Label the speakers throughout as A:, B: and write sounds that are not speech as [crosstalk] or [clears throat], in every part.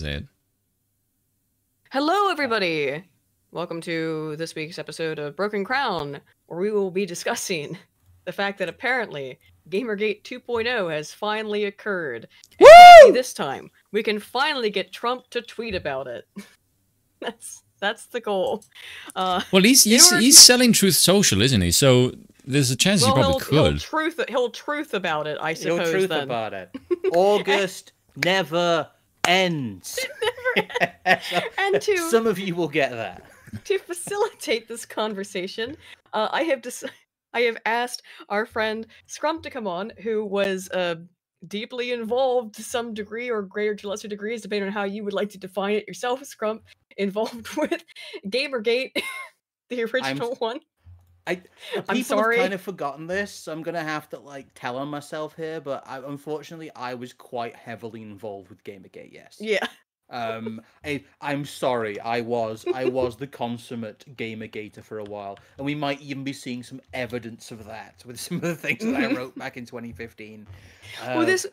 A: you can say it.
B: Hello, everybody! Welcome to this week's episode of Broken Crown, where we will be discussing the fact that apparently Gamergate 2.0 has finally occurred. And maybe This time, we can finally get Trump to tweet about it. [laughs] that's that's the goal. Uh,
A: Well, he's he's,
B: order
A: he's
B: to-
A: selling Truth Social, isn't he? So there's a chance
B: well,
A: he
B: he'll,
A: probably
B: he'll
A: could.
B: truth he'll truth about it, I
C: Your
B: suppose.
C: truth
B: then.
C: about it. [laughs] August never ends. [laughs]
B: And to
C: Some of you will get that.
B: to facilitate this conversation, uh, I have dis- I have asked our friend Scrump to come on, who was uh, deeply involved to some degree or greater to lesser degrees, depending on how you would like to define it yourself, Scrump, involved [laughs] with Gamergate, [laughs] the original one.
C: I
B: I'm sorry.
C: have kind of forgotten this, so I'm gonna have to like tell on myself here. But I, unfortunately, I was quite heavily involved with Gamergate. Yes.
B: Yeah,
C: Um, I, I'm sorry. I was I was the consummate Gamergator for a while, and we might even be seeing some evidence of that with [laughs] some of the things that I [laughs] wrote back in 2015.
B: well,
C: Uh,
B: this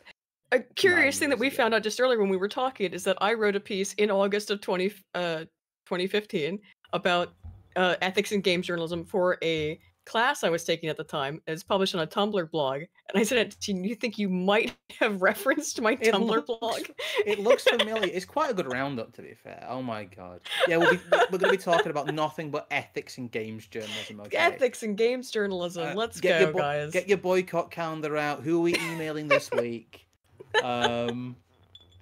B: a curious thing that we
C: ago.
B: found out just earlier when we were talking is that I wrote a piece in August of 20, uh, 2015 about uh, ethics in games journalism for a class I was taking at the time. It's published on a Tumblr blog, and I said it to you. Think you might [laughs] have referenced my
C: It
B: Tumblr
C: looks-
B: blog?
C: It looks familiar. It's quite a good [laughs] roundup, to be fair. Oh my god. Yeah, we'll be, we're going to be talking about nothing but ethics and games journalism. Okay.
B: Ethics and games journalism.
C: Uh,
B: Let's
C: get
B: go,
C: your
B: guys.
C: Get your boycott calendar out. Who are we emailing this week? [laughs] Um,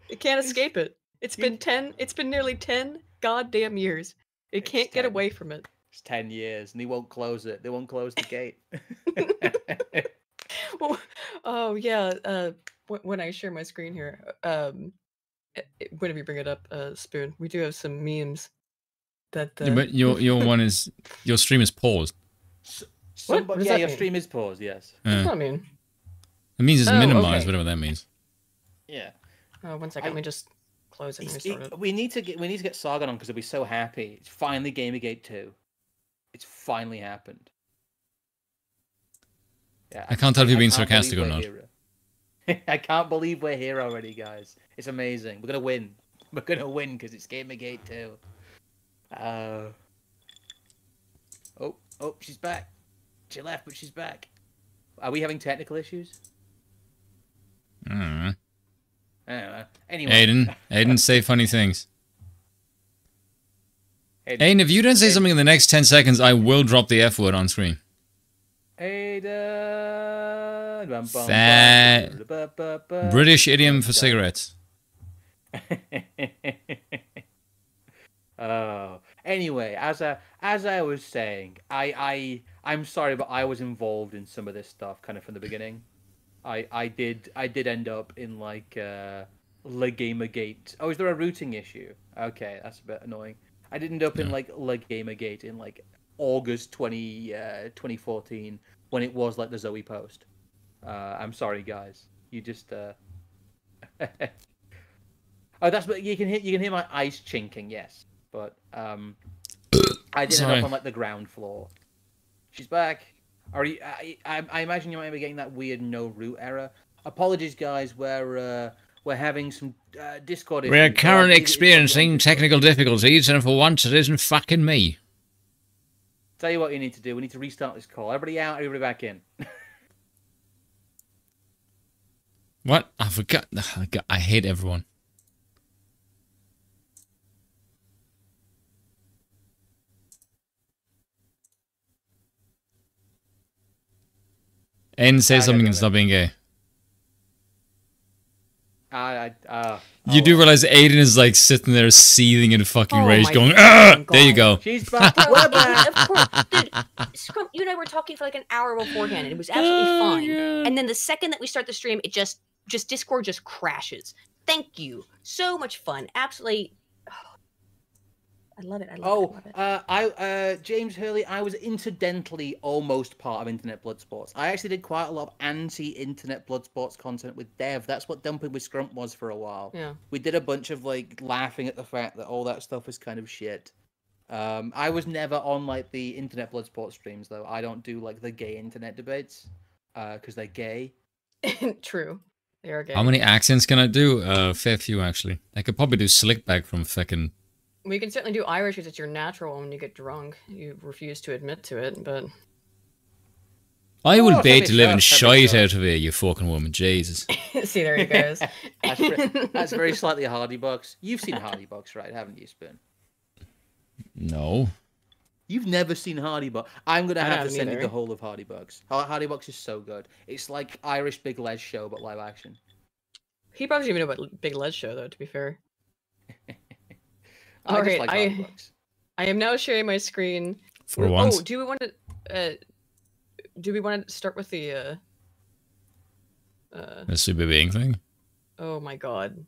B: You can't escape it. It's
C: you-
B: been ten. It's been nearly ten goddamn years. It
C: It's
B: can't get away from it.
C: it's ten years, and they won't close it. They won't close the gate.
B: Well, [laughs] [laughs] oh yeah. Uh, wh- when I share my screen here, um, whenever you bring it up, uh, Spoon, we do have some memes that. Uh,
A: Yeah, but your your [laughs] one is your stream is paused.
C: Somebody,
B: What does
C: yeah,
B: that
C: your
B: mean?
C: stream is paused. Yes.
A: Uh,
B: I mean,
A: it means it's
B: Oh,
A: minimized,
B: okay.
A: whatever that means.
C: Yeah.
B: oh, one second.
C: I-
B: Let me just close it and
C: It's-
B: restart
C: it-
B: it.
C: we need to get we need to get Sargon on because he'll be so happy. It's finally Gamergate two. It's finally happened. Yeah,
A: I can't tell if you're being sarcastic or
C: not. [laughs] I can't believe we're here already, guys. It's amazing. We're gonna win. We're gonna win because it's Gamergate two. Uh... Oh, oh, she's back. She left, but she's back. Are we having technical issues?
A: I don't know.
C: I don't know. Anyway,
A: Aiden, Aiden, say funny things.
C: Aiden.
A: Aiden, if you don't say
C: Aiden.
A: something in the next ten seconds, I will drop the F word on screen.
C: Aiden.
A: Fat British idiom for cigarettes. [laughs]
C: oh. Anyway, as I as I was saying, I I I'm sorry, but I was involved in some of this stuff kind of from the beginning. I I did I did end up in like uh La Gamergate. Oh, is there a routing issue? Okay, that's a bit annoying. I did end up in like La Gamergate in like August 20 uh 2014 when it was like the Zoe post. Uh I'm sorry guys. You just uh [laughs] Oh, that's what you can hear. You can hear my eyes chinking. Yes, but um, I did end up on like the ground floor. She's back. Are you? I, I, I imagine you might be getting that weird no root error. Apologies, guys. We're uh, we're having some uh, Discord.
A: We're currently experiencing technical difficulties, and for once, it isn't fucking me.
C: Tell you what you need to do. We need to restart this call. Everybody out. Everybody back in.
A: What? I forgot. Ugh, I got- I hate everyone. Aiden, say
C: I
A: something
C: go
A: and stop being gay.
C: I, I, uh,
A: You
C: oh,
A: do realize Aiden is like sitting there seething in fucking
B: Oh
A: rage, going,
B: fucking
A: ah! There you go.
C: She's back.
D: Bro,
C: We're
D: I mean,
C: back.
D: of course, dude. Scrump, you and I were talking for like an hour beforehand, and it was absolutely
A: Oh,
D: fine.
A: God.
D: And then the second that we start the stream, it just, just Discord just crashes. Thank you. So much fun. Absolutely. I love it. I love it. I
C: Oh,
D: love it.
C: uh, I uh, James Hurley. I was incidentally almost part of Internet Blood Sports. I actually did quite a lot of anti-Internet Blood Sports content with Dev. That's what Dumping with Scrump was for a while.
B: Yeah.
C: We did a bunch of like laughing at the fact that all that stuff is kind of shit. Um, I was never on like the Internet Blood Sports streams though. I don't do like the gay internet debates because they're gay. [laughs]
B: True. They are gay.
A: How many accents can I do? Uh, fair few actually. I could probably do slickback from fucking.
B: We can certainly do Irish because it's your natural when you get drunk. You refuse to admit to it, but
A: I
C: Oh,
A: would bait
C: be
A: to live
C: fair,
A: in
C: that'd
A: shite out of here, you fucking woman. Jesus. [laughs] [laughs]
B: see, there he goes. [laughs]
C: That's, very, that's very slightly Hardy Bucks. You've seen Hardy Bucks, right? Haven't you, Spoon?
A: No.
C: You've never seen Hardy Bucks. I'm gonna have to
B: haven't
C: send you the whole of Hardy Bucks. Hardy Bucks is so good. It's like Irish Big Lez show, but live action.
B: he probably doesn't even know about Big Lez Show, though. To be fair,
C: I
B: All
C: just
B: right,
C: like
B: I- I am now sharing my screen.
A: For
B: Oh,
A: once.
B: do we want to? Uh, do we want to start with the? Uh, uh,
A: The super being thing.
B: oh my god.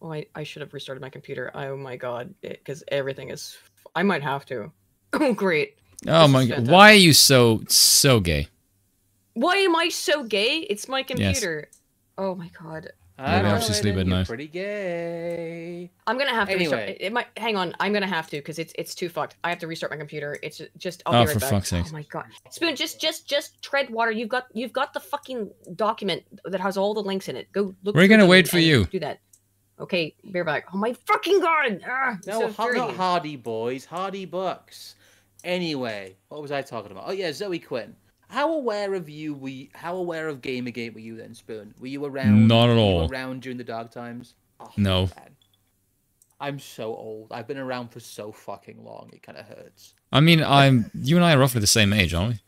B: Oh, I, I should have restarted my computer. Oh my god, because everything is. I might have to. [laughs] Oh great.
A: Oh
B: This
A: my god. Why are you so so gay?
B: Why am I so gay? It's my computer. Oh my god.
C: I
A: Maybe I
C: know
A: should
C: it,
A: sleep
C: and
A: at
C: you're
A: night.
C: Pretty gay.
B: I'm gonna have to restart.
C: Anyway.
B: It, it might. Hang on. I'm gonna have to because it's it's too fucked. I have to restart my computer. It's just. I'll
A: Oh,
B: be right
A: for
B: back.
A: fuck's sake.
B: Oh my god. Spoon, just just just tread water. You've got you've got the fucking document that has all the links in it. Go look.
A: We're gonna wait for you.
B: Do that. Okay, bear back. Oh my fucking god! Ah,
C: No,
B: so
C: ha- not. Hardy Boys, Hardy Bucks. Anyway, what was I talking about? Oh yeah, Zoe Quinn. How aware of you were? You, how aware of Gamergate were you then, Spoon? Were you around?
A: Not at all.
C: around during the dark times? Oh,
A: No.
C: man. I'm so old. I've been around for so fucking long. It kind of hurts.
A: I mean, I'm. You and I are roughly the same age, aren't we?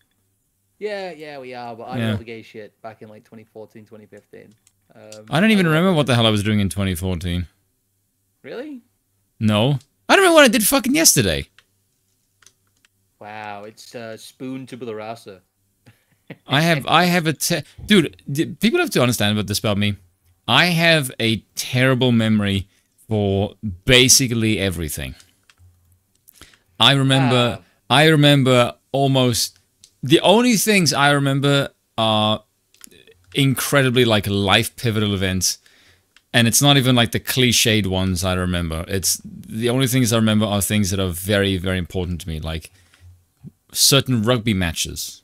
C: Yeah, yeah, we are. But I
A: Yeah.
C: know the gay shit back in like 2014, 2015. Um,
A: I don't even
C: know-
A: remember what the hell I was doing in 2014.
C: Really?
A: No. I don't remember what I did fucking yesterday.
C: Wow, it's uh, spoon tabula rasa.
A: I have I have a te- dude. d- People have to understand about this about me. I have a terrible memory for basically everything. I remember. I remember almost the only things I remember are incredibly like life pivotal events. And it's not even like the cliched ones I remember. It's the only things I remember are things that are very, very important to me, like certain rugby matches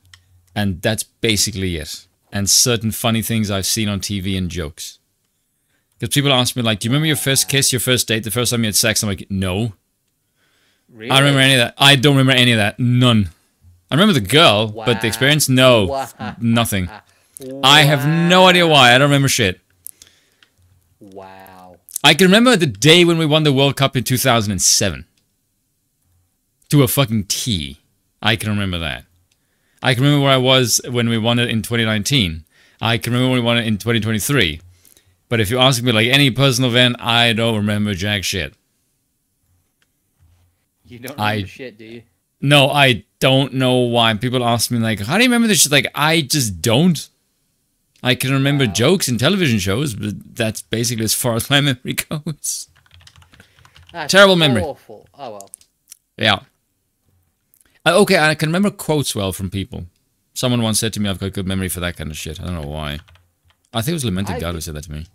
A: and that's basically it. And certain funny things I've seen on TV and jokes. Because people ask me, like, do you remember your first kiss, your first date, the first time you had sex? I'm like, no.
C: Really?
A: I don't remember any of that. I don't remember any of that. None. I remember the girl, but the experience, no.
C: Wow.
A: Nothing. I have no idea why. I don't remember shit.
C: Wow.
A: I can remember the day when we won the World Cup in 2007. To a fucking T. I can remember that. I can remember where I was when we won it in 2019. I can remember when we won it in 2023. But if you ask me like any personal event, I don't remember jack shit.
C: You don't
A: I-
C: remember shit, do you?
A: No, I don't know why. People ask me like, how do you remember this shit? Like, I just don't. I can remember
C: Wow.
A: jokes in television shows, but that's basically as far as [laughs] my memory goes.
C: That's
A: Terrible memory.
C: Awful. Oh well.
A: Yeah. Okay, I can remember quotes well from people. Someone once said to me, I've got a good memory for that kind of shit. I don't know why. I think it was Lamented God who said that to me.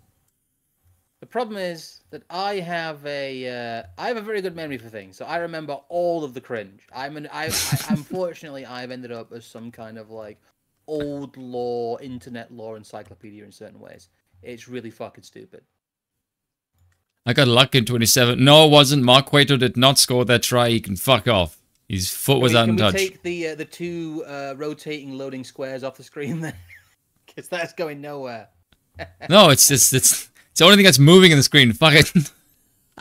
C: The problem is that I have a uh, I have a very good memory for things, so I remember all of the cringe. I'm an I, I unfortunately [laughs] I've ended up as some kind of like old law internet law encyclopedia in certain ways. It's really fucking stupid.
A: I got lucky in 27. No, it wasn't. Mark Cueto did not score that try. He can fuck off. His foot was out
C: can we
A: touch.
C: take the uh, the two uh, rotating loading squares off the screen there? Because [laughs] that's going nowhere. [laughs]
A: No, it's just, it's, it's the only thing that's moving in the screen. Fuck it.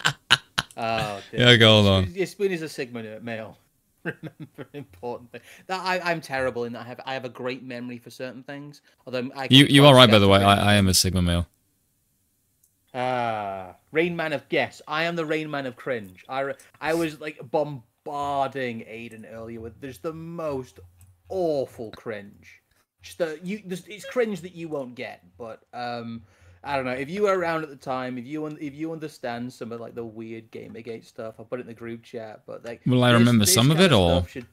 A: [laughs]
C: Oh, dear.
A: Yeah, go hold on.
C: Your spoon is a Sigma male. Remember important thing. That I, I'm terrible in that. I have I have a great memory for certain things. Although I
A: You, you are right, by the way. I, I am a Sigma male.
C: Ah, Rain Man of Guess. I am the Rain Man of cringe. I I was like bombarding Aiden earlier with there's the most awful cringe. Just the you, there's- it's cringe that you won't get, but um, I don't know if you were around at the time, if you un- if you understand some of like the weird Gamergate stuff, I'll put it in the group chat. But like,
A: well, I
C: this-
A: remember
C: this
A: some of it, or-
C: stuff Should,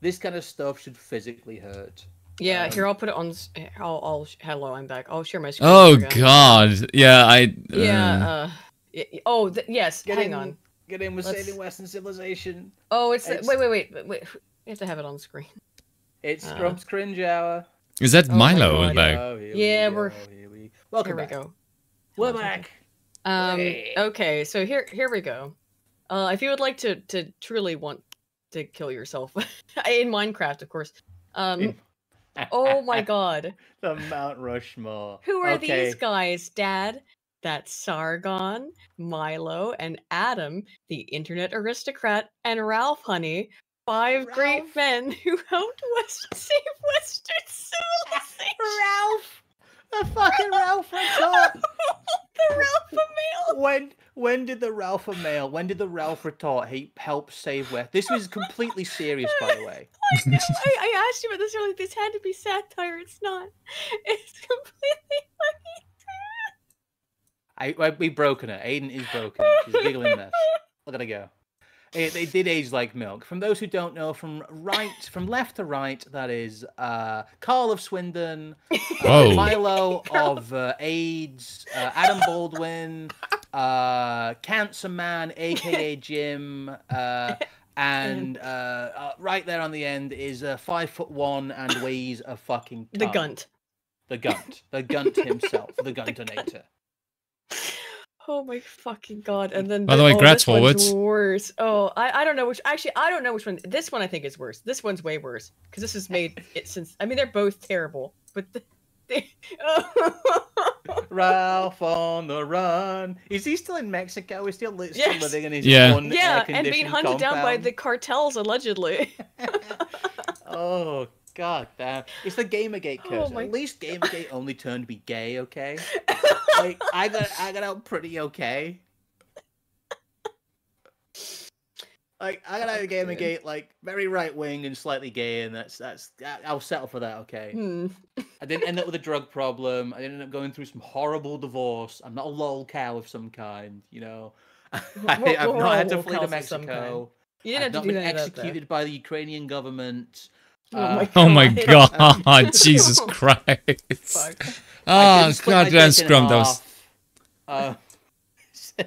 C: this kind of stuff should physically hurt.
B: Yeah,
C: Um,
B: here I'll put it on. s- I'll, I'll. Hello, I'm back. I'll share my screen.
A: Oh. God. Yeah, I.
B: Yeah.
A: uh,
B: Uh, y- y- oh, th- yes.
C: Get
B: hang on.
C: Get in with
B: Let's-
C: saving Western civilization.
B: Oh, it's,
C: It's-
B: wait, wait, wait, wait, wait. We have to have it on screen.
C: It's
B: Uh,
C: Scrump's cringe hour.
A: is that
B: Oh
A: Milo
B: God.
A: back?
C: Oh,
B: Yeah,
C: we
B: we're-
C: here we- Welcome
B: Here we
C: back.
B: go.
C: We're
B: Hello,
C: back.
B: Um,
C: Hey.
B: okay, so here here we go. Uh, if you would like to to truly want to kill yourself [laughs] in Minecraft, of course. Um, oh my god, [laughs]
C: the Mount Rushmore.
B: who are
C: okay.
B: these guys, Dad? That's Sargon, Milo, and Adam, the internet aristocrat, and Ralph, honey. Five
C: Ralph.
B: great men [laughs] who helped West [laughs] save Western civilization.
C: Ralph, the fucking Ralph retort. [laughs]
B: the Ralph male.
C: When when did the Ralph of mail? When did the Ralph retort he help save West? This was completely serious, by the way.
B: I know. I, I asked you about this earlier. This had to be satire. It's not. It's completely fucking
C: I, I we broken her. Aiden is broken. She's a giggling mess. [laughs] Look at her go. It, they did age like milk. From those who don't know, from right, from left to right, that is uh, Carl of Swindon, [laughs] uh, Milo [laughs] of uh, AIDS, uh, Adam Baldwin, uh, Cancer Man, aka Jim, uh, and uh, uh, right there on the end is uh, five foot one and weighs a fucking
B: the gunt.
C: the gunt, the gunt himself, the guntonator.
B: Oh my fucking god! And then
A: By the way,
B: oh,
A: grats
B: this one's
A: forwards.
B: Worse. Oh, I, I don't know which. Actually, I don't know which one. This one I think is worse. This one's way worse because this is made it since. I mean, they're both terrible, but the, they, [laughs]
C: Ralph on the run. Is he still in Mexico? Is he still, li- still
B: Yes.
C: living in his
A: Yeah.
C: one
B: yeah, and being
C: air-conditioned
B: hunted down by the cartels allegedly. [laughs]
C: oh god damn! It's the Gamergate
B: Oh
C: curse.
B: my
C: At least [laughs] Gamergate only turned to be gay. Okay, like I got I got out pretty okay. Like I got out of. Gamergate like very right wing and slightly gay, and that's that's I- I'll settle for that. Okay.
B: Hmm.
C: I didn't end up with a drug problem. I didn't end up going through some horrible divorce. I'm not a lol cow of some kind, you know. [laughs] I,
B: What-
C: I've not had to flee to
B: cows some kind?
C: Mexico.
B: You didn't
C: I've
B: have to
C: not been executed by the Ukrainian government.
B: Oh
C: Uh,
B: my
A: Oh my
B: God.
A: god, [laughs] Jesus Christ.
B: Fuck.
C: I
A: Ah,
C: didn't split my
A: goddamn scrum. That was.
C: Uh, [laughs]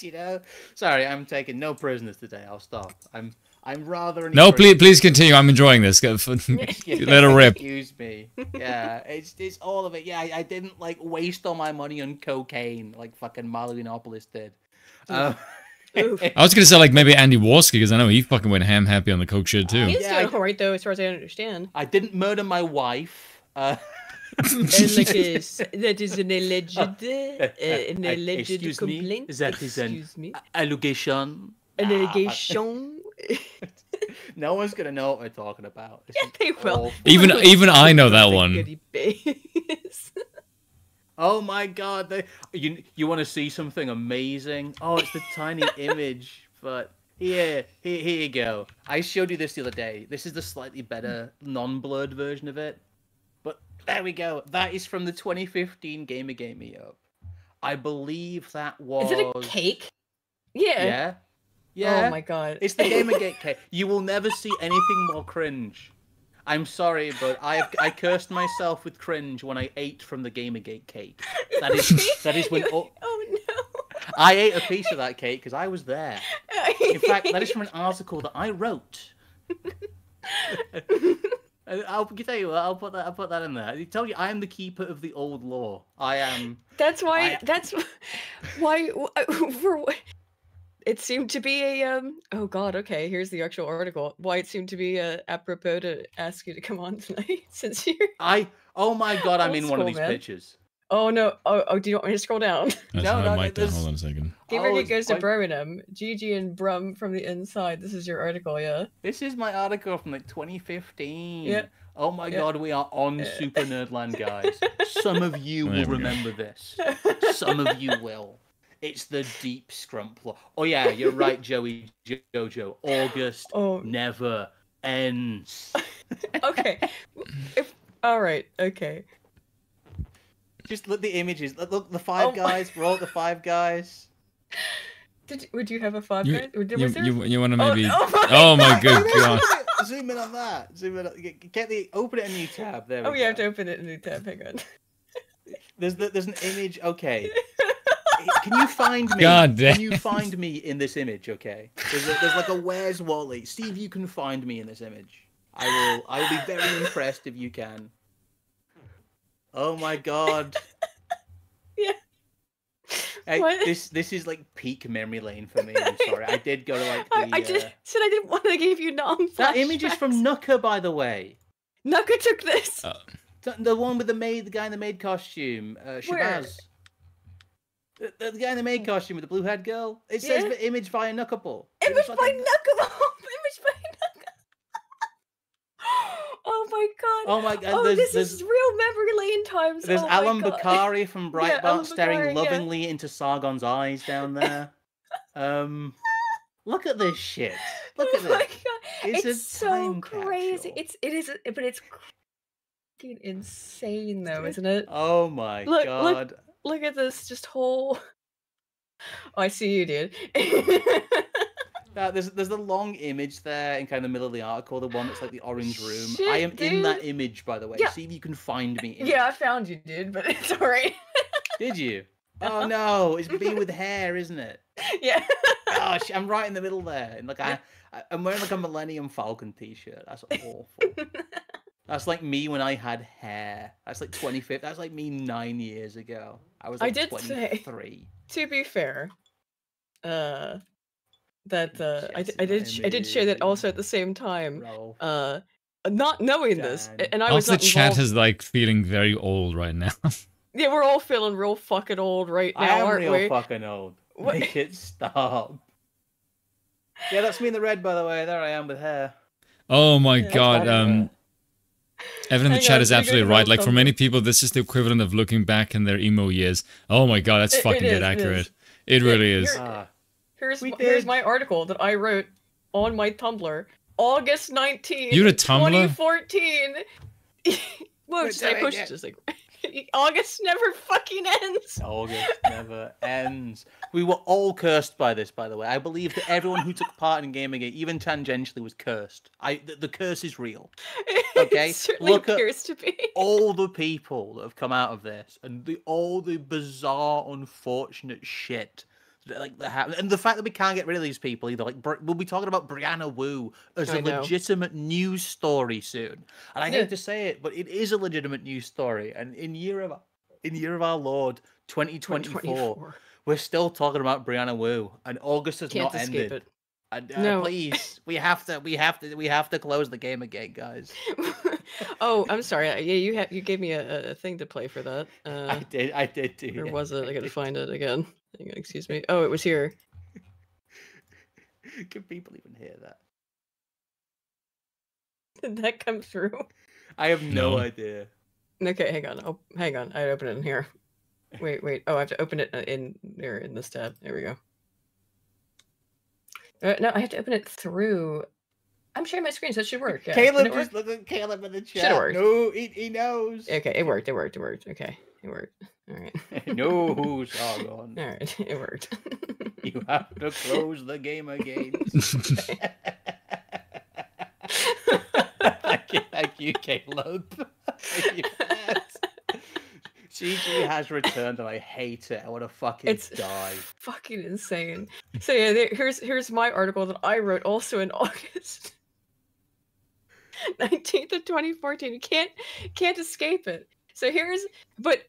C: you know, sorry, I'm taking no prisoners today. I'll stop. I'm I'm rather.
A: no. Please, please continue. I'm enjoying this. Go for- [laughs] Let her rip.
C: Excuse me. Yeah, it's it's all of it. Yeah, I, I didn't like waste all my money on cocaine like fucking Marley Yiannopoulos did.
B: Oof.
A: I was gonna say like maybe Andy Warski because I know he fucking went ham happy on the coke shit too.
B: He's
C: Yeah,
B: doing alright though, as far as I understand.
C: I didn't murder my wife. Uh, [laughs]
B: And like a s- that is an alleged, uh, an
C: uh,
B: alleged
C: excuse me?
B: complaint.
C: That is an-
B: Excuse me.
C: allegation.
B: An
C: Ah,
B: allegation. [laughs]
C: no one's gonna know what we're talking about. This
B: Yeah, they will.
C: awful.
A: Even even I know that one. [laughs]
C: Oh my god! They, you you want to see something amazing? Oh, it's the tiny [laughs] image, but here, here, here you go. I showed you this the other day. This is the slightly better non-blurred version of it. But there we go. That is from the 2015 Gamer Game Me Up. I believe that was.
B: Is it a cake? Yeah.
C: Yeah. Yeah.
B: Oh my god.
C: It's the Gamergate [laughs] cake. You will never see anything more cringe. I'm sorry, but I I cursed myself with cringe when I ate from the Gamergate cake. That is that is when [laughs]
B: oh,
C: all,
B: Oh no.
C: I ate a piece of that cake because I was there. In fact, that is from an article that I wrote. And I'll tell you what, I'll put that I'll put that in there. I tell you, I am the keeper of the old law. I am.
B: That's why.
C: I-
B: That's why. For it seemed to be a um. Oh God. Okay. Here's the actual article. Why it seemed to be uh, apropos to ask you to come on [laughs] tonight, since you're.
C: I. Oh my god! I'm in one of these
B: man.
C: pictures.
B: Oh no. Oh, oh. Do you want me to scroll down? [laughs]
A: That's
C: No,
A: how I
C: no,
A: might
C: there's-
A: Hold on a second.
B: Gamergate
C: Oh,
B: goes to
C: quite-
B: Birmingham. Gigi and Brum from the inside. This is your article. Yeah.
C: This is my article from like 2015.
B: Yeah.
C: Oh my
B: Yeah.
C: god, we are on
B: Yeah.
C: Super Nerdland, guys. [laughs] Some of you will remember this. Some of you will. It's the deep scrump law. Oh yeah, you're right, Joey Jo- Jojo. August
B: Oh.
C: never ends. [laughs]
B: Okay. if. All right. Okay.
C: Just look the images. Look, look the five
B: Oh my-
C: guys. Roll the five guys.
B: Did would you have a five
A: You,
B: guys? Did-
A: you,
B: was there-
A: you, you want to
B: Oh,
A: maybe? [laughs]
B: oh my
A: Oh my
B: God.
A: good [laughs] god!
C: Zoom in on that. Zoom in. On, get, get the open it a new tab. There we
B: Oh,
C: go.
B: you have to open it in a new tab. Hang on.
C: There's the, there's an image. Okay. Can you find me?
A: God damn.
C: Can you find me in this image? Okay. There's, a, there's like a where's Wally? See if you can find me in this image. I will. I will be very impressed if you can. Oh my god. [laughs] yeah.
B: What?
C: this this is like peak memory lane for me. I'm [laughs] sorry. I did go to like the,
B: I, I did
C: uh,
B: said I didn't want to give you nom.
C: that image is from Nuka, by the way.
B: Nuka took this.
A: Uh,
C: The, the one with the maid, the guy in the maid costume, uh,
B: Where?
C: Shabazz. The, the, the guy in the maid costume with the blue haired girl. It says
B: Yeah.
C: the image via Nuckable. [laughs]
B: Image by Nuka. Image by Nuka. Oh my god.
C: Oh my god!
B: Oh,
C: there's,
B: this
C: there's,
B: is real memory lane times.
C: there's
B: oh Allum
C: Bokhari from [laughs]
B: Yeah,
C: Breitbart
B: Allum
C: staring
B: Bokhari, yeah.
C: lovingly into Sargon's eyes down [laughs] there. um, look at this shit. Look
B: oh
C: at
B: my
C: this.
B: god.
C: It's,
B: It's, so crazy.
C: capsule.
B: It's it is but it's insane though, isn't it?
C: Oh my
B: look-
C: god!
B: Look at this just whole [laughs] Oh, I see you, dude.
C: Uh, there's there's the long image there in kind of the middle of the article, the one that's like the orange room. I
B: Shit,
C: am in that image, by the way.
B: Yeah.
C: See if you can find me. In
B: yeah, I found you, dude, but [laughs] it's alright.
C: Did you? Oh [laughs] no, it's me with hair, isn't it?
B: yeah.
C: Gosh, I'm right in the middle there. And like I, I I'm wearing like a Millennium Falcon t-shirt. That's awful. That's like me when I had hair. That's like 25th. That's like me nine years ago. I was
B: I
C: like
B: did say-
C: 23.
B: to be fair, uh that uh I, d-
C: Yes,
B: I did I did share that also at the same time.
C: Bro.
B: Uh not knowing this,
C: Dan.
B: a- and I was
A: also,
B: not
A: the chat
B: involved-
A: is like feeling very old right now. [laughs]
B: Yeah, we're all feeling real fucking old right now, I
C: am
B: aren't
C: real
B: we?
C: fucking old.
B: What-
C: Make it stop. Yeah, that's me in the red, by the way. There I am with hair.
A: oh my
B: Yeah.
A: god. Um, Evan in the
B: Hang
A: chat
B: on,
A: is
B: let me go
A: absolutely right. Like for many people, this is the equivalent of looking back in their emo years. Oh my god, that's
B: It- it
A: fucking
B: is,
A: dead
B: it
A: accurate. It really is.
B: you're-
C: Ah,
B: Here's
C: We
B: here's
C: did.
B: my article that I wrote on my Tumblr, August 19th,
A: You had a Tumblr?
B: 2014. [laughs] Whoa, just, I pushed
C: yeah.
B: just like [laughs] August never fucking ends.
C: August never ends. We were all cursed by this, by the way. I believe that everyone who took part in Gamergate, even tangentially, was cursed. I the, the curse is real. [laughs] Okay,
B: it certainly
C: look at-
B: to be.
C: All the people that have come out of this, and the all the bizarre, unfortunate shit. Like happened, and the fact that we can't get rid of these people either. Like we'll be talking about Brianna Wu as a
B: know.
C: legitimate news story soon, and I
B: Yeah.
C: hate to say it, but it is a legitimate news story. And in year of in year of our Lord 2024,
B: 2024.
C: we're still talking about Brianna Wu, and August has
B: Can't
C: not ended. And, uh,
B: No.
C: please, we have to, we have to, we have to close the game again, guys. [laughs]
B: oh, I'm sorry. Yeah, you have you gave me a, a- thing to play for that. [laughs] Uh,
C: I did, I did
B: where
C: yeah,
B: was it? I gotta find it again. Hang on, excuse me. Oh, it was here. [laughs]
C: Can people even hear that? [laughs]
B: Did that come through?
C: I have no,
A: No.
C: idea.
B: Okay, hang on. Oh, hang on. I open it in here. Wait, wait. Oh, I have to open it uh, in there in this tab. There we go. Uh, no, I have to open it through. I'm sharing my screen, so it should work. Yeah.
C: Caleb just
B: work?
C: look at Caleb in the chat.
B: Should've
C: chat.
B: worked.
C: No, he, he knows.
B: Okay, it worked. It worked. It worked. Okay, it worked. All right. [laughs]
C: no, Sargon.
B: All right, [laughs] it worked.
C: You have to close the game again. [laughs] thank you, thank you, Caleb. Thank you for that. CG has returned and I hate it. I want to fucking
B: It's
C: die.
B: fucking insane. So yeah, there, here's here's my article that I wrote also in August. 19th of 2014. You can't can't escape it. So here's but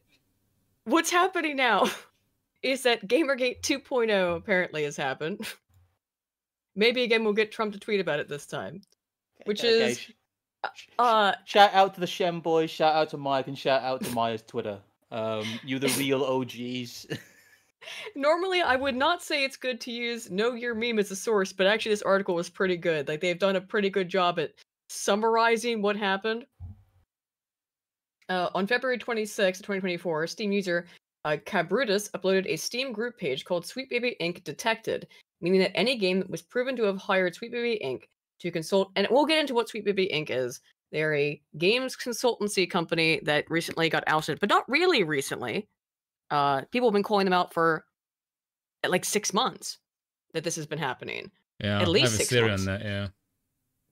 B: what's happening now [laughs] is that Gamergate 2.0 apparently has happened. [laughs] Maybe again we'll get Trump to tweet about it this time. Which
C: Okay,
B: is
C: sh-
B: Uh
C: shout out to the Shem boys, shout out to Mike, and shout out to Maya's Twitter. Um, you the real [laughs] OGs.
B: normally I would not say it's good to use know your meme as a source, but actually this article was pretty good. Like they've done a pretty good job at summarizing what happened. Uh, on February 26, 2024, Steam user uh, Kabrutus uploaded a Steam group page called Sweet Baby Inc. Detected, meaning that any game that was proven to have hired Sweet Baby Inc. to consult, and we'll get into what Sweet Baby Inc. is. They're a games consultancy company that recently got ousted, but not really recently. Uh, people have been calling them out for like six months that this has been happening.
A: Yeah,
B: At
A: I
B: least six months.
A: on that. Yeah.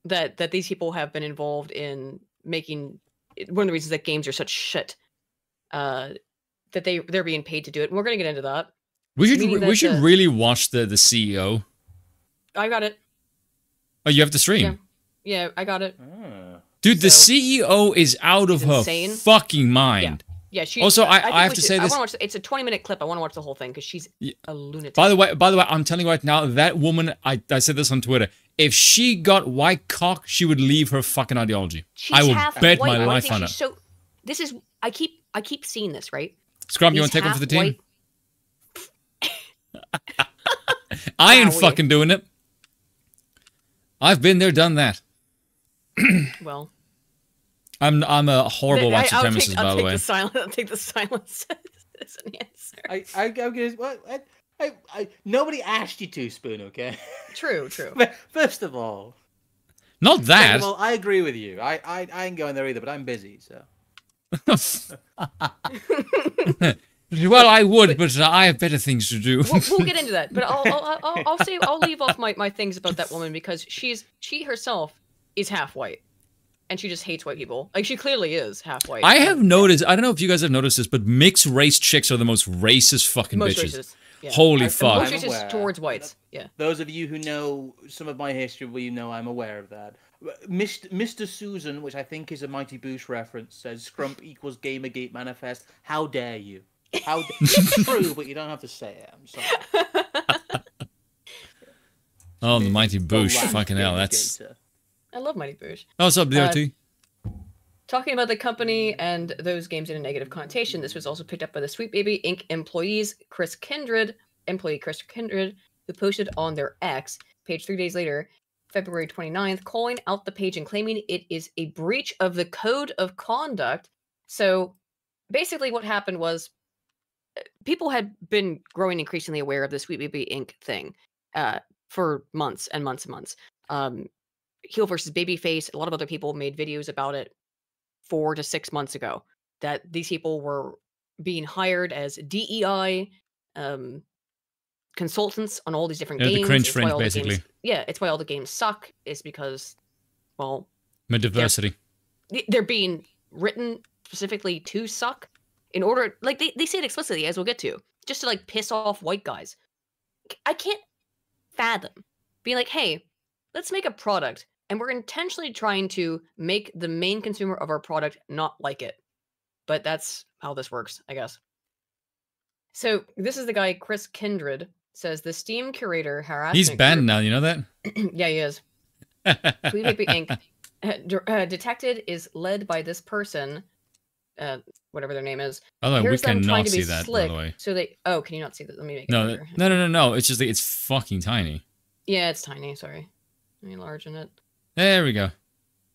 B: that that these people have been involved in making one of the reasons that games are such shit uh that they they're being paid to do it and we're going to get into that
A: We should
B: Meaning
A: we
B: that
A: should
B: the-
A: really watch the the CEO.
B: i got it
A: Oh, you have the stream,
B: Yeah. yeah i got it
C: Ah.
A: dude. The CEO is out of
B: He's
A: her
B: insane.
A: fucking mind.
B: Yeah, she.
A: Also, I-
B: think
A: I have to
B: should-
A: say this-
B: want to watch. It's a twenty-minute clip. I want to watch the whole thing because she's
A: Yeah.
B: a lunatic.
A: By the way, by the way, I'm telling you right now, that woman, I, I said this on Twitter. If she got white cock, she would leave her fucking ideology.
B: she's
A: I will bet
B: white.
A: my life on it.
B: So this is. I keep. I keep seeing this. Right.
A: Scrump, you want to take one for the team? [laughs] I ain't fucking doing it. I've been there, done that. [clears throat]
B: Well,
A: I'm I'm a horrible
B: I-
A: white
B: I'll
A: supremacist,
B: take,
A: by
B: I'll
A: the
B: take
A: way.
B: the silence. I'll take the silence [laughs] as an answer.
C: I, I, I'm gonna. What, what? I, I, nobody asked you to, Spoon. Okay.
B: True. [laughs] True.
C: First of all,
A: Not that.
C: Well, I agree with you. I, I, I ain't going there either, but I'm busy, so. [laughs]
A: well, I would, but uh, I have better things to do.
B: we'll, we'll get into that, but I'll I'll, I'll, I'll say I'll leave off my, my things about that woman because she's she herself is half white, and she just hates white people. Like she clearly is half white.
A: I have noticed. I don't know if you guys have noticed this, but mixed race chicks are the most racist fucking
B: most
A: bitches.
B: racist. Yeah.
A: Holy
C: I-
A: fuck!
B: most racist
C: aware.
B: towards whites. Yeah.
C: Those of you who know some of my history will you know I'm aware of that. Mr. Mr. Susan, which I think is a Mighty Boosh reference, says Scrump [laughs] equals Gamergate manifest. How dare you? How d- [laughs] it's true, but you don't have to say it. I'm sorry. [laughs]
A: Oh, the mighty
C: The Boosh!
A: Fucking hell, that's.
C: Gamergator.
B: Uh, I love Mighty Boosh.
A: Oh, what's up,
B: Uh,
A: DRT?
B: Talking about the company and those games in a negative connotation, this was also picked up by the Sweet Baby Inc. employees, Chris Kindred, employee Chris Kindred, who posted on their X page three days later, February 29th, calling out the page and claiming it is a breach of the code of conduct. So basically, what happened was uh, people had been growing increasingly aware of the Sweet Baby Inc. thing uh, for months and months and months. Um, Heel versus Babyface, a lot of other people made videos about it four to six months ago that these people were being hired as DEI um, consultants on all these different
A: Yeah, the
B: games.
A: cringe
B: It's
A: fringe, basically.
B: games- yeah, it's why all the games suck. Is because, well,
A: My diversity.
B: th- they're being written specifically to suck in order like they, they say it explicitly as we'll get to just to like piss off white guys I can't fathom being like hey let's make a product and we're intentionally trying to make the main consumer of our product not like it but that's how this works i guess so this is the guy chris kindred says the steam curator harassment
A: He's
B: group-
A: banned now. You know that? [clears throat]
B: yeah he is Baby Inc. [laughs] uh, uh, detected is led by this person, uh, whatever their name is.
A: Although we
B: Here's
A: cannot see that, by the way.
B: So they. Oh, can you not see that? Let me make it
A: No,
B: bigger.
A: no, no, no, no. It's just it's fucking tiny.
B: Yeah, it's tiny. Sorry. Let me enlargen it.
A: There we go.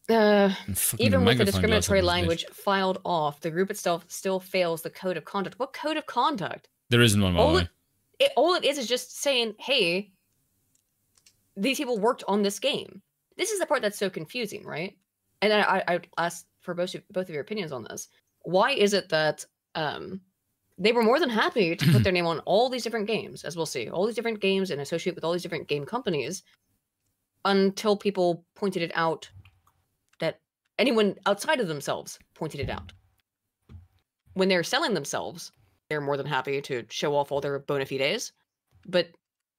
B: Uh, even with the discriminatory language filed off, the group itself still fails the code of conduct. What code of conduct?
A: There isn't one, by the
B: All
A: way.
B: it, it, all it is is just saying, "Hey, these people worked on this game." This is the part that's so confusing, right? And I, I I'd ask for both of, both of your opinions on this. Why is it that um, they were more than happy to put [clears throat] their name on all these different games, as we'll see, all these different games, and associate with all these different game companies, until people pointed it out that anyone outside of themselves pointed it out. When they're selling themselves, they're more than happy to show off all their bona fides, but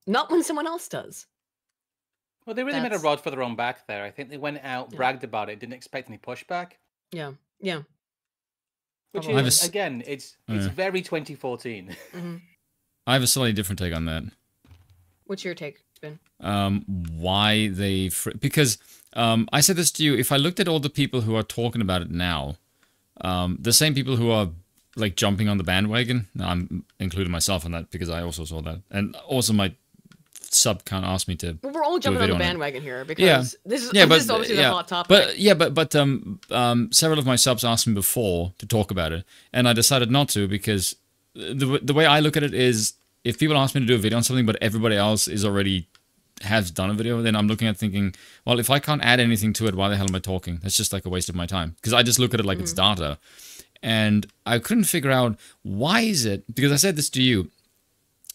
B: not [laughs] when someone else does.
C: Well, they really made a rod for their own back there. I think they went out,
B: Yeah.
C: bragged about it, didn't expect any pushback.
B: Yeah, yeah.
C: Which
B: Probably.
A: A
C: is
A: s-
C: again, it's it's
A: Yeah.
C: very 2014.
B: hmm
A: I have a slightly different take on that.
B: What's your take, Spin?
A: Um, why they because um, I said this to you. If I looked at all the people who are talking about it now, um, the same people who are like jumping on the bandwagon, I'm including myself on that because I also saw that, and also my sub can't ask me to.
B: We're all jumping on the
A: on
B: bandwagon here because this is
A: Yeah,
B: this
A: but
B: is obviously
A: yeah,
B: the hot topic.
A: but yeah, but but um, um, several of my subs asked me before to talk about it, and I decided not to because the the way I look at it is if people ask me to do a video on something, but everybody else is already has done a video, then I'm looking at thinking, well, if I can't add anything to it, why the hell am I talking? That's just like a waste of my time because I just look at it like it's data, and I couldn't figure out why is it because I said this to you,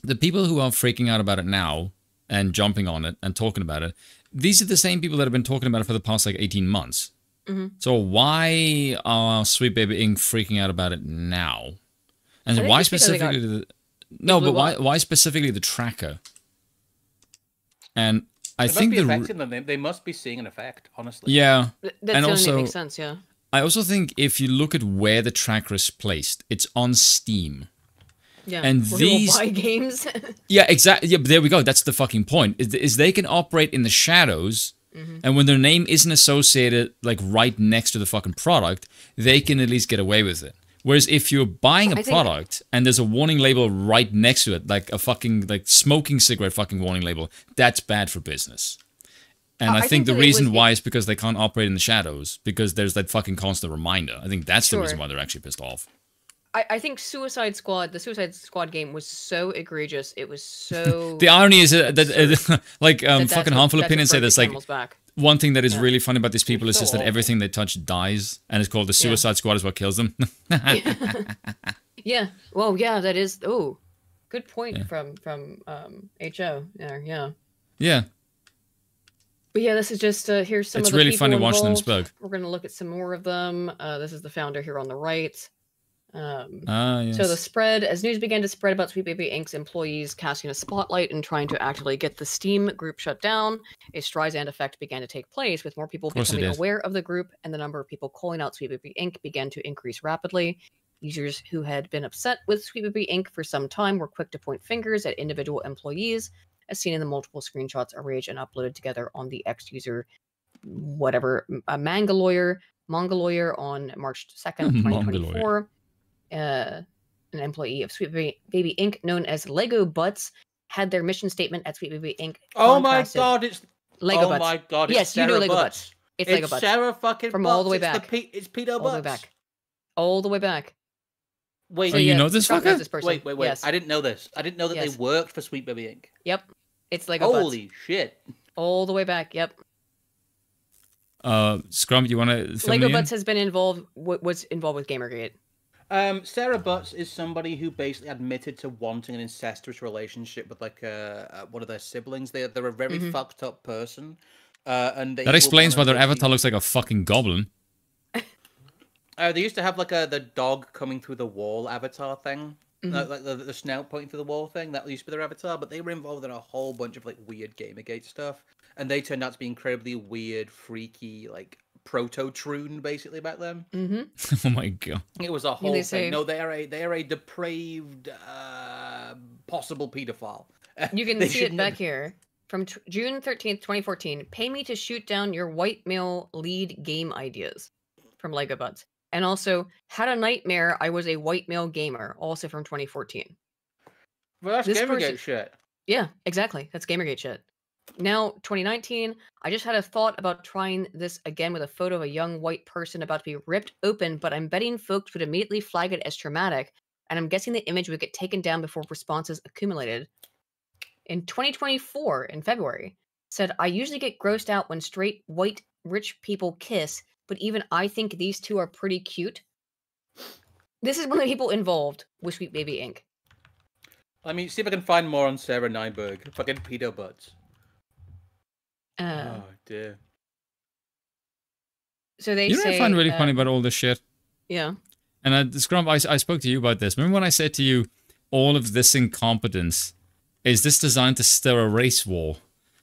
A: the people who are freaking out about it now and jumping on it and talking about it, these are the same people that have been talking about it for the past like 18 months.
B: Mhm.
A: So why are Sweet Baby Inc. freaking out about it now? And why specifically the no, but why why specifically the tracker? And I
C: it
A: think
C: must be
A: the
C: affecting them. They, they must be seeing an effect, honestly.
A: yeah,
B: Th- that's
A: and
B: the only that
A: also-
B: makes sense. Yeah.
A: I also think if you look at where the tracker is placed, it's on Steam.
B: Yeah.
A: And
B: where
A: these-
B: buy games. [laughs]
A: Yeah, exactly. Yeah, but there we go. That's the fucking point. Is, is they can operate in the shadows,
B: Mm-hmm.
A: and when their name isn't associated like right next to the fucking product, they can at least get away with it. Whereas if you're buying a
B: I think-
A: product and there's a warning label right next to it, like a fucking like smoking cigarette fucking warning label, that's bad for business. And
B: I-
A: I,
B: I
A: think,
B: think
A: the reason
B: was-
A: why is because they can't operate in the shadows because there's that fucking constant reminder. I think that's the reason why they're actually pissed off.
B: I, I think Suicide Squad, the Suicide Squad game was so egregious. It was so. [laughs]
A: The irony is uh, that, uh, [laughs] like um,
B: that
A: fucking harmful opinions say this, like
B: back.
A: One thing that is
B: Yeah.
A: really funny about these people is
C: so
A: just that everything they touch dies, and it's called the Suicide Squad is what kills them. [laughs]
B: Yeah. Well, yeah, that is. Oh, good point
A: Yeah.
B: from from um Ho. Yeah, yeah.
A: yeah,
B: But yeah, this is just uh, here's some
A: it's
B: of the
A: really funny watching them
B: involved.
A: spug.
B: We're gonna look at some more of them. Uh, this is the founder here on the right. Um,
A: Ah, yes.
B: So the spread, as news began to spread about Sweet Baby Inc.'s employees casting a spotlight and trying to actively get the Steam group shut down, a Streisand effect began to take place, with more people becoming aware of the group, and the number of people calling out Sweet Baby Inc. began to increase rapidly. Users who had been upset with Sweet Baby Inc. for some time were quick to point fingers at individual employees, as seen in the multiple screenshots arranged and uploaded together on the X user, whatever, a manga lawyer, manga lawyer on March 2nd, [laughs]
A: Manga
B: 2024 uh, an employee of Sweet Baby, Baby Inc., known as Lego Butts, had their mission statement at Sweet Baby Inc.
C: Oh my god, it's
B: Lego
C: oh
B: Butts.
C: my god, it's
B: Yes, you know
C: Sarah
B: Lego
C: Butts.
B: Butts. It's,
C: It's,
B: Lego Butts.
C: Sarah fucking
B: From all the way back.
C: It's, the Pe- it's Peter
B: all the way
C: Butts.
B: back. All the way back.
C: Wait,
A: so you know this fucker?
B: This person.
C: wait, wait, wait.
B: Yes.
C: I didn't know this. I didn't know that
B: Yes.
C: they worked for Sweet Baby Inc.
B: Yep. It's Lego Butts.
C: Holy shit.
B: All the way back. Yep.
A: uh, Scrump, you want to fill
B: Lego
A: me in?
B: Butts has been involved. w- Was involved with Gamergate.
C: Um, Sarah Butts is somebody who basically admitted to wanting an incestuous relationship with like uh, uh, one of their siblings. They they're a very
B: Mhm.
C: fucked up person. Uh, and
A: That explains why their avatar looks like a fucking goblin. [laughs]
C: Uh, they used to have like a the dog coming through the wall avatar thing,
B: Mhm.
C: like, like the, the snout pointing through the wall thing. That used to be their avatar, but they were involved in a whole bunch of like weird Gamergate stuff, and they turned out to be incredibly weird, freaky, like proto Troon basically back then.
B: Mm-hmm. [laughs]
A: oh my god.
C: It was a
B: they
C: whole thing.
B: say-
C: No, they are a they are a depraved, uh, possible pedophile.
B: You can [laughs] see
C: should
B: it back
C: never-
B: here. From t- June 13th, 2014, pay me to shoot down your white male lead game ideas from Lego Butts. And also, had a nightmare, I was a white male gamer, also from 2014.
C: Well, that's
B: This
C: Gamergate
B: person-
C: shit.
B: Yeah, exactly. That's Gamergate shit. Now, 2019, I just had a thought about trying this again with a photo of a young white person about to be ripped open, but I'm betting folks would immediately flag it as traumatic, and I'm guessing the image would get taken down before responses accumulated. In 2024, in February, said, I usually get grossed out when straight white rich people kiss, but even I think these two are pretty cute. This is one of the people involved with Sweet Baby Inc.
C: Let me see if I can find more on Sarah Nyberg. Fucking pedo butts.
B: Uh,
C: oh dear.
B: so they
A: You know what I find really
B: uh,
A: funny about all this shit?
B: Yeah.
A: And uh, Scrump, I, I spoke to you about this. Remember when I said to you, all of this incompetence, is this designed to stir a race war?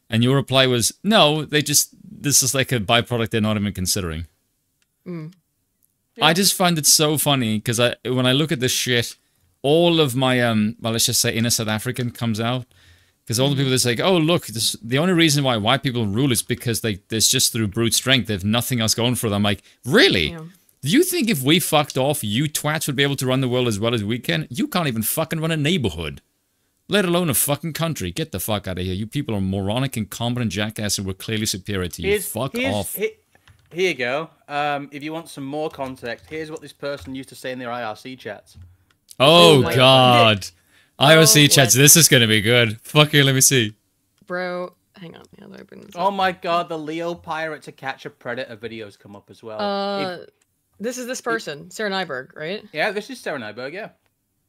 A: And your reply was, no, they just, this is like a byproduct they're not even considering.
B: Mm.
A: I just find it so funny because I, when I look at this shit, all of my, um, well, let's just say inner South African comes out. Because all the people that's like, oh, look, this, the only reason why white people rule is because they, it's just through brute strength. They have nothing else going for them. I'm like, really?
B: Yeah.
A: Do you think if we fucked off, you twats would be able to run the world as well as we can? You can't even fucking run a neighborhood, let alone a fucking country. Get the fuck out of here. You people are moronic, and incompetent jackass, and we're clearly superior to you.
C: Here's,
A: fuck
C: here's-
A: off.
C: he- here you go. Um, if you want some more context, here's what this person used to say in their IRC chats.
A: oh, God. IOC
B: Oh,
A: chats,
B: what?
A: this is going to be good. Fuck you, let me see.
B: Bro, hang on. How do I bring this
C: Oh
B: up?
C: my god, the Leo Pirate to Catch a Predator videos come up as well. If-
B: Uh, this is this person, Sarah Nyberg, right?
C: yeah, this is Sarah Nyberg, yeah.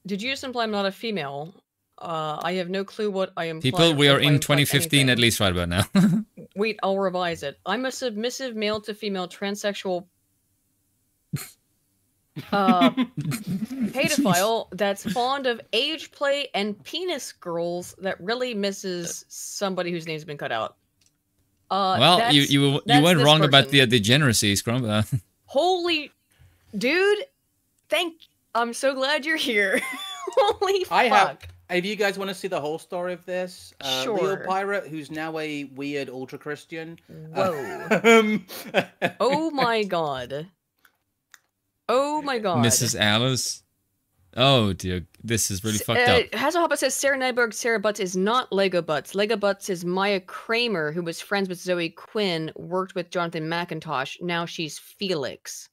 B: Did you just imply I'm not a female? Uh, I have no clue what I am.
A: People, we are in 2015 at least right about now. [laughs]
B: Wait, I'll revise it. I'm a submissive male to female transsexual uh, [laughs] pedophile that's fond of age play and penis girls that really misses somebody whose name's been cut out. Uh,
A: well, you
B: that's-
A: you you
B: that's
A: went
B: this
A: wrong about the uh, degeneracy, Scrump. Uh,
B: Holy, dude! Thank. I'm so glad you're here. [laughs] Holy
C: I
B: fuck!
C: have. If you guys want to see the whole story of this, uh, Leo
B: Sure.
C: Pirate, who's now a weird ultra Christian.
B: Whoa! [laughs]
C: Um,
B: oh my god! Oh my god!
A: Mrs. Alice. Oh dear, this is really
B: S-
A: fucked
B: uh,
A: up.
B: Hasselhoff says Sarah Nyberg, Sarah Butts is not Lego Butts. Lego Butts is Maya Kramer, who was friends with Zoe Quinn, worked with Jonathan McIntosh. Now she's Felix.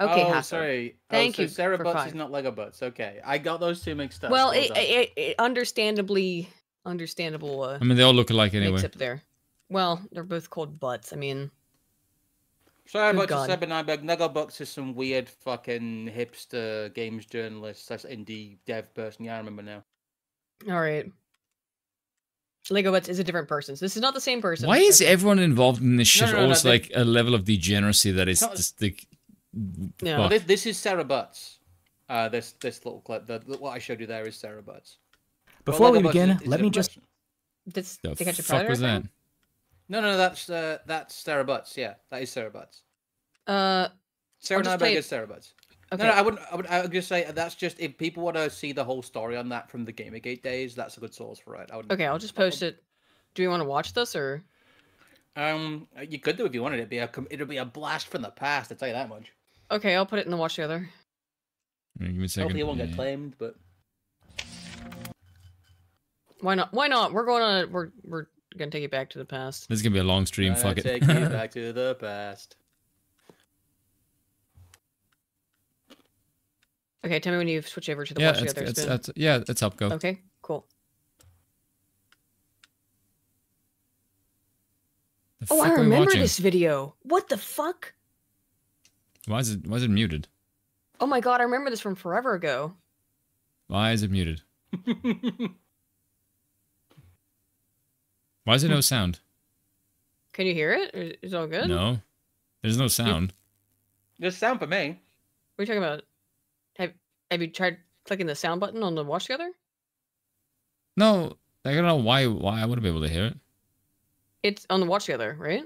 B: Okay,
C: oh,
B: Hassel.
C: sorry.
B: Thank
C: oh, so
B: you
C: Sarah Butts
B: five.
C: is not Lego Butts. Okay, I got those two mixed up.
B: Well,
C: Well
B: it, it, it, understandably, understandable uh,
A: I mean, they all look alike anyway.
B: mix up there. Well, they're both called Butts. I mean,
C: Sorry about
B: God.
C: Sarah Nyberg. Lego Butts is some weird fucking hipster games journalist. That's indie dev person. Yeah, I remember now.
B: all right. Lego Butts is a different person. So this is not the same person.
A: Why is everyone involved in this
C: No,
A: shit
C: no, no,
A: always
C: they-
A: like a level of degeneracy that is
C: not-
A: just like.
B: Yeah.
C: Well, this, this is Sarah Butts. Uh, this this little clip. The, the- what I showed you there is Sarah Butts. But
E: Before we begin,
C: is- is
E: let me just
C: person.
B: That's
A: The
B: they catch a
A: fuck
B: predator
A: was that?
B: Thing?
C: No, no, that's uh, that's Sarah Butts. Yeah, that is Sarah Butts.
B: Uh,
C: Sarah
B: just
C: Nyberg
B: play it-
C: is Sarah Butts.
B: okay.
C: No, no, I wouldn't. I would. I would just say that's just if people want to see the whole story on that from the Gamergate days, that's a good source for it. I would.
B: okay, I'll just post it. Do we want to watch this or?
C: Um, you could do if you wanted. It'd be a it'd be a blast from the past. I tell you that much.
B: Okay, I'll put it in the watch together.
A: Give me a second.
C: Hopefully, it won't
A: Yeah.
C: get claimed. But
B: Why not? Why not? We're going on. A, we're we're gonna take it back to the past.
A: This is gonna be a long stream.
C: Gonna
A: Fuck it.
C: take you [laughs] back to the past.
B: Okay, tell me when you switch over to the
A: yeah,
B: watch
A: it's,
B: together.
A: it's,
B: spin.
A: it's, yeah, it's up. Go.
B: Okay, cool.
A: The
B: Oh, I
A: fuck are we
B: remember
A: watching?
B: this video. What the fuck?
A: Why is it? Why is it muted?
B: Oh my god, I remember this from forever ago.
A: Why is it muted? [laughs] Why is there no hmm. sound?
B: Can you hear it? Is is it all good?
A: No, there's no sound.
C: There's sound for me.
B: What are you talking about? Have Have you tried clicking the sound button on the watch together?
A: No, I don't know why. Why I wouldn't be able to hear it.
B: It's on the watch together, right?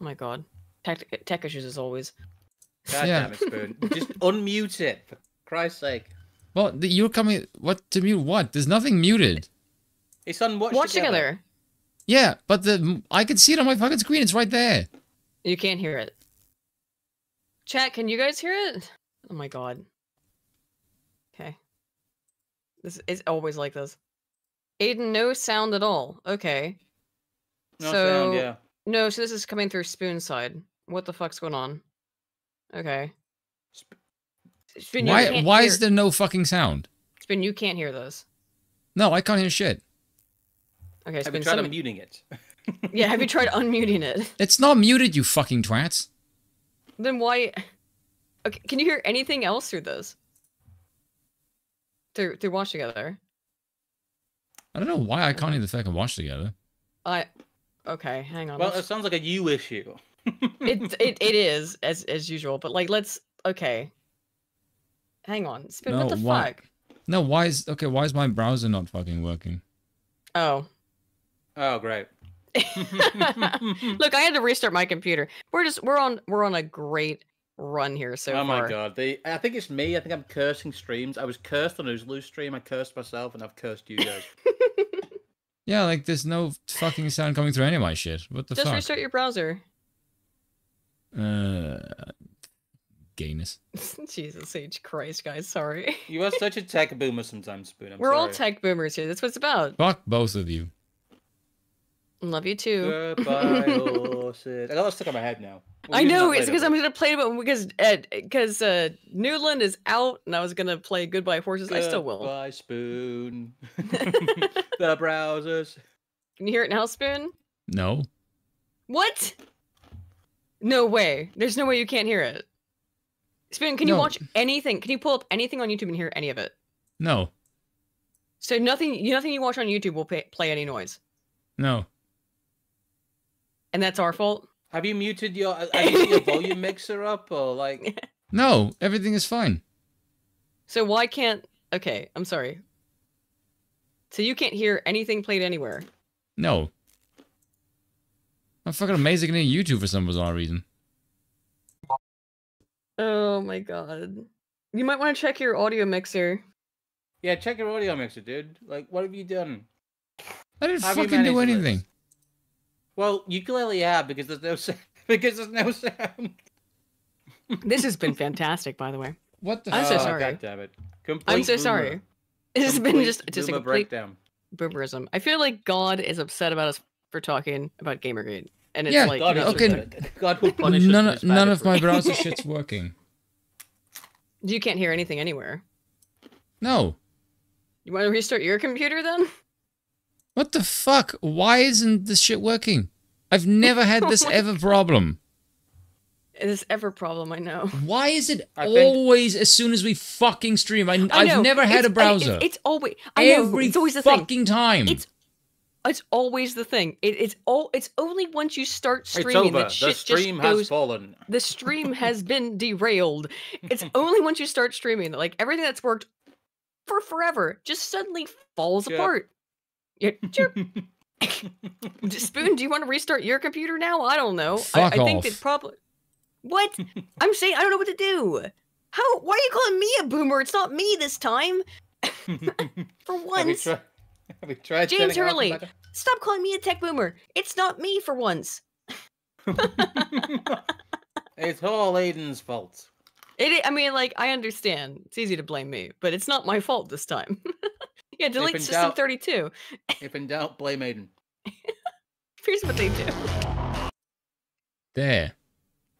B: Oh my god, tech tech issues as always.
C: God
A: Yeah.
C: damn it, Spoon. [laughs] Just unmute it for Christ's sake.
A: Well, you're coming. What to mute? What? There's nothing muted.
C: It's on watch,
B: Watch
C: together.
B: together.
A: Yeah, but the I can see it on my fucking screen. It's right there.
B: You can't hear it. Chat, can you guys hear it? Oh my god. Okay. This is always like this. Aydin, no sound at all. Okay.
C: No
B: so
C: sound. Yeah.
B: no, so this is coming through Spoon side. What the fuck's going on? Okay. Spoon, you
A: Why?
B: can't
A: Why
B: hear-
A: is there no fucking sound?
B: Spoon, you can't hear this.
A: No, I can't hear shit.
B: Okay,
C: Have
B: Spoon,
C: you tried
B: some...
C: unmuting it? [laughs]
B: Yeah, have you tried unmuting it?
A: It's not muted, you fucking twats.
B: Then why? Okay, can you hear anything else through this? Through through watch together.
A: I don't know why I can't hear the fucking watch together.
B: I. Okay, hang on.
C: Well,
B: let's-
C: it sounds like a you issue. [laughs]
B: it, it it is as as usual, but like let's okay. Hang on, Spoon. what
A: No,
B: the
A: why-
B: fuck?
A: No, why is okay? Why is my browser not fucking working?
B: Oh,
C: Oh, great. [laughs]
B: look, I had to restart my computer. We're just we're on we're on a great run here so
C: oh
B: far.
C: my god. They, I think it's me. I think I'm cursing streams. I was cursed on Uzlu stream. I cursed myself, and I've cursed you guys. [laughs]
A: Yeah, like there's no fucking sound coming through any of my shit. What the
B: Just
A: fuck?
B: restart your browser.
A: Uh, gayness. [laughs]
B: Jesus H Christ, guys. Sorry.
C: you are such a tech boomer sometimes, Spoon. I'm
B: we're all tech boomers here. That's what it's about.
A: Fuck both of you.
B: Love you too.
C: Goodbye, [laughs] horses. I got that stuck on my head now. We'll
B: I know it's because I'm gonna play it because because uh, Nuland is out and I was gonna play Goodbye Horses. I still will.
C: Goodbye, Spoon. [laughs] the browsers.
B: Can you hear it now, Spoon?
A: No.
B: What? No way. There's no way you can't hear it. Spoon, can you watch anything? Can you pull up anything on YouTube and hear any of it?
A: No.
B: So nothing, nothing you watch on YouTube will pay, play any noise,
A: No.
B: And that's our fault.
C: Have you muted your? You your volume [laughs] mixer up or like?
A: No. Everything is fine.
B: So why can't? Okay, I'm sorry. So you can't hear anything played anywhere.
A: No. I'm fucking amazing at YouTube for some bizarre reason.
B: Oh my god. You might want to check your audio mixer.
C: Yeah, check your audio mixer, dude. Like, what have you done?
A: I didn't
C: Have
A: fucking do
C: anything. this?
A: Anything.
C: Well, you clearly have because there's no sound. [laughs] Because there's no sound.
B: This has been [laughs] fantastic, by the way.
A: What the
B: I'm so
C: Oh,
B: sorry.
C: God damn it.
B: I'm so
C: boomer.
B: sorry. It has been
C: Complete
B: just just a
C: boomer
B: complete
C: breakdown.
B: boomerism. I feel like God is upset about us for talking about Gamergate, and it's
A: Yeah,
B: like
C: God,
B: you
C: is
B: know,
A: okay. [laughs]
C: God will punish us
A: None,
C: for
A: of, none of my browser shit's working.
B: you can't hear anything anywhere.
A: No.
B: You want to restart your computer then?
A: What the fuck? Why isn't this shit working? I've never had this [laughs] ever problem.
B: It is ever problem. I know.
A: Why is it
C: I think-
A: always as soon as we fucking stream? I,
B: I
A: I've never had
B: It's-
A: a browser.
B: It's, it's always. I know.
A: Every
B: It's always the thing.
A: fucking time.
B: It's it's always the thing. It, it's all. It's only once you start
C: It's
B: streaming
C: over.
B: that
C: The
B: shit
C: stream
B: just
C: has fallen.
B: The stream [laughs] has been derailed. It's only once you start streaming that like everything that's worked for forever just suddenly falls
C: Yep.
B: apart. Yeah, [laughs] chirp. [laughs] Spoon, do you want to restart your computer now? I don't know.
A: Fuck
B: I, I think
A: off.
B: that probably. What? [laughs] I'm saying I don't know what to do. How? Why are you calling me a boomer? It's not me this time. For
C: Have you
B: once.
C: Have you tried
B: James
C: turning off the
B: Hurley. stop calling me a tech boomer. It's not me for once.
C: it's all Aydin's fault.
B: It. I- I mean, like I understand. It's easy to blame me, but it's not my fault this time. Yeah, delete
C: in
B: system
C: doubt-
B: 32.
C: If in doubt, blame Maiden. [laughs]
B: Here's what they do.
A: there.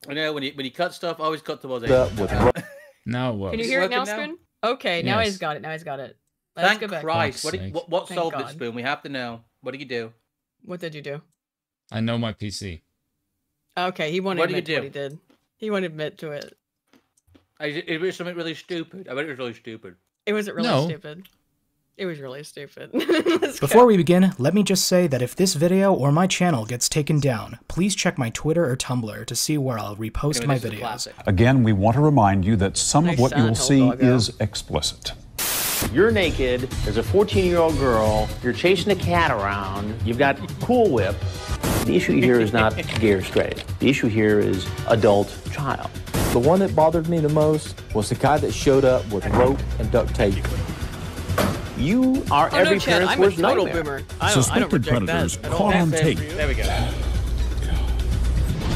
C: I know when you when you cut stuff, I always cut towards Aydin. [laughs]
A: Now it works.
B: Can you hear it now,
C: working now?
B: Spoon? Okay, now he's got it. Now he's got it. Let's
C: Thank
B: go back.
C: Christ! What,
A: Fuck's
C: did, what, what
B: Thank
C: solved
B: God.
C: it, Spoon? We have to know. What did you do?
B: What did you do?
A: I know my PC.
B: Okay, he won't
C: What do you
B: admit to what he did. He won't admit to it.
C: I, it was something really stupid. I bet it was really stupid.
B: It wasn't really
A: No.
B: stupid. It was really stupid. [laughs]
E: Before we begin, let me just say that if this video or my channel gets taken down, please check my Twitter or Tumblr to see where I'll repost my
C: this
E: videos.
F: Again, we want to remind you that some
B: Nice
F: of what you'll see
B: doggo.
F: is explicit.
G: You're naked, there's a 14 year old girl, you're chasing a cat around, you've got Cool Whip. The issue here is not [laughs] gay or straight. The issue here is adult child.
H: The one that bothered me the most was the guy that showed up with rope and duct tape.
G: You are
B: Oh
G: every
B: no, Chad,
G: parent's
B: I'm a
G: worst
B: total
G: nightmare.
B: boomer. I don't, I don't
F: Suspected predators
B: that
F: caught on tape,
C: There we go.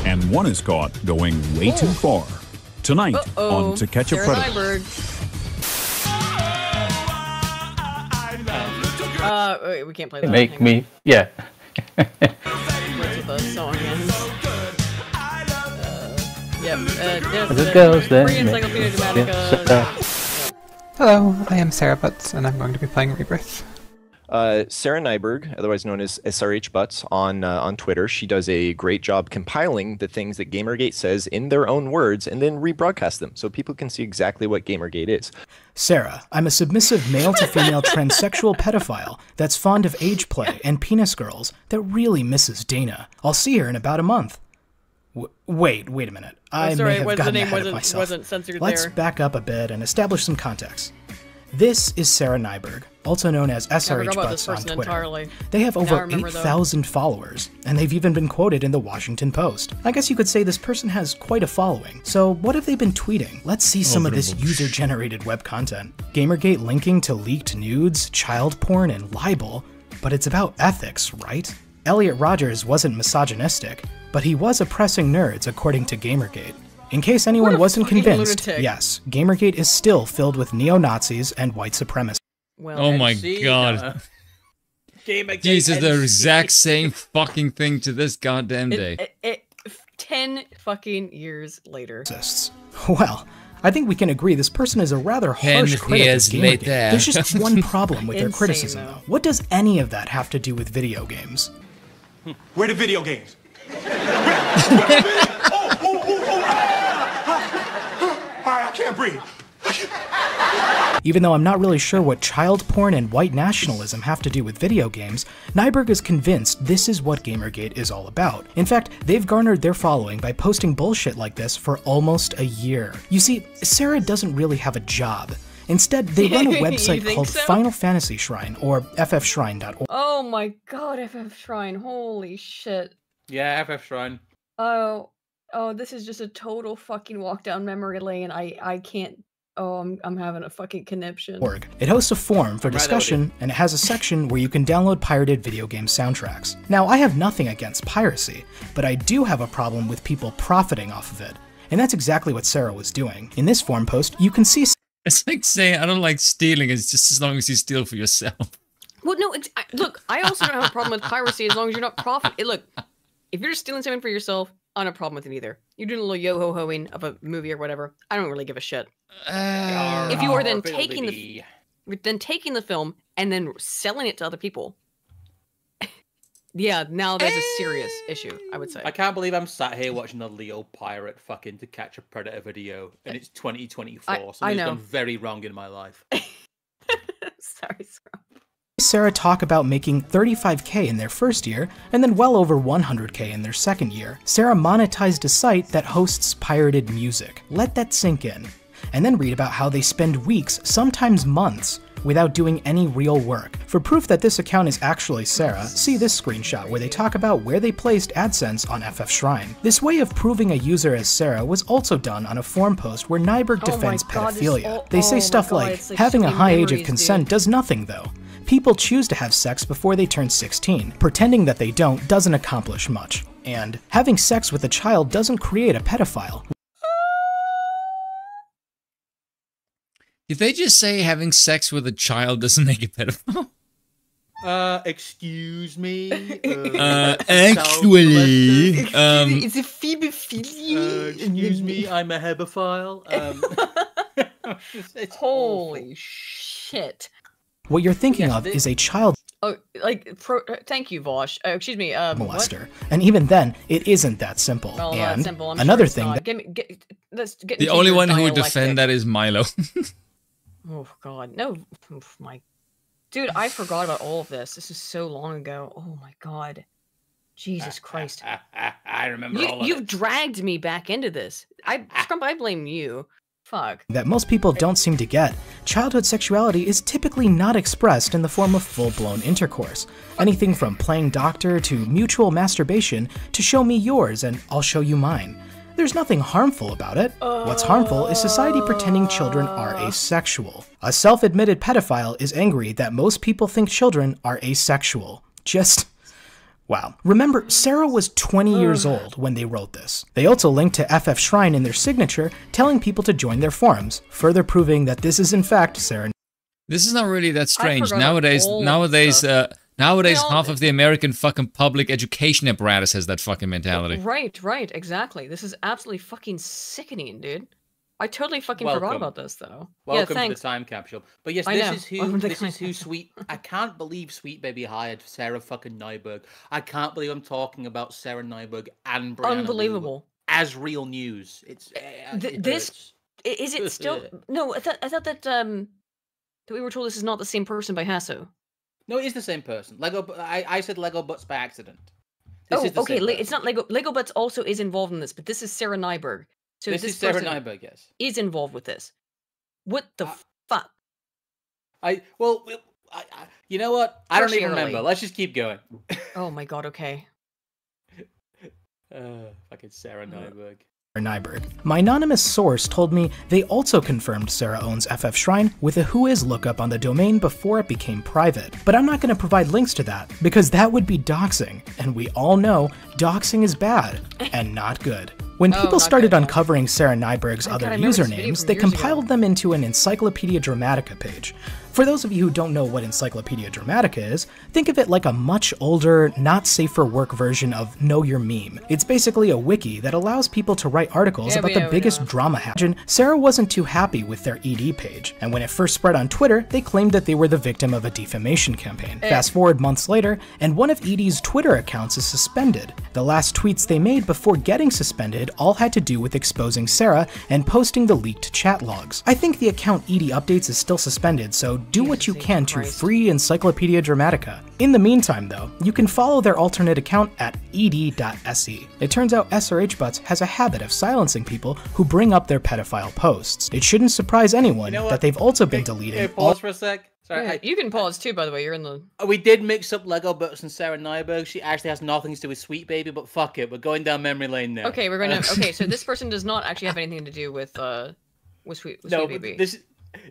F: and one is caught going way too far. Tonight
B: Uh-oh.
F: on To Catch a
B: Sarah
F: Predator.
B: Nyberg. Uh, wait, we can't play that.
C: Make
B: Hang on.
C: me, yeah.
B: With the song? Uh, yep. Uh, there's
C: As it
B: the
C: goes, then
B: Free Encyclopedia Dramatica.
C: Feel
I: Hello, I am Sarah Butts, and I'm going to be playing Rebirth.
H: Uh, Sarah Nyberg, otherwise known as SRH Butts on uh, on Twitter, she does a great job compiling the things that Gamergate says in their own words and then rebroadcast them so people can see exactly what Gamergate is.
E: Sarah, I'm a submissive male to female transsexual pedophile that's fond of age play and penis girls that really misses Dana. I'll see her in about a month. W- wait, wait a minute. Oh, I
B: Oh, sorry,
E: may have
B: was- the
E: gotten
B: name
E: ahead of
B: wasn't-
E: myself.
B: wasn't censored
E: Let's
B: there.
E: back up a bit and establish some context. This is Sarah Nyberg, also known as
B: I
E: SRH
B: forgot about this
E: Butts on Twitter.
B: entirely.
E: They have over 8,000 followers, and they've even been quoted in the Washington Post. I guess you could say this person has quite a following. So, what have they been tweeting? Let's see some of this user generated web content. Gamergate linking to leaked nudes, child porn, and libel, but it's about ethics, right? Elliot Rogers wasn't misogynistic, but he was oppressing nerds according to Gamergate. In case anyone wasn't convinced,
B: lunatic.
E: yes, Gamergate is still filled with neo Nazis and white supremacists.
B: Well,
A: Oh my
C: See,
A: god.
C: uh, [laughs] Gamergate
A: Jesus, the
C: NC.
A: exact same fucking thing to this goddamn day.
B: it, it, it, ten fucking years later. [laughs]
E: Well, I think we can agree this person is a rather harsh critic of Gamergate. There's just [laughs] one problem with their
B: Insane,
E: criticism,
B: though.
E: though. What does any of that have to do with video games?
J: Where the video games? Where- where- oh, oh, oh, oh, ah, ah, ah, I can't breathe.
E: Even though I'm not really sure what child porn and white nationalism have to do with video games, Nyberg is convinced this is what Gamergate is all about. In fact, they've garnered their following by posting bullshit like this for almost a year. You see, Sarah doesn't really have a job. Instead, they run a [laughs] website called
B: so?
E: Final Fantasy Shrine, or ffshrine.org.
B: Oh my god, FF Shrine, holy shit.
C: Yeah, FF Shrine.
B: Oh, oh, this is just a total fucking walk down memory lane. I I can't. Oh, I'm I'm having a fucking conniption.
E: org. It hosts a forum for
C: right
E: discussion, and it has a section where you can download pirated video game soundtracks. Now, I have nothing against piracy, but I do have a problem with people profiting off of it. And that's exactly what Sarah was doing. In this forum post, you can see
A: It's like saying I don't like stealing. It's just as long as you steal for yourself.
B: Well, no, ex- I, look, I also don't have a problem with piracy as long as you're not profit. eh, Look, if you're just stealing something for yourself, I don't have a problem with it either. You're doing a little yo ho hoing of a movie or whatever. I don't really give a shit.
A: Uh,
B: If you are then taking the- then taking the film and then selling it to other people. [laughs] yeah, now there's a serious issue. I would say.
C: I can't believe I'm sat here watching a Leo pirate fucking to catch a predator video, and it's 2024.
B: I
C: Something's
B: know.
C: gone very wrong in my life. [laughs]
B: Sorry, Scrump.
E: Sarah talk about making 35k in their first year and then well over 100k in their second year. Sarah monetized a site that hosts pirated music. Let that sink in. And then read about how they spend weeks, sometimes months, without doing any real work. For proof that this account is actually Sarah, see this screenshot where they talk about where they placed AdSense on FF Shrine. This way of proving a user as Sarah was also done on a forum post where Nyberg
B: Oh
E: defends
B: God,
E: pedophilia.
B: oh-
E: they
B: oh
E: say
B: my
E: stuff
B: God,
E: like, having a high age of
B: memories, dude."
E: consent does nothing though. People choose to have sex before they turn 16. Pretending that they don't doesn't accomplish much. And having sex with a child doesn't create a pedophile.
A: Did they just say having sex with a child doesn't make a pedophile? [laughs]
C: Uh, excuse me. [laughs]
A: Uh,
C: child
A: actually,
C: molester.
A: um,
B: it's a phebophilia.
C: Uh, excuse me, I'm a hebephile. Um, it's- [laughs] it's
B: Holy
C: awful.
B: shit.
E: What you're thinking
C: Yes,
E: of
C: this-
E: is a child
B: Oh, like, pro- thank you, Vosh. Uh, excuse me. Um, what?
E: molester. And even then, it isn't that simple.
B: Well, not
E: and
B: simple.
E: Another
B: sure
E: thing that
B: Give me, get, let's get
A: the only one who would defend that is Milo. [laughs]
B: Oh God, no, oof, my dude, I forgot about all of this. This is so long ago. Oh my God, Jesus [laughs] Christ!
C: I remember
B: You
C: all of
B: you've
C: it.
B: dragged me back into this. I Scrump, I blame you. Fuck.
E: that most people don't seem to get. Childhood sexuality is typically not expressed in the form of full-blown intercourse. Anything from playing doctor to mutual masturbation to show me yours and I'll show you mine. There's nothing harmful about it. What's harmful is society pretending children are asexual. A self-admitted pedophile is angry that most people think children are asexual. Just Wow. Remember, Sarah was 20 years old when they wrote this. They also linked to FF Shrine in their signature, telling people to join their forums, further proving that this is in fact Sarah.
A: this is not really that strange nowadays. Nowadays, uh, nowadays,
B: They all-
A: half of the American fucking public education apparatus has that fucking mentality.
B: Right, right, exactly. This is absolutely fucking sickening, dude. I totally fucking forgot about this though.
C: Welcome
B: yeah,
C: to the time capsule. But yes,
B: I
C: this
B: know.
C: is who
B: Welcome
C: this is who sweet. I can't believe Sweet Baby hired Sarah fucking Nyberg. I can't believe I'm talking about Sarah Nyberg and Brianna
B: Unbelievable.
C: as real news. It's uh,
B: Th-
C: it
B: this-
C: hurts.
B: Is it still? [laughs] No, I thought I thought that um that we were told this is not the same person by Hasso.
C: No, it is the same person. Lego. I, I said Lego Butts by accident. This
B: oh,
C: is the
B: okay. Le- it's not Lego. Lego Butts also is involved in this, but this is Sarah Nyberg. So
C: this,
B: this,
C: is Sarah
B: person
C: Nyberg. Yes.
B: is involved with this. What the
C: Uh,
B: fuck?
C: I well, I, I, you know what? I don't even remember. Let's just keep going.
B: Oh [laughs] my god. Okay.
C: Uh, fucking Sarah Nyberg.
E: Nyberg. My anonymous source told me they also confirmed Sarah owns FF Shrine with a whois lookup on the domain before it became private. But I'm not going to provide links to that because that would be doxing, and we all know doxing is bad and not good. When
B: Oh,
E: people started
B: good,
E: uncovering Sarah Nyberg's other
B: God, I remember this video
E: usernames, they compiled them into an Encyclopedia Dramatica page. For those of you who don't know what Encyclopedia Dramatica is, think of it like a much older, not safe for work version of Know Your Meme. It's basically a wiki that allows people to write articles
B: Yeah,
E: about
B: we
E: the biggest drama happen. Sarah wasn't too happy with their ED page, and when it first spread on Twitter, they claimed that they were the victim of a defamation campaign. Fast forward months later, and one of Edie's Twitter accounts is suspended. The last tweets they made before getting suspended all had to do with exposing Sarah and posting the leaked chat logs. I think the account Edie updates is still suspended, so do what you can to free Encyclopedia Dramatica. In the meantime, though, you can follow their alternate account at ed.se. It turns out SRH Butts has a habit of silencing people who bring up their pedophile posts. It shouldn't surprise anyone
C: know
E: that they've also been deleting
C: Hey,
E: all
C: pause for a sec. Sorry,
B: Yeah,
C: I,
B: you can pause too, by the way. You're in the.
C: we did mix up Lego Books and Sarah Nyberg. She actually has nothing to do with Sweet Baby, but fuck it, we're going down memory lane now.
B: Okay, we're gonna.
C: Uh,
B: Okay, so [laughs] this person does not actually have anything to do with uh, with Sweet, with
C: no,
B: Sweet
C: but
B: Baby.
C: this.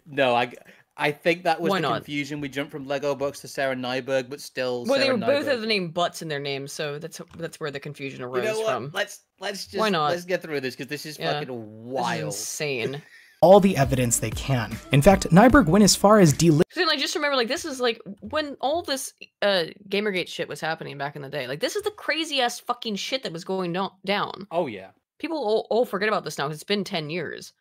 C: No, I. I think that was
B: Why
C: the
B: not?
C: confusion. We jumped from Lego Books to Sarah Nyberg, but still.
B: well, they
C: Sarah
B: were both
C: Nyberg.
B: have the name Butts in their names, so that's that's where the confusion
C: You
B: arose
C: know what?
B: from.
C: Let's let's just
B: Why not?
C: let's get through this because this is
B: Yeah.
C: fucking
B: This is
C: wild.
B: insane. [laughs]
E: all the evidence they can. In fact, Nyberg went as far as delisting
B: So like, just remember, like, this is like when all this uh GamerGate shit was happening back in the day. Like, this is the crazy ass fucking shit that was going do- down.
C: Oh yeah.
B: People all, all forget about this now because it's been ten years.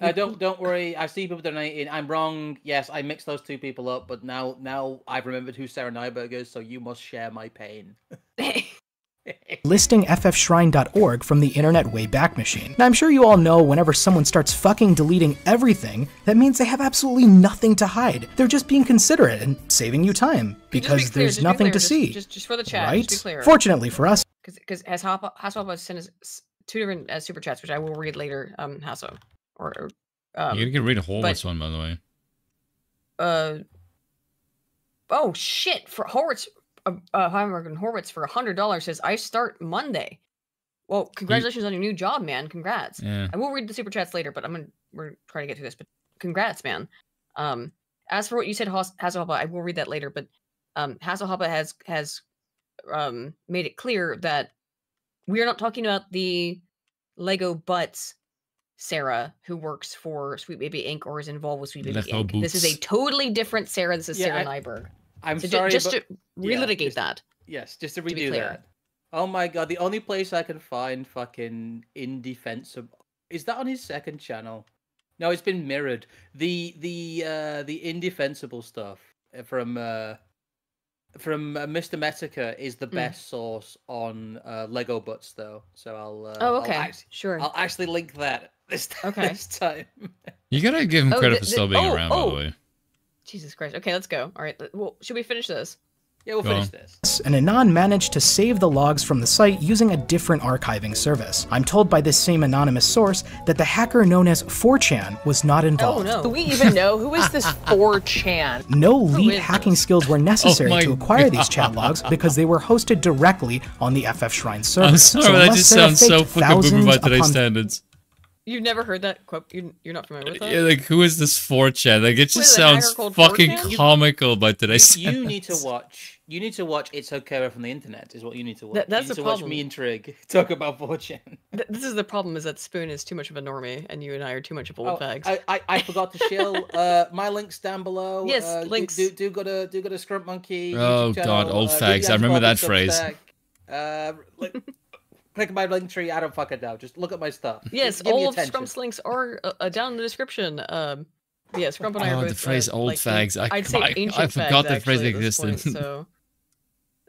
C: Uh, don't don't worry. I see people donating. I'm wrong. Yes, I mixed those two people up, but now now I've remembered who Sarah Nyberg is, so you must share my pain. [laughs] [laughs]
E: Listing ffshrine.org from the Internet Wayback Machine. Now, I'm sure you all know whenever someone starts fucking deleting everything, that means they have absolutely nothing to hide. They're just being considerate and saving you time
B: Just be
E: because
B: clear,
E: there's
B: just be
E: nothing to
B: just-
E: see.
B: Just, just for the chat,
E: right?
B: just be clear.
E: Fortunately for us,
B: because has Hasselhoff Hasselhoff sent us two different uh, super chats, which I will read later. Um, Hasso, or, um,
A: you can read a whole
B: but-
A: one, by the way.
B: uh oh shit for Horwitz uh, uh Heimerg and Horwitz for a hundred dollars says I start Monday. Well, congratulations on your new job, man. Congrats.
A: Yeah.
B: I will read the super chats later, but I'm gonna we're trying to get through this. But congrats, man. Um, as for what you said, Has- Hasselhoff, I will read that later. But um, Hasselhoff has has um made it clear that we are not talking about the Lego butts Sarah who works for Sweet Baby Inc. or is involved with Sweet Baby
A: Lego
B: Inc. This is a totally different Sarah. This is
C: Yeah,
B: Sarah
C: I-
B: Nyberg.
C: I'm
B: So
C: sorry,
B: just to
C: yeah,
B: relitigate
C: just-
B: that.
C: yes, just to redo
B: clear.
C: that. Oh my god, the only place I can find fucking indefensible is that on his second channel. No, it's been mirrored. The the uh the indefensible stuff uh, from uh from uh, Mr. Metokur is the
B: Mm.
C: best source on uh, Lego butts though. So I'll uh,
B: Oh,
C: I'll
B: okay,
C: act-
B: sure.
C: I'll actually link that this time. [laughs]
B: Okay.
C: This time.
A: You gotta give him
B: Oh,
A: credit
B: th-
A: for still being
B: oh,
A: around, by
B: oh.
A: the way.
B: Jesus Christ. Okay, let's go. All right. Well, should we finish this?
C: Yeah, we'll
A: Go
C: finish
A: on.
C: this.
E: and Anon managed to save the logs from the site using a different archiving service. I'm told by this same anonymous source that the hacker known as 4chan was not involved.
B: Oh
E: involved.
B: no.
K: Do we even know who is this [laughs] 4chan?
E: No
B: lead
E: hacking
B: this?
E: skills were [laughs] oh necessary
A: Oh
E: to acquire these chat logs because they were hosted directly on the FF Shrine server.
A: I'm sorry,
E: so
A: that
E: unless
A: just
E: Sarah
A: sounds so
E: faked
A: fucking boomer by today's
E: upon
A: standards.
B: You've never heard that quote? You, you're not familiar with that?
A: Yeah, like who is this 4chan? Like it just
B: is it, a hacker
A: sounds fucking
B: 4chan? You-
A: comical by today's
C: You
A: standards.
C: need to watch. You need to watch It's Okay from the Internet. Is what you need to watch.
B: That- that's
C: you need
B: the
C: to watch
B: problem.
C: me and Trig [laughs] talk about 4chan.
B: Th- this is the problem: is that Spoon is too much of a normie, and you and I are too much of old
C: Oh,
B: fags.
C: I, I, I forgot to shill. Uh, [laughs] my links down below.
B: Yes,
C: uh,
B: links.
C: Do, do, go to do go to Scrump Monkey.
A: Oh,
C: YouTube
A: God, old
C: uh,
A: fags. I remember that phrase.
C: Uh, li- [laughs] click my link tree. I don't fucking know. Just look at my stuff.
B: yes,
C: Give- give me
B: all of
C: attention.
B: Scrump's links are uh, uh, down in the description. Um, yeah, Scrump and I are
A: Oh,
B: both.
A: the phrase
B: uh,
A: old
B: like,
A: fags. I-
B: I'd say
A: I- I forgot
B: fags,
A: that phrase
B: actually, at this point,
A: existed.
B: so,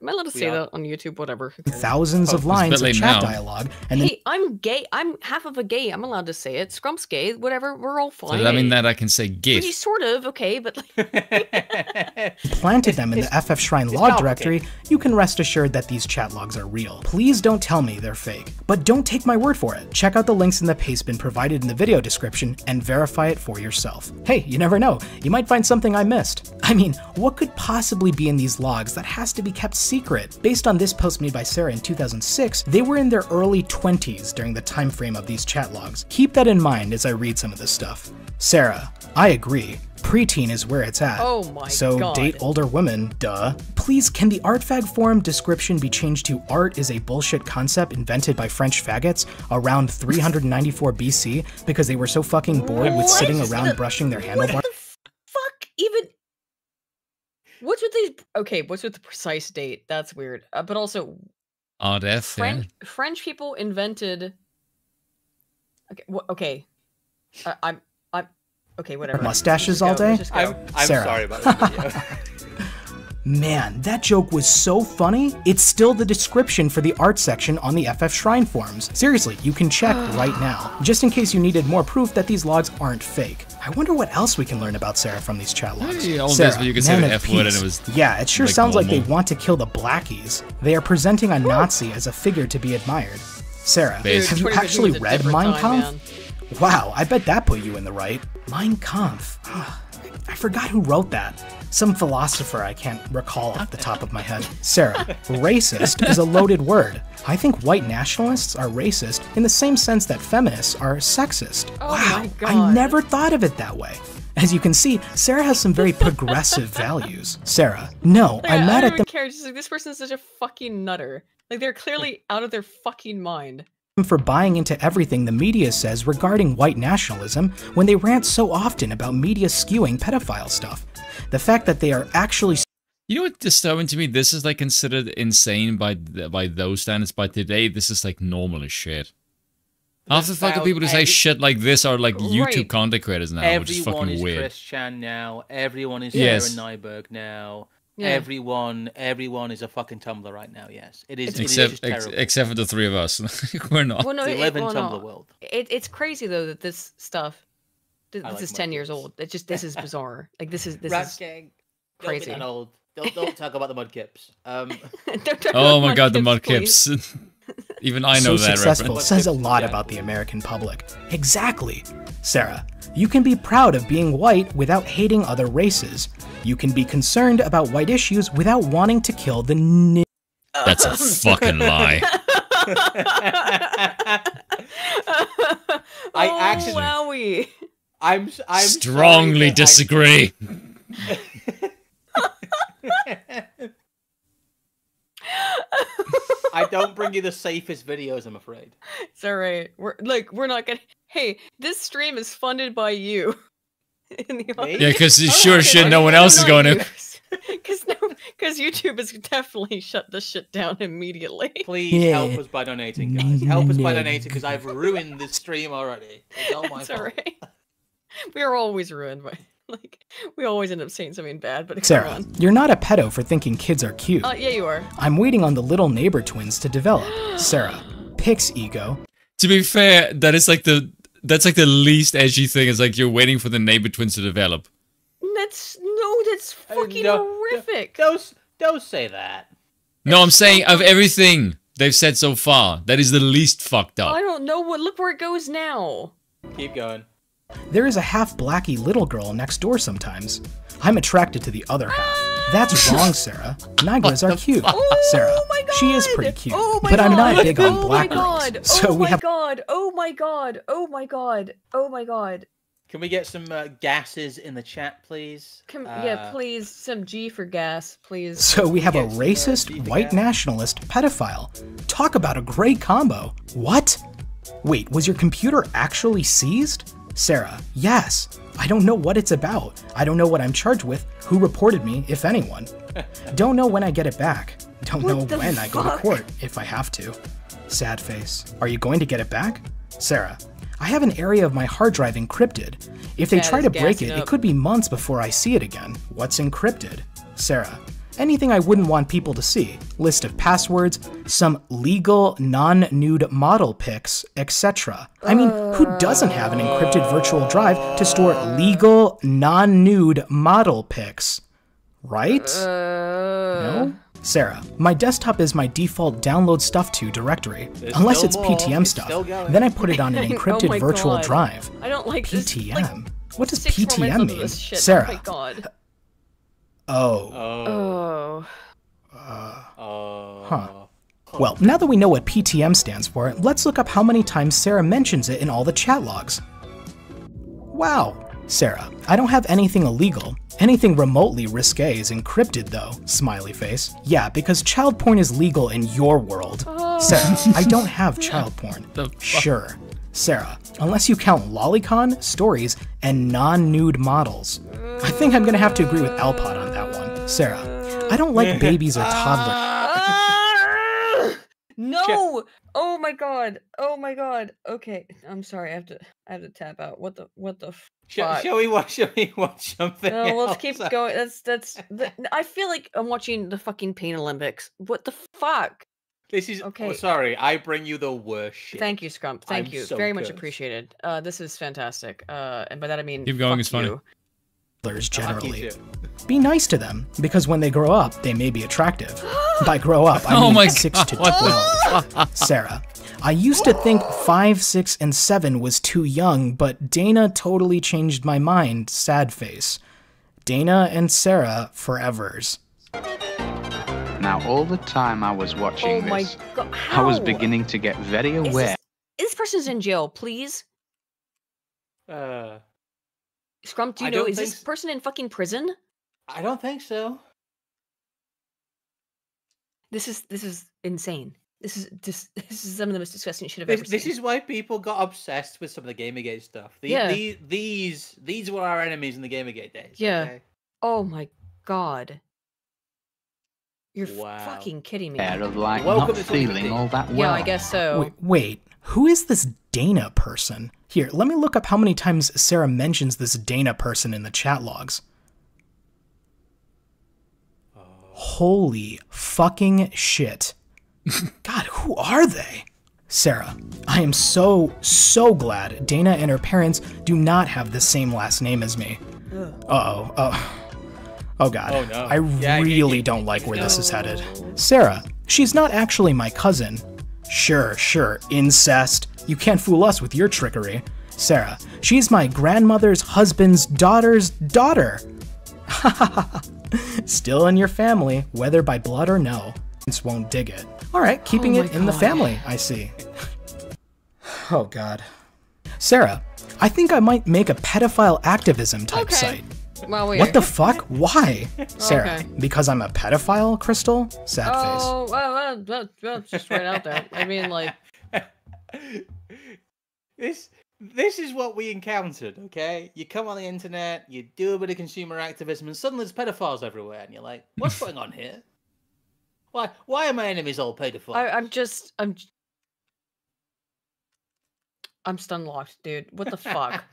B: am I allowed to
C: We
B: say
C: are.
B: that on YouTube? Whatever.
E: thousands
A: Oh,
E: of lines of chat
A: now.
E: dialogue, and then
B: Hey, I'm gay. I'm half of a gay. I'm allowed to say it. Scrump's gay. Whatever. We're all fine.
A: does that mean that I can say
B: Well,
A: GIF?
B: you sort of okay, but like, [laughs]
E: planted them in the FF Shrine log directory, you can rest assured that these chat logs are real. Please don't tell me they're fake. But don't take my word for it. Check out the links in the pastebin provided in the video description and verify it for yourself. Hey, you never know. You might find something I missed. I mean, what could possibly be in these logs that has to be kept secret? Based on this post made by Sarah in 2006, they were in their early 20s during the time frame of these chat logs. Keep that in mind as I read some of this stuff. Sarah, I agree. Preteen is where it's at.
B: Oh my
E: so
B: God.
E: So date older women, duh. Please, can the artfag forum description be changed to art is a bullshit concept invented by French faggots around 394 BC because they were so fucking bored with sitting around brushing their handlebars?
B: what the fuck? Even what's with these? Okay, what's with the precise date? That's weird. Uh, but also,
A: Odd F, yeah.
B: French French people invented. Okay, wh- okay, uh, I'm I'm okay. Whatever.
E: Mustaches all day?
C: I'm. I'm
E: Sarah.
C: sorry about this video. [laughs]
E: Man, that joke was so funny, it's still the description for the art section on the FF Shrine forums. Seriously, you can check right [gasps] now, just in case you needed more proof that these logs aren't fake. I wonder what else we can learn about Sarah from these chat logs.
A: Hey, all
E: Sarah,
A: this, you could say
E: man
A: the
E: of
A: F word and
E: peace.
A: it was,
E: Yeah, it sure
A: like,
E: sounds like they want to kill the Blackies. They are presenting a Nazi as a figure to be admired. Sarah,
A: Dude,
E: have you actually read Mein Kampf?
B: man.
E: Wow, I bet that put you in the right. Mein Kampf. Ah, I forgot who wrote that. Some philosopher I can't recall off the top of my head. Sarah, [laughs] racist is a loaded word. I think white nationalists are racist in the same sense that feminists are sexist.
B: Oh
E: wow, I never thought of it that way. As you can see, Sarah has some very progressive [laughs] values. Sarah, no,
B: Like,
E: I'm mad at them
B: care. Just like this person's such a fucking nutter. Like they're clearly out of their fucking mind.
E: for buying into everything the media says regarding white nationalism when they rant so often about media skewing pedophile stuff. The fact that they are actually
A: You know what's disturbing to me? This is like considered insane by th- by those standards, but today this is like normal as shit. Half the fucking
C: about
A: people who say shit like this are like YouTube
B: Right.
A: content creators now, which is
C: Everyone
A: fucking
C: is
A: weird.
C: Chris Chan now. Everyone is
A: Yes.
C: Sarah Nyberg now.
B: Yeah.
C: Everyone, everyone is a fucking Tumblr right now. Yes, it is. It is
A: Except
C: just
A: ex- except for the three of us, [laughs] we're not.
B: Well, no,
C: They
B: it,
C: live in
B: well,
C: Tumblr
B: no.
C: world.
B: It, it's crazy though that this stuff. This, this
C: like
B: is ten
C: Mudkips.
B: years old. It's just this is bizarre. Like this is this
C: Rat
B: is
C: gang.
B: crazy.
C: Don't be that old. Don't, don't talk about the Mudkips. Um, [laughs]
B: Don't talk
A: Oh
B: about
A: my god, the
B: Mudkips, please. [laughs] [laughs]
A: Even I know
E: so
A: that
E: successful
A: reference.
E: says a lot
C: yeah.
E: about the American public. Exactly. Sarah, you can be proud of being white without hating other races. You can be concerned about white issues without wanting to kill the n-
A: That's a fucking lie.
C: I
B: oh,
C: actually-
B: wowie.
C: I'm. s- I'm
A: Strongly
C: that I-
A: disagree.
C: I don't bring you the safest videos. I'm afraid.
B: It's all right. We're like we're not gonna. Hey, this stream is funded by you. [laughs] In the
A: Yeah, because sure
B: okay,
A: shit, no one else is going [laughs] to.
B: Because no, because YouTube has definitely shut this shit down immediately.
C: Please
E: Yeah.
C: help us by donating, guys. Help us by donating because I've ruined this stream already. It's all [laughs] my
B: It's
C: fault.
B: alright. We are always ruined by like we always end up saying something bad. But [laughs]
E: Sarah, you're not a pedo for thinking kids are cute.
B: Uh, yeah, you are.
E: I'm waiting on the little neighbor twins to develop. [gasps] Sarah, Pix ego.
A: To be fair, that is like the that's like the least edgy thing. Is like you're waiting for the neighbor twins to develop.
B: That's no, that's
C: Uh,
B: fucking
C: no, no,
B: horrific.
C: Don't don't say that.
A: No, I'm saying of everything they've said so far, that is the least fucked up.
B: I don't know what. Look where it goes now.
C: Keep going.
E: There is a half blacky little girl next door sometimes. I'm attracted to the other half. That's wrong, Sarah. Nigras are cute. Sarah,
B: Oh my god!
E: she is pretty cute.
B: Oh my
E: but I'm not big on
B: oh
E: black
B: my
E: girls.
B: god!
E: So
B: oh
E: we
B: my
E: have
B: god! Oh my god! Oh my god! Oh my god!
C: Can we get some uh, gases in the chat, please?
B: Come,
C: Uh,
B: yeah, please, some G for gas, please. [laughs]
E: So we have a racist, white
C: Down.
E: nationalist pedophile. Talk about a great combo. What? Wait, was your computer actually seized? Sarah, yes. I don't know what it's about. I don't know what I'm charged with, who reported me, if anyone. [laughs] don't know when I get it back. Don't know
B: the
E: when I go to court, if I have to. Sad face. Are you going to get it back? Sarah, I have an area of my hard drive encrypted. If they
B: Chad
E: try to break
B: gassing
E: it, it could be months before I see it again. What's encrypted? Sarah, anything I wouldn't want people to see. List of passwords, some legal non-nude model pics, etc. I mean, who doesn't have an encrypted virtual drive to store legal non-nude model pics? Right? no? Uh. Sarah, my desktop is my default download stuff to directory.
C: There's
E: Unless it's. PTM
C: It's
E: stuff. Then I put it on an [laughs]
B: Oh
E: encrypted
B: my
E: virtual
B: God.
E: drive.
B: I don't like this.
E: PTM.
B: Like,
E: what does
B: six more minutes
E: PTM mean?
B: Oh
E: Sarah.
B: Oh my god.
E: Oh.
C: Oh.
B: Oh.
C: Oh.
E: Huh. Well, now that we know what PTM stands for, let's look up how many times Sarah mentions it in all the chat logs. Wow. Sarah, I don't have anything illegal. Anything remotely risque is encrypted though, smiley face. Yeah, because child porn is legal in your world. Oh. Sarah, I don't [laughs] have child porn. Sure. Sarah, unless you count lolicon, stories, and non-nude models. I think I'm gonna have to agree with Alpod on that one. Sarah, I don't like [laughs] babies or toddlers. [laughs]
B: No! Oh my god! Oh my god! Okay, I'm sorry. I have to. I have to tap out. What the? What the
C: Shall,
B: fuck?
C: shall we watch? [laughs] Shall we watch something?
B: No, let's keep going. That's that's. The, I feel like I'm watching the fucking Pain Olympics. What the fuck?
C: This is
B: Okay.
C: Oh, sorry, I bring you the worst shit.
B: Thank you, Scrump. Thank
C: I'm
B: you.
C: so
B: Very much appreciated. Uh, this is fantastic. Uh, and by that I mean
A: Keep going,
B: fuck
A: it's funny.
B: you.
E: Others
C: Fuck
E: generally. Be nice to them, because when they grow up, they may be attractive. [gasps] By grow up, I
A: Oh
E: mean
A: my
E: 6
A: God,
E: to 12. [laughs] Sarah. I used to think 5, 6, and 7 was too young, but Dana totally changed my mind. Sad face. Dana and Sarah forevers.
L: Now, all the time I was watching
B: Oh my
L: this,
B: god.
L: I was beginning to get very
B: Is
L: aware.
B: This, this person's in jail, please.
C: Uh,
B: Scrump, do you
C: I
B: know is this
C: s-
B: person in fucking prison?
C: I don't think so.
B: This is this is insane. This is just [laughs] this is some of the most disgusting shit I've ever
C: seen. this is why people got obsessed with some of the Gamergate stuff. The,
B: Yeah.
C: the- these these were our enemies in the Gamergate days.
B: Yeah.
C: okay?
B: Oh my god. You're
C: Wow.
B: fucking kidding me.
L: Aware of like
C: Welcome
L: not
C: to
L: feeling all that well.
B: Yeah, I guess so.
E: Wait, wait, who is this Dana person? Here, let me look up how many times Sarah mentions this Dana person in the chat logs. Holy fucking shit. [laughs] God, who are they? Sarah, I am so, so glad Dana and her parents do not have the same last name as me. Uh-oh. Oh. Oh, oh god.
C: Oh, no.
E: I
C: Yeah, yeah,
E: really
C: yeah,
E: don't like where this is headed. Sarah, she's not actually my cousin. Sure, sure, incest. You can't fool us with your trickery. Sarah, she's my grandmother's husband's daughter's daughter. [laughs] Still in your family, whether by blood or no. Parents won't dig it. All right, keeping
B: Oh
E: it
B: my
E: in the family, I see. Oh god. Sarah, I think I might make a pedophile activism type
B: Okay.
E: site.
B: Well, wait.
E: What the fuck? Why? [laughs] Sarah,
B: Okay.
E: because I'm a pedophile, Crystal? Sad oh, face.
B: Oh, well, well, well, well, just right out there. I mean, like, [laughs]
C: This this is what we encountered, okay? You come on the internet, you do a bit of consumer activism, and suddenly there's pedophiles everywhere, and you're like, what's [laughs] going on here? Why why are my enemies all pedophiles?
B: I, I'm just, I'm, j- I'm stun locked, dude. What the fuck?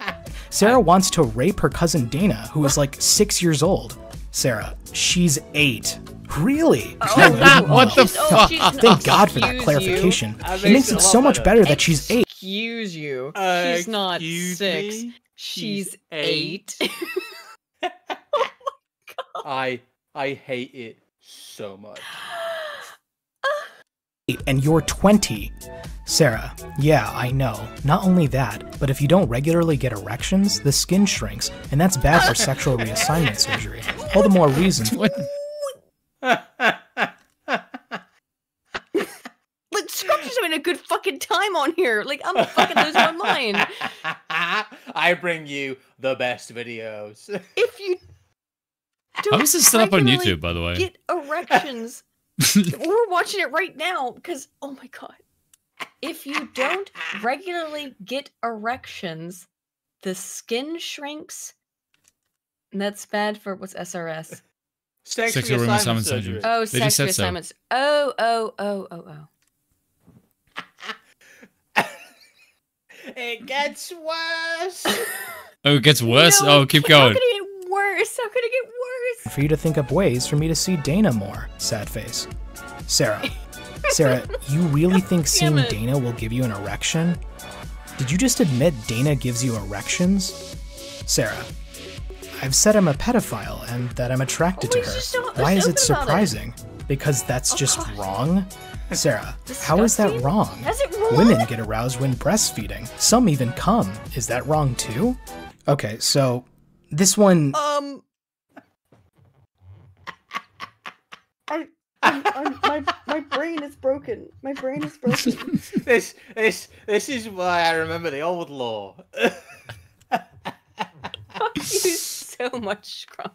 E: Sarah wants to rape her cousin Dana, who is like six years old. Sarah, she's eight. Really? [laughs]
B: Oh,
E: Oh, [laughs]
A: What the
B: she's- oh,
A: fuck?
E: Thank God for that clarification.
C: That
E: It
C: makes
E: makes
C: it
E: it so much
C: better.
E: better that she's eight.
B: Excuse you.
C: Uh,
B: she's not
C: excuse
B: six.
C: me?
B: She's,
C: She's
B: eight. [laughs]
C: I I hate it so much. [gasps] [gasps] [gasps]
E: and you're 20. Sarah, yeah, I know. Not only that, but if you don't regularly get erections, the skin shrinks, and that's bad for sexual [laughs] reassignment surgery. All the more reason.
A: What? [laughs]
B: Like, Scrump's just having a good fucking time on here. Like, I'm fucking losing my mind. [laughs]
C: I bring you the best videos.
B: If you
A: How
B: don't
A: this set up on YouTube, by the way?
B: Get erections. [laughs] We're watching it right now because, oh my god. If you don't regularly get erections, the skin shrinks. And that's bad for what's SRS?
A: Sexual reassignment surgery.
B: Oh,
A: They
B: sex
A: just so.
B: Oh, oh, oh, oh, oh. [laughs]
C: It gets worse. [laughs]
A: Oh, it gets worse?
B: No,
A: oh, keep
B: How
A: going.
B: Could it get worse? How could it get worse?
E: For you to think up ways for me to see Dana more. Sad face. Sarah. Sarah, [laughs] you really think seeing
B: it.
E: Dana will give you an erection? Did you just admit Dana gives you erections? Sarah. I've said I'm a pedophile and that I'm attracted
B: Oh,
E: to her. Why is it
B: about it.
E: surprising? Because that's
B: Oh,
E: just
B: God.
E: wrong? Sarah, [laughs] how is that wrong?
B: It wrong?
E: Women get aroused when breastfeeding. Some even come. Is that wrong too? Okay, so this one
B: Um. I, I'm, I'm, my, my brain is broken. My brain is broken. [laughs]
C: this this this is why I remember the old law.
B: Fuck you so much, Scrump.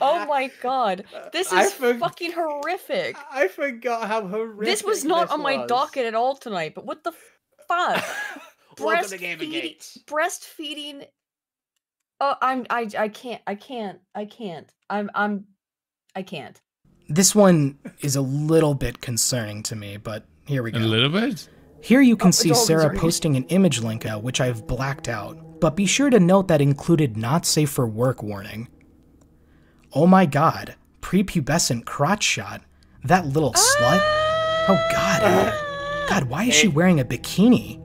B: Oh my god. This is
C: for-
B: fucking horrific.
C: I forgot how horrific.
B: This was not
C: this
B: on my docket at all tonight, but what the fuck? [laughs]
C: Welcome to
B: breastfeeding,
C: Gamergate.
B: breastfeeding. Oh, I'm I I can't I can't I can't I'm I'm I can't.
E: this one is a little bit concerning to me, but here we go.
A: A little bit?
E: Here you can
B: Oh,
E: see Sarah
B: concerning.
E: posting an image link out, which I've blacked out. But be sure to note that included not safe for work warning. Oh my god, prepubescent crotch shot. That little slut. Oh God. Ah. God, why is she wearing a bikini?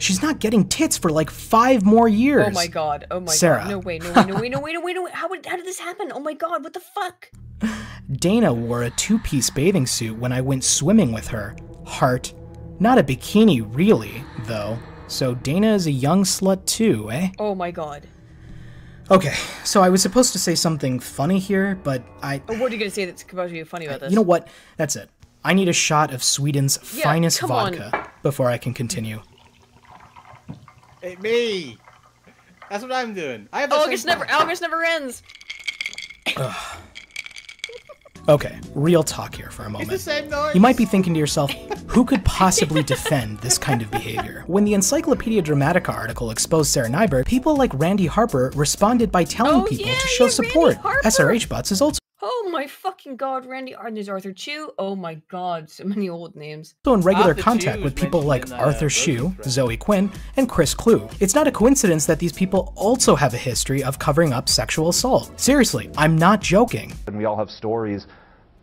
E: She's not getting tits for like five more years.
B: Oh my god. Oh my
E: Sarah.
B: god. No way, no way, no way, no way, no way, no way. How, would- how did this happen? Oh my god, what the fuck? [laughs]
E: Dana wore a two piece bathing suit when I went swimming with her. Heart. Not a bikini, really, though. So Dana is a young slut too, eh?
B: Oh my god.
E: Okay, so I was supposed to say something funny here, but I.
B: Oh, what are you gonna say that's supposed to be funny about this?
E: You know what? That's it. I need a shot of Sweden's
B: Yeah,
E: finest
B: come on.
E: vodka before I can continue.
C: It me. That's what I'm doing. I have the
B: August
C: same
B: never August never ends. [sighs]
E: Okay, real talk here for a moment.
C: the same noise.
E: You might be thinking to yourself, who could possibly defend this kind of behavior? When the Encyclopedia Dramatica article exposed Sarah Nyberg, people like Randy Harper responded by telling
B: Oh,
E: people
B: yeah,
E: to show
B: yeah,
E: support. SRH Butts is also
B: Oh my fucking god, Randy Ar- there's Arthur Chu. Oh my god, so many old names.
E: So in regular
C: Arthur
E: contact
C: Chu
E: with people like
C: uh,
E: Arthur
C: Rose's
E: Shue, Zoe Quinn, and Chris Kluwe. It's not a coincidence that these people also have a history of covering up sexual assault. Seriously, I'm not joking.
M: and we all have stories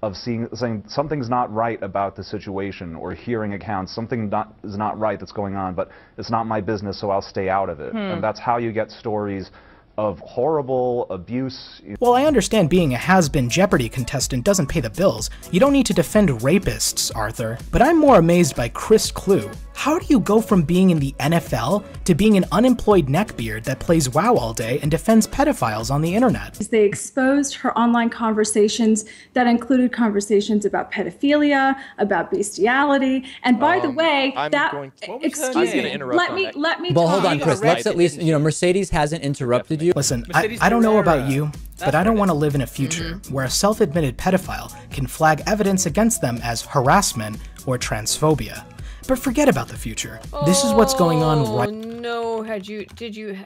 M: of seeing saying something's not right about the situation or hearing accounts something not is not right that's going on but it's not my business so I'll stay out of it
E: Hmm.
M: and that's how you get stories of horrible abuse
E: While I understand being a has been Jeopardy contestant doesn't pay the bills, you don't need to defend rapists, Arthur. But I'm more amazed by Chris Kluwe. How do you go from being in the NFL to being an unemployed neckbeard that plays WoW all day and defends pedophiles on the internet?
N: Is they exposed her online conversations that included conversations about pedophilia, about bestiality, and by the
H: Um,
N: way,
H: I'm
N: that
H: going to- What
C: was her
N: excuse
H: name?
N: me,
H: I'm gonna interrupt
N: let me let me.
O: Well, hold on, Chris. Let's at least, you know, Mercedes hasn't interrupted you.
E: Listen, I,
C: Mercedes
E: I don't know about you, but I don't want to live in a future where a self admitted pedophile can flag evidence against them as harassment or transphobia. But forget about the future. This is what's going on
B: Oh,
E: right
B: no, had you did you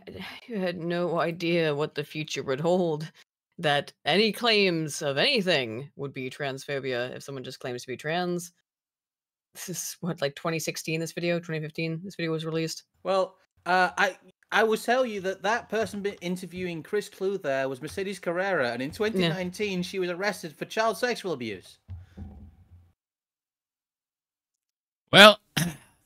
B: you had no idea what the future would hold. That any claims of anything would be transphobia if someone just claims to be trans. This is what like 2016 this video, 2015 this video was released.
C: Well, uh, I I will tell you that that person interviewing Chris Kluwe there was Mercedes Carrera, and in 2019 she was arrested for child sexual abuse.
A: Well,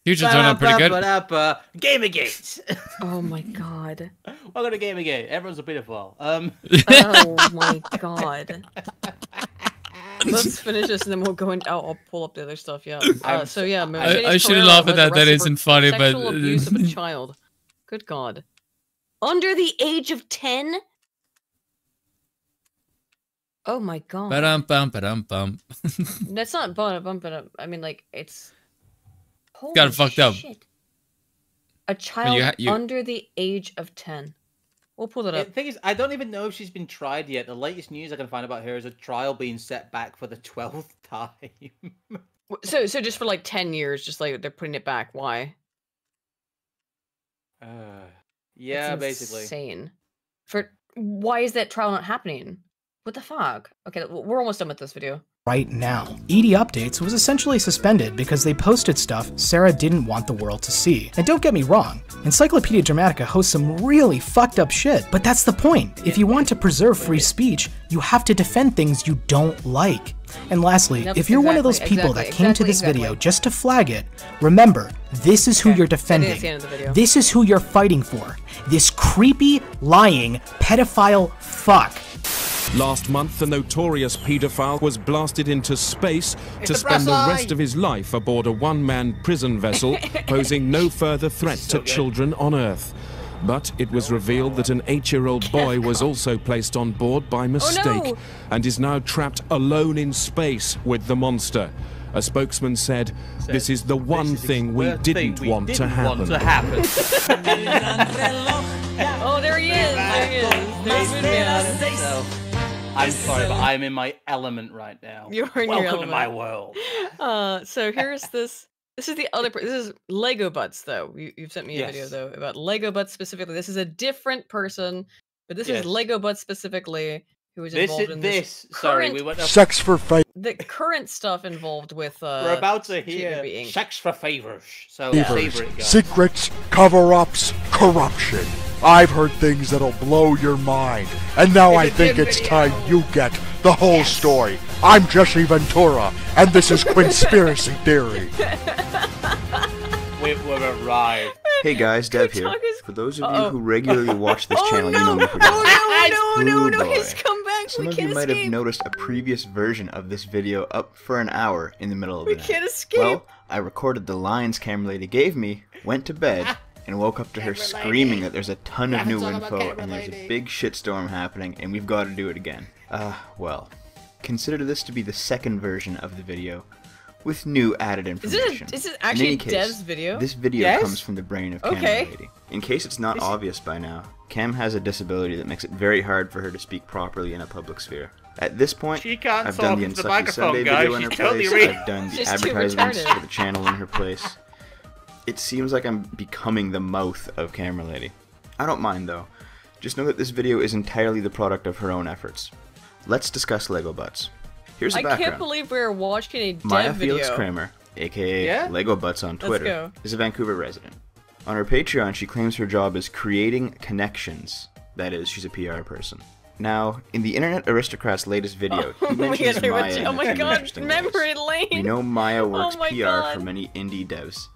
A: future turned out pretty good.
C: Ba-da-ba-ba-da-ba. Gamergate. [laughs]
B: Oh my god.
C: Welcome to game Gamergate. Everyone's a pedophile. Um,
B: Oh [laughs] my god. Let's finish this and then we'll go and Oh, I'll pull up the other stuff. Yeah. Uh, so yeah,
A: I- I shouldn't laugh at that, that
B: arrested
A: isn't
B: for
A: funny, but-
B: Sexual [laughs] abuse of a child. Good God. Under the age of ten. Oh my God.
A: Ba-dum, bum, ba-dum, bum.
B: That's not bum bum bum. I mean, like it's. Holy
A: Got it fucked up.
B: A child
C: you ha- you-
B: under the age of ten. We'll pull it
C: the thing is, I don't even know if she's been tried yet. The latest news I can find about her is a trial being set back for the twelfth [laughs] time.
B: So, so just for like ten years, just like they're putting it back. Why?
C: Uh, yeah,
B: That's
C: basically.
B: insane. For why is that trial not happening? What the fuck? Okay, we're almost done with this video.
E: Right now. ED Updates was essentially suspended because they posted stuff Sarah didn't want the world to see. And don't get me wrong, Encyclopedia Dramatica hosts some really fucked up shit, but that's the point. If you want to preserve free speech, you have to defend things you don't like. And lastly,
B: Yep,
E: if you're one of those people
B: exactly,
E: that came to
B: exactly,
E: this video just to flag it, remember, this is who you're defending.
B: the end of the video.
E: This is who you're fighting for. This creepy, lying, pedophile fuck.
P: Last month, the notorious paedophile was blasted into space
C: It's
P: to
C: the
P: spend the rest
C: eye.
P: of his life aboard a one-man prison vessel, [laughs] posing no further threat to children on Earth. But it was revealed that an eight-year-old [laughs] boy was also placed on board by mistake
B: no.
P: and is now trapped alone in space with the monster. A spokesman said, "This is the one thing we didn't
C: we
P: want to
C: didn't
P: happen."
C: want to happen. [laughs]
B: Oh, there he is. There he is. There's Moonman.
C: So, I'm sorry, but I'm in my element right now. [laughs]
B: You're in
C: Welcome
B: your
C: to my world.
B: Uh, so [laughs] here's this. This is the other. This is Lego Butts, though. You, you've sent me a video though about Lego Butts specifically. This is a different person, but this
C: Yes.
B: is Lego Butts specifically, who is
C: This
B: involved
C: is
B: in
C: this.
B: this.
C: Sorry, we went. Up.
Q: Sex for fight.
B: The current stuff involved with. Uh,
C: We're about to hear
B: Movie
C: sex for favors. So
Q: Favors,
C: savor guys.
Q: secrets, cover-ups, corruption. I've heard things that'll blow your mind, and now
C: It's
Q: I
C: a
Q: think it's
C: video.
Q: time you get the whole story. I'm Jesse Ventura, and this is [laughs] Conspiracy Theory.
C: We've, we've arrived.
R: Hey [laughs] guys, Dev here. For those of
S: Uh-oh.
R: you who regularly watch this [laughs]
S: Oh,
R: channel,
S: no.
R: you know me well.
S: Oh no, no, no, he's come back.
R: Some
S: we
R: of you might
S: escape.
R: have noticed a previous version of this video up for an hour in the middle of
S: We
R: the night.
S: can't escape.
R: Well, I recorded the lines Camera Lady gave me, went to bed, [laughs] and woke up to her screaming that there's a ton of new info and there's a big shitstorm happening and we've got to do it again. Uh, well, consider this to be the second version of the video with new added
S: Is
R: information.
S: it? Is it
R: In
S: actually
R: any case,
S: Dev's video?
R: This video
S: Yes?
R: comes from the brain of Camera
S: Okay.
R: Lady. In case it's not obvious by now, Cam has a disability that makes it very hard for her to speak properly in a public sphere. At this point,
C: She can't
R: I've done the
C: into the microphone,
R: Sunday
C: guys.
R: video in her
C: She's totally
R: place.
C: real.
R: I've done the
S: She's
R: advertisements for the channel in her place. It seems like I'm becoming the mouth of Camera Lady. I don't mind though. Just know that this video is entirely the product of her own efforts. Let's discuss Lego Butts. Here's the
S: I
R: background.
S: can't believe we're watching a Dev
R: Maya
S: video.
R: Felix Kramer, aka
S: Yeah?
R: Lego Butts on Twitter, is a Vancouver resident. On her Patreon, she claims her job is creating connections. That is, she's a PR person. Now, in the Internet Aristocrat's latest video, [laughs]
S: Oh
R: he
S: my
R: mentions
S: God,
R: Maya in
S: oh my god,
R: interesting ways.
S: memory lane.
R: We know Maya [laughs] oh works
S: oh
R: PR
S: God.
R: for many indie devs,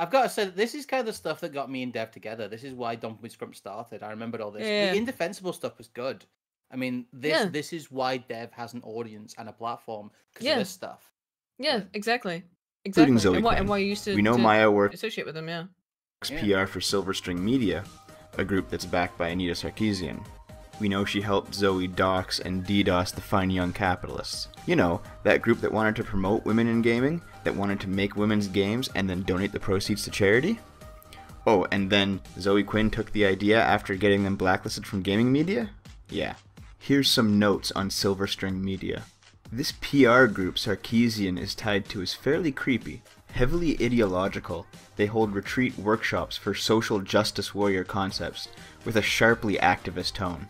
C: I've got to say, that this is kind of the stuff that got me and Dev together. This is why Don't Be Scrump started. I remembered all this.
S: Yeah.
C: The indefensible stuff was good. I mean, this
S: Yeah.
C: this is why Dev has an audience and a platform because
S: Yeah.
C: of this stuff.
S: Yeah, exactly. Exactly.
R: including Zoe
S: and why,
R: Quinn.
S: and why you used to,
R: we know
S: to
R: Maya works
S: associate with them, yeah.
R: PR for Silverstring Media, a group that's backed by Anita Sarkeesian. We know she helped Zoe dox and DDoS the fine young capitalists. You know, that group that wanted to promote women in gaming, that wanted to make women's games and then donate the proceeds to charity? Oh, and then Zoe Quinn took the idea after getting them blacklisted from gaming media? Yeah. Here's some notes on Silverstring Media. This PR group Sarkeesian is tied to is fairly creepy. Heavily ideological, they hold retreat workshops for social justice warrior concepts with a sharply activist tone.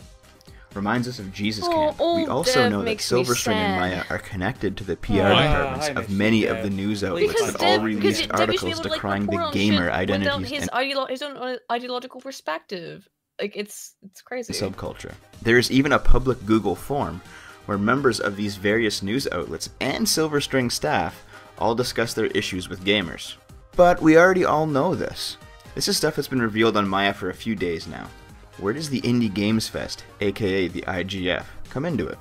R: Reminds us of Jesus
S: Oh,
R: Camp. we also
S: Dev
R: know that Silverstring and. Maya are connected to the PR
C: Ah,
R: departments of many of the news outlets
S: Because
R: that
S: Dev,
R: all released
S: Dev used to be
R: articles
S: able to, like,
R: decrying the gamer
S: shit without
R: identities
S: his
R: and
S: ideolo- his own uh, ideological perspective. Like it's it's crazy.
R: subculture. There is even a public Google form where members of these various news outlets and Silverstring staff all discuss their issues with gamers. But we already all know this. This is stuff that's been revealed on Maya for a few days now. Where does the Indie Games Fest, aka the IGF, come into it?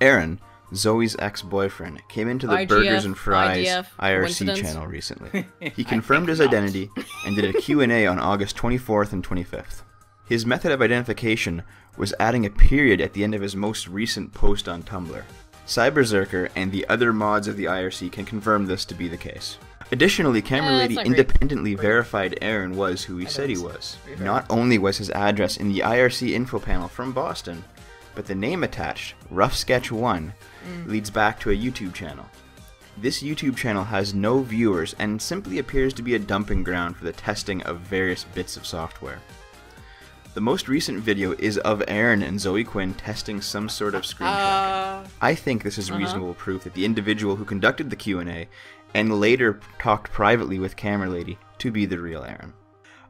R: Aaron, Zoe's ex-boyfriend, came into the
S: IGF,
R: Burgers and Fries IRC channel recently. [laughs] He confirmed his identity and did a [laughs] Q&A on August 24th and 25th. His method of identification was adding a period at the end of his most recent post on Tumblr. Cyberzerker and the other mods of the IRC can confirm this to be the case. Additionally, Camera
S: Eh,
R: Lady
S: it's not great.
R: independently verified Aaron was who he said he was. Not only was his address in the IRC info panel from Boston, but the name attached, Rough Sketch 1,
S: Mm.
R: leads back to a YouTube channel. This YouTube channel has no viewers and simply appears to be a dumping ground for the testing of various bits of software. The most recent video is of Aaron and Zoe Quinn testing some sort of screen
C: Uh,
R: I think this is
S: Uh-huh.
R: reasonable proof that the individual who conducted the Q&A and later talked privately with Camera Lady to be the real Aaron.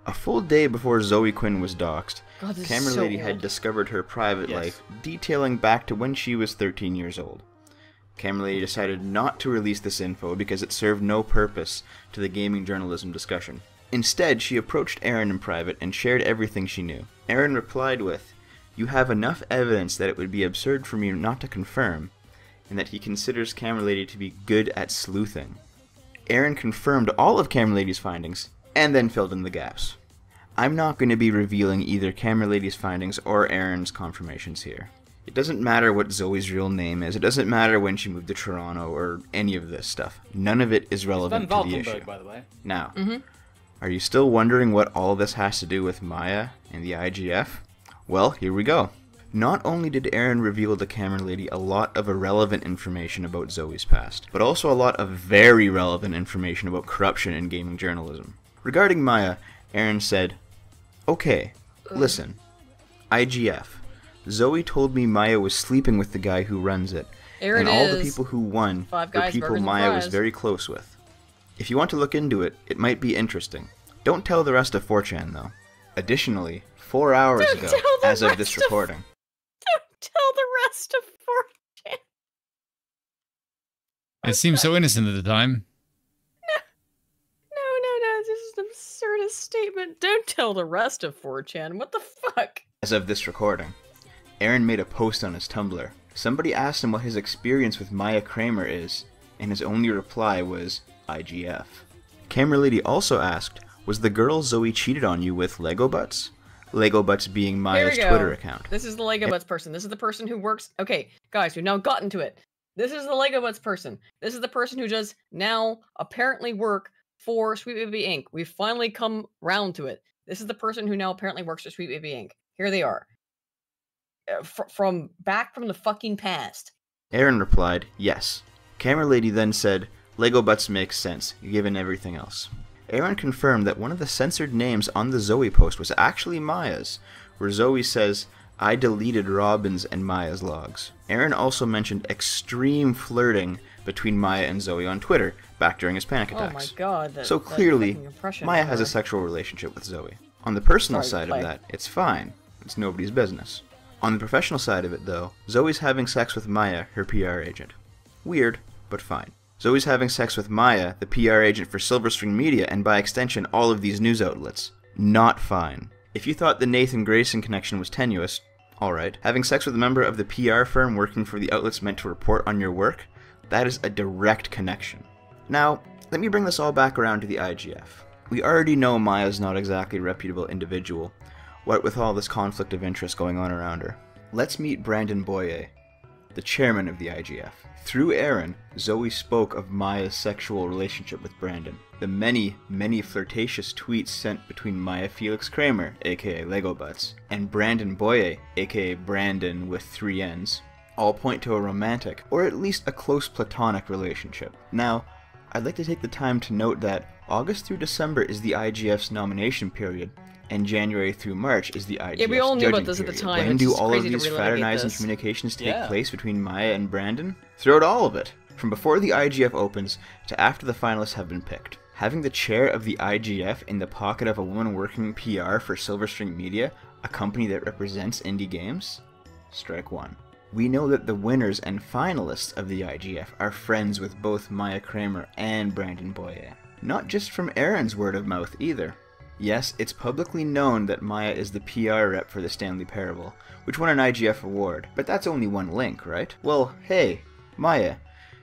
R: A full day before Zoe Quinn was doxxed,
S: God,
R: Camera
S: so
R: Lady had discovered her private
C: Yes.
R: life, detailing back to when she was 13 years old. Camera Lady decided not to release this info because it served no purpose to the gaming journalism discussion. Instead, she approached Aaron in private and shared everything she knew. Aaron replied with, You have enough evidence that it would be absurd for me not to confirm, and that he considers Camera Lady to be good at sleuthing. Aaron confirmed all of Camera Lady's findings, and then filled in the gaps. I'm not going to be revealing either Camera Lady's findings or Aaron's confirmations here. It doesn't matter what Zoe's real name is, it doesn't matter when she moved to Toronto or any of this stuff. None of it is
C: Van
R: relevant to the issue.
C: By the way.
R: Now,
S: Mhm.
R: Are you still wondering what all this has to do with Maya and the IGF? Well, here we go. Not only did Aaron reveal to Camera Lady a lot of irrelevant information about Zoe's past, but also a lot of very relevant information about corruption in gaming journalism. Regarding Maya, Aaron said, Okay, listen. IGF. Zoe told me Maya was sleeping with the guy who runs it,
S: There
R: and
S: it
R: all the
S: is.
R: people who won
S: Five
R: were
S: guys,
R: people
S: burgers and
R: Maya was
S: fries.
R: very close with. If you want to look into it, it might be interesting. Don't tell the rest of 4chan though. Additionally, four hours
S: Don't
R: ago, as of this
S: rest of-
R: recording,
S: tell the rest of 4chan.
A: It seems so innocent at the time.
S: No, no, no. This is an absurdist statement. Don't tell the rest of 4chan. What the fuck?
R: As of this recording, Aaron made a post on his Tumblr. Somebody asked him what his experience with Maya Kramer is, and his only reply was IGF. Camera Lady also asked, Was the girl Zoe cheated on you with Lego Butts? Lego Butts being Maya's. Twitter account.
S: This is the Lego Butts person. This is the person who works. Okay, guys, we've now gotten to it. This is the Lego Butts person. This is the person who does now apparently work for Sweet Baby Inc. We've finally come round to it. This is the person who now apparently works for Sweet Baby Inc. Here they are. Uh, fr- from back from the fucking past.
R: Aaron replied, Yes. Camera Lady then said, Lego Butts makes sense, given everything else. Aaron confirmed that one of the censored names on the Zoe post was actually Maya's, where Zoe says, I deleted Robin's and Maya's logs. Aaron also mentioned extreme flirting between Maya and Zoe on Twitter back during his panic attacks.
S: Oh my god. That,
R: so clearly, Maya has a sexual relationship with Zoe. On the personal
S: Sorry,
R: side of that, it's fine. It's nobody's business. On the professional side of it, though, Zoe's having sex with Maya, her PR agent. Weird, but fine. Zoe's having sex with Maya, the PR agent for Silverstring Media, and by extension, all of these news outlets. Not fine. If you thought the Nathan Grayson connection was tenuous, alright. Having sex with a member of the PR firm working for the outlets meant to report on your work, that is a direct connection. Now, let me bring this all back around to the IGF. We already know Maya's not exactly a reputable individual, what with all this conflict of interest going on around her. Let's meet Brandon Boyer, the chairman of the IGF. Through Aaron, Zoe spoke of Maya's sexual relationship with Brandon. The many, many flirtatious tweets sent between Maya Felix Kramer, aka Lego Butts, and Brandon Boyer, aka Brandon with three N's, all point to a romantic, or at least a close platonic relationship. Now, I'd like to take the time to note that August through December is the IGF's nomination period, and January through March is the IGF's
S: Yeah, we all knew about this at the
R: period.
S: time,
R: When
S: it's
R: do all of these fraternizing communications take
S: Yeah.
R: place between Maya and Brandon? Throughout all of it, from before the IGF opens to after the finalists have been picked. Having the chair of the IGF in the pocket of a woman working PR for Silverstring Media, a company that represents indie games? Strike one. We know that the winners and finalists of the IGF are friends with both Maya Kramer and Brandon Boyer. Not just from Aaron's word of mouth either. Yes, it's publicly known that Maya is the PR rep for the Stanley Parable, which won an IGF award, but that's only one link, right? Well, hey, Maya,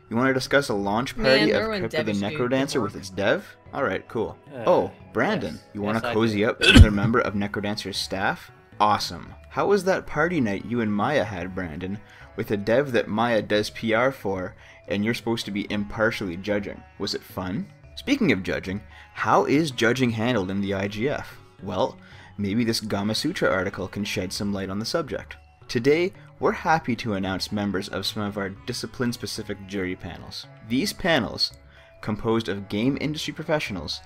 R: you want to discuss a launch
S: Man,
R: party of
S: remember when
R: Crypt of the
S: Dev used
R: Necrodancer with its dev? Alright, cool.
C: Uh,
R: oh, Brandon, you want to
C: I
R: cozy up to another member of Necrodancer's staff? Awesome. How was that party night you and Maya had, Brandon, with a dev that Maya does PR for, and you're supposed to be impartially judging? Was it fun? Speaking of judging, how is judging handled in the IGF? Well, maybe this Gamasutra article can shed some light on the subject. Today, we're happy to announce members of some of our discipline specific jury panels. These panels, composed of game industry professionals,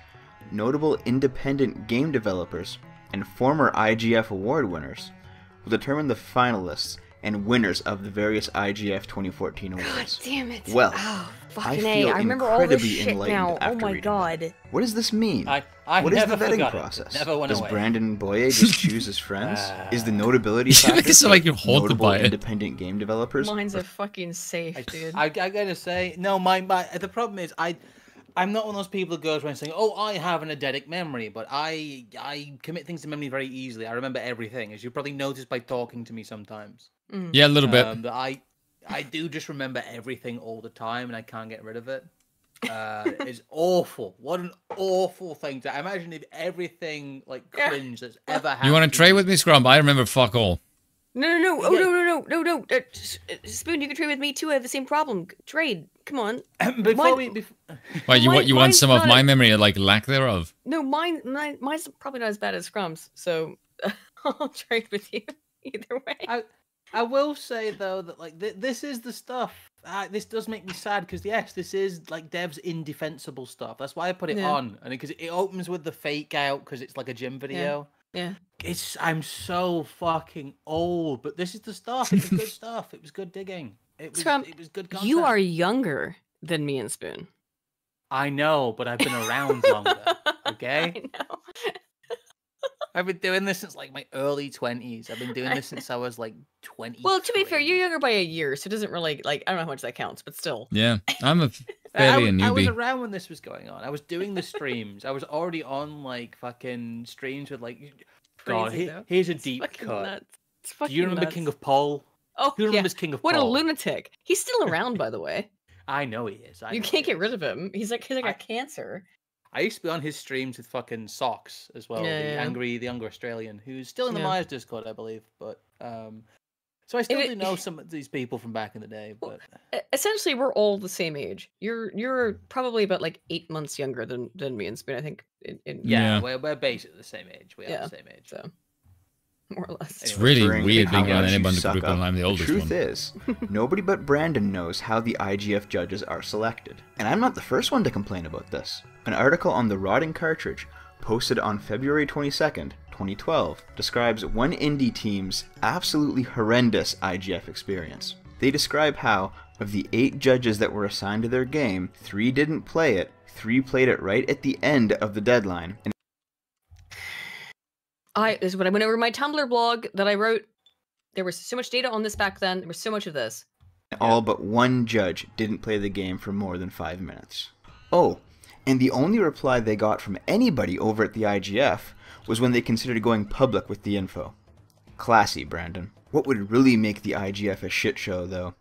R: notable independent game developers, and former IGF award winners, will determine the finalists and winners of the various IGF 2014 awards.
B: God Damn it.
R: Well,
B: oh,
R: I
B: fucking A.
R: feel
B: I remember all this
R: incredibly
B: shit
R: enlightened
B: now. Oh my
R: reading
B: god.
R: What does this mean?
C: I- I
R: what is the vetting process?
C: Never went
R: Does
C: away.
R: Brandon Boyer just [laughs] choose his friends? is the uh, notability [laughs]
A: You make
R: factor
A: it sound like you're
R: notable
A: by it.
R: independent game developers?
S: Mine's a fucking safe, dude.
C: I, I gotta say, no, my, my the problem is I, I'm not one of those people that goes around saying, "Oh, I have an eidetic memory," but I I commit things to memory very easily. I remember everything, as you probably noticed by talking to me sometimes.
S: Mm.
A: Yeah, a little bit.
C: Um, that I I do just remember everything all the time, and I can't get rid of it. Uh, it's [laughs] awful. What an awful thing to imagine if everything like cringe that's ever happened.
A: You want to trade with me, Scrump? I remember fuck all.
B: No, no, no. Oh, no, no, no, no, no. Uh, uh, Spoon, you can trade with me too. I have the same problem. Trade. Come on. [clears throat]
C: Before
B: Mine-
C: we, before,
A: Why you
B: Mine-
A: want you want some of my
B: a-
A: memory, like lack thereof?
S: No, mine, mine, mine's probably not as bad as Scrump's, so [laughs] I'll trade with you [laughs] either way.
C: I I will say though that like th- this is the stuff. Uh, this does make me sad because yes, this is like Dev's indefensible stuff. That's why I put it
S: Yeah.
C: on, and because it opens with the fake out because it's like a gym video.
S: Yeah.
C: It's I'm so fucking old, but this is the stuff. It's good [laughs] stuff. It was good digging. It was it was good content.
S: you are younger than me and Spoon.
C: I know, but I've been around longer. [laughs] Okay.
S: I know.
C: I've been doing this since like my early twenties. I've been doing this since I was like twenty.
B: Well, to be fair, you're younger by a year, so it doesn't really like. I don't know how much that counts, but still.
A: Yeah, I'm a [laughs]
C: I,
A: fairly a
C: w- I was around when this was going on. I was doing the streams. I was already on like fucking streams with like. God, he- here's a deep
B: fucking
C: cut.
B: nuts. It's
C: Do you remember
B: nuts.
C: King of Pol?
B: Oh,
C: Who
B: yeah.
C: remembers King of
B: What a lunatic! He's still around, by the way. [laughs]
C: I know he is. I
B: You can't
C: he
B: get rid of him. He's like he's like
C: I-
B: a cancer.
C: I used to be on his streams with fucking Socks as well,
B: Yeah,
C: the
B: yeah.
C: angry, the younger Australian, who's still in the
B: Yeah.
C: Myers Discord, I believe. But um, so I still
B: it-
C: do know some of these people from back in the day. But
B: Essentially, we're all the same age. You're you're probably about like eight months younger than than me and Spoon. I think. In, in
C: yeah,
A: Yeah.
C: we're, we're basically the same age. We are
B: Yeah,
C: the same age.
B: So [laughs] more or less.
A: It's really weird being around
R: much
A: anyone in group
R: up.
A: and I'm the oldest
R: truth
A: one.
R: is, [laughs] nobody but Brandon knows how the IGF judges are selected. And I'm not the first one to complain about this. An article on the Rotting Cartridge, posted on February 22nd, 2012, describes one indie team's absolutely horrendous IGF experience. They describe how, of the eight judges that were assigned to their game, three didn't play it, three played it right at the end of the deadline, and
B: I this is when I went over my Tumblr blog that I wrote. There was so much data on this back then. There was so much of this.
R: all but one judge didn't play the game for more than five minutes. Oh, and the only reply they got from anybody over at the IGF was when they considered going public with the info. Classy, Brandon. What would really make the IGF a shit show, though,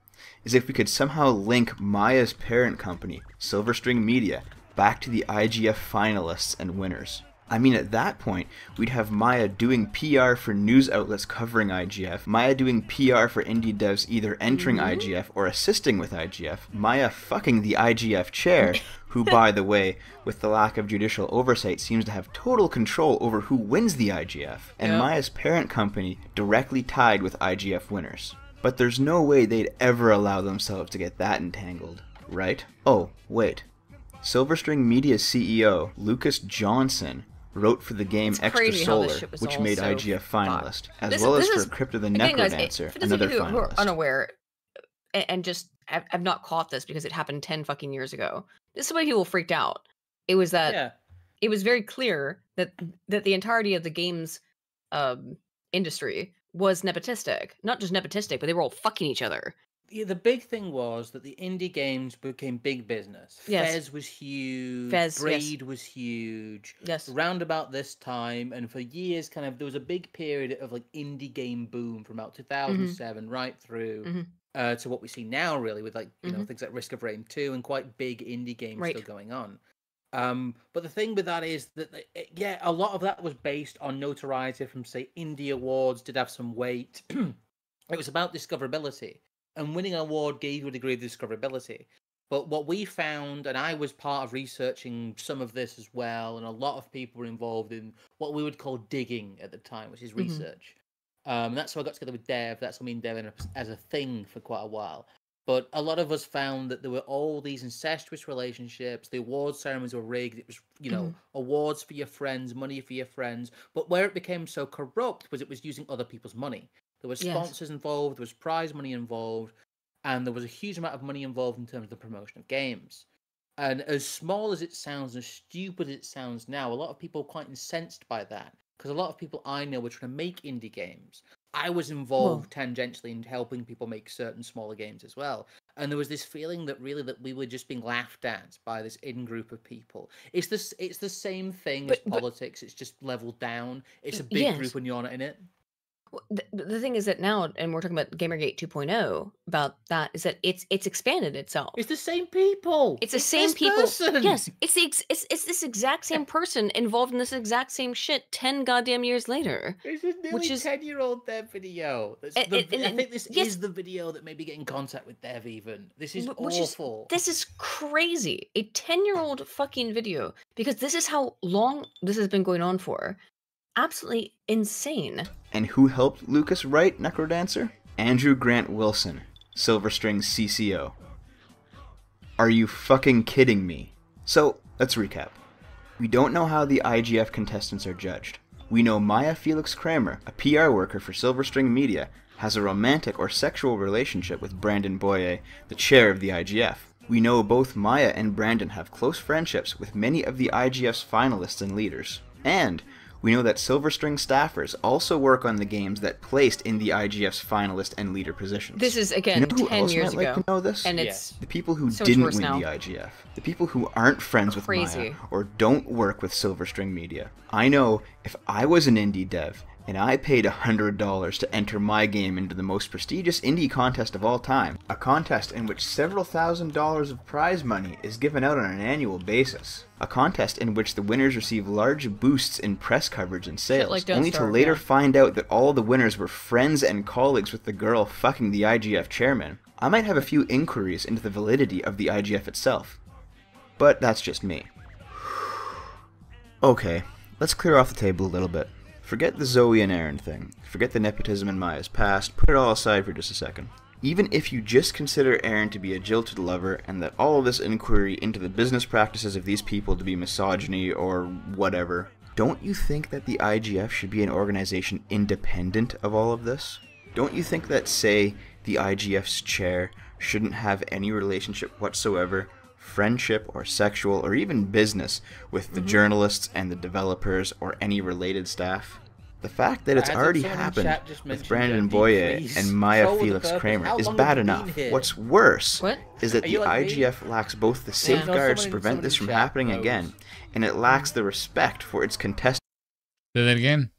R: is if we could somehow link Maya's parent company, Silverstring Media, back to the IGF finalists and winners. I mean, at that point, we'd have Maya doing PR for news outlets covering IGF, Maya doing PR for indie devs either entering mm-hmm. IGF or assisting with IGF, Maya fucking the IGF chair, who, [laughs] by the way, with the lack of judicial oversight, seems to have total control over who wins the IGF, and
B: Yeah.
R: Maya's parent company directly tied with IGF winners. But there's no way they'd ever allow themselves to get that entangled, right? Oh, wait. Silverstring Media CEO, Lucas Johnson, wrote for the game
B: It's
R: Extra
B: crazy how this
R: Solar, which made IGF finalist, as
B: This-
R: well as
B: this
R: for
B: is-
R: Crypt of the
B: Again, guys, it-
R: Necrodancer,
B: for those of
R: another
B: you who are unaware and, and just have, have not caught this because it happened ten fucking years ago, this is why people freaked out. It was that
C: yeah,
B: it was very clear that that the entirety of the games um, industry was nepotistic. Not just nepotistic, but they were all fucking each other.
C: Yeah, the big thing was that the indie games became big business.
B: Yes.
C: Fez was huge.
B: Fez, yes.
C: Braid was huge.
B: Yes.
C: Round about this time, and for years, kind of, there was a big period of like indie game boom from about 2007 right through
B: Mhm.
C: uh, to what we see now, really, with like you know
B: Mhm.
C: things like Risk of Rain 2 and quite big indie games
B: Right.
C: still going on. Um, but the thing with that is that yeah, a lot of that was based on notoriety from say indie awards did have some weight. [clears throat] it was about discoverability, and winning an award gave you a degree of discoverability. But what we found, and I was part of researching some of this as well, and a lot of people were involved in what we would call digging at the time, which is
B: Mhm.
C: research. Um, that's how I got together with Dev. That's how me and Dev as a thing for quite a while. But a lot of us found that there were all these incestuous relationships. The award ceremonies were rigged. It was, you know,
B: Mhm.
C: awards for your friends, money for your friends. But where it became so corrupt was it was using other people's money. There was
B: Yes.
C: sponsors involved. There was prize money involved, and there was a huge amount of money involved in terms of the promotion of games. And as small as it sounds, as stupid as it sounds now, a lot of people are quite incensed by that because a lot of people I know were trying to make indie games. I was involved tangentially in helping people make certain smaller games as well. And there was this feeling that really that we were just being laughed at by this in group of people. It's this it's the same thing
B: But-
C: as
B: but-
C: politics, it's just leveled down. It's a mm, big
B: Yes.
C: group when you're not in it.
B: Well, The, the thing is that now, and we're talking about Gamergate 2.0 about that, is that it's it's expanded itself.
C: It's the same people.
B: It's the same
C: this
B: people.
C: person.
B: Yes, it's the ex- it's it's this exact same person involved in this exact same shit ten goddamn years later.
C: It's a nearly
B: Which is-
C: ten year old Dev video. That's
B: And-
C: the,
B: and-
C: I think this
B: yes.
C: is the video that made me get in contact with Dev. Even this is
B: Wh- which is-
C: awful.
B: This is crazy. A 10 year old fucking video. Because this is how long this has been going on for. Absolutely insane.
R: And who helped Lucas write Necrodancer? Andrew Grant Wilson, Silverstring CCO. Are you fucking kidding me? So, let's recap. We don't know how the IGF contestants are judged. We know Maya Felix Kramer, a PR worker for Silverstring Media, has a romantic or sexual relationship with Brandon Boyer, the chair of the IGF. We know both Maya and Brandon have close friendships with many of the IGF's finalists and leaders. And We know that Silverstring staffers also work on the games that placed in the IGF's finalist and leader positions.
B: This is, again,
R: you know who
B: 10
R: else
B: years
R: might like
B: ago,
R: to know this?
B: and it's
R: the people who
B: so
R: didn't win
B: now.
R: the IGF, the people who aren't friends with
B: Crazy.
R: Maya or don't work with Silverstring Media. I know if I was an indie dev and I paid $100 to enter my game into the most prestigious indie contest of all time, a contest in which several thousand dollars of prize money is given out on an annual basis, a contest in which the winners receive large boosts in press coverage and sales,
B: like
R: only to later
B: yeah.
R: find out that all the winners were friends and colleagues with the girl fucking the IGF chairman, I might have a few inquiries into the validity of the IGF itself. But that's just me. [sighs] Okay, let's clear off the table a little bit. Forget the Zoe and Aaron thing. Forget the nepotism in Maya's past. Put it all aside for just a second. Even if you just consider Aaron to be a jilted lover and that all of this inquiry into the business practices of these people to be misogyny or whatever, don't you think that the IGF should be an organization independent of all of this? Don't you think that, say, the IGF's chair shouldn't have any relationship whatsoever, friendship or sexual or even business, with the
C: Mhm.
R: journalists and the developers or any related staff? The fact that it's
C: As
R: already happened with Brandon
C: deep
R: Boye
C: freeze.
R: and Maya
C: Troll
R: Felix. Kramer is bad enough.
C: here?
R: What's worse
B: What?
R: is that the
C: you like me?
R: IGF lacks both the
C: Yeah.
R: safeguards to prevent this from happening
C: knows.
R: again, and it lacks the respect for its contestants.
A: Say that again.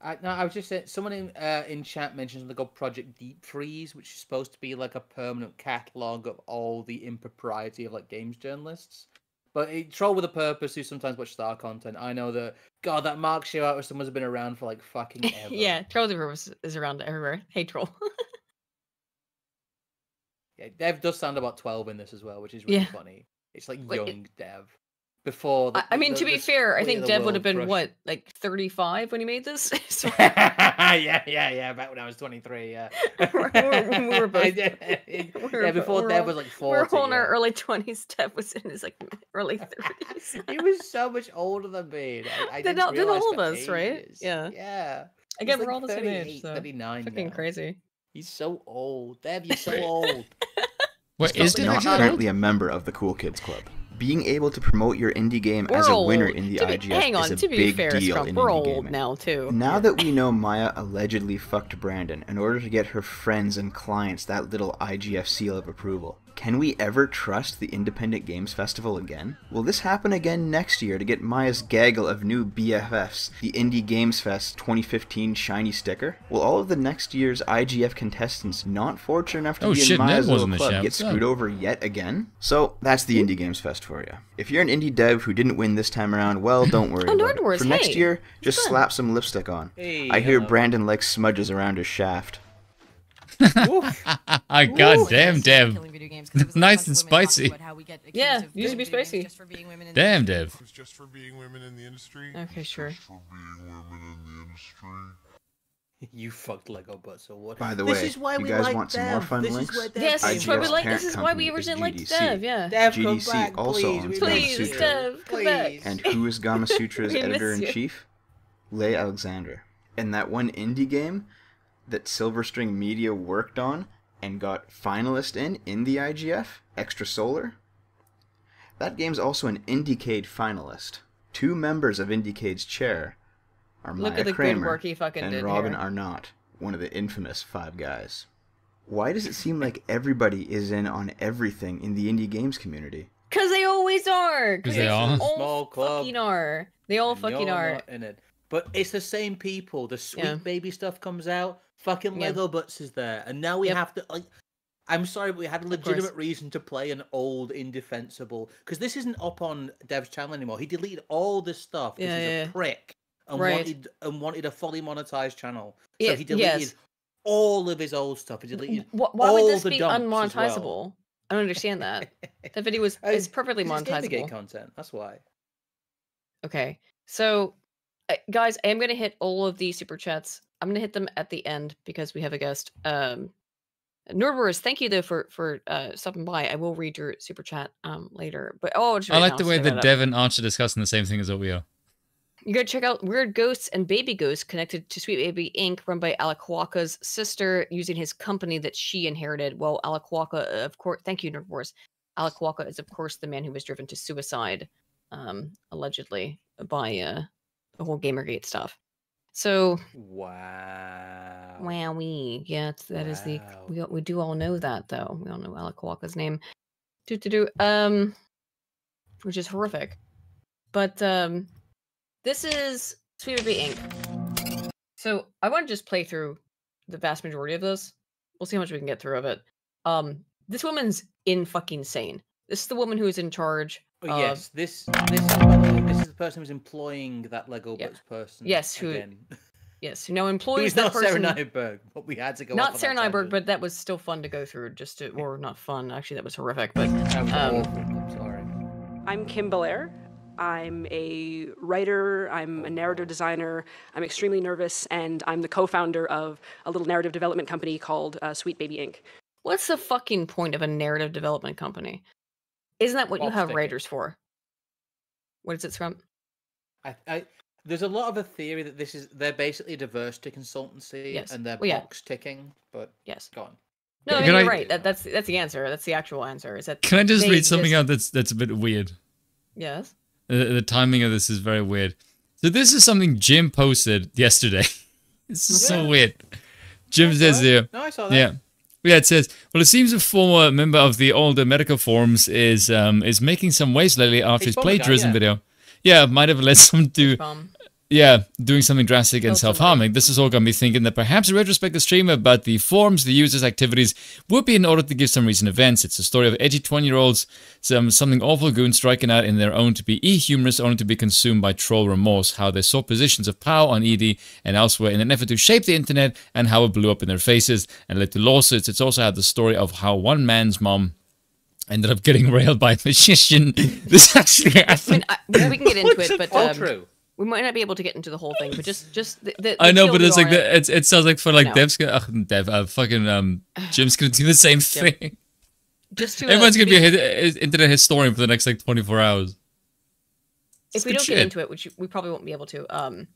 C: I, no, I was just saying. Someone in uh, in chat mentioned something called Project Deep Freeze, which is supposed to be like a permanent catalog of all the impropriety of like games journalists. But it, troll with a purpose who sometimes watch star content. I know that God, that Mark show out someone's been around for like fucking [laughs] ever.
B: yeah, Troll the Purpose is around everywhere. Hey, Troll. [laughs]
C: yeah. Dev does sound about twelve in this as well, which is really
B: Yeah.
C: funny. It's like
B: it-
C: young Dev. Before the,
B: I, I mean,
C: the-
B: to be fair, I think
C: of
B: Dev would have been
C: crushed-
B: what, like 35 when he made this. [laughs] So [laughs]
C: yeah, yeah, yeah. Back when I was 23, yeah. [laughs]
B: when we were both.
C: yeah,
B: we're-
C: before
B: we're
C: Dev
B: all-
C: was like
B: We're all in our early 20s. Dev was in his like early 30s.
C: He was so much older than me. I, I
B: Then
C: didn't
B: all- then
C: realize
B: all of us, right? Yeah.
C: Yeah.
B: Again,
C: He's
B: we're
C: like
B: all the same age.
C: 38,
B: So
C: 39
B: fucking
C: now.
B: crazy.
C: He's so old. Dev, you're so old.
A: Wait,
R: He's
A: is
R: not
A: old?
R: currently a member of the Cool Kids Club. Being able to promote your indie game as
B: We're
R: a winner
B: old.
R: in the
B: To be-
R: IGF
B: hang on,
R: is a
B: to be
R: big
B: fair,
R: deal
B: Scrump,
R: in
B: we're
R: indie
B: old
R: gaming.
B: now too.
R: Now that we know Maya allegedly fucked Brandon in order to get her friends and clients that little IGF seal of approval, can we ever trust the Independent Games Festival again? Will this happen again next year to get Maya's gaggle of new BFFs, the Indie Games Fest 2015 shiny sticker? Will all of the next year's IGF contestants not fortunate enough to
A: Oh
R: be
A: shit,
R: in Maya's
A: Ned
R: little
A: in
R: club
A: show.
R: get
A: What's up?
R: screwed over yet again? So that's the Indie Games Fest for you. If you're an indie dev who didn't win this time around, well, [laughs] don't worry
B: Oh,
R: about it.
B: Nordwars,
R: For next year, just
B: fun.
R: slap some lipstick on.
C: Hey,
R: I hear
C: hello.
R: Brandon likes smudges around his shaft. [laughs]
A: Ah, [laughs] God damn, Dev. nice and spicy.
B: Yeah, used to be spicy.
A: Damn, Dev.
Q: It's just for being women in the industry.
B: Okay, sure. [laughs]
C: You fucked Lego butts so what?
R: By the way,
C: this
R: way,
C: is why
R: you
C: we
R: guys
C: like
R: want some
C: Dev.
R: more fun
C: this
R: links?
C: Is
B: Yes,
C: came
B: that's why we
R: IGF's
B: like.
R: parent
B: This is why we
R: company is
B: originally liked Dev. Yeah.
C: Dev, come
R: GDC
C: back,
R: also
C: please.
R: Gama
B: Please,
R: Sutra.
B: Dev, come back.
R: And who is
B: Gamasutra's
R: editor in chief? Leigh Alexander. And that one indie game that Silverstring Media worked on and got finalist in in the IGF, Extrasolar. That game's also an Indiecade finalist. Two members of Indiecade's chair are
B: Look
R: Maya
B: at the good work he fucking
R: and
B: did
R: Robin
B: here.
R: Arnott, one of the infamous Five Guys. Why does it seem like everybody is in on everything in the indie games community?
B: Cause they always are.
A: 'Cause they are.
B: all
C: Small club.
B: fucking are. They all
C: and
B: fucking
C: you're
B: are.
C: not in it. But it's the same people. The sweet
B: Yeah.
C: baby stuff comes out. Fucking
B: Yeah.
C: Lego Butts is there, and now we
B: Yep.
C: have to like. I'm sorry, but we had a legitimate reason to play an old indefensible because this isn't up on Dev's channel anymore. He deleted all this stuff because
B: Yeah,
C: he's
B: yeah.
C: a prick and
B: Right.
C: wanted and wanted a fully monetized channel. So
B: Yeah,
C: he deleted
B: yes.
C: all of his old stuff. He deleted
B: Wh- Why
C: all
B: would this
C: the
B: be unmonetizable?
C: well.
B: I don't understand that. That video was [laughs] it's perfectly
C: it's
B: monetizable.
C: content. That's why.
B: Okay, so uh, guys, I am gonna hit all of these super chats. I'm gonna hit them at the end because we have a guest. Um, Nordwars, thank you though for for uh, stopping by. I will read your super chat um later. But oh, just
A: I like
B: now,
A: the way that. Dev and Arch are discussing the same thing as what we are.
B: You gotta check out Weird Ghosts and Baby Ghosts connected to Sweet Baby Inc., run by Alec Holowka's sister, using his company that she inherited. Well, Alec Holowka, of course, thank you, Nerd Wars. Alec Holowka is, of course, the man who was driven to suicide, um, allegedly by uh, the whole GamerGate stuff. So
C: Wow.
B: Wowie. Yeah, that is the we we do all know that though. We all know Alec Holowka's name. Do do do. Um, which is horrific. But um, this is Sweet Baby Inc. So I want to just play through the vast majority of this. We'll see how much we can get through of it. Um, this woman's in fucking sane. This is the woman who is in charge.
C: Oh,
B: of-
C: yes, this this is, by the way, this person who's employing that Lego
B: Yeah.
C: Books person.
B: Yes, who
C: again. [laughs]
B: yes, who now employs
C: Who's
B: that
C: not
B: person.
C: Sarah Nyberg, but we had to go.
B: not Sarah
C: that
B: Nyberg, but that was still fun to go through. Just to, or not fun. Actually, that was horrific. But um.
C: I'm sorry.
T: I'm Kim Belair. I'm a writer, I'm a narrative designer, I'm extremely nervous, and I'm the co founder of a little narrative development company called uh, Sweet Baby Inc.
B: what's the fucking point of a narrative development company? Isn't that what you have
C: ticking.
B: writers for? What is it from?
C: I, I, there's a lot of a theory that this is they're basically a diversity consultancy
B: Yes.
C: and they're
B: Well, yeah.
C: box ticking, but
B: yes,
C: go on.
B: No, I mean, you're right. That, that's that's the answer. That's the actual answer. Is that
A: Can I just read something
B: exist-
A: out that's that's a bit weird?
B: Yes.
A: The, the timing of this is very weird. So this is something Jim posted yesterday. [laughs] this is so weird. Jim says here.
C: No, I saw that.
A: Yeah. Yeah, it says, well, it seems a former member of the older medical forums is um is making some waves lately after his
C: Hbomberguy,
A: plagiarism
C: yeah.
A: video. Yeah, might have led [laughs] some to. Yeah, doing something drastic and self-harming. This has all got me thinking that perhaps a retrospective stream about the forms the users' activities would be in order to give some recent events. It's a story of edgy 20-year-olds, some something awful goons striking out in their own to be e-humorous, only to be consumed by troll remorse. How they saw positions of power on ED and elsewhere in an effort to shape the internet, and how it blew up in their faces and led to lawsuits. It's also had the story of how one man's mom ended up getting [laughs] railed by a magician. [laughs] this actually happened.
B: I, we can get into it, but
C: all
B: um,
C: true.
B: We might not be able to get into the whole thing. But just just the, the,
A: I know, but it's like
B: on it-
A: the, it's, it sounds like for like. Dev's gonna, uh, Dev, uh, fucking um, Jim's gonna do the [sighs] same
B: Jim.
A: thing.
B: just to, uh, [laughs]
A: Everyone's gonna be a
B: be-
A: his- internet historian for the next like 24 hours.
B: if we don't get into it, which we probably won't be able to, um,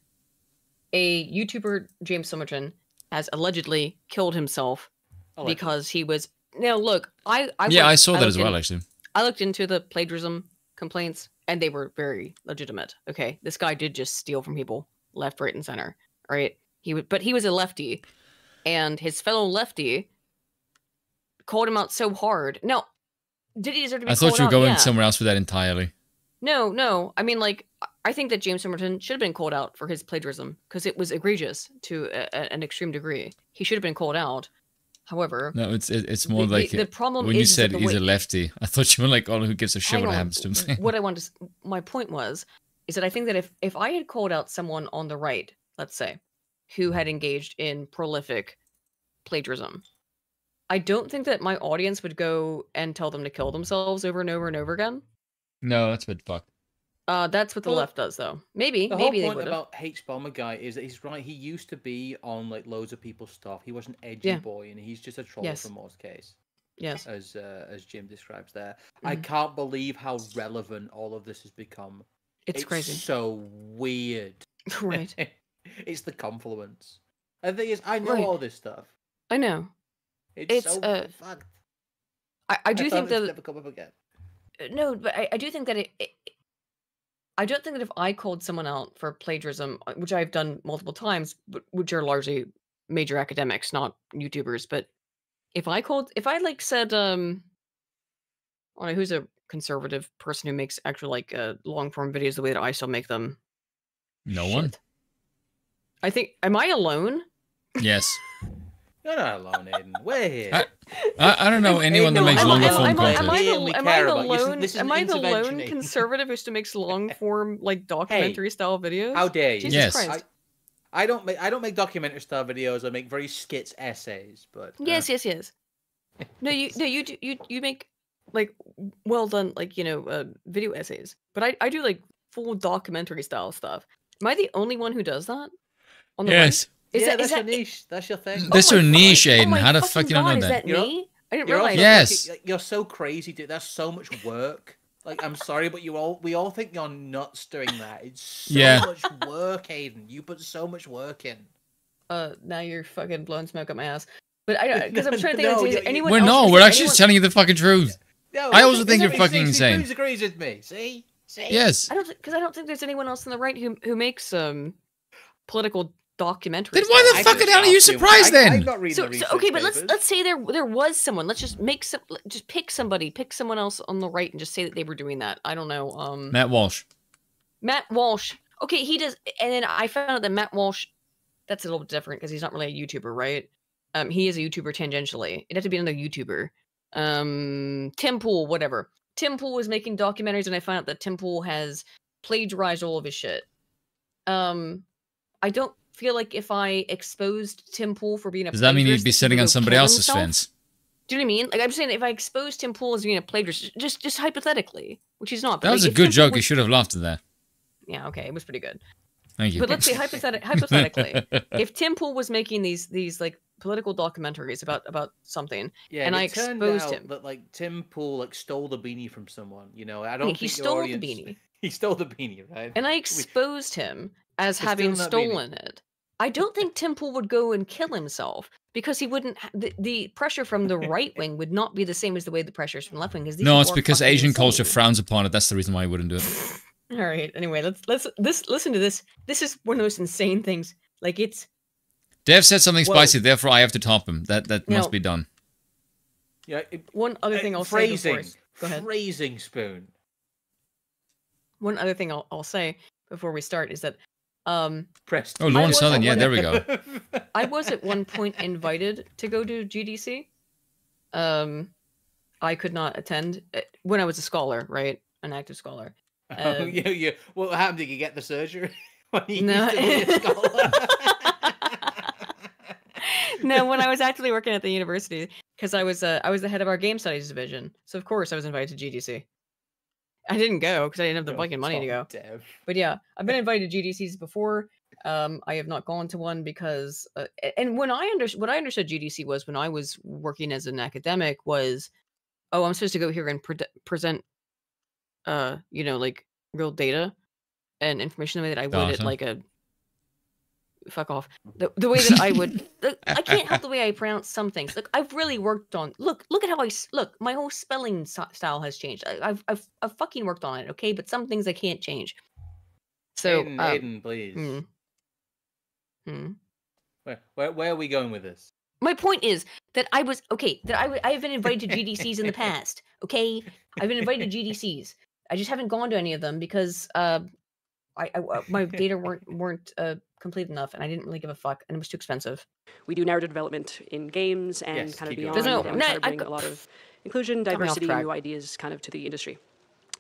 B: a YouTuber James Somerton has allegedly killed himself
C: Allegedly.
B: because he was. Now, look, I, I
A: yeah,
B: went-
A: I saw that as well.
B: in-
A: Actually,
B: I looked into the plagiarism complaints, and they were very legitimate. Okay, this guy did just steal from people left, right, and center. Right? He would, but he was a lefty, and his fellow lefty called him out so hard. No, did he deserve to be
A: I thought you were
B: out?
A: going
B: Yeah.
A: somewhere else with that entirely.
B: No, no. I mean, like, I- I think that James Somerton should have been called out for his plagiarism because it was egregious to a, a- an extreme degree. He should have been called out. However,
A: No, it's it's more
B: The- the-
A: like
B: the problem
A: when you said he's
B: way-
A: a lefty. I thought you were like, oh, who gives a shit what
B: on,
A: happens to him?
B: What I [laughs] wanted, to, my point was, is that I think that if if I had called out someone on the right, let's say, who had mm-hmm. engaged in prolific plagiarism, I don't think that my audience would go and tell them to kill themselves over and over and over again.
A: no, that's a bit fucked.
B: Uh, that's what the
C: Well,
B: left does, though. Maybe,
C: The
B: maybe they
C: whole point about Hbomberguy is that he's right. He used to be on like loads of people's stuff. He was an edgy
B: Yeah.
C: boy, and he's just a troll
B: Yes.
C: from most case.
B: Yes.
C: as uh, as Jim describes there. I
B: Mhm.
C: can't believe how relevant all of this has become.
B: It's crazy.
C: So weird. [laughs]
B: Right. [laughs]
C: it's the confluence. And the thing is, I know
B: Right.
C: all this stuff.
B: I know.
C: It's,
B: It's,
C: so
B: uh,
C: fucked.
B: I, I do
C: thought
B: think
C: it's
B: that
C: never come up again.
B: No, but I, I do think that it, it. I don't think that if I called someone out for plagiarism, uh, which I've done multiple times, but which are largely major academics, not YouTubers, but if I called, if I like said, um, I don't know who's a conservative person who makes actual like uh, long form videos the way that I still make them.
A: No one.
B: I think, am I alone?
A: Yes.
C: You're not alone, Aydin. We're here.
A: I, I, I don't know anyone that makes
C: am I-
A: longer
C: am I-
A: form
C: am
A: content.
B: Am I
C: Yeah,
B: the,
C: we
B: am I
C: care
B: the
C: about you. This is-
B: lone?
C: this is
B: Am I the lone conservative who still makes long [laughs] form like documentary style videos?
C: How dare you?
B: Jesus
A: Yes.
B: Christ.
C: I, I don't make I don't make documentary style videos. I make very skits essays. But uh,
B: Yes, yes, yes. No, you no you do you you make like well done like you know uh, video essays, but I I do like full documentary style stuff. Am I the only one who does that? On the right?
A: Yes.
B: Is
C: yeah,
B: that,
C: that's
B: is that
C: your niche. That's your thing.
A: That's
B: my
A: your niche,
B: fucking- oh Aydin.
A: How the
B: fucking
A: fuck you don't know
B: is
A: that?
B: that
C: You're-
B: me? I didn't
C: You're
B: realize.
C: also
A: Yes.
C: thinking- you're so crazy, dude. That's so much work. Like, I'm sorry, but you all we all think you're nuts doing that. It's so
A: Yeah.
C: much work, Aydin. You put so much work in.
B: Uh, now you're fucking blowing smoke up my ass. But I don't because I'm trying to think. [laughs]
C: No,
B: of is
C: you- you-
B: anyone We're
A: no, we're
B: there
A: actually just
B: anyone-
A: telling you the fucking truth.
C: No,
A: I also think you're fucking
C: see, see,
A: insane.
C: Who agrees with me. See, See,
A: Yes.
B: I don't because I don't think there's anyone else on the right who who makes um political documentaries.
A: Then why the
B: fuck
A: fucking hell are you surprised then?
B: So, so okay, but let's let's say there there was someone. Let's just make some. Just pick somebody. Pick someone else on the right and just say that they were doing that. I don't know. Um,
A: Matt Walsh.
B: Matt Walsh. Okay, he does. And then I found out that Matt Walsh. That's a little bit different because he's not really a YouTuber, right? Um, he is a YouTuber tangentially. It'd have to be another YouTuber. Um, Tim Pool, whatever. Tim Pool was making documentaries, and I found out that Tim Pool has plagiarized all of his shit. Um, I don't feel like if I exposed Tim Pool for being a
A: Does that mean he'd be sitting on somebody else's
B: himself?
A: fence?
B: Do you know what I mean? Like I'm saying, if I exposed Tim Pool as being a plagiarist, just just hypothetically, which he's not. but,
A: That was
B: like,
A: a good
B: Tim Pool
A: joke. You should have laughed at that.
B: Yeah, okay, it was pretty good.
A: Thank you.
B: But let's say hypothetic, [laughs] hypothetically, if Tim Pool was making these these like political documentaries about about something,
C: Yeah,
B: and
C: it
B: I
C: turned
B: exposed
C: out
B: him,
C: that like Tim Pool like stole the beanie from someone. You know, I don't.
B: he
C: think your
B: stole the beanie. [laughs]
C: He stole the beanie, right?
B: and I [laughs] exposed him as
C: For
B: having
C: stealing that beanie.
B: stolen it, I don't think Tim Pool would go and kill himself because he wouldn't. ha- The, the pressure from the right [laughs] wing would not be the same as the way the pressure is from the left wing. Because
A: No, it's because Asian culture frowns upon it. That's the reason why he wouldn't do it. [laughs]
B: All right. Anyway, let's let's this listen to this. This is one of those insane things. Like it's
A: Dev said something
B: Whoa.
A: spicy, therefore I have to top him. That that
B: No.
A: must be done.
C: Yeah. It,
B: one other
C: uh,
B: thing I'll
C: phrasing,
B: say before. I- Go ahead.
C: Phrasing spoon.
B: One other thing I'll, I'll say before we start is that um
C: Press.
A: Oh,
B: I
A: Lauren
B: was
A: Southern. Yeah, there we go. [laughs]
B: I was at one point invited to go to GDC. Um, I could not attend uh, when I was a scholar, right? An active scholar. [laughs]
C: Oh,
B: Um,
C: you, you, what happened? Did you get the surgery? [laughs] when you
B: No.
C: used to be a scholar?
B: no, when I was actually working at the university, because I was uh, I was the head of our game studies division, so of course I was invited to GDC. I didn't go because I didn't have the fucking money to go.
C: Dev.
B: But yeah, I've been [laughs] invited to GDCs before. Um, I have not gone to one because, uh, and when I under what I understood GDC was when I was working as an academic was, oh, I'm supposed to go here and pre- present, uh, you know, like real data and information the way that I would at like a fuck off the, the way that I would. [laughs] Look, I can't help the way I pronounce some things. Look, I've really worked on. Look, look at how I look. My whole spelling style has changed. I, I've, I've I've fucking worked on it. Okay, but some things I can't change. So,
C: Aydin,
B: um,
C: Aydin, please.
B: hmm. Hmm.
C: Where, where, where are we going with this?
B: My point is that I was okay. That I w- I have been [laughs] invited to GDCs in the past. Okay, I've been invited to GDCs. I just haven't gone to any of them because uh, I, I uh, my data weren't weren't uh, complete enough, and I didn't really give a fuck, and it was too expensive.
T: We do narrative development in games and
C: Yes,
T: kind of beyond.
B: There's no-
T: and we
B: no,
T: try to
B: I've
T: bring a lot of inclusion,
B: Got me off
T: diversity, and new ideas kind of to the industry.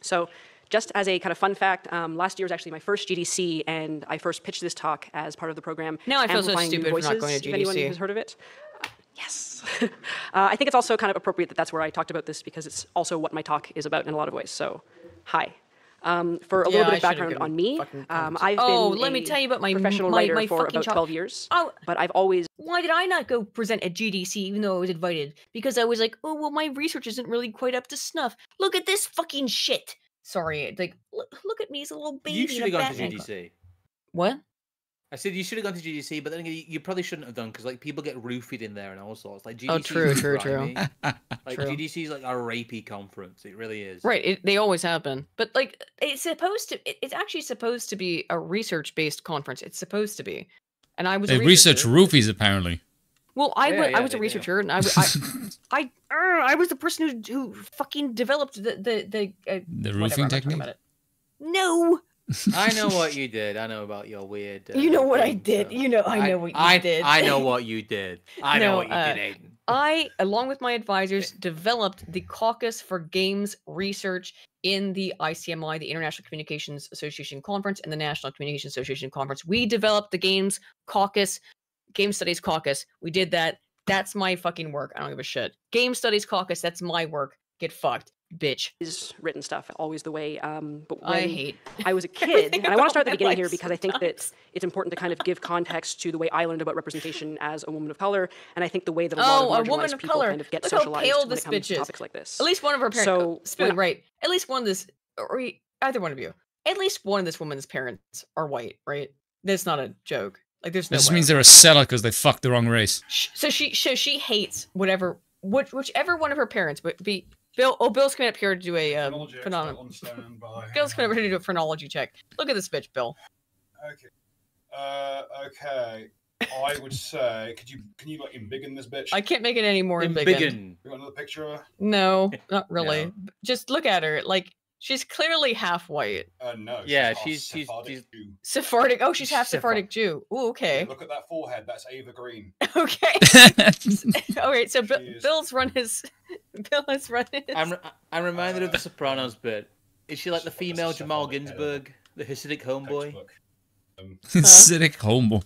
T: So, just as a kind of fun fact, um, last year was actually my first GDC, and I first pitched this talk as part of the program.
B: Now I feel so
T: Amplifying New
B: stupid for not going
T: Voices,
B: to
T: If anyone
B: GDC.
T: has heard of it. Uh, Yes. [laughs] uh, I think it's also kind of appropriate that that's where I talked about this because it's also what my talk is about in a lot of ways. So, hi. Um, for a
B: Yeah,
T: little bit of background on me, um. I've
B: Oh,
T: been
B: let me
T: a
B: tell you about my
T: professional
B: my-
T: writer
B: my
T: for
B: fucking
T: about
B: child-
T: 12 years.
B: Oh,
T: but I've always
B: why did I not go present at GDC even though I was invited? Because I was like, oh well, my research isn't really quite up to snuff. Look at this fucking shit. Sorry, like look, look at me as a little baby.
C: You should have gone to
B: Batman co-
C: GDC.
B: What?
C: I said you should have gone to GDC, but then you, you probably shouldn't have done because like people get roofied in there and all sorts. Like GDC.
B: Oh, true,
C: is
B: true, true. [laughs]
C: Like
B: True.
C: GDC is like a rapey conference. It really is.
B: Right, it, they always have been. But like, it's supposed to. it- It's actually supposed to be a research-based conference. It's supposed to be. And I was.
A: They
B: a
A: research roofies apparently.
B: Well, I
C: Yeah,
B: wa- I was a
C: they do.
B: researcher, and I w- I [laughs] I, er, I was the person who who fucking developed the the the, uh,
A: The
B: whatever,
A: roofing
B: I'm
A: technique?
B: about it. No,
C: I know what you did. I know about your weird. Uh,
B: you know what I did.
C: so-
B: You know I know what you
C: I,
B: did.
C: I know [laughs] what you did. I know what you
B: uh,
C: did, Aydin.
B: I, along with my advisors, developed the Caucus for Games Research in the ICMI, the International Communications Association Conference, and the National Communications Association Conference. We developed the Games Caucus, Game Studies Caucus. We did that. That's my fucking work. I don't give a shit. Game Studies Caucus, that's my work. Get fucked, bitch.
T: is written stuff always the way. Um, but
B: I
T: when
B: hate [laughs]
T: I was a [laughs] kid, and I want to start at the beginning here
B: life
T: because I think that it's important to kind of give context to the way I learned about representation [laughs] as a woman of color, and I think the way that a lot
B: Oh,
T: of
B: a woman of
T: people
B: color.
T: kind of get
B: Look how
T: socialized
B: pale
T: when
B: this
T: it comes
B: bitch
T: to
B: is.
T: topics like this.
B: At least one of her parents.
T: So,
B: Spoon, right? At least one of this, or either one of you. At least one of this woman's parents are white, right? That's not a joke. Like, there's no.
A: This
B: way.
A: means they're a seller because they fucked the wrong race.
B: So she so she hates whatever which, whichever one of her parents but be Bill. Oh, Bill's coming up here to do a um, phenomenon. [laughs] Bill's coming up here to do a phrenology check. Look at this bitch, Bill.
U: Okay. Uh, okay. I would say, could you can you like embiggen this bitch?
B: I can't make it any more embiggen.
U: You got another picture of her?
B: No, [laughs] not really. Just look at her. Like she's clearly half white.
U: Uh, no.
C: Yeah,
U: half
C: she's- she's-
U: Sephardic
C: she's-
U: Jew.
B: Sephardic. Oh, she's half
C: Sephard-
B: Sephardic Jew. Ooh, okay.
U: Look at that forehead. That's Eva Green. [laughs]
B: Okay. [laughs] [laughs] All right. So Bill, Bill's run his. Bill has run his.
C: I'm, I'm reminded of the Sopranos bit. Is she like the female Jamal Ginsburg, the Hasidic homeboy?
A: Acidic homeboy.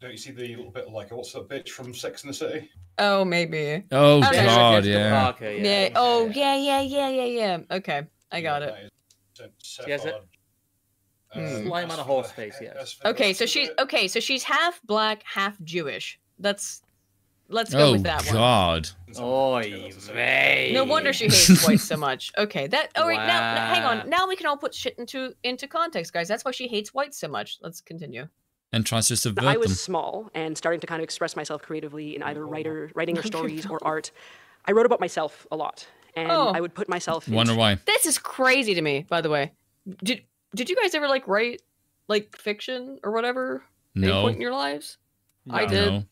U: Don't you see the little bit like what's that bitch from Sex in the City?
B: Oh, maybe.
A: Oh,
B: I don't know.
A: God, yeah.
C: Okay,
B: Yeah. Oh, yeah, yeah, yeah, yeah, yeah. Okay, I got it.
C: She has a
B: Hmm.
C: slime on a horse face, yes.
B: Okay, so she's okay. So she's half black, half Jewish. That's. Let's go
A: Oh,
B: with that one.
A: God.
C: Oy vey.
B: No wonder she hates [laughs] whites so much. Okay, that. Oh wait, now, now hang on. Now we can all put shit into into context, guys. That's why she hates whites so much. Let's continue.
A: And tries to subvert
T: I was
A: them.
T: small and starting to kind of express myself creatively in either writer, writing or [laughs] stories or art. I wrote about myself a lot, and
B: Oh.
T: I would put myself. in-
A: Wonder why.
B: This is crazy to me. By the way, did did you guys ever like write like fiction or whatever? At any
A: No.
B: point in your lives? I did.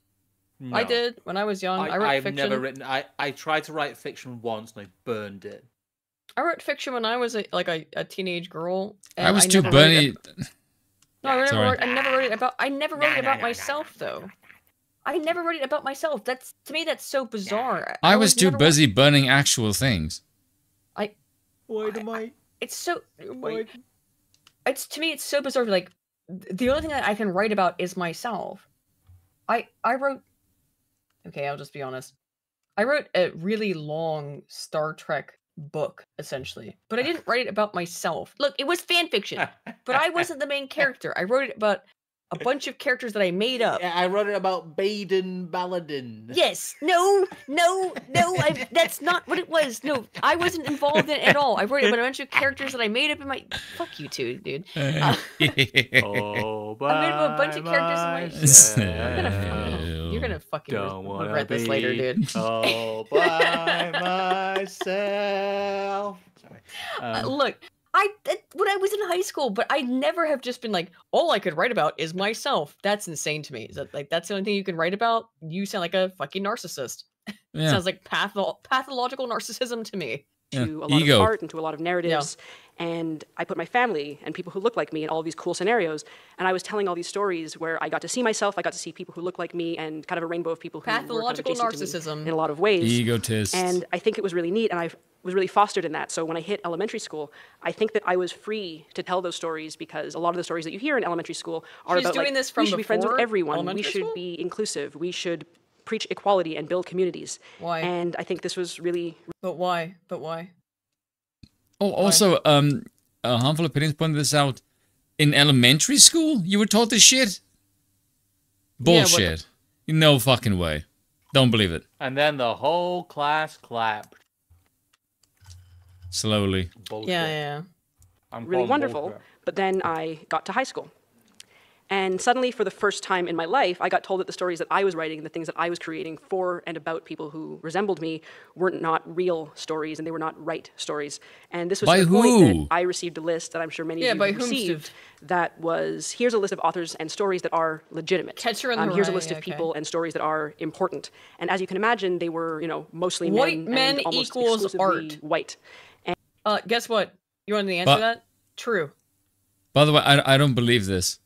C: No.
B: I did when I was young. I,
C: I,
B: wrote
C: I've
B: fiction.
C: never written. I, I tried to write fiction once and I burned it.
B: I wrote fiction when I was a, like a, a teenage girl.
A: I
B: and
A: was too
B: never wrote
A: bunny.
B: No, I never, wrote, I never wrote it about. I never wrote it about myself though. I never wrote it about myself. That's to me. That's so bizarre.
A: I was too
B: never-
A: busy burning actual things.
B: I.
C: Why do I?
B: It's so. It's to me. It's so bizarre. Like the only thing that I can write about is myself. I I wrote. Okay, I'll just be honest. I wrote a really long Star Trek book essentially, but I didn't [laughs] write it about myself. Look, it was fan fiction, but I wasn't the main [laughs] character. I wrote it about a bunch of characters that I made up.
C: Yeah, I wrote it about Baden Baladin.
B: Yes. No. No. No. I, that's not what it was. No, I wasn't involved in it at all. I wrote it about a bunch of characters that I made up in my. Fuck you too, dude. [laughs] Uh,
C: oh,
B: I made up a bunch of characters in my. I'm gonna
A: myself.
B: you're gonna fucking re- regret this later, dude.
C: Oh, by [laughs] myself. Sorry.
B: Uh,
C: Um,
B: look, I that- when I was in high school, but I never have just been like, all I could write about is myself. That's insane to me. Is that like that's the only thing you can write about? You sound like a fucking narcissist. [laughs]
A: Yeah.
B: Sounds like patho- pathological narcissism to me.
A: Yeah,
T: to a lot
A: ego.
T: of art and to a lot of narratives. And I put my family and people who look like me in all these cool scenarios. And I was telling all these stories where I got to see myself, I got to see people who look like me, and kind of a rainbow of people who were kind of
B: Pathological
T: to me
B: narcissism.
T: in a lot of ways.
A: Egotist.
T: And I think it was really neat, and I was really fostered in that. So when I hit elementary school, I think that I was free to tell those stories because a lot of the stories that you hear in elementary school are
B: She's
T: about
B: doing
T: like,
B: this from
T: we should be friends with everyone. We should
B: school?
T: be inclusive. We should preach equality and build communities.
B: Why?
T: And I think this was really
B: But why? But why?
A: Oh, also, um, a harmful opinions pointed this out. In elementary school, you were taught this shit.
B: Yeah, what-
A: no fucking way. Don't believe it.
C: and then the whole class clapped.
A: Slowly.
C: Bullshit.
B: Yeah, yeah.
C: I'm
T: really wonderful.
C: bullcrap.
T: But then I got to high school. And suddenly, for the first time in my life, I got told that the stories that I was writing, the things that I was creating for and about people who resembled me, were not not real stories and they were not right stories. And this was
A: By
T: the point
A: who?
T: that I received a list that I'm sure many
B: Yeah,
T: of you
B: by
T: have
B: whomst
T: received that was here's a list of authors and stories that are legitimate.
B: Catcher in the
T: um, here's a list of
B: okay.
T: people and stories that are important. And as you can imagine, they were, you know, mostly
B: White
T: men,
B: men
T: and almost
B: equals
T: exclusively
B: art.
T: white.
B: Uh, guess what? You want the answer
A: But-
B: to that? True.
A: By the way, I, I don't believe this.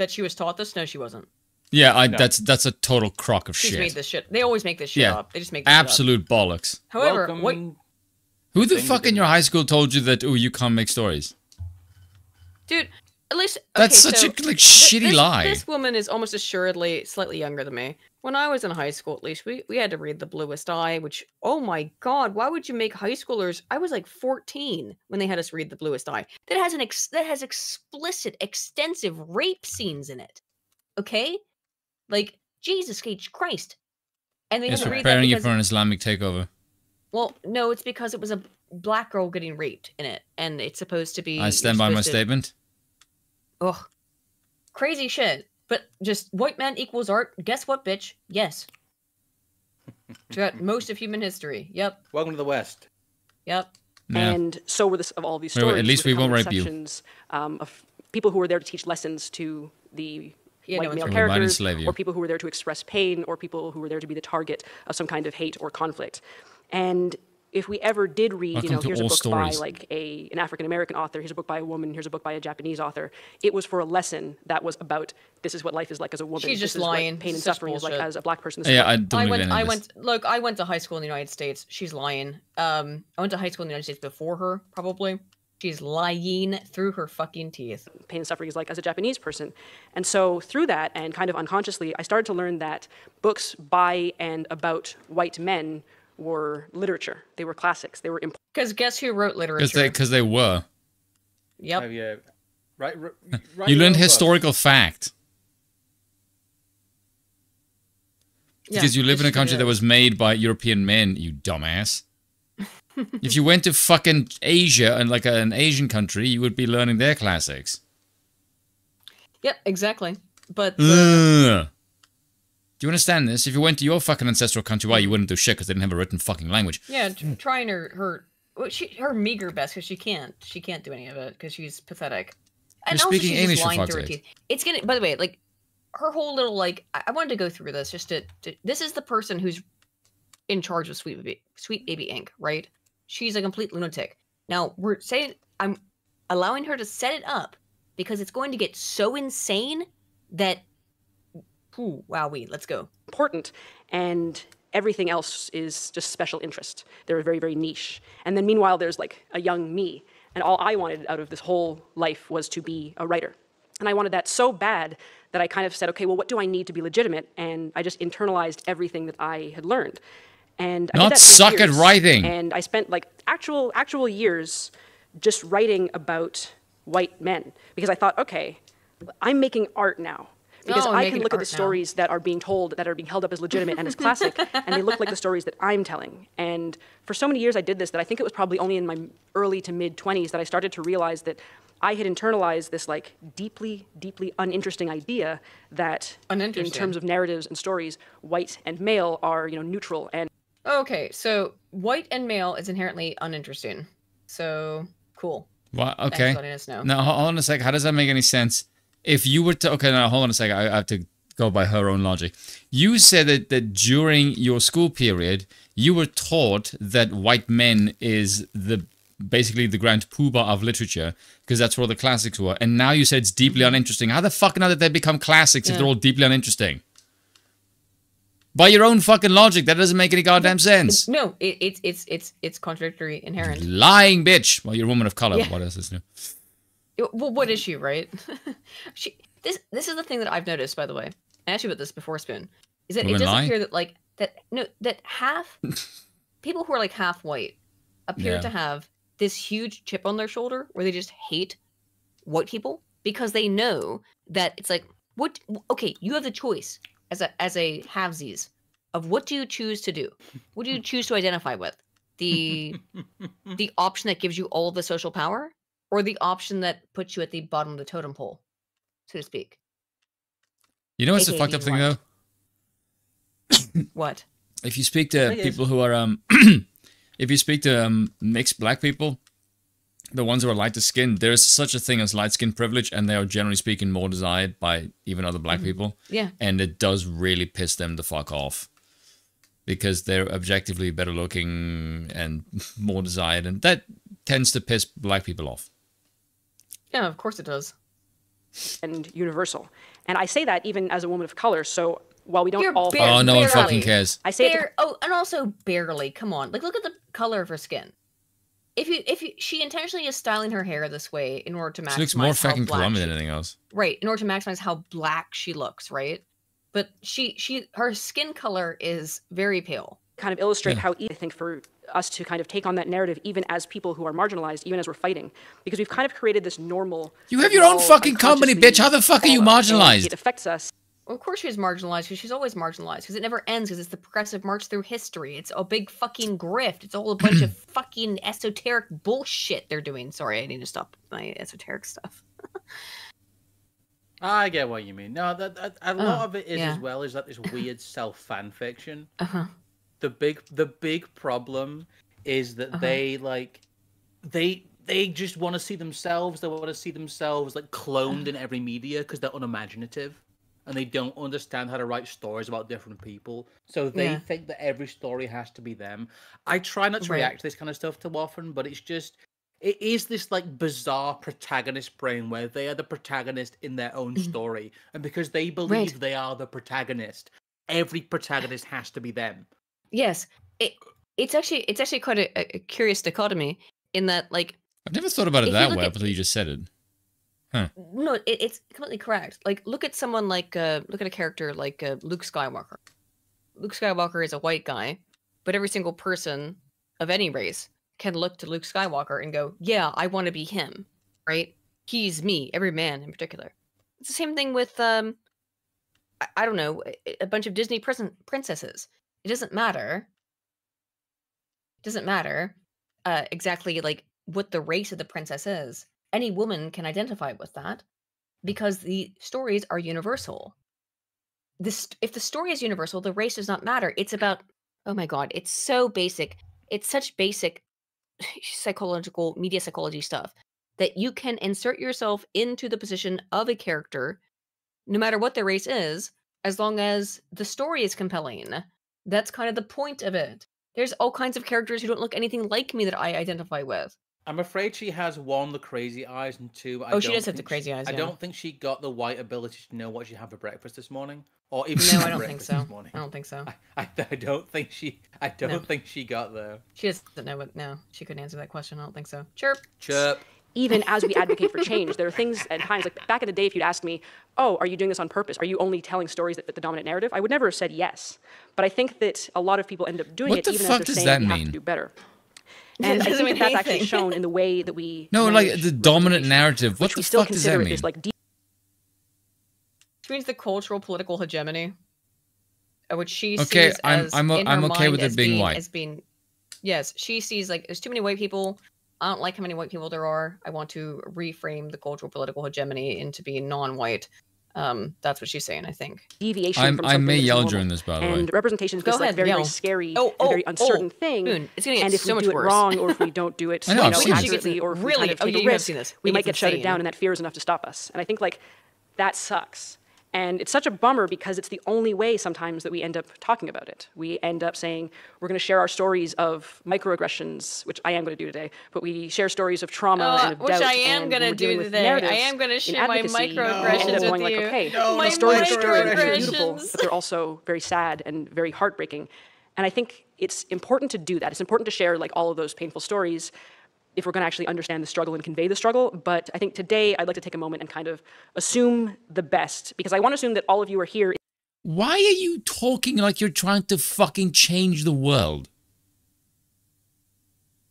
B: That she was taught this? No, she wasn't.
A: Yeah, I
C: No.
A: that's that's a total crock of
B: She's
A: shit.
B: made this shit. They always make this shit
A: yeah,
B: up. They just make this shit up.
A: absolute bollocks.
B: However,
C: Welcome
B: what?
A: Who the fuck in your high school told you that? Oh, you can't make stories.
B: Dude, at least
A: That's such
B: so
A: a like shitty
B: this,
A: lie.
B: This woman is almost assuredly slightly younger than me. When I was in high school, at least, we, we had to read The Bluest Eye, which, oh my god, why would you make high schoolers? I was like 14 when they had us read The Bluest Eye. That has an ex, that has explicit, extensive rape scenes in it. Okay, like Jesus H Christ. And they
A: It's
B: to read that
A: preparing you for an Islamic takeover.
B: well, no, it's because it was a black girl getting raped in it, and it's supposed to be.
A: I stand by my
B: to-
A: statement.
B: Ugh. Crazy shit. But just white man equals art. Guess what, bitch? Yes. Throughout [laughs] most of human history. Yep.
C: Welcome to the West.
B: Yep.
A: Yeah.
T: And so were this of all these
A: Wait, wait,
T: stories.
A: at least we won't
T: with
A: rape you.
T: sections, Um, of people who were there to teach lessons to the
B: Yeah,
T: white
B: no
T: male
A: rape might
T: characters,
A: you.
T: or people who were there to express pain, or people who were there to be the target of some kind of hate or conflict. And if we ever did read,
A: Welcome
T: you know, here's a book
A: stories.
T: by like a an African American author, here's a book by a woman, here's a book by a Japanese author, it was for a lesson that was about this is what life is like as a woman.
B: She's
T: this
B: just
T: is what
B: lying.
T: pain and
B: It's such
T: suffering is like as a black person. This is
A: Yeah, I don't
B: I
A: believe
B: went. I went. Look, I went to high school in the United States. She's lying. Um, I went to high school in the United States before her, probably. She's lying through her fucking teeth.
T: pain and suffering is like as a Japanese person. And so through that and kind of unconsciously, I started to learn that books by and about white men were literature. They were classics. They were important.
B: Because guess who wrote
A: Because
B: literature?
A: they, because they were.
B: Yep.
C: Oh, yeah. Right. r- write [laughs]
A: You learned
C: own book.
A: historical fact.
B: Yeah,
A: Because you live in a
B: it's
A: country that was made by European men, you dumbass. [laughs] if you went to fucking Asia and like an Asian country, you would be learning their classics.
B: Yep, exactly. But
A: Ugh. Do you understand this? If you went to your fucking ancestral country, why you wouldn't do shit because they didn't have a written fucking language.
B: yeah, trying her her well, she her meager best because she can't she can't do any of it because she's pathetic. And
A: You're
B: also
A: speaking
B: she's
A: English,
B: just lying through her teeth. It's gonna. By the way, like her whole little like I, I wanted to go through this just to, to. This is the person who's in charge of Sweet Baby Sweet Baby Inc. Right? She's a complete lunatic. Now we're saying I'm allowing her to set it up because it's going to get so insane that. Ooh, wowee, let's go.
T: important and everything else is just special interest. They're very, very niche. And then meanwhile, there's like a young me. And all I wanted out of this whole life was to be a writer. And I wanted that so bad that I kind of said, okay, well, what do I need to be legitimate? And I just internalized everything that I had learned. And I
A: Not suck at writing.
T: And I spent like actual actual years just writing about white men because I thought, okay, I'm making art now. Because
B: Oh,
T: I can look at the
B: art now.
T: stories that are being told, that are being held up as legitimate and as classic, and they look like the stories that I'm telling. And for so many years I did this that I think it was probably only in my early to mid 20s that I started to realize that I had internalized this like deeply, deeply uninteresting idea that in terms of narratives and stories, white and male are, you know, neutral and
B: Okay, so white and male is inherently uninteresting. So cool.
A: What? Okay.
B: for us know.
A: Now, hold on a sec. How does that make any sense? If you were to, okay, now hold on a second. I, I have to go by her own logic. You said that, that during your school period, you were taught that white men is the basically the grand poobah of literature because that's where all the classics were. And now you said it's deeply mm-hmm. uninteresting. How the fuck now that they become classics if they're all deeply uninteresting? By your own fucking logic, that doesn't make any goddamn sense.
B: No, it, it's it's it's it's contradictory inherent.
A: Lying bitch. Well, you're a woman of color.
B: Yeah.
A: What else is new?
B: It- Well, what is um, she, right? [laughs] she this this is the thing that I've noticed, by the way. I asked you about this before, Spoon. Is that it does
A: lie?
B: appear that like that no that half [laughs] people who are like half white appear
A: Yeah.
B: to have this huge chip on their shoulder where they just hate white people because they know that it's like what okay you have the choice as a as a halvesies of what do you choose to do what do you [laughs] choose to identify with the the option that gives you all the social power or the option that puts you at the bottom of the totem pole so to speak
A: You know what's the fucked up thing
B: what?
A: though? [coughs]
B: what
A: If you speak to
B: It is.
A: people who are um, [coughs] if you speak to um mixed black people, the ones who are lighter skinned, there is such a thing as light skin privilege, and they are generally speaking more desired by even other black
B: Mhm.
A: people.
B: Yeah.
A: and it does really piss them the fuck off because they're objectively better looking and [laughs] more desired, and that tends to piss black people off.
B: Yeah of course it does
T: and universal. And I say that even as a woman of color. So while we don't
B: You're
T: all
B: bare-
A: Oh, no one fucking cares.
T: I say it to
B: Bare- oh and also barely come on like look at the color of her skin if you if you she intentionally is styling her hair this way in order to maximize
A: She looks more
B: how
A: fucking
B: black
A: Colombian
B: she-
A: than anything else.
B: right in order to maximize how black she looks right but she she her skin color is very pale
T: kind of illustrate
A: Yeah.
T: how easy I think for us to kind of take on that narrative, even as people who are marginalized, even as we're fighting, because we've kind of created this normal.
A: You have your own fucking company, bitch. How the fuck are you marginalized?
T: It affects us.
B: well, of course she's marginalized because she's always marginalized because it never ends because it's the progressive march through history it's a big fucking grift it's all a bunch of [clears throat] fucking esoteric bullshit they're doing sorry i need to stop my esoteric stuff [laughs]
C: I get what you mean. No, that, that a lot
B: Oh,
C: of it is
B: yeah.
C: as well is that this weird self fan fiction.
B: uh-huh
C: the big the big problem is that
B: Uh-huh.
C: they like they they just want to see themselves. They want to see themselves like cloned in [sighs] every media because they're unimaginative and they don't understand how to write stories about different people. So they
B: Yeah.
C: think that every story has to be them. I try not to
B: Right.
C: react to this kind of stuff too often, but it's just it is this like bizarre protagonist brain where they are the protagonist in their own story, and because they believe they are the protagonist, every protagonist has to be them.
B: Yes, it it's actually it's actually quite a, a curious dichotomy in that like
A: I've never thought about it that way until you just said it. Huh.
B: no, it, it's completely correct. Like look at someone like uh look at a character like uh, Luke Skywalker. Luke Skywalker is a white guy, but every single person of any race can look to Luke Skywalker and go, "Yeah, I want to be him." Right? He's me. Every man in particular. It's the same thing with um I, I don't know, a, a bunch of Disney prison princesses. It doesn't matter. It doesn't matter uh exactly like what the race of the princess is. Any woman can identify with that because the stories are universal. This if the story is universal, the race does not matter. It's about oh my god, it's so basic. It's such basic [laughs] psychological media psychology stuff that you can insert yourself into the position of a character no matter what their race is as long as the story is compelling. That's kind of the point of it. There's all kinds of characters who don't look anything like me that I identify with.
C: I'm afraid she has one the crazy eyes and two. I
B: Oh, she
C: don't
B: does have the
C: think
B: crazy eyes,
C: I
B: yeah.
C: don't think she got the white ability to know what she had for breakfast this morning, or even
B: No, [laughs] I don't think so.
C: Morning.
B: I don't think so.
C: I, I don't think she. I don't
B: No.
C: think she got there.
B: She doesn't know what. No, she couldn't answer that question. I don't think so. Chirp.
C: Chirp.
T: Even as we advocate for change, there are things at times like back in the day, if you'd asked me, "Oh, are you doing this on purpose? Are you only telling stories that fit the dominant narrative?" I would never have said yes. But I think that a lot of people end up doing
A: What
T: it
A: the
T: even
A: fuck
T: as they're
A: does
T: saying
A: that
T: we have
A: mean?
T: to do better. And I think
B: mean
T: that that's actually shown in the way that we [laughs]
A: No, like the dominant narrative. What
T: which
A: the
T: we still
A: fuck does that
T: consider
A: mean?
T: is like deep
B: Which means the cultural political hegemony, uh, which she
A: Okay,
B: sees
A: I'm-
B: as
A: I'm
B: in
A: I'm
B: her
A: okay
B: mind
A: with it
B: as
A: being white.
B: As being, yes, she sees like there's too many white people. I don't like how many white people there are. I want to reframe the cultural political hegemony into being non-white. Um, that's what she's saying. I think.
T: deviation
A: I'm-
T: from
A: I may yell
T: normal.
A: during this, by the way.
T: and representation is
B: Go
T: this like
B: ahead,
T: very,
B: yell.
T: very scary,
B: Oh,
T: and very
B: oh,
T: uncertain
B: oh,
T: thing.
B: Boone, it's gonna get
T: and if
B: so
T: we
B: much
T: do it
B: worse.
T: wrong, or if we don't do it, [laughs]
A: I know,
T: you know, accurately, or if we kind of
B: Oh,
T: take
B: you
T: a risk, we might
B: gets
T: get shut it down, and that fear is enough to stop us. And I think like that sucks. And it's such a bummer because it's the only way sometimes that we end up talking about it. We end up saying we're going to share our stories of microaggressions, which I am going to do today, but we share stories of trauma
B: Uh,
T: and of
B: which
T: doubt.
B: I am gonna
T: when we're dealing
B: do today. I am gonna share my
T: advocacy, we
B: microaggressions
T: end up
B: with
T: going like,
B: you.
T: okay,
B: My
T: the stories are beautiful, but they're also very sad and very heartbreaking. And I think it's important to do that. It's important to share like all of those painful stories if we're going to actually understand the struggle and convey the struggle. But I think today I'd like to take a moment and kind of assume the best because I want to assume that all of you are here
A: Why are you talking like you're trying to fucking change the world?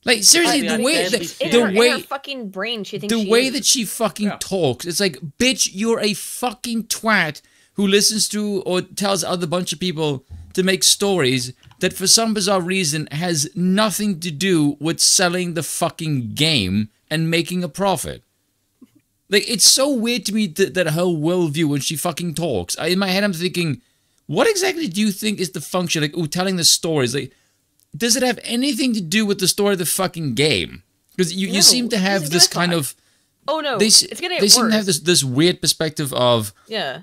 A: Like seriously, the way
C: understand
A: the,
C: these
B: In
A: the
B: her,
A: way
B: fucking brain, she thinks
A: the
B: she
A: way
B: is.
A: that she fucking talks, it's like, bitch, you're a fucking twat who listens to or tells other bunch of people to make stories that for some bizarre reason has nothing to do with selling the fucking game and making a profit. Like it's so weird to me that, that her worldview when she fucking talks. I, in my head, I'm thinking, what exactly do you think is the function? Like, ooh, telling the stories. Like, does it have anything to do with the story of the fucking game? Because you, you seem to have this kind of
B: Oh no,
A: they
B: it's gonna
A: they
B: worse.
A: seem to have this this weird perspective of
B: Yeah.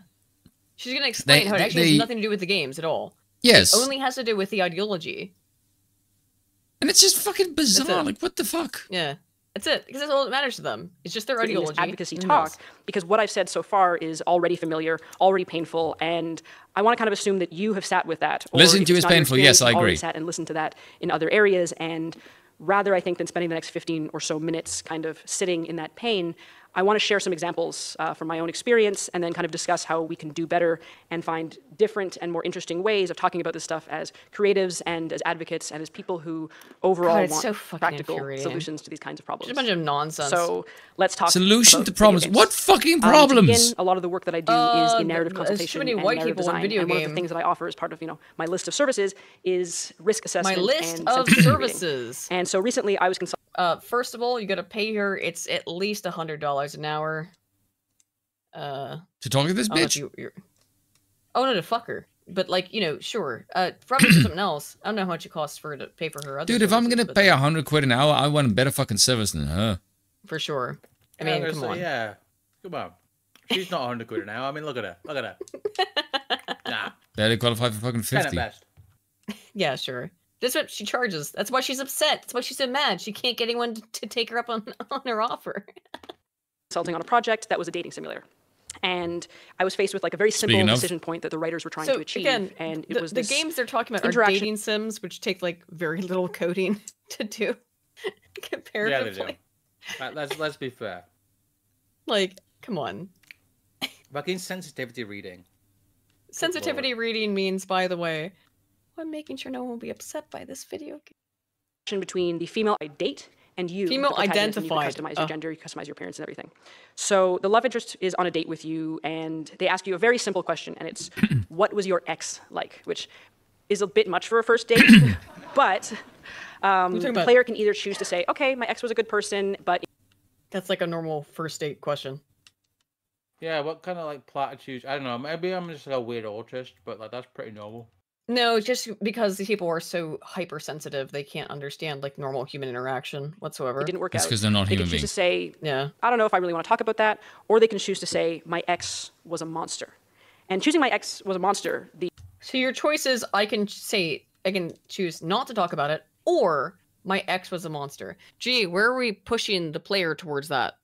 B: She's gonna explain
A: They-
B: how it actually
A: they-
B: has nothing to do with the games at all.
A: Yes,
B: It only has to do with the ideology.
A: and it's just fucking bizarre. Like, what the fuck?
B: Yeah. That's it. Because that's all that matters to them. It's just their
T: in this
B: ideology.
T: advocacy talk
B: else.
T: because what I've said so far is already familiar, already painful, and I want to kind of assume that you have sat with that. Or
A: Listening
T: if
A: to
T: it's
A: is painful, yes,
T: experience,
A: I
T: you've
A: agree.
T: Sat and listened to that in other areas, and rather I think than spending the next 15 or so minutes kind of sitting in that pain, I want to share some examples uh, from my own experience and then kind of discuss how we can do better and find different and more interesting ways of talking about this stuff as creatives and as advocates and as people who overall
B: God,
T: want
B: so
T: practical solutions to these kinds of problems.
B: Just a bunch of nonsense.
T: So let's talk.
A: Solution
T: about
A: to
T: video
A: problems.
T: games.
A: What fucking
T: Um, to
A: problems?
T: begin, a lot of the work that I do is
B: Uh,
T: in narrative
B: th- there's too
T: consultation
B: many
T: and
B: white
T: narrative
B: people in
T: design.
B: video
T: and one of the things that I offer as part of you know my list of services is risk assessment.
B: list
T: and
B: of
T: sensitivity reading.
B: services.
T: And so recently I was consulting.
B: Uh, first of all, you gotta pay her. It's at least a hundred dollars an hour. Uh,
A: To talk to this
B: I don't know if
A: bitch?
B: you- you're- Oh no, to fuck her. but like you know, sure. Uh, probably [coughs] something else. I don't know how much it costs for her to pay for her other.
A: Dude, if I'm gonna pay a hundred quid an hour, I want a better fucking service than her.
B: for sure. I
C: Yeah,
B: mean,
C: gonna
B: come
C: say,
B: on.
C: Yeah, come on. She's not a 100 quid an hour. I mean, look at her. Look at her. [laughs] Nah,
A: Barely qualified for fucking
C: 10 at
A: fifty.
C: best. [laughs]
B: Yeah, sure. That's what she charges. That's why she's upset. That's why she's so mad. She can't get anyone to, to take her up on [laughs] on her offer.
T: consulting on a project that was a dating simulator. And I was faced with like a very simple
A: Speaking of-
T: decision point that the writers were trying
B: so
T: to achieve.
B: again,
T: and it
B: the,
T: was
B: the games they're talking about are dating sims, which take like very little coding [laughs] to do [laughs]
C: Yeah, they do. Right, let's let's be fair.
B: Like, come on.
C: Fucking sensitivity reading.
B: Sensitivity reading means, by the way, I'm making sure no one will be upset by this video. game.
T: between the female I date and you.
B: Female
T: protagonist, and you can
B: identified.
T: Customize your
B: Oh.
T: gender, you customize your appearance and everything. So the love interest is on a date with you, and they ask you a very simple question, and it's, [clears throat] "What was your ex like?" Which is a bit much for a first date, [coughs] but um, the
B: about-
T: player can either choose to say, "Okay, my ex was a good person," but
B: That's like a normal first date question.
C: Yeah, what kind of like platitudes? I don't know. Maybe I'm just like a weird autist, but like that's pretty normal.
B: No, just because these people are so hypersensitive, they can't understand like normal human interaction whatsoever.
T: it didn't work
A: That's
T: out.
A: 'cause they're not
T: they
A: human
T: can choose to say,
B: Yeah.
T: I don't know if I really want to talk about that, or they can choose to say, my ex was a monster. And choosing my ex was a monster, the
B: So your choice is I can say I can choose not to talk about it, or my ex was a monster. Gee, where are we pushing the player towards that?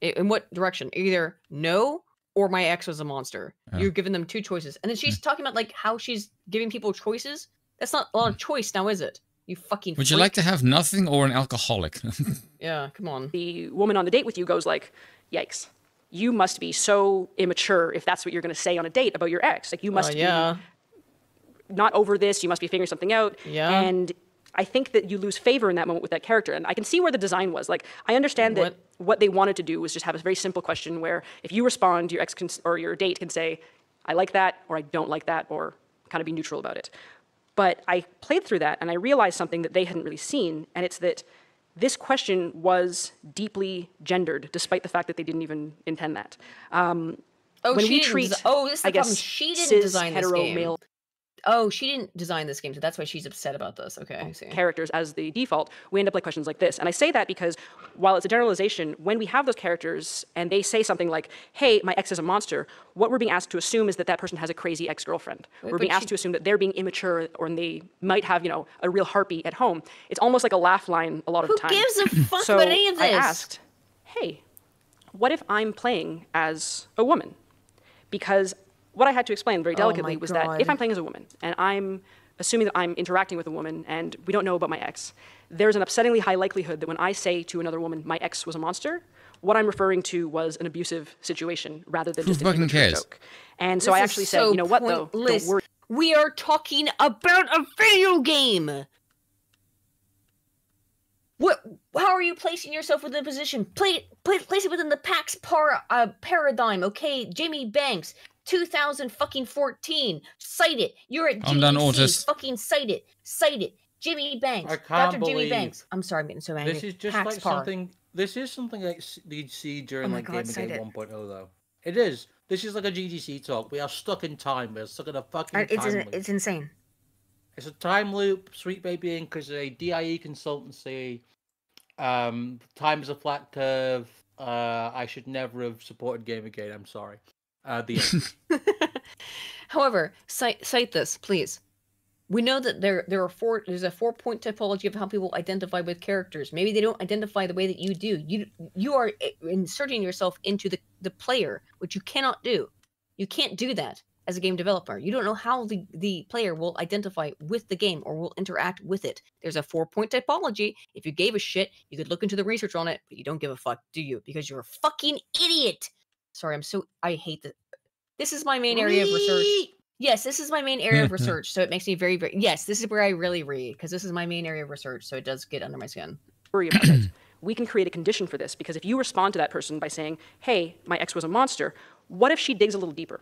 B: In what direction? Either no or my ex was a monster.
A: Yeah.
B: You're giving them two choices, and then she's talking about like how she's giving people choices. That's not a lot of choice now, is it? You fucking.
A: Would you like to have nothing or an alcoholic? [laughs]
B: Yeah, come on.
T: the woman on the date with you goes like, "Yikes, you must be so immature if that's what you're going to say on a date about your ex. Like you must
B: Uh, yeah.
T: be not over this. You must be figuring something out."
B: Yeah.
T: And I think that you lose favor in that moment with that character, and I can see where the design was. Like I understand that what they wanted to do was just have a very simple question where if you respond, your ex can, or your date can say, "I like that," or "I don't like that," or kind of be neutral about it. But I played through that and I realized something that they hadn't really seen, and it's that this question was deeply gendered, despite the fact that they didn't even intend that. Um,
B: Oh,
T: when
B: she
T: we treat,
B: oh, this is
T: I guess,
B: She didn't
T: cis,
B: design this
T: hetero
B: game.
T: male
B: Oh, she didn't design this game, so that's why she's upset about this. Okay, I see.
T: characters as the default, we end up like questions like this. And I say that because while it's a generalization, when we have those characters and they say something like, hey, my ex is a monster, what we're being asked to assume is that that person has a crazy ex-girlfriend. We're
B: but
T: being asked
B: she-
T: to assume that they're being immature or they might have, you know, a real harpy at home. It's almost like a laugh line a lot of
B: Who
T: the time.
B: gives a [laughs] fuck
T: so
B: about any of
T: I asked, hey, what if I'm playing as a woman? Because what I had to explain very
B: Oh my
T: delicately was that if I'm playing as a woman and I'm assuming that I'm interacting with a woman and we don't know about my ex, there's an upsettingly high likelihood that when I say to another woman, my ex was a monster, what I'm referring to was an abusive situation rather than
A: Who
T: just an
A: fucking
T: immature
A: cares?
T: joke. And so
B: This
T: I
B: is
T: actually said,
B: so
T: you know what though? Don't worry.
B: We are talking about a video game. What? How are you placing yourself within a position? Play, play, place it within the PAX par, uh, paradigm. Okay, Jaime Banks, 2000 fucking 14. Cite it. You're at
A: I'm done,
B: GDC.
A: Otis.
B: Fucking cite it. Cite it. Jimmy Banks.
C: I can't
B: Dr. Jimmy Banks. I'm sorry, I'm getting so angry.
C: This is just
B: PAX
C: like
B: par.
C: something. This is something like s- you'd see during
B: Oh my
C: like
B: God, cite
C: Gamergate
B: it.
C: 1.0 though. It is. This is like a GDC talk. We are stuck in time. We're stuck in a fucking
B: Uh, It's,
C: time loop.
B: it's insane.
C: It's a time loop. Sweet Baby Inc. is a DIE consultancy. Um, time is a flat curve. Uh, I should never have supported Gamergate. I'm sorry. Uh, the end. [laughs] [laughs]
B: However, cite, cite this, please. We know that there there are four. There's a four point typology of how people identify with characters. Maybe they don't identify the way that you do. You you are inserting yourself into the the player, which you cannot do. You can't do that as a game developer. You don't know how the the player will identify with the game or will interact with it. There's a four point typology. If you gave a shit, you could look into the research on it, but you don't give a fuck, do you? Because you're a fucking idiot. Sorry, I'm so I hate that. This is my main area of research. Yes, this is my main area of [laughs] research, so it makes me very, very. Yes, this is where I really read because this is my main area of research, so it does get under my skin.
T: worry about it. We can create a condition for this because if you respond to that person by saying, hey, my ex was a monster, what if she digs a little deeper?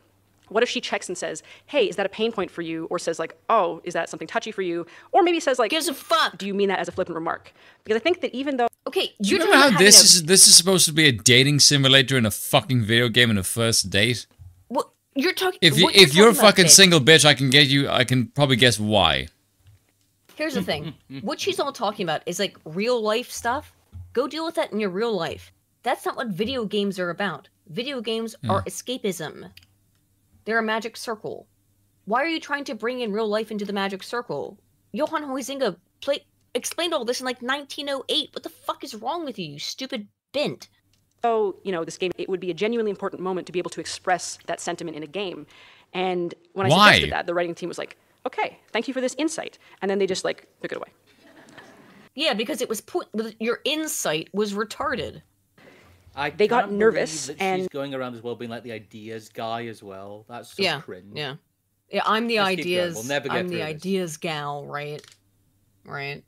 T: What if she checks and says, hey, is that a pain point for you? Or says, like, oh, is that something touchy for you? Or maybe says, like,
B: gives a fuck.
T: Do you mean that as a flippant remark? Because I think that even though.
B: Okay,
A: Do you remember how this is this is supposed to be a dating simulator in a fucking video game in a first date?
B: Well, You're talking.
A: If you,
B: you're
A: if you're a fucking
B: Vic,
A: single bitch, I can get you. I can probably guess why.
B: Here's the thing. [laughs] what she's all talking about is like real life stuff. Go deal with that in your real life. That's not what video games are about. Video games
A: Hmm.
B: are escapism. They're a magic circle. Why are you trying to bring in real life into the magic circle? Johan Huizinga play, explained all this in like 1908. What the fuck is wrong with you, you stupid bint?
T: So, you know, this game, it would be a genuinely important moment to be able to express that sentiment in a game. And when I
A: Why?
T: suggested that, the writing team was like, okay, thank you for this insight. And then they just like took it away.
B: Yeah, because it was put. Your insight was retarded.
C: I
T: They got nervous
C: that
T: and-
C: she's going around as well being like the ideas guy as well. That's so
B: yeah,
C: cringe.
B: yeah, yeah. I'm the
C: Let's
B: ideas.
C: We'll never get
B: I'm the
C: this.
B: ideas gal, right? Right.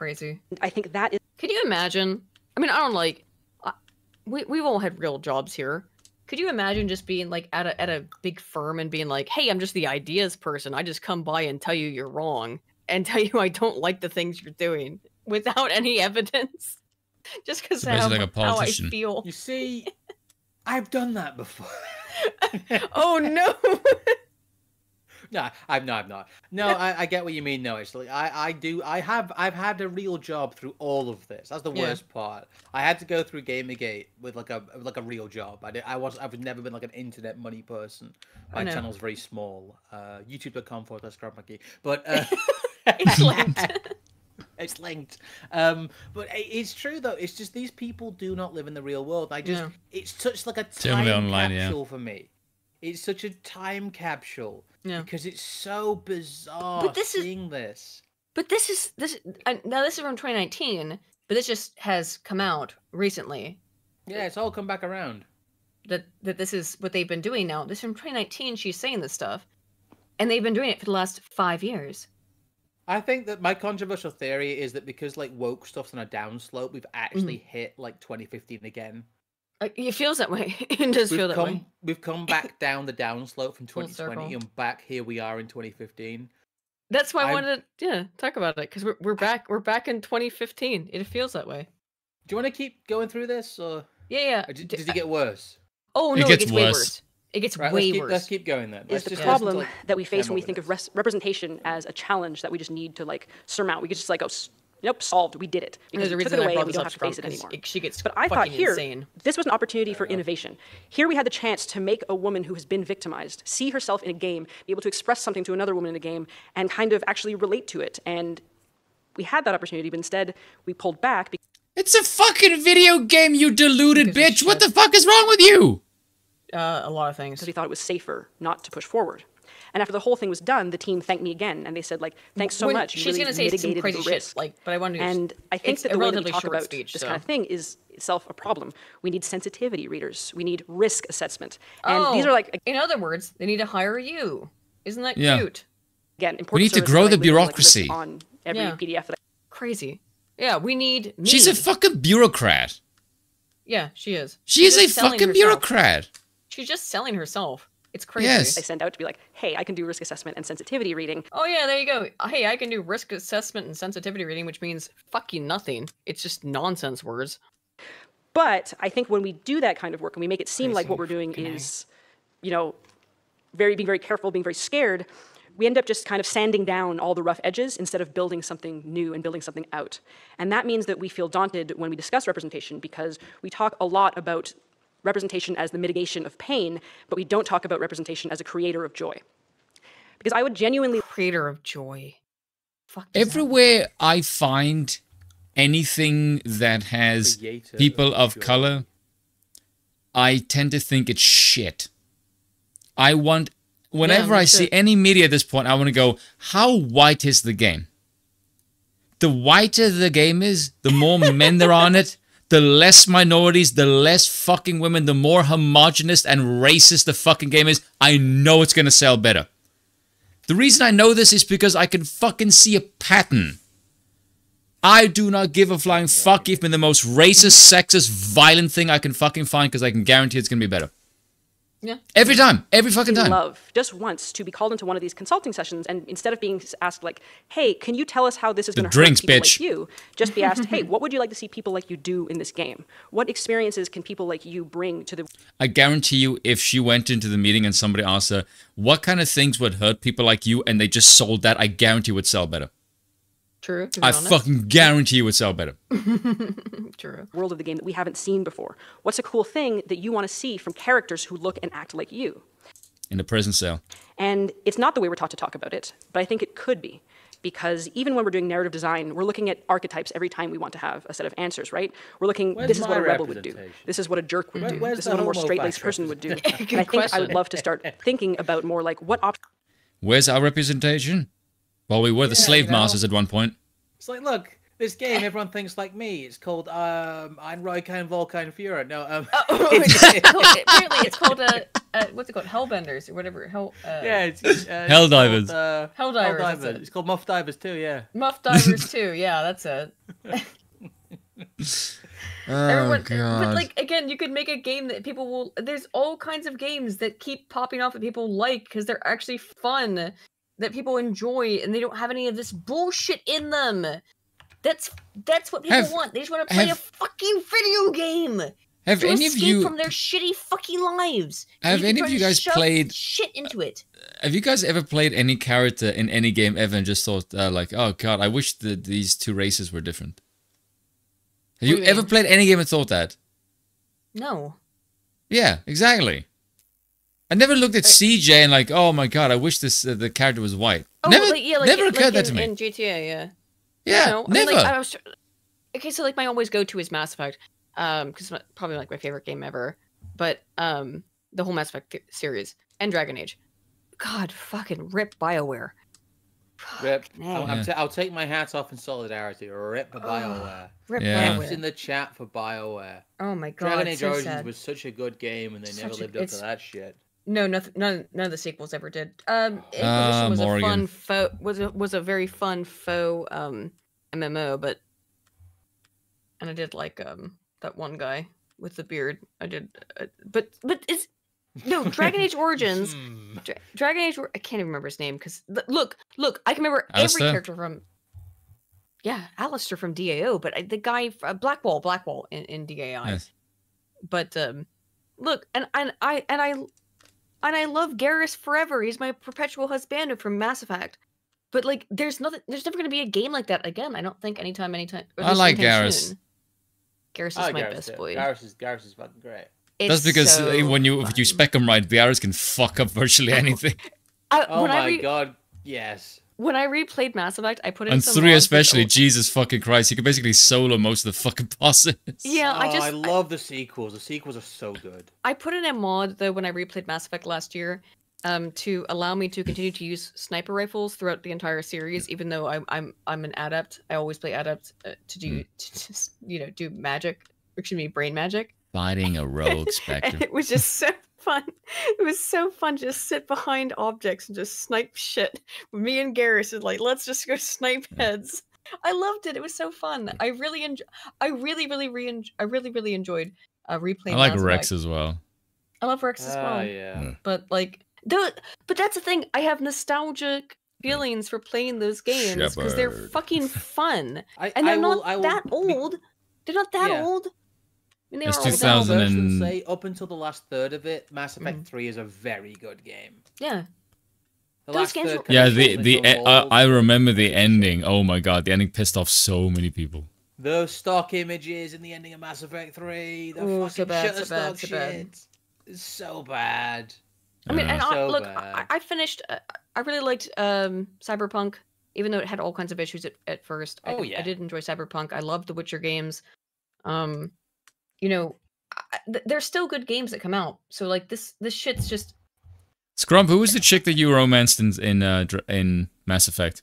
B: Crazy.
T: I think that is.
B: Could you imagine? I mean, I don't like. I- We we've all had real jobs here. Could you imagine just being like at a at a big firm and being like, "Hey, I'm just the ideas person. I just come by and tell you you're wrong and [laughs] tell you I don't like the things you're doing without any evidence, [laughs] just because
A: So
B: how,
A: like
B: how I feel."
C: You see, I've done that before. [laughs]
B: oh no! [laughs]
C: No, I'm not. I'm not. No, I, I get what you mean. No, actually, I, I do. I have. I've had a real job through all of this. That's the
B: Yeah.
C: worst part. I had to go through Gamergate with like a like a real job. I did, I was. I've never been like an internet money person. My
B: know.
C: channel's very small. Uh, YouTube.com forward slash Scrump Monkey. But uh, [laughs] [laughs]
B: it's linked.
C: it's linked. Um, but i- it's true though. It's just these people do not live in the real world. I just.
B: Yeah.
C: It's such like a
A: It's
C: time
A: online, yeah.
C: capsule for me. It's such a time capsule
B: Yeah.
C: because it's so bizarre
B: But this is-
C: seeing this.
B: But this is this I, now. This is from 2019, but this just has come out recently.
C: Yeah, it's all come back around.
B: that that this is what they've been doing now. This is from 2019. She's saying this stuff, and they've been doing it for the last five years.
C: I think that my controversial theory is that because like woke stuff's on a downslope, we've actually
B: Mm-hmm.
C: hit like 2015 again.
B: It feels that way. [laughs] it does
C: We've
B: feel that
C: come,
B: way. [laughs]
C: we've come back [laughs] down the downslope from 2020 and back here we are in 2015.
B: That's why I
C: I'm-
B: wanted to yeah talk about it because we're we're back we're back in 2015. It feels that way.
C: Do you want to keep going through this, or
B: Yeah, yeah.
C: or d-
B: D-
C: does it get worse?
B: Oh
A: It
B: no, it
A: gets
B: gets, way
A: worse.
B: worse. It gets
C: Right,
B: way
C: let's keep,
B: worse.
C: let's keep going then.
T: is the
C: just listen to,
T: problem
C: like,
T: that we face when we
C: more
T: think of res- representation as a challenge that we just need to like surmount. We could just like, oh, s- nope, solved. We did it.
B: There's
T: Because
B: a
T: we took
B: reason
T: it away and we don't have to face it anymore.
B: it- she gets
T: But I thought here,
B: insane.
T: this was an opportunity for innovation. Here we had the chance to make a woman who has been victimized see herself in a game, be able to express something to another woman in a game, and kind of actually relate to it. And we had that opportunity, but instead we pulled back because
A: It's a fucking video game, you deluded bitch. What the fuck is wrong with you?
B: Uh, a lot of things.
T: because we thought it was safer not to push forward. And after the whole thing was done, the team thanked me again, and they said like, "Thanks so
B: When-
T: much. You
B: she's
T: really
B: gonna say some
T: mitigated
B: crazy
T: the
B: shit,
T: risk."
B: like, but I wanted to-
T: And I think that the way that we talk about
B: speech,
T: this
B: so-
T: kind of thing is itself a problem. We need sensitivity readers. We need risk assessment, and these
B: Oh,
T: are like
B: in other words, they need to hire you. Isn't that
A: Yeah.
B: cute?
T: again important.
A: need to grow the
T: literally, like, list
A: bureaucracy.
T: on every
B: Yeah.
T: PDF that I
B: Crazy. Yeah, we need. Me.
A: She's a fucking bureaucrat.
B: Yeah, she is.
A: She is
B: She's
A: a fucking
B: herself.
A: bureaucrat.
B: She's just selling herself. It's crazy.
A: Yes.
T: I send out to be like, "Hey, I can do risk assessment and sensitivity reading."
B: Oh yeah, there you go. Hey, I can do risk assessment and sensitivity reading, which means fucking nothing. It's just nonsense words.
T: But I think when we do that kind of work and we make it seem like what we're doing
B: fucking A.
T: is, you know, very being very careful, being very scared, we end up just kind of sanding down all the rough edges instead of building something new and building something out. And that means that we feel daunted when we discuss representation because we talk a lot about representation as the mitigation of pain, but we don't talk about representation as a creator of joy. Because I would genuinely
B: creator of joy.
A: Everywhere I find anything that has
C: Creator
A: people
C: of
A: of color, I tend to think it's shit. I want, whenever
B: me
A: I see
B: too.
A: any media at this point, I want to go, how white is the game? The whiter the game is, the more men there are on it, the less minorities, the less fucking women, the more homogenous and racist the fucking game is. I know it's going to sell better. The reason I know this is because I can fucking see a pattern. I do not give a flying fuck. Give me the most racist, sexist, violent thing I can fucking find because I can guarantee it's gonna be better.
B: Yeah.
A: Every time, every fucking time.
T: love just once to be called into one of these consulting sessions and instead of being asked like hey can you tell us how this is going to hurt
A: drinks,
T: people
A: bitch.
T: like you just be asked [laughs] hey what would you like to see people like you do in this game what experiences can people like you bring to the
A: I guarantee you, if she went into the meeting and somebody asked her what kind of things would hurt people like you, and they just sold that, I guarantee would sell better.
B: True.
A: I
B: honest.
A: fucking guarantee it would sell better. [laughs]
B: True.
T: world of the game that we haven't seen before what's a cool thing that you want to see from characters who look and act like you
A: In the prison cell.
T: And it's not the way we're taught to talk about it, but I think it could be. Because even when we're doing narrative design, we're looking at archetypes every time we want to have a set of answers, right? We're looking,
C: Where's
T: this is what a rebel would do. This is what a jerk would
C: Where-
T: do. This is what a more
C: homo
T: straight laced person would do. [laughs] and? I think I would love to start [laughs] thinking about more like what options.
A: Where's our representation? Well, we were the
C: Yeah,
A: slave
C: you know.
A: masters at one point.
C: It's like, look, this game, everyone thinks like me. It's called um, Ein Raikine Volkine Führer. No, um, [laughs]
B: Apparently, it's called uh, uh, what's it called? Hellbenders or whatever. Hell. Uh,
C: yeah, it's, uh, it's
A: Helldivers.
C: called, Uh,
B: Helldivers,
C: Helldivers.
B: it.
C: It's called Muff Divers too. Yeah.
B: Muff divers too. Yeah, that's it. [laughs] Everyone, but like again, you could make a game that people will. There's all kinds of games that keep popping off that people like because they're actually fun, that people enjoy, and they don't have any of this bullshit in them. That's that's what people
A: Have-
B: want. They just want to play
A: have-
B: a fucking video game.
A: Have any of you-
B: from their shitty fucking lives?
A: Have any of you guys played-
B: shit into it?
A: Have you guys ever played any character in any game ever and just thought, uh, like, oh god, I wish that these two races were different? Have you
B: you
A: ever played any game and thought that?
B: No.
A: Yeah, exactly. I never looked at CJ and like, oh my god, I wish this uh, the character was white.
B: Oh,
A: never,
B: like, yeah, like,
A: never
B: like
A: occurred that
B: in,
A: to me.
B: in GTA, yeah.
A: Yeah,
B: You know, I mean, like,
A: never.
B: I was, okay, so like my always go to is Mass Effect, um, because probably like my favorite game ever. But um, the whole Mass Effect th- series and Dragon Age. God, fucking rip Bioware.
C: Rip.
B: man.
C: I'll, I'm
A: Yeah.
C: ta- I'll take my hat off in solidarity. Rip Bioware.
B: Rip
A: Yeah.
C: F's
B: Bioware.
C: in the chat for Bioware.
B: Oh my god,
C: Dragon Age
B: so
C: Origins
B: sad.
C: was such a good game, and they never
B: Such a-
C: lived up to that shit.
B: No, nothing. None. None of the sequels ever did. Um, Inquisition
A: Ah,
B: was a fun faux. Was a was a very fun faux um MMO, but and I did like um that one guy with the beard. I did, uh, but but it's no [laughs] Dragon Age Origins.
C: Hmm.
B: Dra- Dragon Age. I can't even remember his name because look, look, I can remember
A: Alistair?
B: every character from. Yeah, Alistair from DAO, but I, the guy uh, Blackwall, Blackwall in, in DAI
A: Yes.
B: but um look and and i and i and i love Garrus forever he's my perpetual husband from mass effect but like there's nothing there's never going to be a game like that again i don't think anytime anytime or
A: I like
B: anytime
A: Garrus.
B: soon. Garrus is
C: like
B: my
C: Garrus
B: best
C: too.
B: boy
C: Garrus is Garrus is fucking great.
A: That's because uh,
B: so
A: when you if you spec him right, the arrows can fuck up virtually [laughs] anything.
B: I,
C: Oh
B: when I
C: my
B: re-
C: god, yes.
B: When i replayed mass effect i put in
A: On
B: some
A: three
B: mods that-
A: especially, Jesus fucking Christ, you can basically solo most of the fucking [laughs] bosses.
B: yeah i
C: Oh,
B: just
C: I love the sequels. The sequels are so good.
B: I put in a mod though when I replayed Mass Effect last year, um, to allow me to continue to use sniper rifles throughout the entire series. Even though I'm I'm I'm an adept, I always play adept uh, to do [laughs] to just you know do magic, excuse me, brain magic.
A: Fighting a [laughs] rogue
B: And
A: specter.
B: it was just so fun. It was so fun to just sit behind objects and just snipe shit. Me and Garrus is like, let's just go [laughs] snipe heads. I loved it. It was so fun. I really enjoy. I really, really, re- I really, really enjoyed uh, replaying.
A: I like
B: Mass
A: Wrex
B: Effect.
A: as well.
B: I love Wrex as
C: Ah,
B: well.
C: yeah.
B: But like, the but that's the thing. I have nostalgic feelings for playing those games because they're fucking fun,
C: I,
B: and they're
C: I will,
B: not
C: I will
B: that old. They're not that
C: Yeah.
B: old. I mean, they
A: It's
B: are
C: I will
B: old.
A: 2000 and-
C: say up until the last third of it, Mass Effect
B: Mhm.
C: 3 is a very good game.
B: Yeah.
C: The
B: Those
C: last
B: games
C: third
B: were-
A: Yeah,
C: feels
A: the the
C: little
A: e- I,
C: old.
A: I remember the ending. Oh my god, the ending pissed off so many people.
C: Those stock images in the ending of Mass Effect 3, the
B: Ooh,
C: fucking
B: so bad, so
C: Shutterstock
B: bad, so
C: shit.
B: bad.
C: It's so bad.
B: I mean, and I,
C: So
B: look, I. I finished. Uh, I really liked um, Cyberpunk, even though it had all kinds of issues at, at first. I,
C: Oh,
B: I
C: yeah.
B: did enjoy Cyberpunk. I loved the Witcher games. Um, you know, th- there's still good games that come out. So like this, this shit's just.
A: Scrump, who was the chick that you romanced in in uh, in Mass Effect?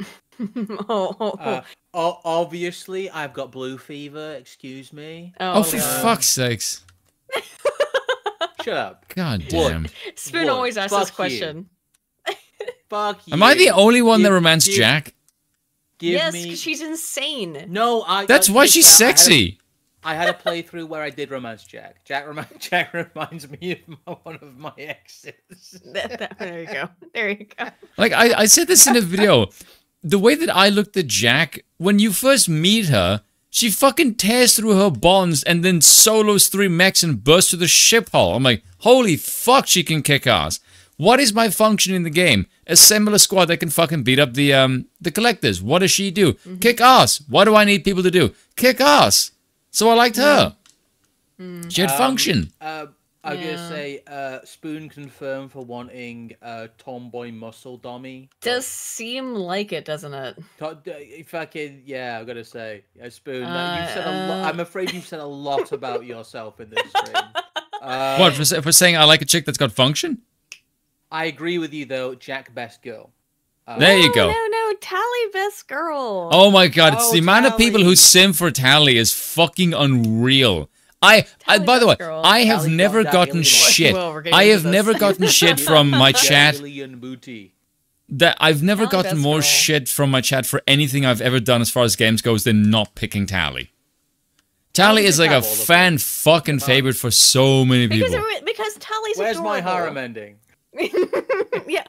B: oh, [laughs] oh, oh.
C: Uh, obviously, I've got blue fever. Excuse me.
A: Oh, for
C: uh,
A: fuck's sakes!
C: Shut up.
A: God
C: Wood.
A: damn.
B: Spoon
C: Wood.
B: always asks
C: Fuck
B: this
C: you.
B: question. [laughs]
C: Fuck you.
A: Am I the only one that romanced
C: give-
A: Jack?
C: Give
B: yes,
C: me.
B: 'cause she's insane.
C: No, I.
A: That's
C: I-
A: why she's
C: fair, I
A: sexy.
C: I had a playthrough where I did romance Jack. Jack, remi- [laughs] Jack reminds me of my, one of my exes. [laughs]
B: there you go. There you go.
A: Like I, I said this in a video. The way that I looked at Jack, when you first meet her, she fucking tears through her bonds and then solos three mechs and bursts through the ship hull. I'm like, holy fuck, she can kick ass. What is my function in the game? Assemble a squad that can fucking beat up the um the collectors. What does she do? Kick ass. What do I need people to do? Kick ass. So I liked her. She had
C: Um,
A: function.
C: Uh, I'm
B: Yeah.
C: gonna say uh, Spoon confirmed for wanting uh, tomboy muscle dummy.
B: Does seem like it, doesn't it?
C: To- fucking yeah, I'm gonna say yeah, Spoon. like, you've said a
B: Uh,
C: lot. I'm afraid you've said a lot about yourself in this stream. Uh,
A: what for, for saying I like a chick that's got function?
C: I agree with you though. Jack best girl. Uh,
A: There you go.
B: No, no, Tali best girl.
A: Oh my god, it's
C: Oh,
A: the amount of people who
C: Tali.
A: sim for Tali is fucking unreal. I, I by the way,
B: girl.
A: I have
C: Tali
A: never gotten shit.
B: Well,
A: I
B: into
A: have
B: this.
A: never gotten [laughs] shit from my chat.
C: Booty.
A: That I've never
B: Tali
A: gotten more
B: girl.
A: shit from my chat for anything I've ever done as far as games goes than not picking Tali.
C: Tali
A: is like a
C: have all of them.
A: fan fucking favorite for so many
B: because
A: people.
B: it- because Tali's
C: Where's my
B: adorable.
C: harem ending? [laughs]
B: yeah.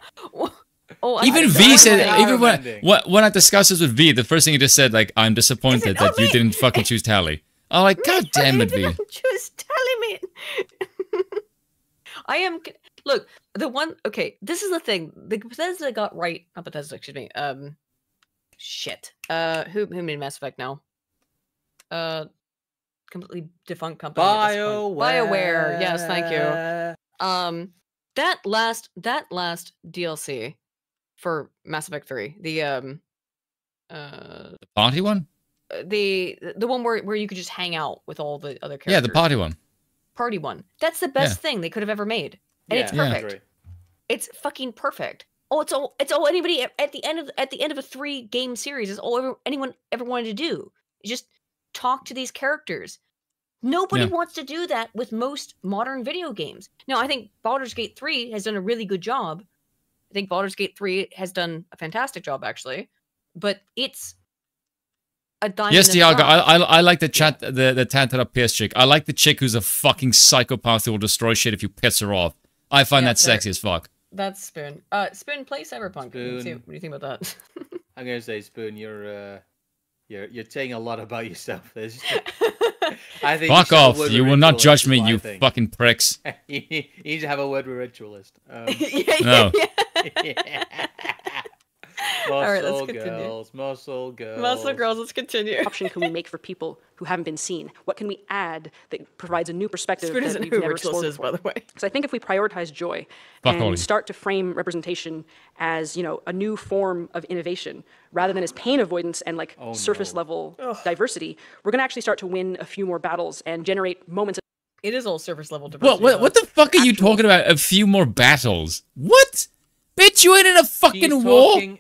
B: Oh,
A: Even
C: I
A: V said,
C: like
A: even when,
C: ending.
A: when when I discussed this with V, the first thing he just said, like, I'm disappointed that you
B: me?
A: didn't fucking choose Tali. I'm like, [laughs] god damn it, V.
B: Choose Tali, man. [laughs] I am. Look, the one. Okay, this is the thing. The Bethesda got right. Not Bethesda. Excuse me. Um, shit. Uh, who who made Mass Effect now? Uh, completely defunct company. this. BioWare. Yes, thank you. Um, that last that last DLC for Mass Effect Three. The um, uh, the
A: Party one?
B: the the one where where you could just hang out with all the other characters.
A: Yeah, the party one.
B: party one. That's the best thing they could have ever made, and it's
C: Yeah, I
B: perfect.
C: agree.
B: It's fucking perfect. Oh, it's all it's all anybody at at the end of at the end of a three game series is all ever, anyone ever wanted to do. is Just talk to these characters. Nobody
A: Yeah.
B: wants to do that with most modern video games. Now, I think Baldur's Gate 3 has done a really good job. I think Baldur's Gate 3 has done a fantastic job, actually. But it's a diamond
A: Yes,
B: in the
A: Diago, I. I, I like the chat, the, the tatted up PS chick. I like the chick who's a fucking psychopath who will destroy shit if you piss her off. I find
B: Yeah,
A: that sexy as fuck.
B: That's Spoon. Uh, Spoon, play Cyberpunk. What do you
C: Spoon.
B: think- what do you think about that? [laughs]
C: I'm gonna say, Spoon, you're uh, you're you're saying a lot about yourself. [laughs] There's, I think you
A: Fuck
C: should have a
A: off. You will not judge me, you
C: think.
A: fucking pricks. [laughs]
C: you need to have a word with ritualist. Um,
A: No.
C: Muscle [laughs]
B: All right, let's continue.
C: girls, muscle girls.
B: Muscle Girls, let's continue.
T: option can we make for people who haven't been seen? What can we add that provides a new perspective
B: Spoon
T: that
B: isn't
T: we've
B: who
T: never
B: Ritualist
T: explored
B: is, by
T: before?
B: the way.
T: So I think if we prioritize joy
A: Fuck
T: and
A: Ollie.
T: start to frame representation as you know a new form of innovation rather than as pain avoidance and like
C: Oh,
T: surface level diversity, we're going to actually start to win a few more battles and generate moments. Of-
B: It is all surface level
A: What,
B: diversity.
A: what, what the fuck are you talking about? A few more battles? What? Bitch, you ain't in a fucking
C: she's
A: war?
C: Talking,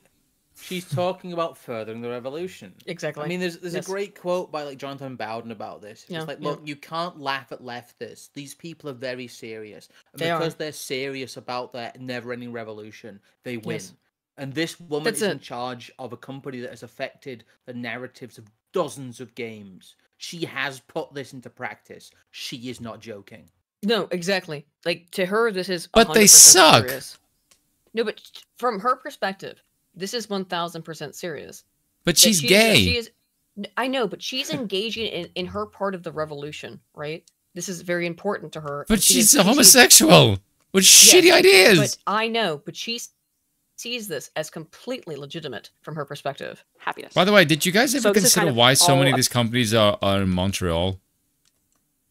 C: she's talking about furthering the revolution.
B: Exactly.
C: I mean, there's there's
B: Yes.
C: a great quote by like Jonathan Bowden about this. It's
B: Yeah,
C: like,
B: yeah.
C: look, you can't laugh at leftists. These people are very serious, and
B: They are.
C: because they're serious about their never-ending revolution, they win.
B: Yes.
C: And this woman
B: That's
C: is in charge of a company that has affected the narratives of dozens of games. She has put this into practice. She is not joking.
B: No, exactly. Like to her, this is.
A: But they
B: 100%
A: suck.
B: serious. No, but from her perspective, this is one thousand percent serious.
A: But
B: That
A: she's
B: she
A: gay.
B: She is. I know, but she's engaging in, in her part of the revolution, right? This is very important to her.
A: But
B: she
A: she's
B: is-
A: a
B: she-
A: homosexual with
B: Yes,
A: shitty ideas.
B: But I know, but she sees this as completely legitimate from her perspective.
T: Happiness.
A: By the way, did you guys ever
T: So
A: consider
T: kind of
A: why so many of these companies are, are in Montreal?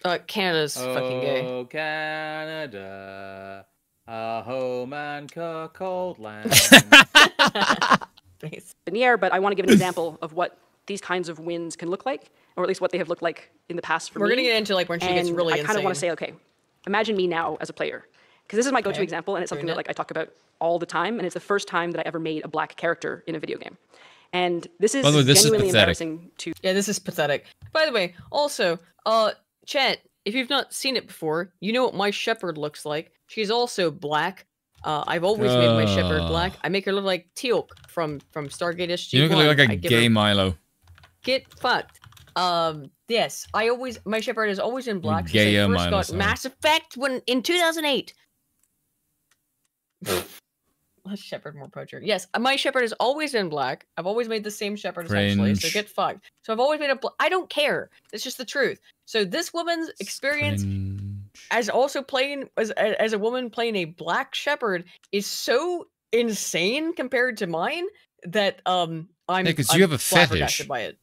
B: Uh, Canada's fucking gay.
C: Oh, Canada, a home and cold land. [laughs]
T: in the air, but I want to give an example of what these kinds of wins can look like, or at least what they have looked like in the past for
B: We're
T: me.
B: gonna get into like when she gets
T: And
B: really
T: I kind of want to say, okay, imagine me now as a player, because this is my go-to
B: Okay.
T: example, and it's something
B: Doing
T: that
B: it.
T: like I talk about all the time, and it's the first time that I ever made a black character in a video game. And this is
A: By the way, this is
T: genuinely
A: pathetic.
T: embarrassing to
B: Yeah, this is pathetic. By the way, also, uh, Chet, if you've not seen it before, you know what my Shepard looks like. She's also black. Uh, I've always made my Shepard
A: Ah.
B: black. I make her look like Teal'c from from Stargate SG.
A: You look like a
B: I
A: gay
B: her,
A: Milo.
B: Get fucked. Um, yes, I always my Shepard has always been black.
A: Gaia
B: first got. Mass Effect when in 2008. [laughs] Less Shepard, more poacher. Yes, my Shepard has always been black. I've always made the same Shepard essentially. So get fucked. So I've always made a. Bl- I don't care. It's just the truth. So this woman's experience as also playing as as a woman playing a black Shepard is so insane compared to mine that um I'm
A: because
B: I'm
A: you have a fetish.
B: by it.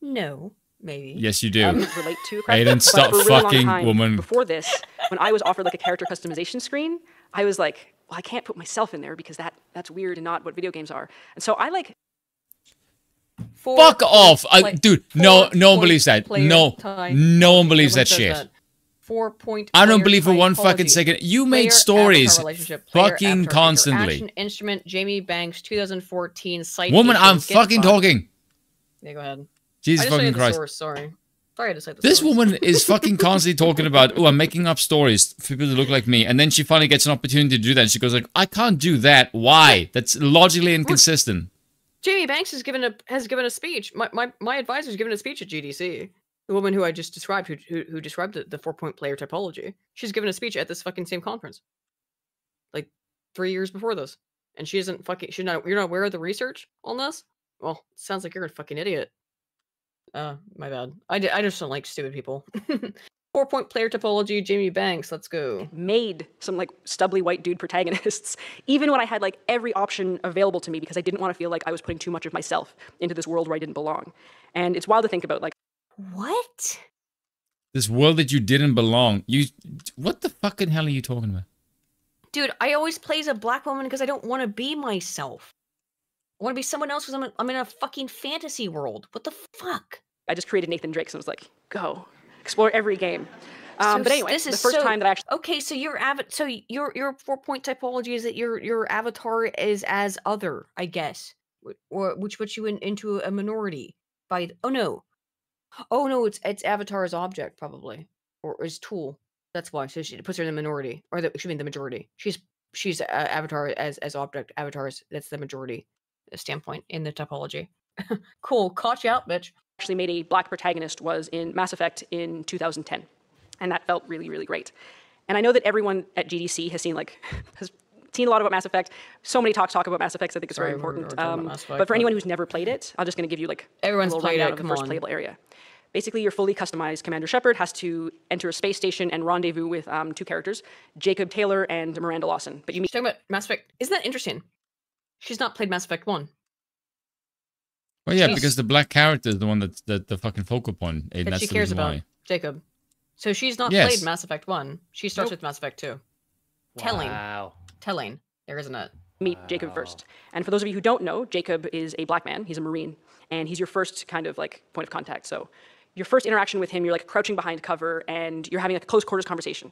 B: No, maybe.
A: Yes, you do.
T: um, relate to. Aydin,
A: stop
T: really
A: fucking
T: time
A: woman.
T: Before this, when I was offered like a character customization screen, I was like, well, I can't put myself in there because that that's weird and not what video games are. And so I like
A: Fuck off, I, dude. No, no one believes that. No,
B: time.
A: no one believes that shit.
B: that. Four point.
A: I don't believe for one fucking second. You
B: Player
A: made stories fucking constantly.
B: interaction, Instrument Jaime Banks 2014 site.
A: Woman, I'm fucking talking.
B: Yeah, go ahead.
A: Jesus fucking Christ.
B: Source, sorry. Sorry, to say the
A: This
B: source.
A: woman is [laughs] fucking constantly talking about, oh, I'm making up stories for people to look like me. And then she finally gets an opportunity to do that. And she goes like, I can't do that. Why? That's logically inconsistent.
B: Jaime Banks has given a has given a speech. My my, my advisor's given a speech at GDC. The woman who I just described, who who, who described the, the four point player typology, she's given a speech at this fucking same conference, like three years before this, and she isn't fucking. She's not. You're not aware of the research on this. Well, sounds like you're a fucking idiot. Uh, my bad. I, di- I just don't like stupid people. [laughs] Four point player typology, Jaime Banks. Let's go.
T: made some like stubbly white dude protagonists, [laughs] even when I had like every option available to me because I didn't want to feel like I was putting too much of myself into this world where I didn't belong. And it's wild to think about like
B: What?
A: This world that you didn't belong. You, what the fucking hell are you talking about?
B: Dude, I always play as a black woman because I don't want to be myself. I want to be someone else because I'm, in- I'm in a fucking fantasy world. What the fuck?
T: I just created Nathan Drake, so I was like, go explore every game. Um,
B: So
T: but anyway,
B: this is the
T: first
B: so-
T: time that I actually
B: Okay, so your av- so your your four point typology is that your your avatar is as other, I guess, or which puts you in, into a minority by oh no, oh no, it's it's avatar as object probably or as tool. That's why. So she it puts her in the minority or the, she mean the majority. She's she's uh, avatar as as object avatars. That's the majority standpoint in the typology. [laughs] cool, caught you out, bitch.
T: actually made a black protagonist was in Mass Effect in 2010, and that felt really, really great. And I know that everyone at GDC has seen like [laughs] has seen a lot about Mass Effect. So many talks talk about Mass Effect. I think it's
B: Sorry,
T: very
B: we're-
T: important.
B: we're talking about
T: Um,
B: Mass Effect,
T: but for
B: but-
T: anyone who's never played it, I'm just going to give you like
B: Everyone's
T: a
B: played
T: rundown
B: it,
T: of the first
B: on.
T: playable area. Basically, your fully customized Commander Shepard has to enter a space station and rendezvous with um, two characters, Jacob Taylor and Miranda Lawson. But you meet
B: She's talking about Mass Effect. Isn't that interesting? She's not played Mass Effect one.
A: Well, yeah,
B: Jeez.
A: because the black character is the one that's the, the fucking focal point. Aydin,
B: that
A: that's
B: she
A: the
B: cares
A: reason
B: about
A: why.
B: Jacob. So she's not
A: Yes.
B: played Mass Effect one. She starts with Mass Effect two. Telling.
C: Wow.
B: Telling. There isn't it.
T: meet Jacob first. And for those of you who don't know, Jacob is a black man. He's a Marine, and he's your first kind of like point of contact. So your first interaction with him, you're like crouching behind cover, and you're having a close quarters conversation.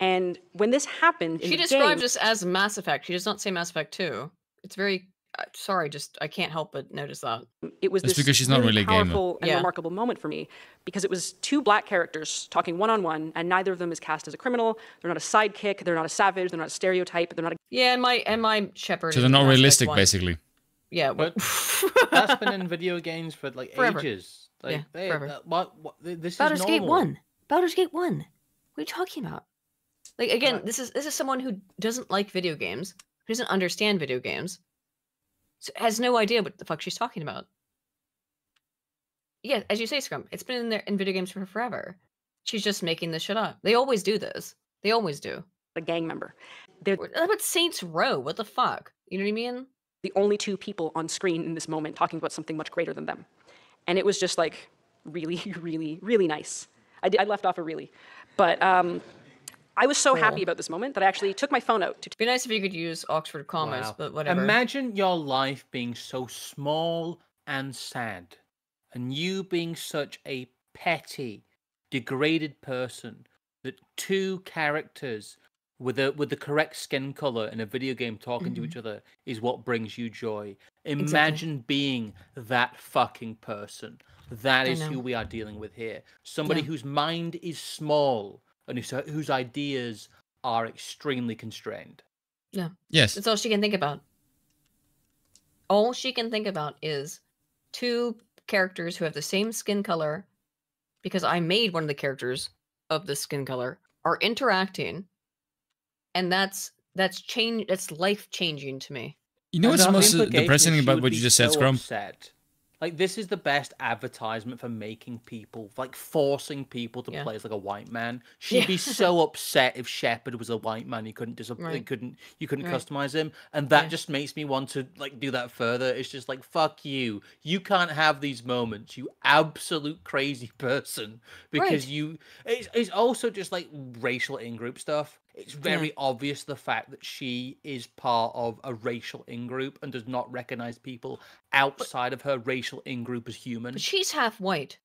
T: And when this happened, in
B: She
T: the
B: describes
T: game,
B: this as Mass Effect. She does not say Mass Effect two. It's very. Uh, sorry, just I can't help but notice that.
T: it was
A: That's
T: this
A: because she's not really a gamer.
T: powerful and
B: Yeah.
T: remarkable moment for me because it was two black characters talking one on one, and neither of them is cast as a criminal. They're not a sidekick. They're not a savage. They're not a stereotype. They're not a
B: Yeah, and my and my Shepard.
A: So they're not realistic,
B: 1.
A: basically.
B: Yeah,
C: But [laughs] that's been in video games for like
B: Forever.
C: ages. Like,
B: Yeah,
C: they-
B: forever.
C: uh, what, what, this
B: Baldur's
C: is
B: Gate one. Baldur's Gate one. What are you talking about? Like again, this is this is someone who doesn't like video games, who doesn't understand video games, has no idea what the fuck she's talking about. Yeah, as you say, Scrump, it's been in there in video games for forever. She's just making this shit up. They always do this. They always do.
T: a gang member. They're
B: What about Saints Row? What the fuck? You know what I mean?
T: the only two people on screen in this moment talking about something much greater than them. And it was just like really, [laughs] really, really nice. I, did, I left off a really. But um, I was so happy about this moment that I actually took my phone out to It'd
B: Be nice if you could use Oxford commas,
C: Wow.
B: but whatever.
C: Imagine your life being so small and sad, and you being such a petty, degraded person that two characters with a with the correct skin color in a video game talking to
B: Mhm.
C: each other is what brings you joy.
B: Exactly.
C: Imagine being that fucking person. That
B: I
C: is
B: know.
C: who we are dealing with here. Somebody
B: Yeah.
C: whose mind is small and whose, whose ideas are extremely constrained.
B: Yeah.
A: Yes.
B: That's all she can think about. All she can think about is two characters who have the same skin color, because I made one of the characters of the skin color, are interacting, and that's that's change. That's life changing to me.
A: You know
C: And
A: what's most depressing about what you just said, Scrump?
C: upset. Like this is the best advertisement for making people like forcing people to
B: Yeah.
C: play as like a white man. [laughs] She'd
B: Yeah.
C: be so upset if Shepard was a white man. You couldn't dis-
B: Right.
C: couldn't you couldn't
B: Right.
C: customize him, and that
B: Yeah.
C: just makes me want to like do that further. It's just like fuck you. You can't have these moments, you absolute crazy [laughs] person, because
B: Right.
C: you. It's, it's also just like racial in-group stuff. It's very obvious the fact that she is part of a racial in-group and does not recognize people outside of her racial in-group as human.
B: But she's half white.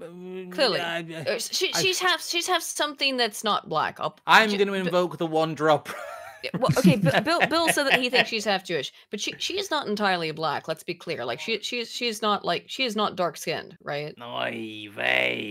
C: Mm,
B: Clearly,
C: I-
B: Uh, she,
C: I-
B: she's half. She's half something that's not black. I'll,
C: I'm going to
B: but-
C: invoke the one drop. [laughs]
B: well, okay, Bill, [laughs] Bill, Bill said that he thinks she's half Jewish, but she she is not entirely black. Let's be clear. Like she she's she's not like she is not dark skinned, right?
C: Naive.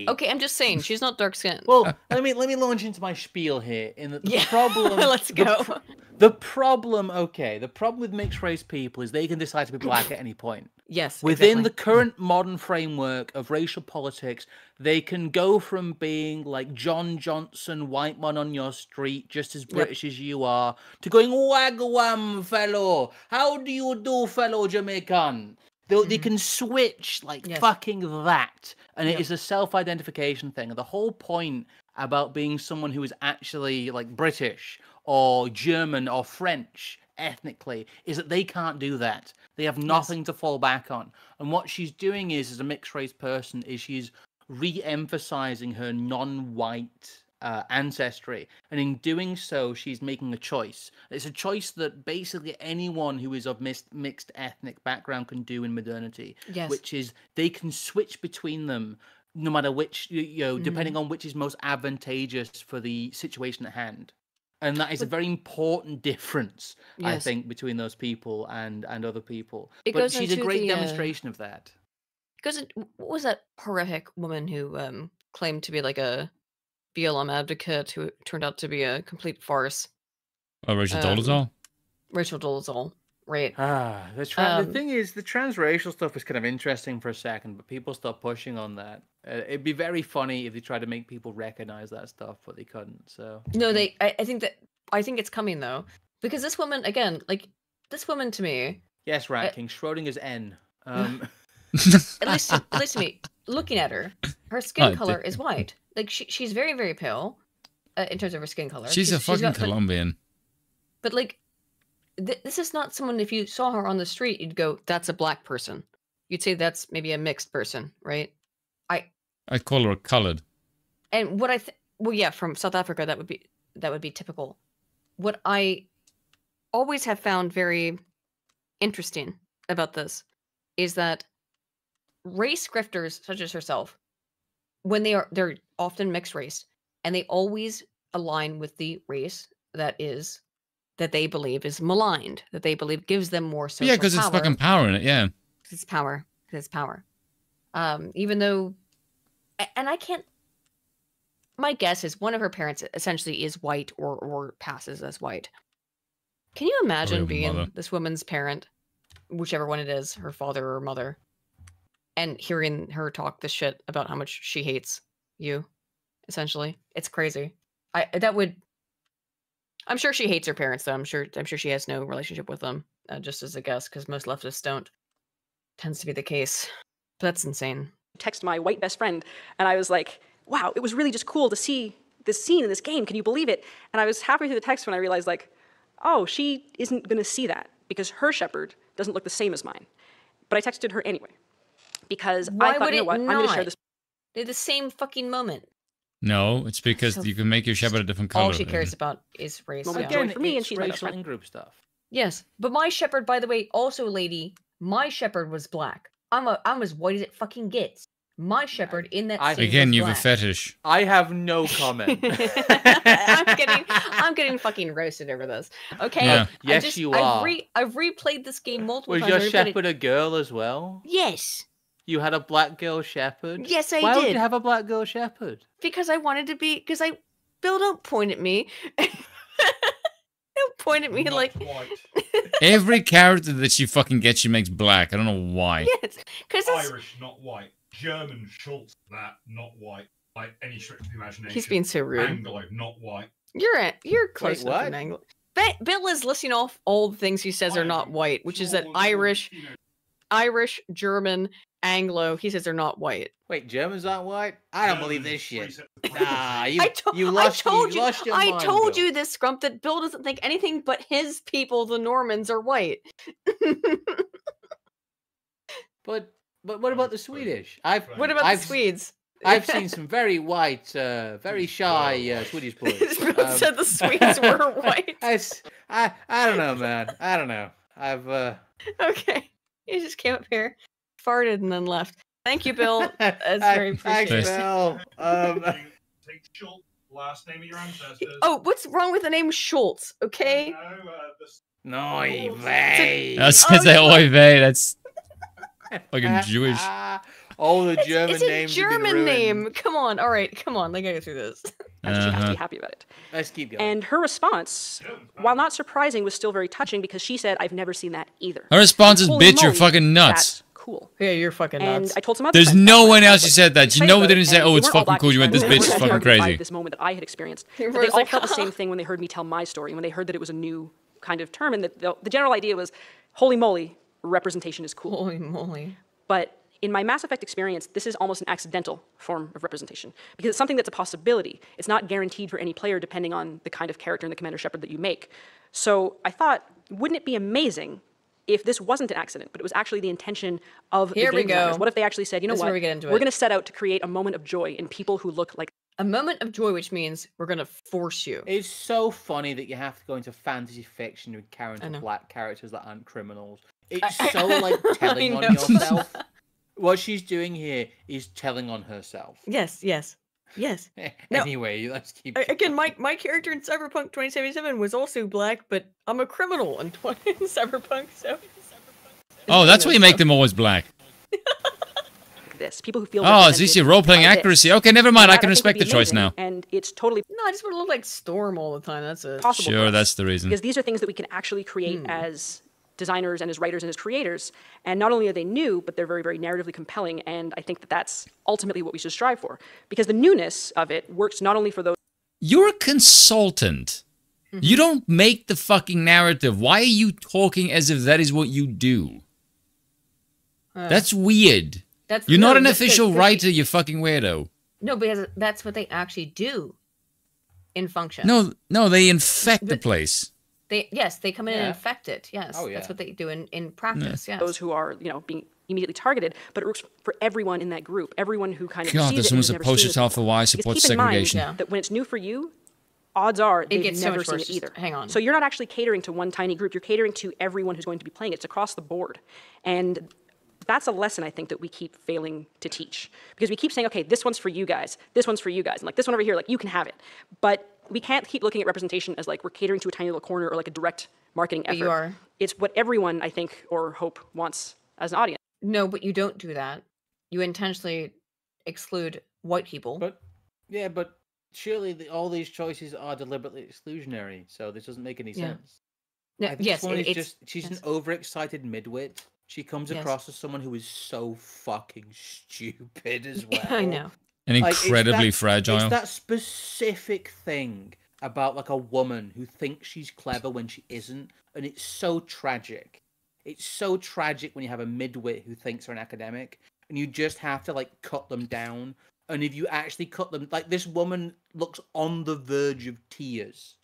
B: Okay, I'm just saying she's not dark skinned.
C: Well, let me let me launch into my spiel here. In that the
B: Yeah,
C: problem, [laughs]
B: let's go.
C: pro- the problem, okay, the problem with mixed race people is they can decide to be black at any point.
B: Yes,
C: Within the current modern framework of racial politics, they can go from being like John Johnson, white man on your street, just as British as you are, to going wagwam, fellow. How do you do, fellow Jamaican? They, they can switch like
B: Mm-hmm. Yes.
C: fucking that, and it
B: Yeah.
C: is a self-identification thing. And the whole point about being someone who is actually like British or German or French ethnically is that they can't do that. They have nothing to fall back on. And what she's doing is, as a mixed race person, is she's re-emphasizing her non-white uh, ancestry, and in doing so, she's making a choice. It's a choice that basically anyone who is of mis- mixed ethnic background can do in modernity,
B: Yes.
C: which is they can switch between them no matter which you know
B: Mm-hmm.
C: depending on which is most advantageous for the situation at hand and that is a very important difference i think between those people and and other people
B: It
C: but she's a great
B: the, uh,
C: demonstration of that
B: Because it, what was that horrific woman who um claimed to be like a BLM advocate who turned out to be a complete farce?
A: Oh, Rachel
B: Um,
A: Dolezal?
B: Rachel Dolezal, right?
C: ah the, tra- the
B: Um,
C: thing is the transracial stuff is kind of interesting for a second but people stop pushing on that uh, it'd be very funny if they tried to make people recognize that stuff but they couldn't so
B: No, they. I, I think that I think it's coming though, because this woman again, like this woman to me,
C: yes rat
B: Uh,
C: king schrodinger's n um
B: at least at least to me, looking at her, her skin
A: Oh,
B: color
A: di-
B: is white. Like she, she's very very pale, uh, in terms of her skin color.
A: She's a fucking
B: got, but-
A: Colombian.
B: But like, th- this is not someone. If you saw her on the street, you'd go, "That's a black person." You'd say that's maybe a mixed person, right? I
A: I call her a colored.
B: and what I th- well, yeah, from South Africa, that would be that would be typical. What I always have found very interesting about this is that race grifters such as herself, when they are they're often mixed race, and they always align with the race that is that they believe is maligned, that they believe gives them more social
A: yeah, because it's fucking power in it. Yeah,
B: it's power. It's power. Um, even though, and I can't. My guess is one of her parents essentially is white or or passes as white. Can you imagine being
A: mother.
B: this woman's parent, whichever one it is, her father or mother, and hearing her talk this shit about how much she hates you? Essentially, it's crazy. I that would. I'm sure she hates her parents, though. I'm sure. I'm sure she has no relationship with them. Uh, just as a guess, because most leftists don't. Tends to be the case. But that's insane.
T: Text my white best friend and I was like, wow, it was really just cool to see this scene in this game. Can you believe it? And I was halfway through the text when I realized, like, oh, she isn't going to see that because her Shepard doesn't look the same as mine. But I texted her anyway because
B: Why
T: I thought,
B: would
T: you know
B: it
T: what, I'm going to share
B: not?
T: this.
B: They're the same fucking moment.
A: No, it's because
B: So-
A: you can make your Shepard a different color.
B: All she cares about is race.
T: Well,
B: yeah.
T: again,
C: again
T: for me and she's my best
C: racial
T: friend.
C: in-group stuff
B: Yes, but my Shepard, by the way, also lady, my Shepard was black. I'm a, I'm as white as it fucking gets. My Shepard in that
C: I-
B: scene
A: Again, you have a fetish.
C: i have no [laughs] comment
B: I'm getting, I'm getting fucking roasted over this. Okay.
A: Yeah.
B: I
C: Yes,
B: just-
C: you
B: I've
C: are.
B: Re, I've replayed this game multiple
C: was
B: times.
C: Was your
B: I replayed it-
C: Shepard a girl as well
B: Yes,
C: you had a black girl Shepard
B: Yes, I
C: why would
B: did.
C: you have a black girl Shepard
B: because I wanted to be. Because I, Bill, don't point at me. [laughs] don't point at me
U: Not
B: like.
U: quite. [laughs]
A: Every character that she fucking gets, she makes black. I don't know why.
B: Yes, because
U: Irish, not white. German, Schultz, that, not white. Like any stretch of the imagination.
B: He's being so rude.
U: Anglo, not white.
B: You're at, you're close enough
C: what?
B: an angle. Ba- Bill is listing off all the things he says are not white, which is that Irish, Irish, German, Anglo. He says they're not white.
C: Wait, Germans aren't white? I don't believe this shit. Nah, you,
B: I, to-
C: you
B: I told
C: you,
B: you,
C: lost your
B: I
C: mind,
B: told
C: Bill.
B: you this, Scrump, that Bill doesn't think anything but his people, the Normans, are white. [laughs]
C: But but what about the Swedish? I've
B: What about
C: I've,
B: the Swedes?
C: I've seen [laughs] some very white, uh, very shy uh, Swedish [laughs] boys.
B: Bill said the Swedes were white.
C: I, I, I don't know, man. I don't know. I've uh,
B: Okay, [laughs] he just came up here, farted, and then left. Thank you, Bill. [laughs] That's
C: I-
B: very
C: thanks,
B: appreciated.
C: Bill. Um, [laughs]
U: Take Schultz, last name of your ancestors.
B: Oh, what's wrong with the name Schultz? Okay.
U: No, uh, the
C: no, vey.
A: I was gonna say, oy vey, that's fucking Jewish.
C: All the German
B: it's a
C: names. have been
B: German name. Come on. All right. Come on. Let me go through this. [laughs]
T: I she has to
A: Uh-huh.
T: be happy about it.
C: Let's keep going.
T: And her response, while not surprising, was still very touching because she said, "I've never seen that either."
A: Her response is, "Bitch, you're fucking nuts."
T: That's cool.
B: Yeah, you're fucking
T: And
B: nuts.
T: I told some other
A: There's
T: friends
A: no one else who said that. You know we didn't say, "Oh, it's fucking cool." You went, "This bitch is fucking crazy."
T: This moment that I had experienced, [laughs] but they all
B: like,
T: felt the same [laughs] thing when they heard me tell my story. When they heard that it was a new kind of term, and that the, the general idea was, "Holy moly, representation is cool."
B: Holy moly.
T: But in my Mass Effect experience, this is almost an accidental form of representation because it's something that's a possibility. It's not guaranteed for any player depending on the kind of character and the Commander Shepard that you make. So I thought, wouldn't it be amazing if this wasn't an accident, but it was actually the intention of
B: Here
T: the
B: we
T: game designers?
B: go.
T: What if they actually said, you know
B: This is
T: what,
B: where we get into
T: we're going to set out to create a moment of joy in people who look like
B: A moment of joy, which means we're gonna force you.
C: It's so funny that you have to go into fantasy fiction with
B: I
C: character black characters that aren't criminals. It's so [laughs] like telling on yourself. What she's doing here is telling on herself.
B: Yes. Yes. Yes. [laughs] No.
C: anyway, let's keep.
B: A- Again, my, my character in Cyberpunk 2077 was also black, but I'm a criminal in, 20, [laughs] in Cyberpunk. So
A: Oh, that's why you make them always black. [laughs]
T: this. People who feel
A: Oh, it's
T: represented
A: easy role playing
T: by this.
A: accuracy. Okay, never mind. I can
T: think, would
A: respect the choice now.
T: And it's totally
B: no, I just want to look like Storm all the time. That's it.
T: possible.
A: Sure, that's the reason.
T: Because these are things that we can actually create hmm. as designers and as writers and as creators. And not only are they new, but they're very, very narratively compelling. And I think that that's ultimately what we should strive for. Because the newness of it works not only for those.
A: You're a consultant.
B: Mm-hmm.
A: You don't make the fucking narrative. Why are you talking as if that is what you do?
B: Uh,
A: That's weird.
B: That's
A: You're not
B: no,
A: an
B: that's 'cause-
A: official writer, you fucking weirdo.
B: No, because that's what they actually do in function.
A: No, no, they infect the
B: But- [laughs]
A: place.
B: They yes, they come in
T: Yeah.
B: and infect it. Yes,
T: Oh, yeah.
B: that's what they do in in practice. Yes.
T: Those who are, you know, being immediately targeted, but it works for everyone in that group, everyone who kind of
A: God,
T: sees
A: this
T: it and
A: one's
T: has
A: a
T: never
A: poster child for why I
T: Because
A: support
T: mind
A: segregation.
B: Yeah.
T: that when it's new for you, odds are they've
B: gets so
T: never
B: much
T: seen
B: worse.
T: it
B: Just
T: either.
B: hang on.
T: So you're not actually catering to one tiny group. You're catering to everyone who's going to be playing. It's across the board, and that's a lesson I think that we keep failing to teach because we keep saying, okay, this one's for you guys, this one's for you guys, and like this one over here, like you can have it, but we can't keep looking at representation as like we're catering to a tiny little corner or like a direct marketing
B: But
T: effort.
B: you are.
T: It's what everyone I think or hope wants as an audience.
B: No, but you don't do that. You intentionally exclude white people.
C: But yeah, but surely the, all these choices are deliberately exclusionary, so this doesn't make any
B: Yeah.
C: sense.
B: No,
C: I-
B: yes,
C: one
B: it-
C: is
B: it's-
C: just she's
B: yes.
C: an overexcited midwit. She comes
B: Yes.
C: across as someone who is so fucking stupid as [laughs] well.
B: I know.
A: And
C: Like, it's
A: incredibly
C: that-
A: fragile.
C: It's that specific thing about like a woman who thinks she's clever when she isn't, and it's so tragic. It's so tragic when you have a midwit who thinks they're an academic, and you just have to like cut them down. And if you actually cut them, like this woman looks on the verge of tears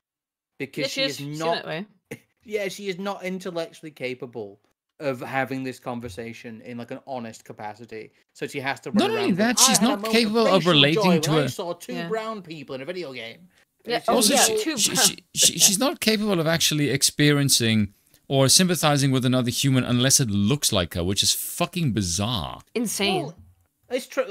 C: because
B: Yeah,
C: she
B: she
C: is
B: is-
C: not.
B: that way. [laughs]
C: Yeah, she is not intellectually capable of having this conversation in like an honest capacity. So she has to run
A: Not only that,
C: "I
A: she's not capable of relating to
C: when I
A: a-
C: saw two
B: Yeah.
C: brown people in a video game.
B: Yeah,
A: Also,
C: so-
A: she,
B: too
A: she, she, she, she's not capable of actually experiencing or sympathizing with another human unless it looks like her, which is fucking bizarre.
B: Insane.
C: Well, it's true.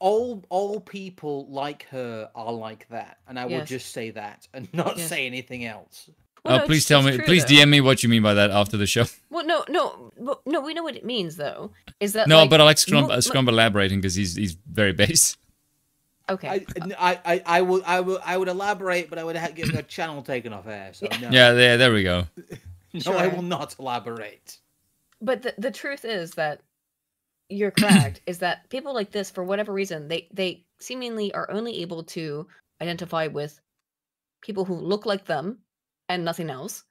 C: All all people like her are like that, and I will just say that and [laughs] not
B: Yes.
C: say anything else.
B: Well,
A: uh,
B: no,
A: please tell me,
B: true,
A: please
B: though.
A: DM me what you mean by that after the show. [laughs]
B: Well, no, no, but- no. We know what it means, though. Is that
A: no,
B: like,
A: but I like Scrump,
B: mo-
A: uh,
B: mo-
A: Scrump elaborating because he's he's very base.
B: Okay.
C: I, I, I, I would I would I would elaborate, but I would have get a [laughs] channel taken off air. So no.
A: Yeah, there, there we go. [laughs]
C: No, I will not elaborate.
B: But the, the truth is that you're correct. [coughs] is that people like this, for whatever reason, they they seemingly are only able to identify with people who look like them and nothing else,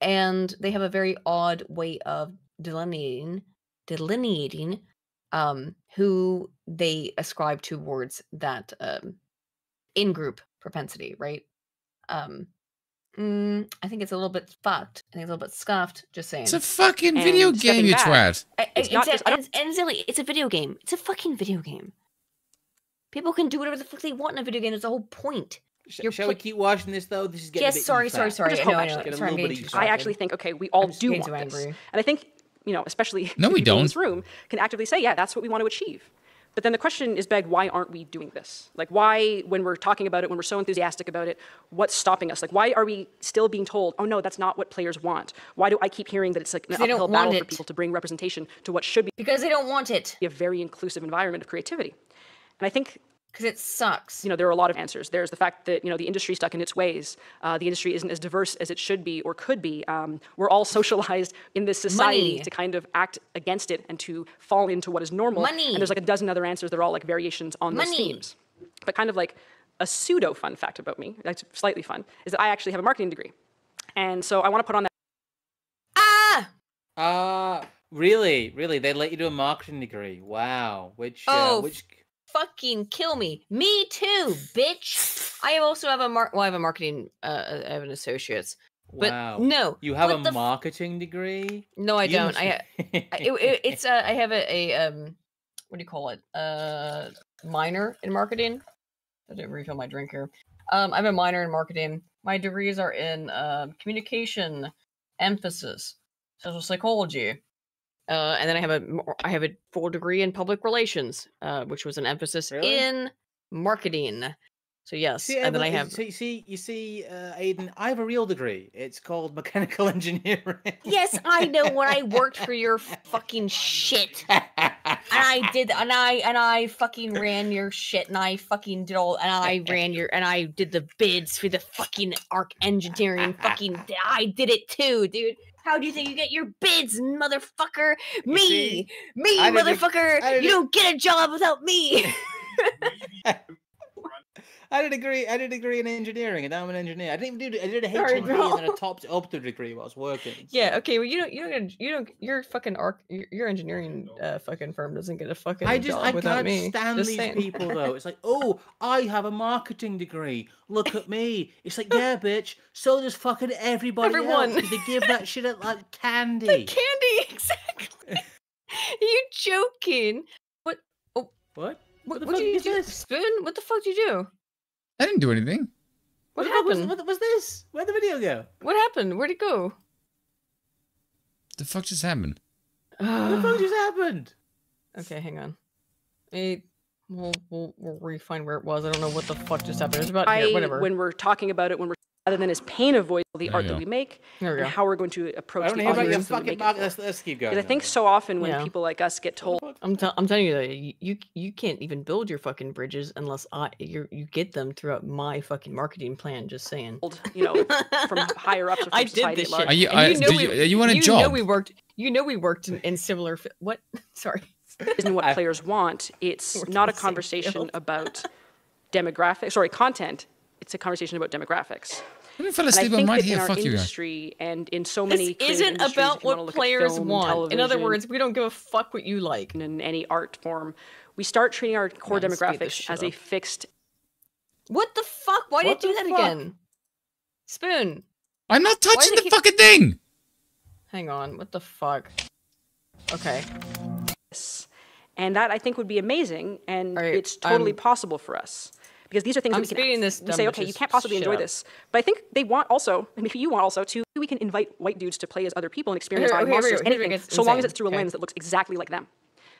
B: and they have a very odd way of delineating delineating um, who they ascribe towards that um, in group propensity, right? Um, mm, I think it's a little bit fucked. I think it's a little bit scuffed. Just saying.
A: It's a fucking video game, you
T: stepping
A: twat.
B: I- I-
T: It's not just- I
B: and, and silly. It's a video game. It's a fucking video game. People can do whatever the fuck they want in a video game. That's the whole point.
C: Sh-
B: You're
C: shall we keep watching this though? This is getting
B: Yes,
C: a bit
B: sorry, sorry,
C: e-fat.
B: sorry.
T: Just
B: I
T: hope,
B: know, I
T: actually.
B: know.
C: Get a
B: Sorry, I'm getting
T: I actually think, okay, we all do want this.
B: angry.
T: And I think, you know, especially
A: No, we
T: in
A: don't.
T: this room can actively say, yeah, that's what we want to achieve. But then the question is begged, why aren't we doing this? Like, why, when we're talking about it, when we're so enthusiastic about it, what's stopping us? Like, why are we still being told, oh no, that's not what players want? Why do I keep hearing that it's like an
B: 'Cause they don't
T: uphill
B: want
T: battle for people to bring representation to what should be
B: Because they don't want it.
T: a very inclusive environment of creativity? And I think
B: Because it sucks.
T: you know, there are a lot of answers. There's the fact that you know the industry stuck in its ways. Uh, the industry isn't as diverse as it should be or could be. Um, we're all [laughs] socialized in this society
B: Money.
T: to kind of act against it and to fall into what is normal.
B: Money.
T: And there's like a dozen other answers. They're all like variations on those
B: Money.
T: themes. But kind of like a pseudo fun fact about me, that's slightly fun, is that I actually have a marketing degree, and so I want to put on that.
B: Ah!
C: Ah, really, really? They let you do a marketing degree? Wow. Which?
B: Oh,
C: uh, which?
B: Fucking kill me. Me too, bitch. I also have a mar- well, I have a marketing. Uh, I have an associate's. But
C: wow.
B: no,
C: You have a
B: f-
C: marketing degree?
B: No, I
C: You
B: don't. I, I it, it- [laughs] it's uh, I have a, a um, what do you call it? Uh, minor in marketing. I didn't refill my drink here. Um, I have a minor in marketing. My degrees are in uh, communication, emphasis, social psychology, uh, and then I have a I have a full degree in public relations, uh, which was an emphasis
C: Really?
B: in marketing. So yes,
C: See,
B: and then I have
C: So you see, you see, uh, Aydin, I have a real degree. It's called [laughs] mechanical engineering.
B: Yes, I know when I worked for your fucking shit. And I did and I and I fucking ran your shit and I fucking did all and I ran your and I did the bids for the fucking arc engineering fucking [laughs] I did it too, dude. How do you think you get your bids, motherfucker? Me,
C: see,
B: me,
C: I didn't-
B: motherfucker.
C: I
B: You don't get a job without me. [laughs]
C: I did a degree. I did a degree in engineering, and now I'm an engineer. I didn't even do. I did a
B: Sorry,
C: HND, and then. I topped up the degree while I was working.
B: yeah, okay. Well, you don't, you don't, get you don't. Your fucking arc, your, your engineering uh, fucking firm doesn't get a fucking
C: I just
B: job
C: I
B: without
C: can't
B: me.
C: stand
B: Just
C: these
B: saying.
C: people though. It's like, [laughs] oh, I have a marketing degree. Look at me. It's like, yeah, bitch. So does fucking everybody
B: Everyone.
C: else. They give that shit out like [laughs] candy.
B: candy, [laughs] exactly. Are you joking? What? Oh,
C: what?
B: What,
C: the
B: what
C: fuck
B: did you do? Spoon? What the fuck did you do?
A: I didn't do anything.
B: What,
C: the fuck was-
B: happened?
C: what was this? Where'd the video go?
B: What happened? Where'd it go?
A: The fuck just happened? Ah.
C: What the fuck just happened?
B: Okay, hang on. It, we'll, we'll we'll refine where it was. I don't know what the fuck just happened. It was about here,
T: I,
B: whatever.
T: when we're talking about it, when we're rather than as pain of voice, the
B: There
T: art that we make,
B: There we
T: and how we're going to approach
C: I don't
T: the
C: hear about your
T: audience that we make it for.
C: Let's, let's keep going.
T: Because I think so often when
B: Yeah.
T: people like us get told,
B: I'm, t- I'm telling you that you, you you can't even build your fucking bridges unless I you you get them throughout my fucking marketing plan. Just saying.
T: you know, from [laughs] higher ups or from
B: I did this shit.
A: Are you-
B: and
A: are-
B: you uh, know
A: do
B: we,
A: you- uh, you on a
B: you know we worked. You know we worked in, in similar. fi- What? [laughs] Sorry.
T: isn't what players want. It's not a conversation about demographics. Sorry, content. It's a conversation about demographics.
A: Let me fall
T: And I
A: asleep on
T: think
A: my
T: that in
A: here.
T: our
A: Fuck you guys.
T: industry and in so many creative
B: isn't about
T: if you wanna
B: what players
T: film and
B: want. In other words, we don't give a fuck what you like.
T: in any art form, we start treating our core
B: Man,
T: demographics
B: shit
T: as a fixed.
B: What the fuck? Why
C: What
B: did you do that
C: fuck?
B: again? Spoon.
A: I'm not touching the
B: keep-
A: fucking thing.
B: Hang on. What the fuck? Okay.
T: And that I think would be amazing, and
B: Alright,
T: it's totally
B: I'm-
T: possible for us because these are things
B: I'm
T: that we
B: speeding
T: can
B: this
T: we
B: dumb
T: say, okay, you can't possibly enjoy
B: up.
T: this. But I think they want also, and maybe you want also, to we can invite white dudes to play as other people and experience
B: Here-
T: our
B: here
T: monsters,
B: here we
T: anything,
B: it's
T: so long as it's through a
B: okay.
T: lens that looks exactly like them.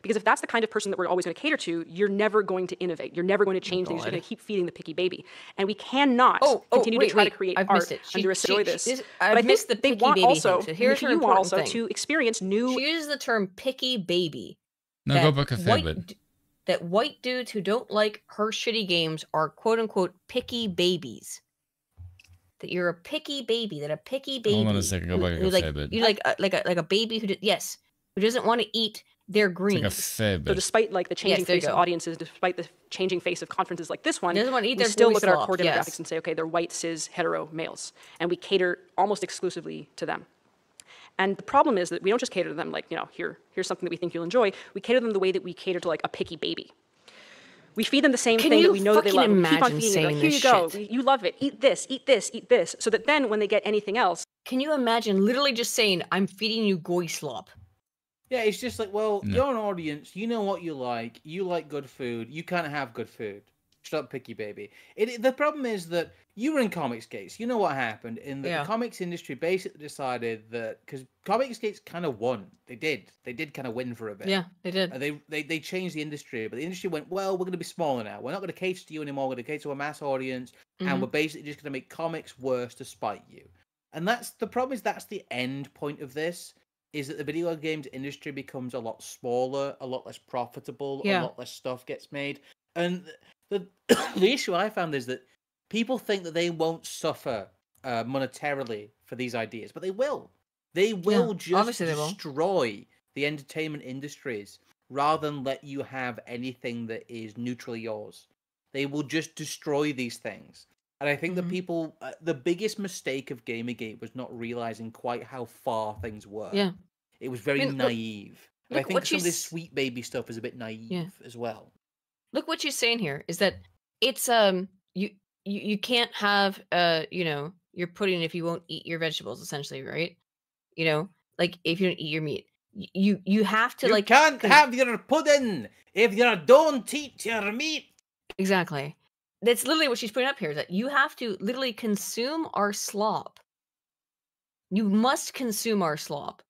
T: Because if that's the kind of person that we're always going to cater to, you're never going to innovate. You're never going to change things. You're going to keep feeding the picky baby, and we cannot
B: Oh, oh,
T: continue
B: wait,
T: to try
B: wait,
T: to create
B: I've
T: art
B: missed it. She-
T: under a
B: she-
T: enjoy
B: she-
T: this.
B: this-
T: but
B: I've
T: I think
B: missed the
T: they
B: picky
T: want
B: baby
T: also,
B: thing, so here's
T: maybe
B: her
T: you want also
B: thing.
T: to experience new
B: She uses the term picky baby.
A: No, go back a fair
B: white
A: bit.
B: d- That white dudes who don't like her shitty games are quote unquote picky babies. that you're a picky baby, that a picky baby.
A: Hold on a second, go
B: who-
A: back
B: who
A: a
B: like
A: fair bit.
B: you like a, like a like a baby who did, yes, who doesn't want to eat their greens.
A: Like a fair
T: So despite like the changing
B: there you
T: face of audiences, despite the changing face of conferences like this one,
B: Doesn't wanna eat
T: we
B: their
T: still
B: gooey
T: look at our core demographics
B: yes.
T: and say, okay, they're white, cis, hetero males, and we cater almost exclusively to them. And the problem is that we don't just cater to them like, you know, here, here's something that we think you'll enjoy. We cater them the way that we cater to like a picky baby. We feed them the same
B: Can
T: thing
B: you
T: that we know that they
B: fucking
T: love. We keep on
B: imagine
T: feeding them.
B: saying
T: Like, Here
B: this
T: you go.
B: shit?
T: You love it. Eat this. Eat this. Eat this. So that then when they get anything else,
B: Can you imagine literally just saying, "I'm feeding you goy slop"?
C: Yeah, it's just like, well,
A: No.
C: you're an audience. You know what you like. You like good food. You can't have good food. Shut up, picky baby. It, it- the problem is that you were in Comics Gates. You know what happened in the
B: Yeah.
C: comics industry. Basically decided that because Comics Gates kind of won. They did. They did kind of win for a bit.
B: Yeah, they did.
C: Uh, they, they they changed the industry, but the industry went, well, we're going to be smaller now. We're not going to cater to you anymore. We're going to cater to a mass audience,
B: Mhm.
C: and we're basically just going to make comics worse to spite you. And that's the problem. Is that's the end point of this? Is that the video games industry becomes a lot smaller, a lot less profitable,
B: Yeah.
C: a lot less stuff gets made, and the [coughs] the issue I found is that people think that they won't suffer uh, monetarily for these ideas, but they will. They will just
B: obviously they will.
C: destroy the entertainment industries rather than let you have anything that is neutrally yours. They will just destroy these things. And I think
B: Mm-hmm.
C: that people, uh, the biggest mistake of Gamergate was not realizing quite how far things were.
B: Yeah.
C: It was very
B: mean, look-
C: naive. And I think some of this sweet baby stuff is a bit naive as well.
B: Look what she's saying here is that it's um you you, you can't have uh you know your pudding if you won't eat your vegetables essentially right? You know like if you don't eat your meat. You you have to
C: you
B: like
C: can't
B: con-
C: have your pudding if you don't eat your meat.
B: exactly. That's literally what she's putting up here is that you have to literally consume our slop. You must consume our slop.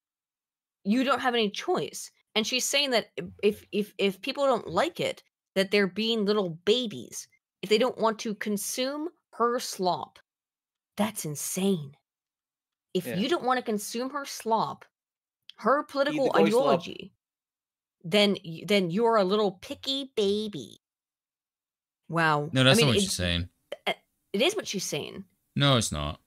B: You don't have any choice. And she's saying that if if if people don't like it that they're being little babies if they don't want to consume her slop that's insane if
C: Yeah.
B: you don't want to consume her slop her political
C: goy slop.
B: ideology then then you're a little picky baby wow
A: No,
B: I
A: that's
B: mean,
A: not what she's saying.
B: uh, it is what she's saying
A: No, it's not.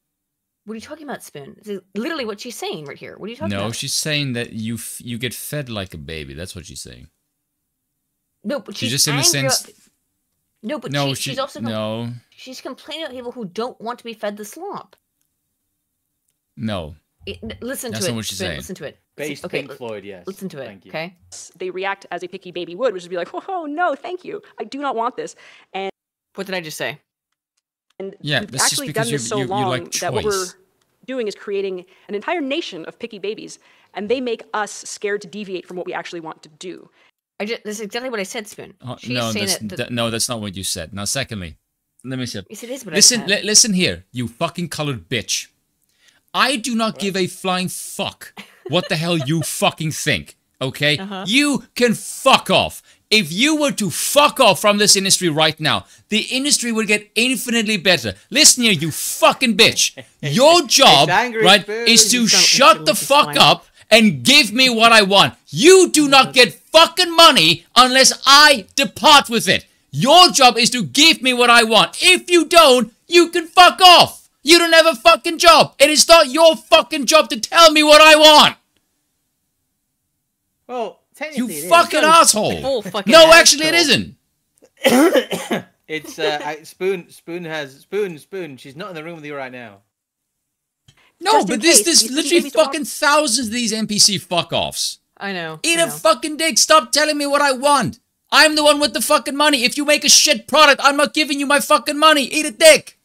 B: what are you talking about spoon this is literally what she's saying right here what are you talking
A: No,
B: about
A: she's saying that you f- you get fed like a baby. That's what she's saying.
B: no but
A: She's
B: she's
A: just in the sense.
B: No but
A: no,
B: she,
A: she,
B: she's also com-
A: no,
B: she's complaining about people who don't want to be fed the slop
A: no.
B: It- n- listen
A: That's
B: to
A: not
B: it
A: what she's
B: Spoon,
A: saying.
B: listen to it
C: Based
B: okay
C: Pink Floyd, yes.
B: listen to it
C: Thank you.
B: okay
T: they react as a picky baby would, which is be like, oh no, thank you, I do not want this. And
B: what did i just say
T: and
A: Yeah,
T: we've
A: that's just
T: actually
A: because
T: done this
A: you-
T: so
A: you- you
T: long
A: like
T: that what we're doing is creating an entire nation of picky babies, and they make us scared to deviate from what we actually want to do.
B: I just, that's exactly what I said, Spoon.
A: Uh,
B: She's
A: no, that's,
B: that, that-
A: that- no, that's not what you said. Now, secondly, let me see.
B: Yes, it is what I
A: listen,
B: said.
A: li- listen here, you fucking colored bitch. I do not give a flying fuck what the hell you [laughs] fucking think. Okay,
B: Uh-huh.
A: you can fuck off. If you were to fuck off from this industry right now, the industry would get infinitely better. Listen here, you fucking bitch. [laughs] Your job,
C: angry
A: right,
C: Spoon.
A: is to shut the fuck up and give me what I want. You do not get fucking money unless I depart with it. Your job is to give me what I want. If you don't, you can fuck off. You don't have a fucking job. It's not your fucking job to tell me what I want.
C: Well,
A: You
C: technically, it is.
A: fucking asshole.
B: Fucking
A: no, actually, it
B: asshole.
A: isn't. [coughs]
C: It's uh, I, Spoon. Spoon has Spoon. Spoon. She's not in the room with you right now.
A: No,
T: Just
A: but this,
T: case,
A: this
T: you
A: literally fucking thousands of these NPC fuck offs.
B: I know.
A: Eat
B: I
A: a
B: know.
A: fucking dick. Stop telling me what I want. I'm the one with the fucking money. If you make a shit product, I'm not giving you my fucking money. Eat a dick.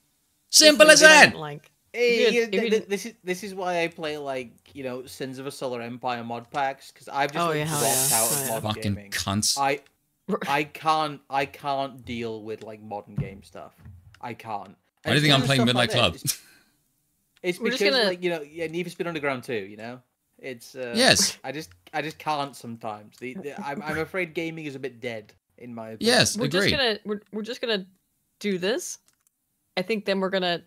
A: Simple as that.
B: Like,
C: Hey,
B: you-
C: yeah,
B: if you
C: th- this is this is why I play like you know Sins of a Solar Empire mod packs because I've just
B: Oh,
C: like,
B: yeah, hell
C: dropped
B: yeah.
C: out
B: Oh,
C: of
B: yeah.
C: modern
A: Fucking
C: gaming.
A: cunts.
C: I [laughs] I can't I can't deal with like modern game stuff. I can't.
A: Why do you think I'm playing Midnight Club?
C: It's, it's because
B: gonna-
C: like you know yeah, Need for Speed Underground too. You know, it's uh,
A: Yes.
C: I just I just can't sometimes. The, the, I'm I'm afraid gaming is a bit dead in my opinion.
A: Yes,
B: we're just gonna we're, we're just gonna do this. I think then we're gonna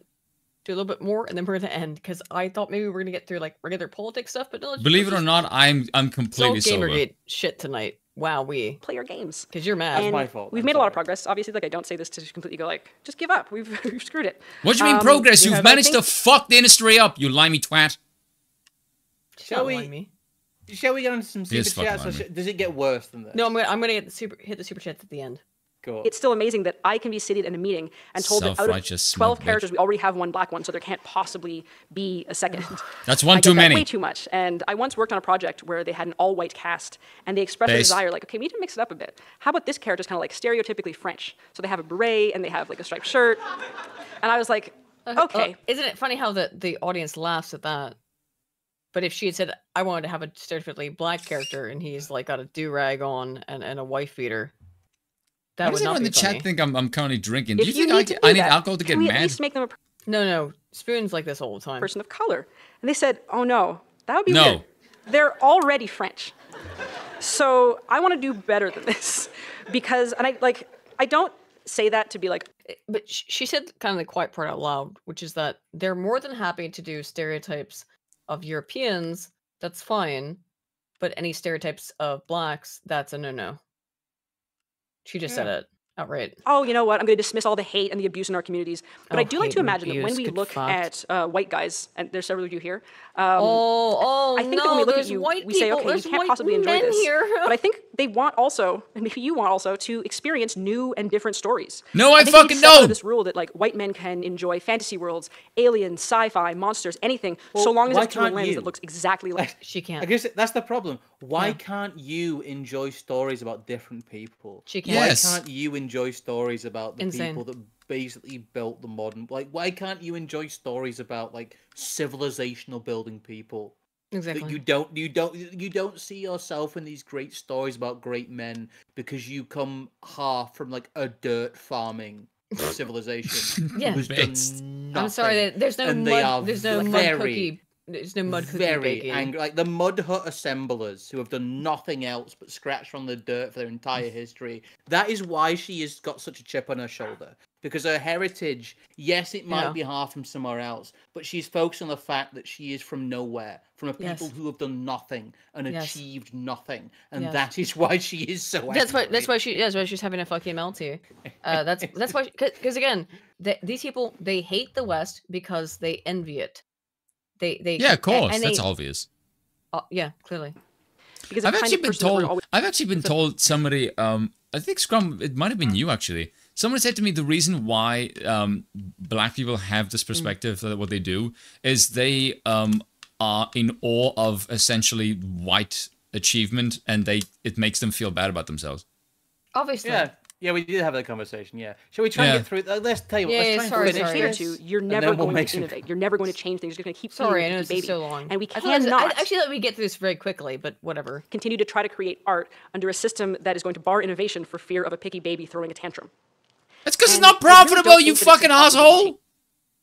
B: do a little bit more, and then we're gonna end because I thought maybe we are gonna get through like regular politics stuff, but no. let's-
A: Believe it
B: let's
A: or not, I'm I'm
B: it's all
A: completely sober.
B: Gamergate shit tonight. Wow, we
T: play your games.
B: Because you're mad.
T: And We've made a lot of progress. Obviously, like I don't say this to completely go like, just give up. We've, [laughs] we've screwed it.
A: What do you mean
T: Um,
A: progress?
T: you
A: You've
T: have, I
A: managed to fuck the industry up, you limey twat.
C: Shall we? Shall we get on some super
A: is
C: chats? Or sh- does it get worse than this?
B: No, I'm gonna I'm gonna get the super hit the super chats at the end.
C: Cool.
T: It's still amazing that I can be seated in a meeting and told that out of 12
A: smug bitch.
T: characters, we already have one black one, so there can't possibly be a second. [laughs]
A: That's one
T: I get
A: too
T: that
A: many.
T: Way too much. And I once worked on a project where they had an all-white cast, and they expressed a desire, like, okay, we need to mix it up a bit. How about this character's kind of like stereotypically French? So they have a beret and they have like a striped shirt. And I was like, [laughs] okay.
B: Isn't it funny how the the audience laughs at that? But if she had said, "I wanted to have a stereotypically black character," and he's like got a do rag on and, and a wife beater, that
A: Why
B: would
A: does
B: not
A: everyone in
B: be
A: the chat think I'm, I'm currently drinking? Do
T: If
A: you
T: you
A: think I,
T: need to do
A: I need
T: that,
A: alcohol to get
T: can we at
A: mad?
T: least make them a
B: No, no, spoons like this all the time.
T: person of color? And they said, oh no, that would be
A: No.
T: weird. They're already French. So I want to do better than this [laughs] because, and I like, I don't say that to be like,
B: eh, But she said kind of the quiet part out loud, which is that they're more than happy to do stereotypes of Europeans. That's fine, but any stereotypes of blacks, that's a no-no. She just said
T: mm.
B: it outright.
T: oh, you know what? I'm going to dismiss all the hate and the abuse in our communities. But I
B: Oh,
T: do like to
B: and
T: imagine that when we look
B: fucked.
T: at uh, white guys, and there's several of you here. Um,
B: oh, oh,
T: I think that
B: no,
T: when we look
B: there's
T: at you,
B: white
T: we say,
B: people,
T: okay, you
B: there's
T: can't
B: white
T: possibly enjoy
B: men
T: this.
B: here.
T: But I think they want also, and maybe you want also, to experience new and different stories.
A: No, I
T: think
A: fucking
T: to set out
A: know.
T: This rule that like white men can enjoy fantasy worlds, aliens, sci-fi, monsters, anything, so long as
C: why
T: it's through a lens
C: you?
T: that looks exactly like. [laughs]
B: She can't.
C: I guess that's the problem. Why
B: Yeah.
C: can't you enjoy stories about different people?
B: She can't.
A: Yes.
C: can't you enjoy stories about the
B: Insane.
C: people that basically built the modern? Like, why can't you enjoy stories about like civilizational building people?
B: Exactly.
C: That you don't, you don't, you don't see yourself in these great stories about great men because you come half from like a dirt farming [laughs] civilization.
B: Yeah.
C: who's done
A: Based.
B: I'm sorry, that there's no
C: and
B: mud. There's no mud cookie. There's no mud
C: very angry. Like the Mud Hut assemblers who have done nothing else but scratch from the dirt for their entire history. That is why she has got such a chip on her shoulder. Because her heritage, yes, it might
B: Yeah.
C: be half from somewhere else, but she's focused on the fact that she is from nowhere, from a people
B: Yes.
C: who have done nothing and
B: Yes.
C: achieved nothing, and
B: Yes.
C: that is why she is so.
B: That's why. That's why she. That's why she's having a fucking melty. Uh, that's that's why. Because again, th these people they hate the West because they envy it. They they.
A: Yeah, of course.
B: and
A: That's
B: they-
A: obvious.
B: uh, yeah, clearly.
T: Because
A: I've actually been
T: person that we're
A: told.
T: always-
A: I've actually been told somebody. Um, I think Scrump. It might have been you actually. Someone said to me the reason why um, black people have
T: Mm.
A: this perspective that what they do is they um, are in awe of essentially white achievement, and they it makes them feel bad about themselves.
B: Obviously.
C: Yeah, yeah, we did have that conversation. Yeah, shall we try
A: Yeah.
C: and get through? uh, Let's tell you what.
B: Yeah,
C: let's
B: yeah,
C: try and
B: sorry,
C: finish
B: sorry.
T: here
C: this,
T: too, you're
C: and
T: never
C: then we'll
T: going
C: make
T: to
C: some-
T: innovate. You're never going to change things. You're going to keep
B: Sorry, I
T: feeding
B: know
T: the
B: this is
T: baby.
B: so long.
T: And we
B: I thought I
T: cannot
B: actually let me get through this very quickly, but whatever.
T: continue to try to create art under a system that is going to bar innovation for fear of a picky baby throwing a tantrum.
A: It's because it's not
T: I really
A: profitable, you
T: think that it's
A: fucking asshole.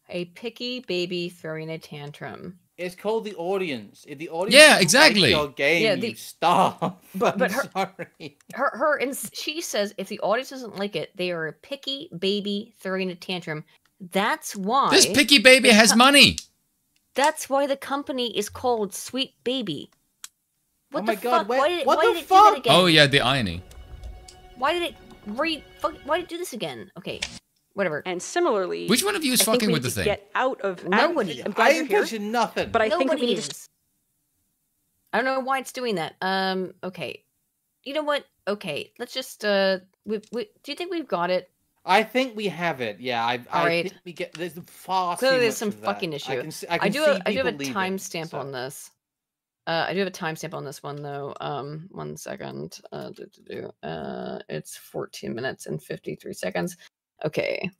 B: A picky baby throwing a tantrum.
C: It's called the audience. If the audience
A: Yeah, exactly.
C: Your game,
B: Yeah,
C: you stop. [laughs]
B: But- but her-
C: sorry.
B: Her her and she says if the audience doesn't like it, they are a picky baby throwing a tantrum. That's why
A: This picky baby has
B: co-
A: money.
B: That's why the company is called Sweet Baby. What
C: Oh
B: the
C: God,
B: fuck?
C: where-
B: why did it,
C: what
B: why
C: the
B: did it do that
C: fuck?
B: again?
A: Oh yeah, the irony.
B: Why did it re why did it do this again? Okay. Whatever.
T: And similarly,
A: Which one of you is
T: I think
A: fucking
T: we
A: with
T: need
A: the
T: to
A: thing?
T: Get out of
B: Nobody.
T: I'm
C: I
T: glad you're
C: ain't
T: here,
C: touching nothing.
T: but I think that we
B: Nobody
T: need to
B: is. I don't know why it's doing that. Um. Okay. You know what? Okay. Let's just. Uh. We. we do you think we've got it?
C: I think we have it. Yeah, I, I
B: Alright.
C: think we get. There's far
B: Clearly, there's
C: much
B: some
C: of that.
B: fucking
C: I
B: issue.
C: can see, I
B: I do.
C: see
B: A, I do have a timestamp
C: so-
B: on this. Uh, I do have a timestamp on this one though. Um, one second. Uh, do, do, do. uh, it's 14 minutes and 53 seconds. Okay.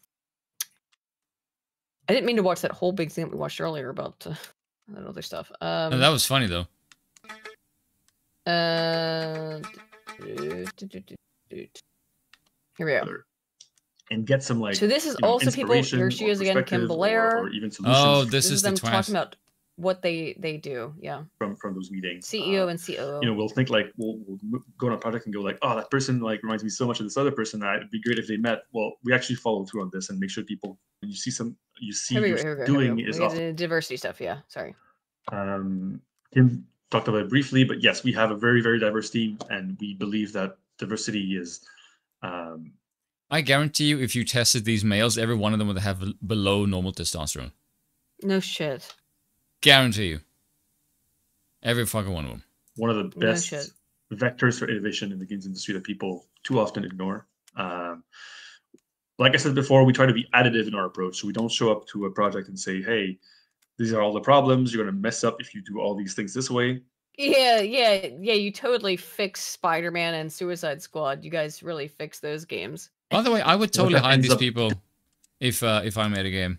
B: I didn't mean to watch that whole big thing that we watched earlier about uh, that other stuff. Um,
A: Oh, that was funny though.
B: uh, do, do, do, do, do. here we go.
V: and get some like.
B: So this is also people. Here she is again, Kim
V: perspective or- or even solutions
A: Oh,
B: This,
A: this
B: is
A: is the
B: them
A: twist.
B: talking about what they they do. Yeah,
V: from from those meetings.
B: CEO
V: Uh,
B: and COO.
V: you know, we'll think like we'll, we'll go on a project and go like, oh, that person like reminds me so much of this other person. That it'd be great if they met. Well, we actually follow through on this and make sure people you see some you see
B: here go. Here. Here
V: doing
B: go.
V: is
B: We
V: awesome.
B: diversity stuff. Yeah, sorry.
V: Um, Kim talked about it briefly, but yes, we have a very very diverse team, and we believe that diversity is. Um,
A: I guarantee you, if you tested these males, every one of them would have below normal testosterone.
B: No shit.
A: Guarantee you. Every fucking one of them.
V: one of the best
B: shit.
V: vectors for innovation in the games industry that people too often ignore. Um, like I said before, we try to be additive in our approach. So we don't show up to a project and say, "Hey, these are all the problems. You're going to mess up if you do all these things this way."
B: Yeah, yeah, yeah. You totally fix Spider-Man and Suicide Squad. You guys really fix those games.
A: By the way, I would totally
V: that
A: hire these
V: up-
A: people if uh, if I made a game,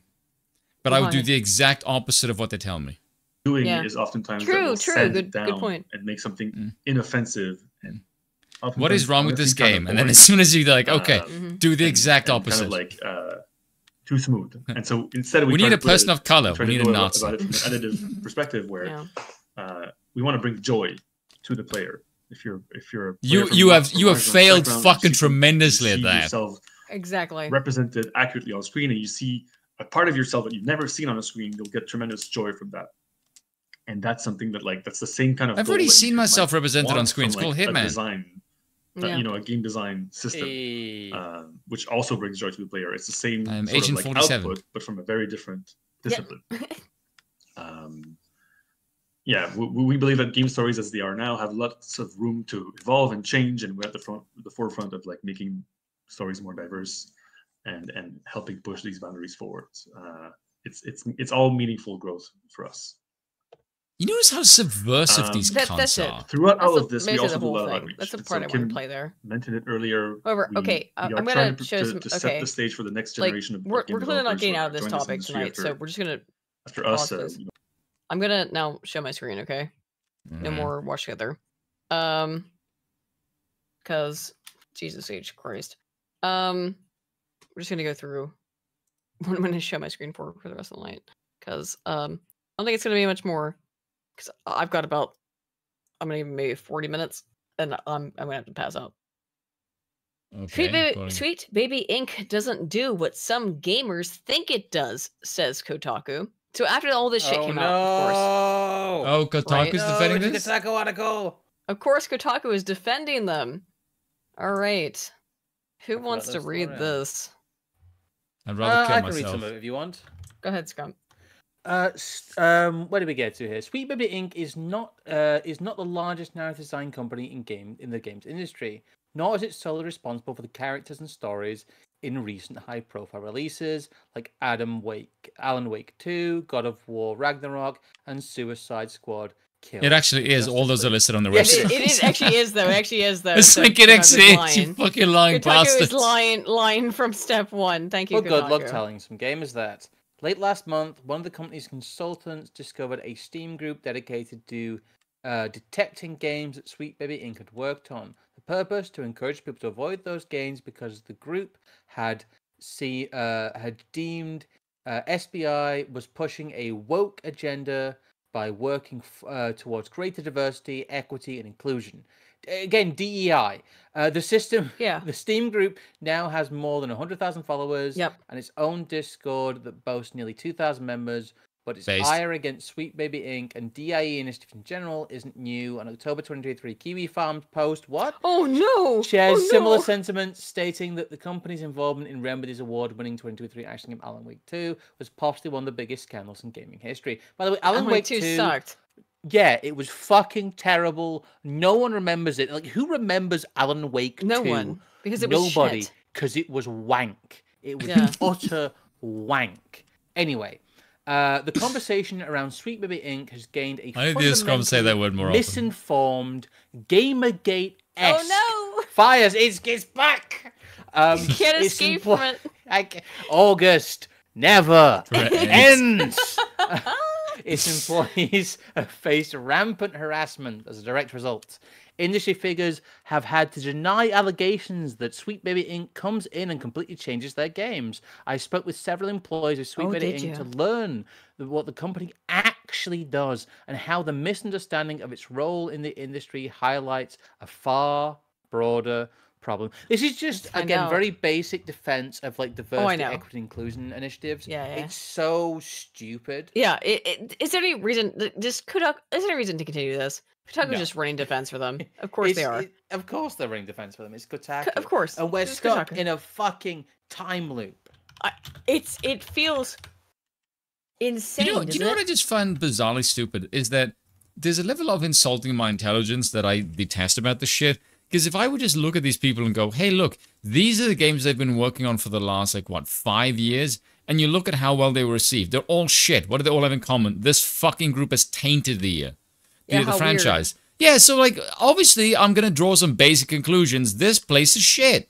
A: but I would do the exact opposite of what they tell me.
V: Doing
B: Yeah.
V: is oftentimes that
B: True,
V: we'll
B: true.
V: it
B: Good- good point.
V: and make something
A: Mm.
V: inoffensive. And
A: What is wrong with this
V: honestly kind of
A: game? And then as soon as you're like, okay,
V: Uh,
A: do the
V: and-
A: exact
V: and
A: opposite.
V: Kind of like uh, too smooth. [laughs] And so instead, we,
A: We need a
V: put it-
A: person of color.
V: try
A: We need
V: go
A: a
V: about it from an additive [laughs] perspective, where
B: Yeah.
V: uh, we want to bring joy to the player. If you're if you're a player
A: You
V: from
A: you have
V: from
A: you have failed fucking tremendously at that.
V: yourself
B: Exactly.
V: represented accurately on screen, and you see a part of yourself that you've never seen on a screen. You'll get tremendous joy from that. And that's something that like that's the same kind of.
A: I've already seen
V: might
A: myself represented on
V: want
A: screen. It's
V: from,
A: called
V: like, a
A: Hitman.
V: Design, uh,
B: Yeah.
V: you know, a game design system
C: Eh,
V: um, which also brings joy to the player. It's the same
A: I'm
V: sort
A: Agent
V: of like
A: 47.
V: output, but from a very different
B: Yeah.
V: discipline. [laughs] um, yeah, we, we believe that game stories as they are now have lots of room to evolve and change, and we're at the front, the forefront of like making stories more diverse and and helping push these boundaries forward. Uh, it's it's it's all meaningful growth for us.
A: You notice how subversive
V: Um,
A: these
B: That-
A: cunts
B: that's it.
A: are.
V: Throughout all
B: That's
V: of this, we also
B: the
V: do a
B: whole
V: lot of
B: thing.
V: outreach.
B: That's the part
V: so
B: I wanna play there.
V: Mentioned it earlier.
B: However,
V: we-
B: okay, uh, I'm gonna
V: trying to,
B: show
V: to,
B: some-
V: to set the stage for the next
B: Like
V: generation of
B: we're
V: game
B: we're clearly not getting out of this topic
V: industry
B: tonight,
V: after-
B: so we're just gonna.
V: after us, uh, you know,
B: I'm gonna now show my screen, okay? No
A: Mhm.
B: more watch together. Um, because Jesus H Christ. Um, we're just gonna go through. [laughs] What I'm gonna show my screen for for the rest of the night, because um, I don't think it's gonna be much more. Because I've got about, I'm gonna give maybe 40 minutes, and I'm I'm gonna have to pass out. Sweet baby,
A: according-
B: Sweet Baby Inc. doesn't do what some gamers think it does, says Kotaku. So after all this shit
C: oh,
B: came
C: no.
B: out, of course,
A: Oh, Kotaku's
B: Right.
A: defending
C: it's a
A: this.
C: Kotaku article.
B: of course, Kotaku is defending them. All right, who
C: forgot
B: wants to read
C: stories.
B: this?
A: I'd
C: Uh,
A: rather
C: I
A: kill
C: can read some of it if you want.
B: Go ahead, Scum.
C: Uh, um, where did we get to here? Sweet Baby Inc. is not uh, is not the largest narrative design company in game in the games industry, nor is it solely responsible for the characters and stories in recent high-profile releases like Adam Wake, Alan Wake 2, God of War Ragnarok, and Suicide Squad. Kill.
A: It actually is. All those are listed on the
C: Yes,
A: website.
B: It, it is actually is though. It [laughs] actually is though.
A: It's
B: so
A: like it
B: Kotaku's
A: actually is. You
B: lying. [laughs]
A: fucking lying
B: Kotaku
A: bastards.
B: is lying, lying from step one. Thank you.
C: Well, good luck
B: Kotaku.
C: telling some gamers that. Late last month, one of the company's consultants discovered a Steam group dedicated to uh, detecting games that Sweet Baby Inc. had worked on. The purpose to encourage people to avoid those games because the group had see uh, had deemed uh, SBI was pushing a woke agenda by working f- uh, towards greater diversity, equity, and inclusion. Again, DEI. Uh, the system, [laughs]
B: Yeah.
C: the Steam group now has more than 100,000 followers
B: Yep.
C: and its own Discord that boasts nearly 2,000 members. But its
A: Based.
C: ire against Sweet Baby Inc. and DIE initiative in general isn't new. On October 2023, Kiwi Farms post what?
B: Oh no!
C: shares
B: oh,
C: similar sentiments, stating that the company's involvement in Remedy's award-winning 2023 action game Alan Wake 2 was possibly one of the biggest scandals in gaming history. By the way, Alan,
B: Alan
C: Wake
B: 2
C: 2
B: sucked.
C: Yeah, it was fucking terrible. No one remembers it. Like, who remembers Alan Wake
B: No
C: 2?
B: one, because it was
C: Nobody, because it was wank. It was
B: Yeah.
C: utter wank. Anyway, uh, the conversation around Sweet Baby Inc. has gained a
A: I need to hear Scrump say that word more often.
C: misinformed, Gamergate esque
B: Oh no!
C: fires. It's it's back. Um,
B: Can't escape
C: impl-
B: from it. [laughs]
C: I ca- August never ends. [laughs] its employees [laughs] have faced rampant harassment as a direct result. Industry figures have had to deny allegations that Sweet Baby Inc. comes in and completely changes their games. I spoke with several employees of Sweet
B: Oh,
C: Baby Inc. to learn what the company actually does and how the misunderstanding of its role in the industry highlights a far broader problem. This is just again very basic defense of like diversity, oh,
B: know.
C: equity, inclusion initiatives.
B: Yeah, yeah.
C: It's so stupid.
B: Yeah, it, it, is there any reason? This could is there any reason to continue this? Kotaku's
C: No.
B: just running defense for them. [laughs] Of course they are.
C: it- of course they're running defense for them. It's Kotaku.
B: of course,
C: And we're
B: it's
C: stuck
B: Kotaku.
C: in a fucking time loop.
B: It's it feels insane.
A: You know, do you know
B: doesn't
A: what I just find bizarrely stupid is that there's a level of insulting my intelligence that I detest about this shit. Because if I would just look at these people and go, "Hey, look, these are the games they've been working on for the last like what five years," and you look at how well they were received, they're all shit. What do they all have in common? This fucking group has tainted the uh, the,
B: Yeah,
A: the
B: how weird.
A: franchise. Yeah, so like obviously I'm gonna draw some basic conclusions. This place is shit.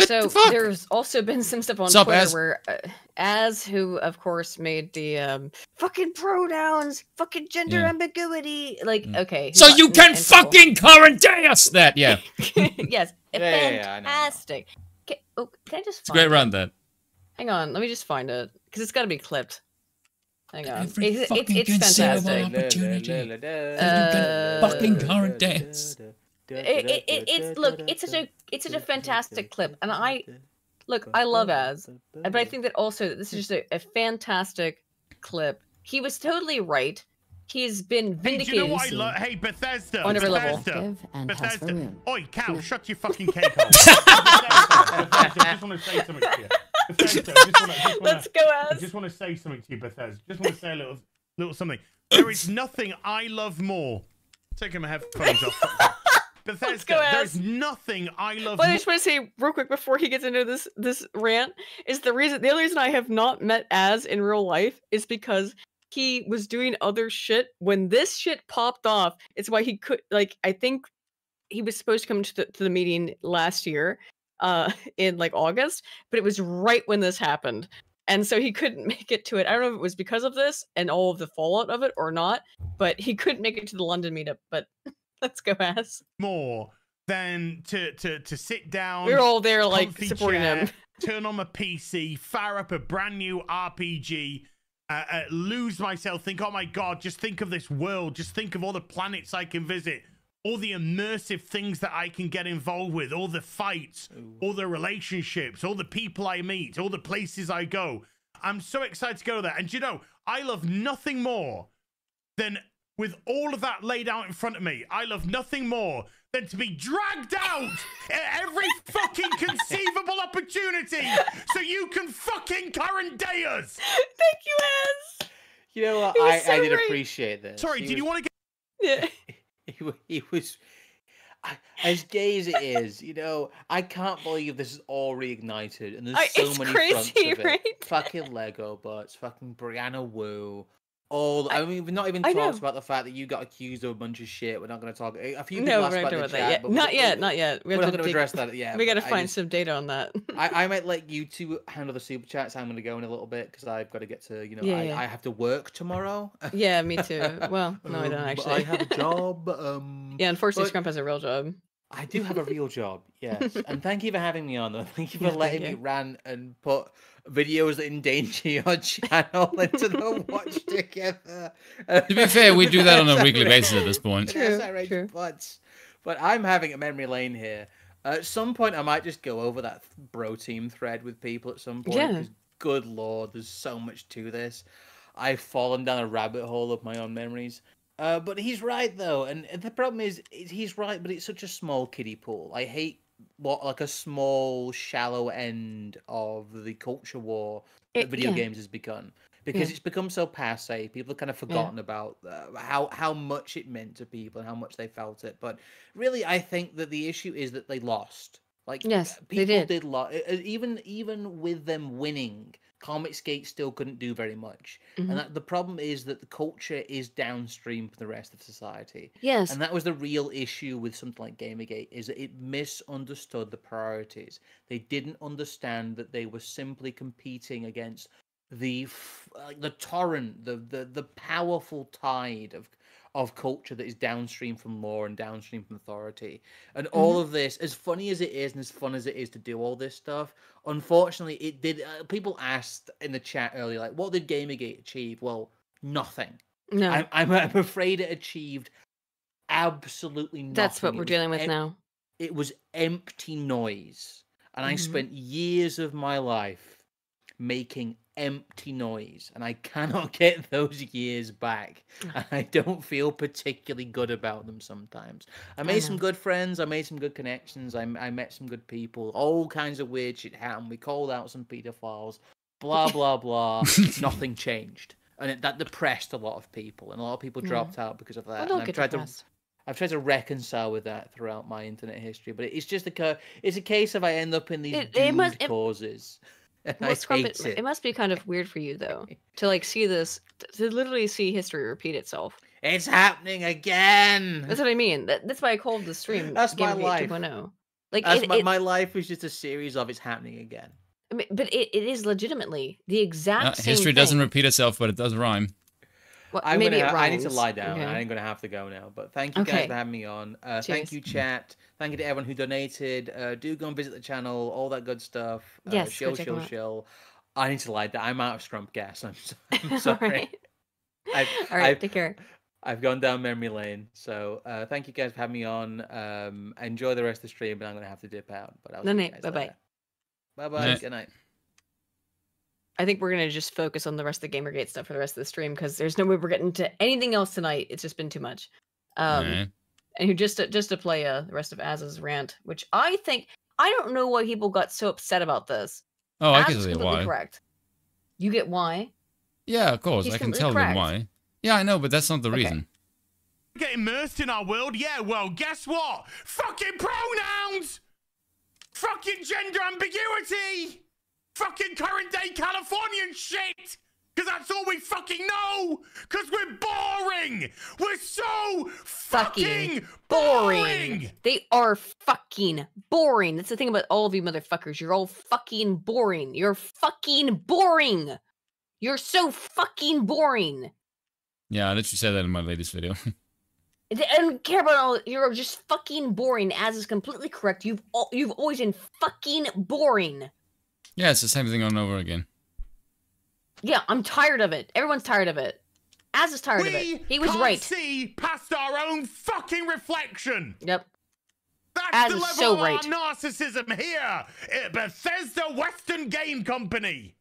B: so there's also been some stuff on
A: Sup,
B: Twitter
A: Az?
B: where uh, Az, who of course made the um, fucking pronouns, fucking gender
A: Yeah.
B: ambiguity, like okay.
A: So you can
B: in
A: fucking current day us that. Yeah, [laughs]
B: yes, [laughs]
C: Yeah, yeah, yeah, I know.
B: fantastic. Can, oh, can I just
A: it's a great
B: it?
A: run. That
B: Hang on, let me just find it because it's got to be clipped. Hang on,
A: Every
B: it's, it's,
A: fucking
B: it's
A: conceivable
B: fantastic.
A: opportunity.
B: Uh,
A: fucking current dance.
B: It, it, it, it's look, it's such a it's such a fantastic clip, and I look, I love Az, but I think that also that this is just a, a fantastic clip. He was totally right. He's been vindicated.
W: do you know what I love? Hey, Bethesda.
B: On every level.
W: Bethesda.
B: Give and
W: Bethesda. Oi, cow, shut your fucking cake hole. Bethesda, Bethesda, I just want to say something to you. Bethesda, wanna, just wanna,
B: Let's go,
W: I just want to say something to you, Bethesda. Just want to say a little, little something. There is nothing I love more. Taking my headphones off. [laughs] Bethesda,
B: go,
W: there
B: Az.
W: nothing I love
S: But I just want to say real quick before he gets into this this rant is the reason the only reason I have not met Az in real life is because he was doing other shit when this shit popped off. It's why he could like I think he was supposed to come to the to the meeting last year uh [laughs] in like August, but it was right when this happened. And so he couldn't [laughs] make it to it. I don't know if it was because of this and all of the fallout of it or not, but he couldn't make it to the London meetup. But [laughs] let's go, Az.
W: more than to to to sit down.
S: We're all there, like, supporting
W: chair,
S: him.
W: Turn on my PC, fire up a brand new RPG. Uh, uh, lose myself. Think, oh my god! Just think of this world. Just think of all the planets I can visit, all the immersive things that I can get involved with, all the fights, all the relationships, all the people I meet, all the places I go. I'm so excited to go there. And you know, I love nothing more than with all of that laid out in front of me, I love nothing more than to be dragged out [laughs] at every fucking conceivable opportunity so you can fucking current day us.
S: Thank you, Az.
C: You know what? I,
S: so
C: I did
S: right.
C: appreciate this.
W: Sorry,
C: He
W: did you want to get
S: Yeah. [laughs]
C: he, he was as gay as it is, you know, I can't believe this is all reignited, and there's so
S: it's
C: many [laughs] fronts of it.
S: right?
C: Fucking Lego butts, fucking Brianna Wu. All I, mean, we've not even
S: I
C: talked
S: know.
C: about the fact that you got accused of a bunch of shit. We're not going to talk. A few people
S: No,
C: asked about
S: about that
C: chat,
S: yet. Not yet, not yet. We
C: We're not going to address that. Yeah, [laughs]
S: we got to find
C: just-
S: some data on that.
C: I, I [laughs] might let you two handle the super chats. I'm going to go in a little bit because I've got to get to, you know,
S: Yeah,
C: I,
S: yeah.
C: I have to work tomorrow. [laughs]
S: yeah, me too. Well, no, I don't
C: Um,
S: actually.
C: I have a job. Um,
S: yeah, unfortunately,
C: but-
S: Scrump has a real job.
C: I do have a real job, yes. and thank you for having me on. though. Thank you for
S: Yeah,
C: letting me rant and put videos that endanger [laughs] your channel [laughs] into the watch [laughs] together.
A: To be fair, we do that on a weekly basis at this point.
C: True, true. But, but I'm having a memory lane here. at some point, I might just go over that bro team thread with people at some point.
S: Yeah.
C: 'cause Good lord, there's so much to this. I've fallen down a rabbit hole of my own memories. Uh, but he's right though, and the problem is, is he's right, but it's such a small kiddie pool. I hate what like a small, shallow end of the culture war that video
S: yeah.
C: games has begun because
S: Yeah.
C: it's become so passe. People have kind of forgotten about uh, how how much it meant to people and how much they felt it. But really, I think that the issue is that they lost. Like
S: Yes,
C: uh,
S: they
C: people
S: did.
C: lo- even even with them winning, Comicsgate still couldn't do very much.
S: Mhm.
C: And that, the problem is that the culture is downstream from the rest of society.
S: Yes.
C: And that was the real issue with something like Gamergate is that it misunderstood the priorities. They didn't understand that they were simply competing against the f- like the torrent, the the the powerful tide of of culture that is downstream from law and downstream from authority. And all
S: Mhm.
C: of this, as funny as it is and as fun as it is to do all this stuff, unfortunately, it did. Uh, people asked in the chat earlier, like, what did Gamergate achieve? Well, nothing.
S: No.
C: I'm, I'm, I'm afraid it achieved absolutely nothing.
S: That's what we're dealing with
C: em-
S: now.
C: it was empty noise. And I
B: Mhm.
C: spent years of my life making empty noise, and I cannot [laughs] get those years back. And I don't feel particularly good about them sometimes. I
B: I
C: made some good friends, I made some good connections, I, I met some good people, all kinds of weird shit happened. We called out some pedophiles, blah, [laughs] blah, blah. [laughs] Nothing changed. And it, that depressed a lot of people, and a lot of people
B: Yeah.
C: dropped out because of that. I've tried
B: depressed.
C: to I've tried to reconcile with that throughout my internet history, but it's just a it's a case of I end up in these
B: It- it must- it-
C: causes. [laughs] And
B: Well,
C: I hate
B: it,
C: it.
B: it must be kind of weird for you though [laughs] to like see this to literally see history repeat itself.
C: It's happening again.
B: That's what I mean. That, that's why I called the stream. [laughs]
C: That's my
B: Gamergate
C: life.
B: 2.0. Like
C: That's
B: it,
C: my,
B: it-
C: my life is just a series of it's happening again.
B: I mean, but it, it is legitimately the exact
A: Uh,
B: same
A: history doesn't repeat itself, but it does rhyme.
B: Well,
C: I'm
B: maybe
C: gonna
B: it
C: ha- I need to lie down.
B: okay.
C: I'm gonna have to go now. But thank you guys for having me on. Uh, thank you, chat. Thank you to everyone who donated. Uh, do go and visit the channel. All that good stuff. Uh,
B: Yes, go
C: shill,
B: check
C: shill,
B: 'em out.
C: shill. I need to lie down. I'm out of scrump gas. [laughs] I'm, so, [laughs] I'm sorry.
B: right.
C: I've,
B: All right,
C: I've,
B: take care.
C: I've gone down memory lane. So uh, thank you guys for having me on. Um, enjoy the rest of the stream, but I'm gonna have to dip out. But I'll
B: No,
C: see
B: no,
C: you guys
B: bye-bye.
C: later. Bye bye.
A: Night.
C: Good night.
B: I think we're gonna just focus on the rest of the Gamergate stuff for the rest of the stream because there's no way we're getting to anything else tonight. It's just been too much. Um,
A: Alright.
B: and who just to, just to play uh, the rest of Az's rant, which I think I don't know why people got so upset about this.
A: Oh, I
B: Az
A: can see
B: completely
A: why.
B: Correct. You get why?
A: Yeah, of course.
B: He's
A: I can
B: completely
A: tell them why. Yeah, I know, but that's not the reason.
W: Get immersed in our world? Yeah, well, guess what? Fucking pronouns! Fucking gender ambiguity! Fucking current day Californian shit! Because that's all we fucking know! Because we're boring! We're so fucking, boring!
B: They are fucking boring. That's the thing about all of you motherfuckers. You're all fucking boring. You're fucking boring. You're so fucking boring.
A: Yeah, I literally said that in my latest video. [laughs]
B: I don't care about all. You're just fucking boring. Az is completely correct. You've al- you've always been fucking boring.
A: Yeah, it's the same thing over and over again.
B: Yeah, I'm tired of it. Everyone's tired of it. Az is tired of it. He was
W: can't
B: right.
W: see past our own fucking reflection!
B: Yep.
W: That's
B: Az
W: the level
B: so
W: of
B: right.
W: our narcissism here at Bethesda Western Game Company!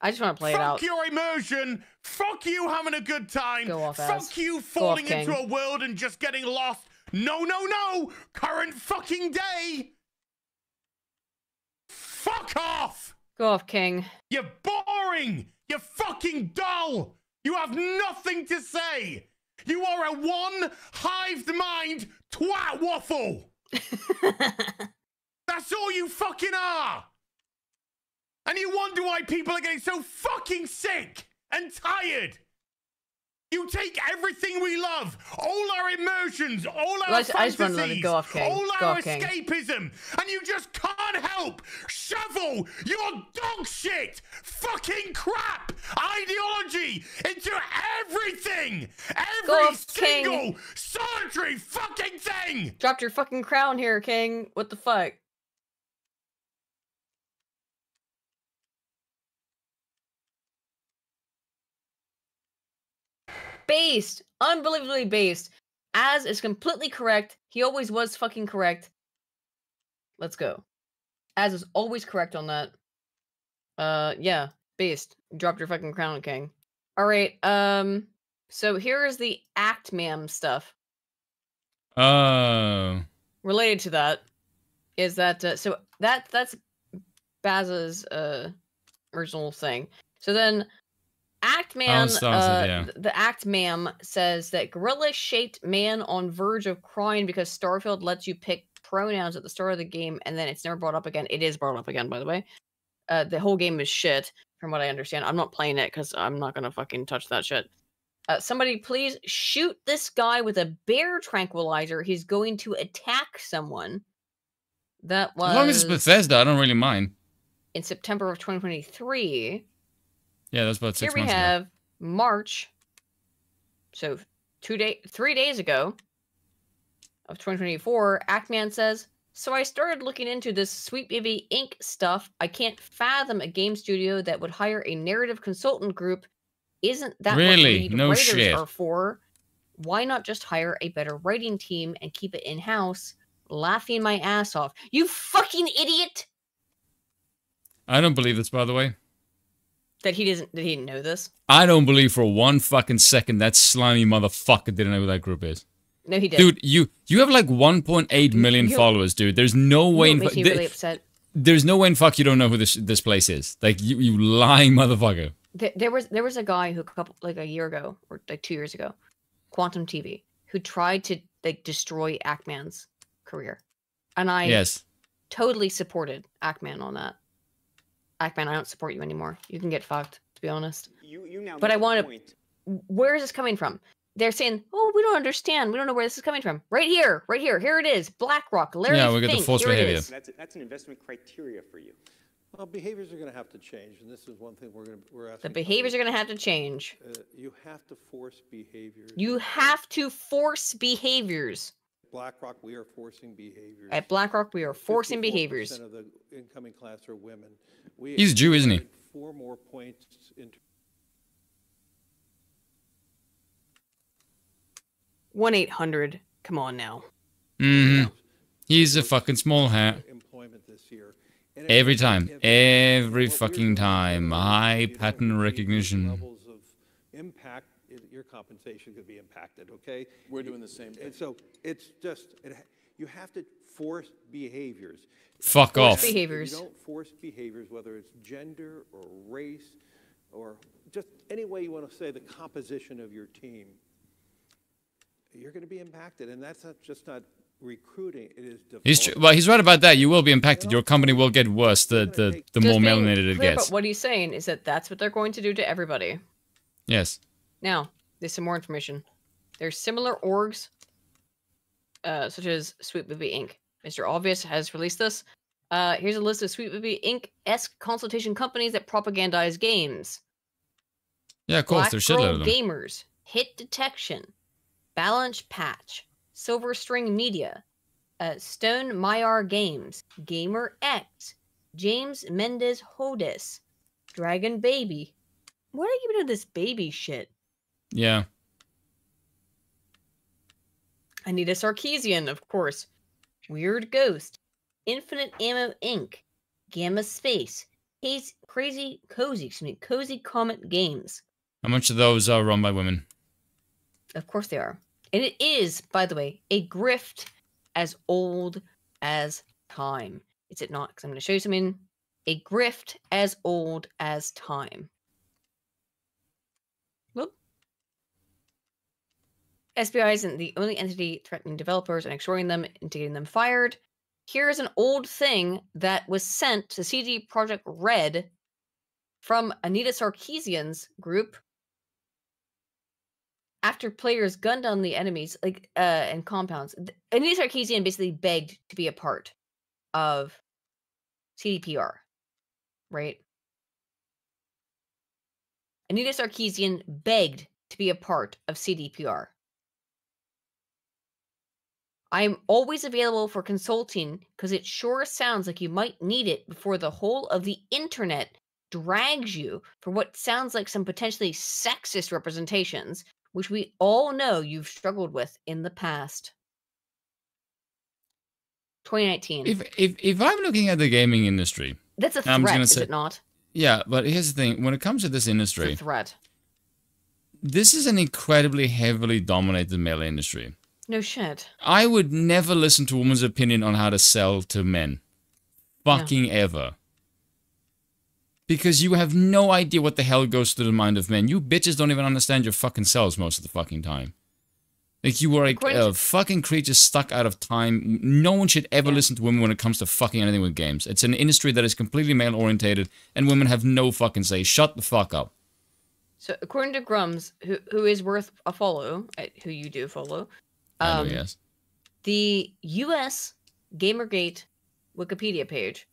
B: I just want to play it out.
W: Fuck your immersion. Fuck you having a good time.
B: Go off,
W: Fuck
B: Az.
W: you
B: Go off,
W: falling into
B: King.
W: a world and just getting lost. No, no, no. Current fucking day. Fuck off.
B: Go off, King.
W: You're boring. You're fucking dull. You have nothing to say. You are a one hived mind twat waffle. [laughs] That's all you fucking are. And you wonder why people are getting so fucking sick and tired. You take everything we love, all our emotions, all our
B: Well, I just- just
W: fantasies, all
B: Go
W: our escapism, and you just can't help shovel your dog shit, fucking crap ideology into everything, every
B: off, King.
W: single solitary fucking thing.
B: Dropped your fucking crown here, King. What the fuck? Based. Unbelievably based. Az is completely correct. He always was fucking correct. Let's go. Az is always correct on that. Uh yeah. Based. Dropped your fucking crown, King. Alright, um so here is the Act Man stuff.
A: Oh.
B: related to that is that uh, so that that's Baz's uh original thing. So then Act Man
A: it,
B: uh,
A: yeah.
B: the Act Man says that gorilla shaped man on verge of crying because Starfield lets you pick pronouns at the start of the game and then it's never brought up again. It is brought up again by the way. Uh the whole game is shit from what I understand. I'm not playing it cuz I'm not going to fucking touch that shit. Uh, somebody please shoot this guy with a bear tranquilizer. He's going to attack someone. That was
A: As long as it's Bethesda, I don't really mind.
B: in September of 2023.
A: Yeah, that's about
B: Here
A: six
B: we
A: months ago.
B: have March. So two day, three days ago of 2024, Act Man says. So I started looking into this Sweet Baby Inc. stuff. I can't fathom a game studio that would hire a narrative consultant group. Isn't that
A: Really?
B: what
A: No
B: writers
A: shit.
B: are for? Why not just hire a better writing team and keep it in house? laughing my ass off. You fucking idiot!
A: I don't believe this, by the way.
B: That he doesn't. That he didn't know this.
A: I don't believe for one fucking second that slimy motherfucker didn't know who that group is.
B: No, he did.
A: Dude, you you have like 1.8 million
B: You-
A: followers, dude. There's no way. In
B: know what
A: fu-
B: makes me
A: th-
B: really upset.
A: there's no way in fuck you don't know who this this place is. Like you, you lying motherfucker.
B: There, there was there was a guy who a couple like a year ago or like two years ago, Quantum TV, who tried to like destroy Act Man's career, and I
A: yes.
B: totally supported Act Man on that. Act Man, I don't support you anymore. You can get fucked, to be honest.
X: You, you now
B: But I want to. Where is this coming from? They're saying, "Oh, we don't understand. We don't know where this is coming from." Right here, right here, here it is. BlackRock, Larry
A: Yeah, we got the
B: Fink,
A: forced behavior.
B: is.
X: That's, that's an investment criteria for you.
Y: Well, behaviors are going to have to change, and this is one thing we're going to we're asking.
B: The behaviors are going to have to change.
Y: Uh, you have to force behaviors.
B: You have to force behaviors.
Y: BlackRock, we are forcing behaviors.
B: At BlackRock, we are forcing behaviors.
Y: of the incoming class are women. We
A: He's Jew, isn't he?
Y: Four more points into
B: One eight hundred. Come on now.
A: hmm He's a fucking small hat.
Y: employment this year.
A: Every time. Every fucking time. High pattern recognition.
Y: levels of impact, i- your compensation could be impacted, okay?
Z: We're doing the same
Y: And so it's just, it, you have to force behaviors.
A: Fuck
Y: Force
A: off.
B: behaviors.
Y: You don't force behaviors, whether it's gender or race or just any way you want to say the composition of your team. You're going to be impacted, and that's not just not recruiting, it is
A: He's tr-
Y: developing.
A: well. He's right about that. You will be impacted. Your company will get worse the the, the more
B: Just being
A: melanated it
B: clear
A: gets.
B: But what he's saying is that that's what they're going to do to everybody.
A: Yes.
B: Now, there's some more information. There's similar orgs, uh, such as Sweet Movie Inc. Mr. Obvious has released this. Uh, here's a list of Sweet Movie Inc. esque consultation companies that propagandize games.
A: Yeah, of course.
B: Black
A: There's shitload of them.
B: Gamers, Hit Detection, Balance Patch, Silver String Media, uh, Stone Myar Games, Gamer X, James Mendez Hodes, Dragon Baby. What are you doing this baby shit?
A: Yeah.
B: Anita Sarkeesian, of course. Weird Ghost, Infinite Ammo Inc., Gamma Space, Case Crazy Cozy, excuse me, Cozy Comet Games.
A: How much of those are run by women?
B: Of course they are. And it is, by the way, a grift as old as time. Is it not? Because I'm going to show you something. A grift as old as time. SBI isn't the only entity threatening developers and extorting them into getting them fired. Here's an old thing that was sent to CD Projekt Red from Anita Sarkeesian's group after players gunned down the enemies like uh and compounds. Anita Sarkeesian basically begged to be a part of CDPR right? Anita Sarkeesian begged to be a part of CDPR I'm always available for consulting because it sure sounds like you might need it before the whole of the internet drags you for what sounds like some potentially sexist representations, which we all know you've struggled with in the past. 2019.
A: If if if I'm looking at the gaming industry,
B: That's a
A: I'm just
B: threat,
A: gonna
B: is
A: say-
B: it not?
A: Yeah, but here's the thing: when it comes to this industry,
B: threat.
A: this is an incredibly heavily dominated male industry.
B: No shit.
A: I would never listen to a woman's opinion on how to sell to men.
B: Yeah.
A: Fucking ever. Because you have no idea what the hell goes through the mind of men. You bitches don't even understand your fucking selves most of the fucking time. Like you are a, a fucking creature stuck out of time. No one should ever listen to women when it comes to fucking anything with games. It's an industry that is completely male orientated and women have no fucking say. Shut the fuck up.
B: So according to Grummz, who who is worth a follow, uh, who you do follow, um,
A: yes.
B: the U.S. GamerGate Wikipedia page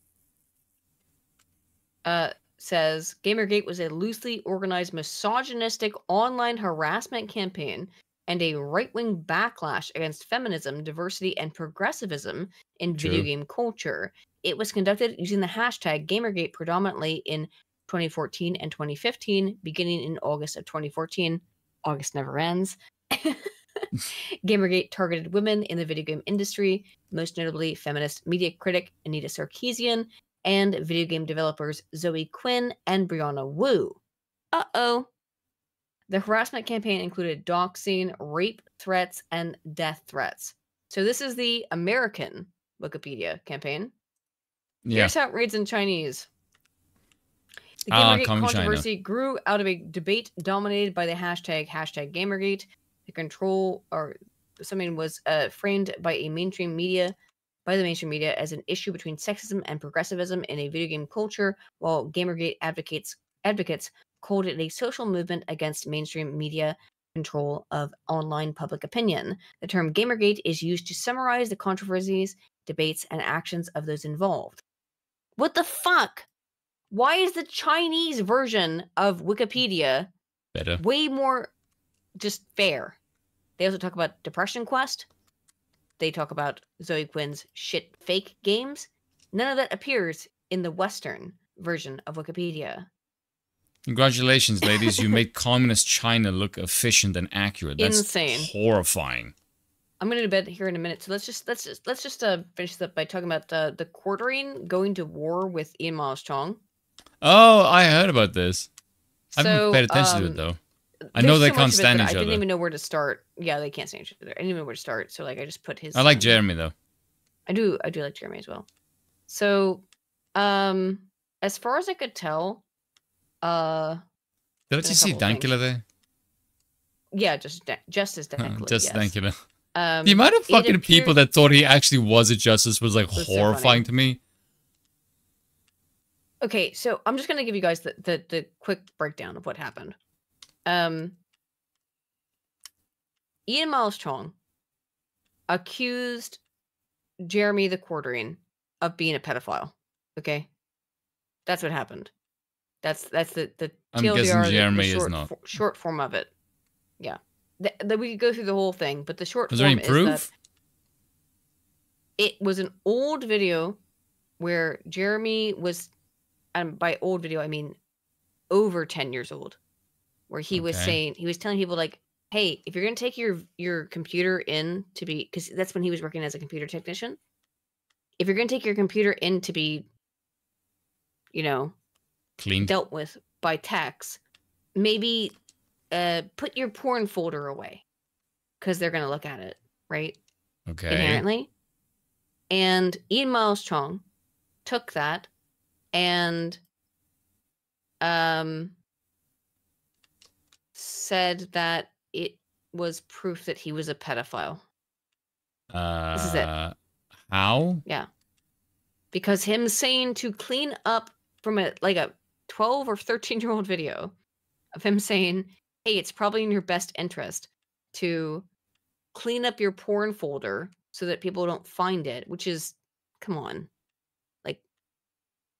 B: uh, says Gamergate was a loosely organized misogynistic online harassment campaign and a right wing backlash against feminism, diversity, and progressivism in video game culture. It was conducted using the hashtag Gamergate predominantly in 2014 and 2015, beginning in August of 2014. August never ends. [laughs] [laughs] Gamergate targeted women in the video game industry, most notably feminist media critic Anita Sarkeesian and video game developers Zoe Quinn and Brianna Wu. Uh oh. The harassment campaign included doxing, rape threats, and death threats. So this is the American Wikipedia campaign.
A: Yeah.
B: Here's how it reads in Chinese. The
A: Ah,
B: Gamergate
A: China.
B: controversy grew out of a debate dominated by the hashtag hashtag Gamergate. The control or something was uh, framed by a mainstream media by the mainstream media as an issue between sexism and progressivism in a video game culture, while Gamergate advocates advocates called it a social movement against mainstream media control of online public opinion. The term Gamergate is used to summarize the controversies, debates, and actions of those involved. What the fuck? Why is the Chinese version of Wikipedia
A: Better.
B: way more just fair? They also talk about Depression Quest. They talk about Zoe Quinn's shit fake games. None of that appears in the Western version of Wikipedia.
A: Congratulations, [laughs] ladies. You made communist China look efficient and accurate. That's
B: Insane.
A: horrifying.
B: I'm gonna go bed here in a minute, so let's just let's just let's just uh, finish this up by talking about uh, the quartering going to war with Ian Miles Chong.
A: Oh, I heard about this. I haven't paid attention to
B: um,
A: it though. I know they
B: so
A: can't stand each
B: I didn't even know where to start. Yeah, they can't stand each other. I didn't even know where to start, so like I just put his.
A: I like
B: um,
A: Jeremy though.
B: I do I do like Jeremy as well. So, um, as far as I could tell, uh,
A: Did I just see. Dankula there?
B: yeah, just just as Dankula,
A: just
B: yes.
A: Dankula.
B: Um,
A: the amount of fucking people that thought he actually was a justice was like
B: Was
A: horrifying
B: funny.
A: to me.
B: Okay, so I'm just gonna give you guys the, the the quick breakdown of what happened. Um, Ian Miles Chong accused Jeremy the Quartering of being a pedophile. Okay, that's what happened. That's that's the the
A: I'm
B: TLDR,
A: guessing
B: the- the
A: Jeremy is
B: short,
A: not.
B: fo- short form of it. Yeah, that we could go through the whole thing, but the short
A: Was there
B: form
A: any
B: is that
A: proof?
B: it was an old video where Jeremy was, and by old video I mean over ten years old, where he was saying he was telling people like, "Hey, if you're gonna take your your computer in to be, because that's when he was working as a computer technician. If you're gonna take your computer in to be, you know,
A: Clean.
B: dealt with by techs, maybe uh put your porn folder away, because they're gonna look at it, right?
A: Okay.
B: inherently. And Ian Miles Chong took that and um said that it was proof that he was a pedophile.
A: Uh,
B: This is it.
A: How?
B: Yeah. Because him saying to clean up from a like a 12 or 13 year old video of him saying, "Hey, it's probably in your best interest to clean up your porn folder so that people don't find it," which is come on. Like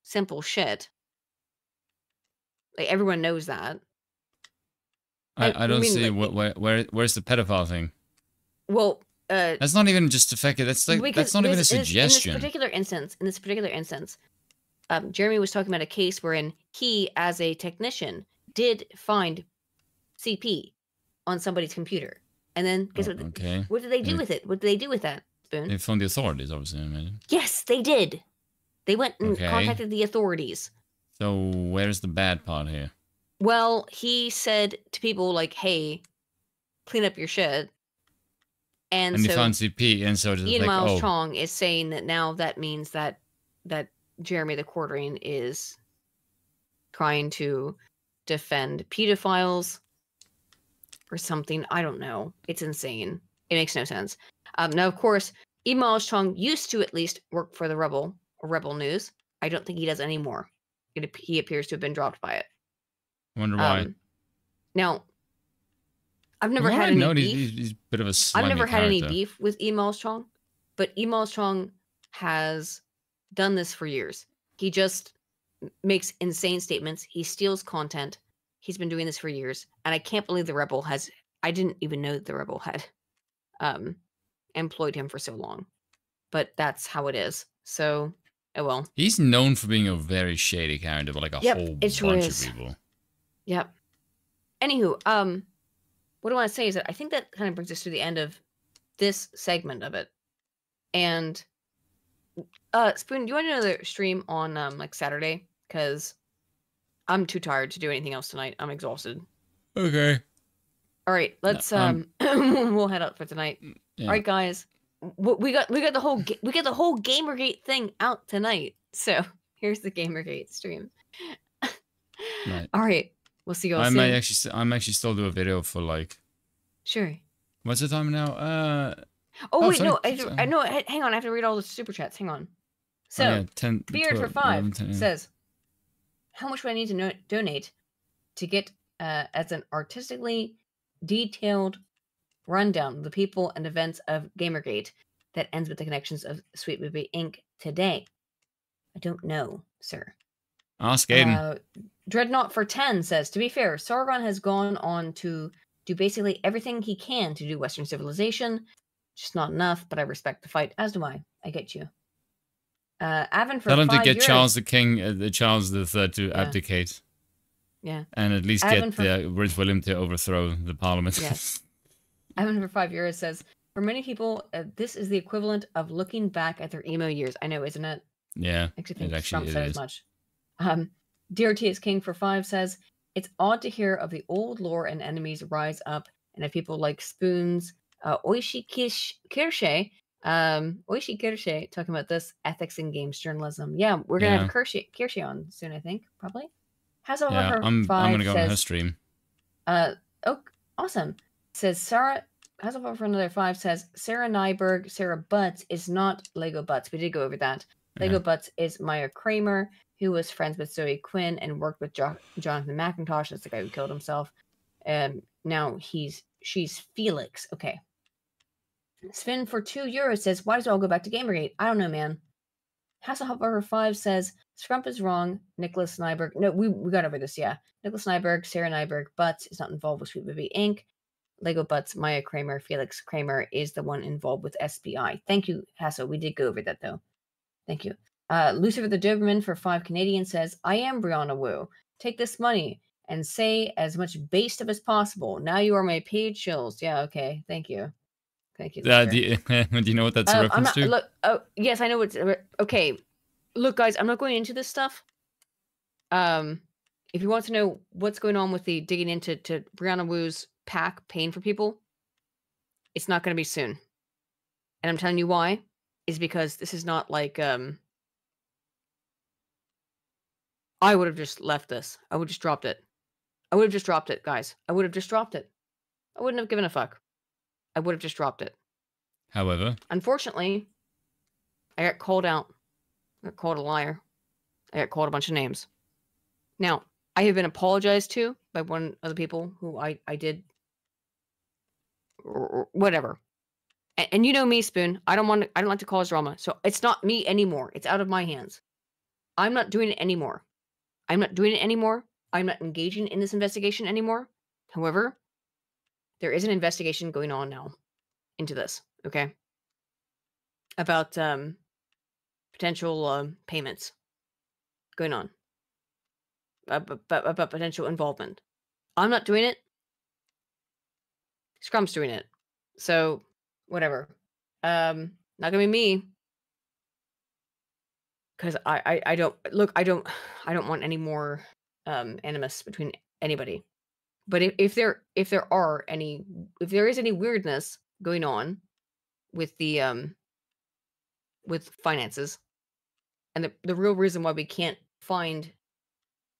B: simple shit. Like everyone knows that. I-
A: I, don't
B: mean,
A: see
B: like,
A: what where, where where's the pedophile thing.
B: Well, uh
A: That's not even just a fact. That's like that's not even a
B: this- in this-
A: suggestion.
B: In this particular instance, in this particular instance, um, Jeremy was talking about a case wherein he, as a technician, did find CP on somebody's computer, and then guess
A: Oh,
B: what?
A: okay.
B: What did they do
A: Yeah.
B: with it? What did they do with that spoon?
A: They phoned the authorities, obviously. I imagine.
B: Yes, they did. They went and
A: Okay.
B: contacted the authorities.
A: So where's the bad part here?
B: Well, he said to people like, "Hey, clean up your shit." And,
A: And,
B: so
A: found CP, and so
B: Ian
A: like,
B: Miles
A: oh,
B: Chong is saying that now that means that that Jeremy the Quartering is trying to defend pedophiles or something. I don't know. It's insane. It makes no sense. Um, now, of course, Ian Miles Chong used to at least work for the Rebel or Rebel News. I don't think he does anymore. It, he appears to have been dropped by it.
A: Wonder why.
B: Um, now, I've never had
A: I
B: any beef.
A: he's, he's, a bit of a
B: I've never had any beef with Ian Miles Chong, but Ian Miles Chong has done this for years. He just makes insane statements. He steals content. He's been doing this for years, and I can't believe the Rebel has. I didn't even know that the Rebel had um, employed him for so long, but that's how it is. So, oh well.
A: He's known for being a very shady character, but like a
B: Yep,
A: whole
B: sure
A: bunch of people.
B: Yep. Anywho, um, what I want to say is that I think that kind of brings us to the end of this segment of it. And uh Spoon, do you want another stream on um like Saturday? Because I'm too tired to do anything else tonight. I'm exhausted.
A: Okay.
B: All right, let's
A: um,
B: um [clears throat] we'll head out for tonight.
A: yeah.
B: All right, guys, we got we got the whole we got the whole GamerGate thing out tonight. So here's the GamerGate stream. [laughs]
A: Right.
B: All right, we'll see you all
A: I
B: soon.
A: may actually, I may actually still do a video for like,
B: Sure.
A: what's the time now? Uh,
B: Oh,
A: Oh,
B: wait,
A: sorry,
B: no, I,
A: sorry.
B: I know. Hang on, I have to read all the super chats. Hang on. So,
A: yeah, 10,
B: Beard for five
A: 11, 10, yeah.
B: says, "How much would I need to no- donate to get uh, as an artistically detailed rundown of the people and events of GamerGate that ends with the connections of Sweet Baby Inc. today?" I don't know, sir.
A: Ask Aydin.
B: Uh, Dreadnought for 10 says, to be fair, Sargon has gone on to do basically everything he can to do Western civilization. Just not enough, but I respect the fight, as do I. I get you. Uh, Avon for
A: Tell him to get. Charles the King, uh, the Charles the Third to
B: Yeah.
A: abdicate,
B: Yeah.
A: and at least get
B: for-
A: the Prince William to overthrow the Parliament.
B: Yes. [laughs] Evan for five years says, for many people, uh, this is the equivalent of looking back at their emo years. I know, isn't it?
A: yeah,
B: Actually,
A: it
B: think
A: actually
B: Trump
A: it
B: said
A: is.
B: as much. Um, DRT is King for five says it's odd to hear of the old lore and enemies rise up, and if people like Spoons, uh, Oishi Kish Kirsche, um, Oishi Kirsche talking about this ethics in games journalism. Yeah, we're gonna
A: Yeah.
B: have Kirsche, Kirsche on soon, I think, probably. How's over
A: Yeah,
B: her
A: I'm,
B: five
A: I'm gonna go on her
B: says,
A: stream.
B: uh, oh, awesome. Says Sarah has over for another five. Says Sarah Nyberg, Sarah Butts is not Lego Butts. We did go over that. Lego
A: Yeah.
B: Butts is Maya Kramer, who was friends with Zoe Quinn and worked with jo- Jonathan McIntosh. That's the guy who killed himself. And now he's she's Felix. Okay. Sven for two euros says, "Why does it all go back to Gamergate?" I don't know, man. Hasselhoff over five says, "Scrump is wrong." Nicholas Nyberg. No, we we got over this. Yeah, Nicholas Nyberg, Sarah Nyberg, Butts is not involved with Sweet Baby Inc. Lego Butts, Maya Kramer, Felix Kramer is the one involved with SBI. Thank you, Hassel. We did go over that though. Thank you. Uh, Lucifer the Doberman for five Canadian says, I am Brianna Wu. Take this money and say as much base stuff as possible. Now you are my paid chills. Yeah, okay. Thank you. Thank you.
A: Uh, do, you, [laughs] do you know what that's a
B: Um,
A: reference
B: not,
A: to?
B: Look, oh yes, I know a re- okay. Look, guys, I'm not going into this stuff. Um, if you want to know what's going on with the digging into to Brianna Wu's PAC paying for people, it's not going to be soon. And I'm telling you why is because this is not like um. I would have just left this. I would just dropped it. I would have just dropped it, guys. I would have just dropped it. I wouldn't have given a fuck. I would have just dropped it.
A: However,
B: Unfortunately, I got called out. I got called a liar. I got called a bunch of names. Now, I have been apologized to by one of the people who I, I did or- or whatever. And, and you know me, Spoon. I don't want to, I don't like to cause drama. So it's not me anymore. It's out of my hands. I'm not doing it anymore. I'm not doing it anymore. I'm not engaging in this investigation anymore. However, there is an investigation going on now into this, okay? About um potential um payments going on. About, about, potential involvement. I'm not doing it. Scrum's doing it. So, whatever. Um, not gonna be me. Cause I, I, I don't look, I don't [sighs] I don't want any more um animus between anybody. But if, if there if there are any if there is any weirdness going on with the um with finances and the, the real reason why we can't find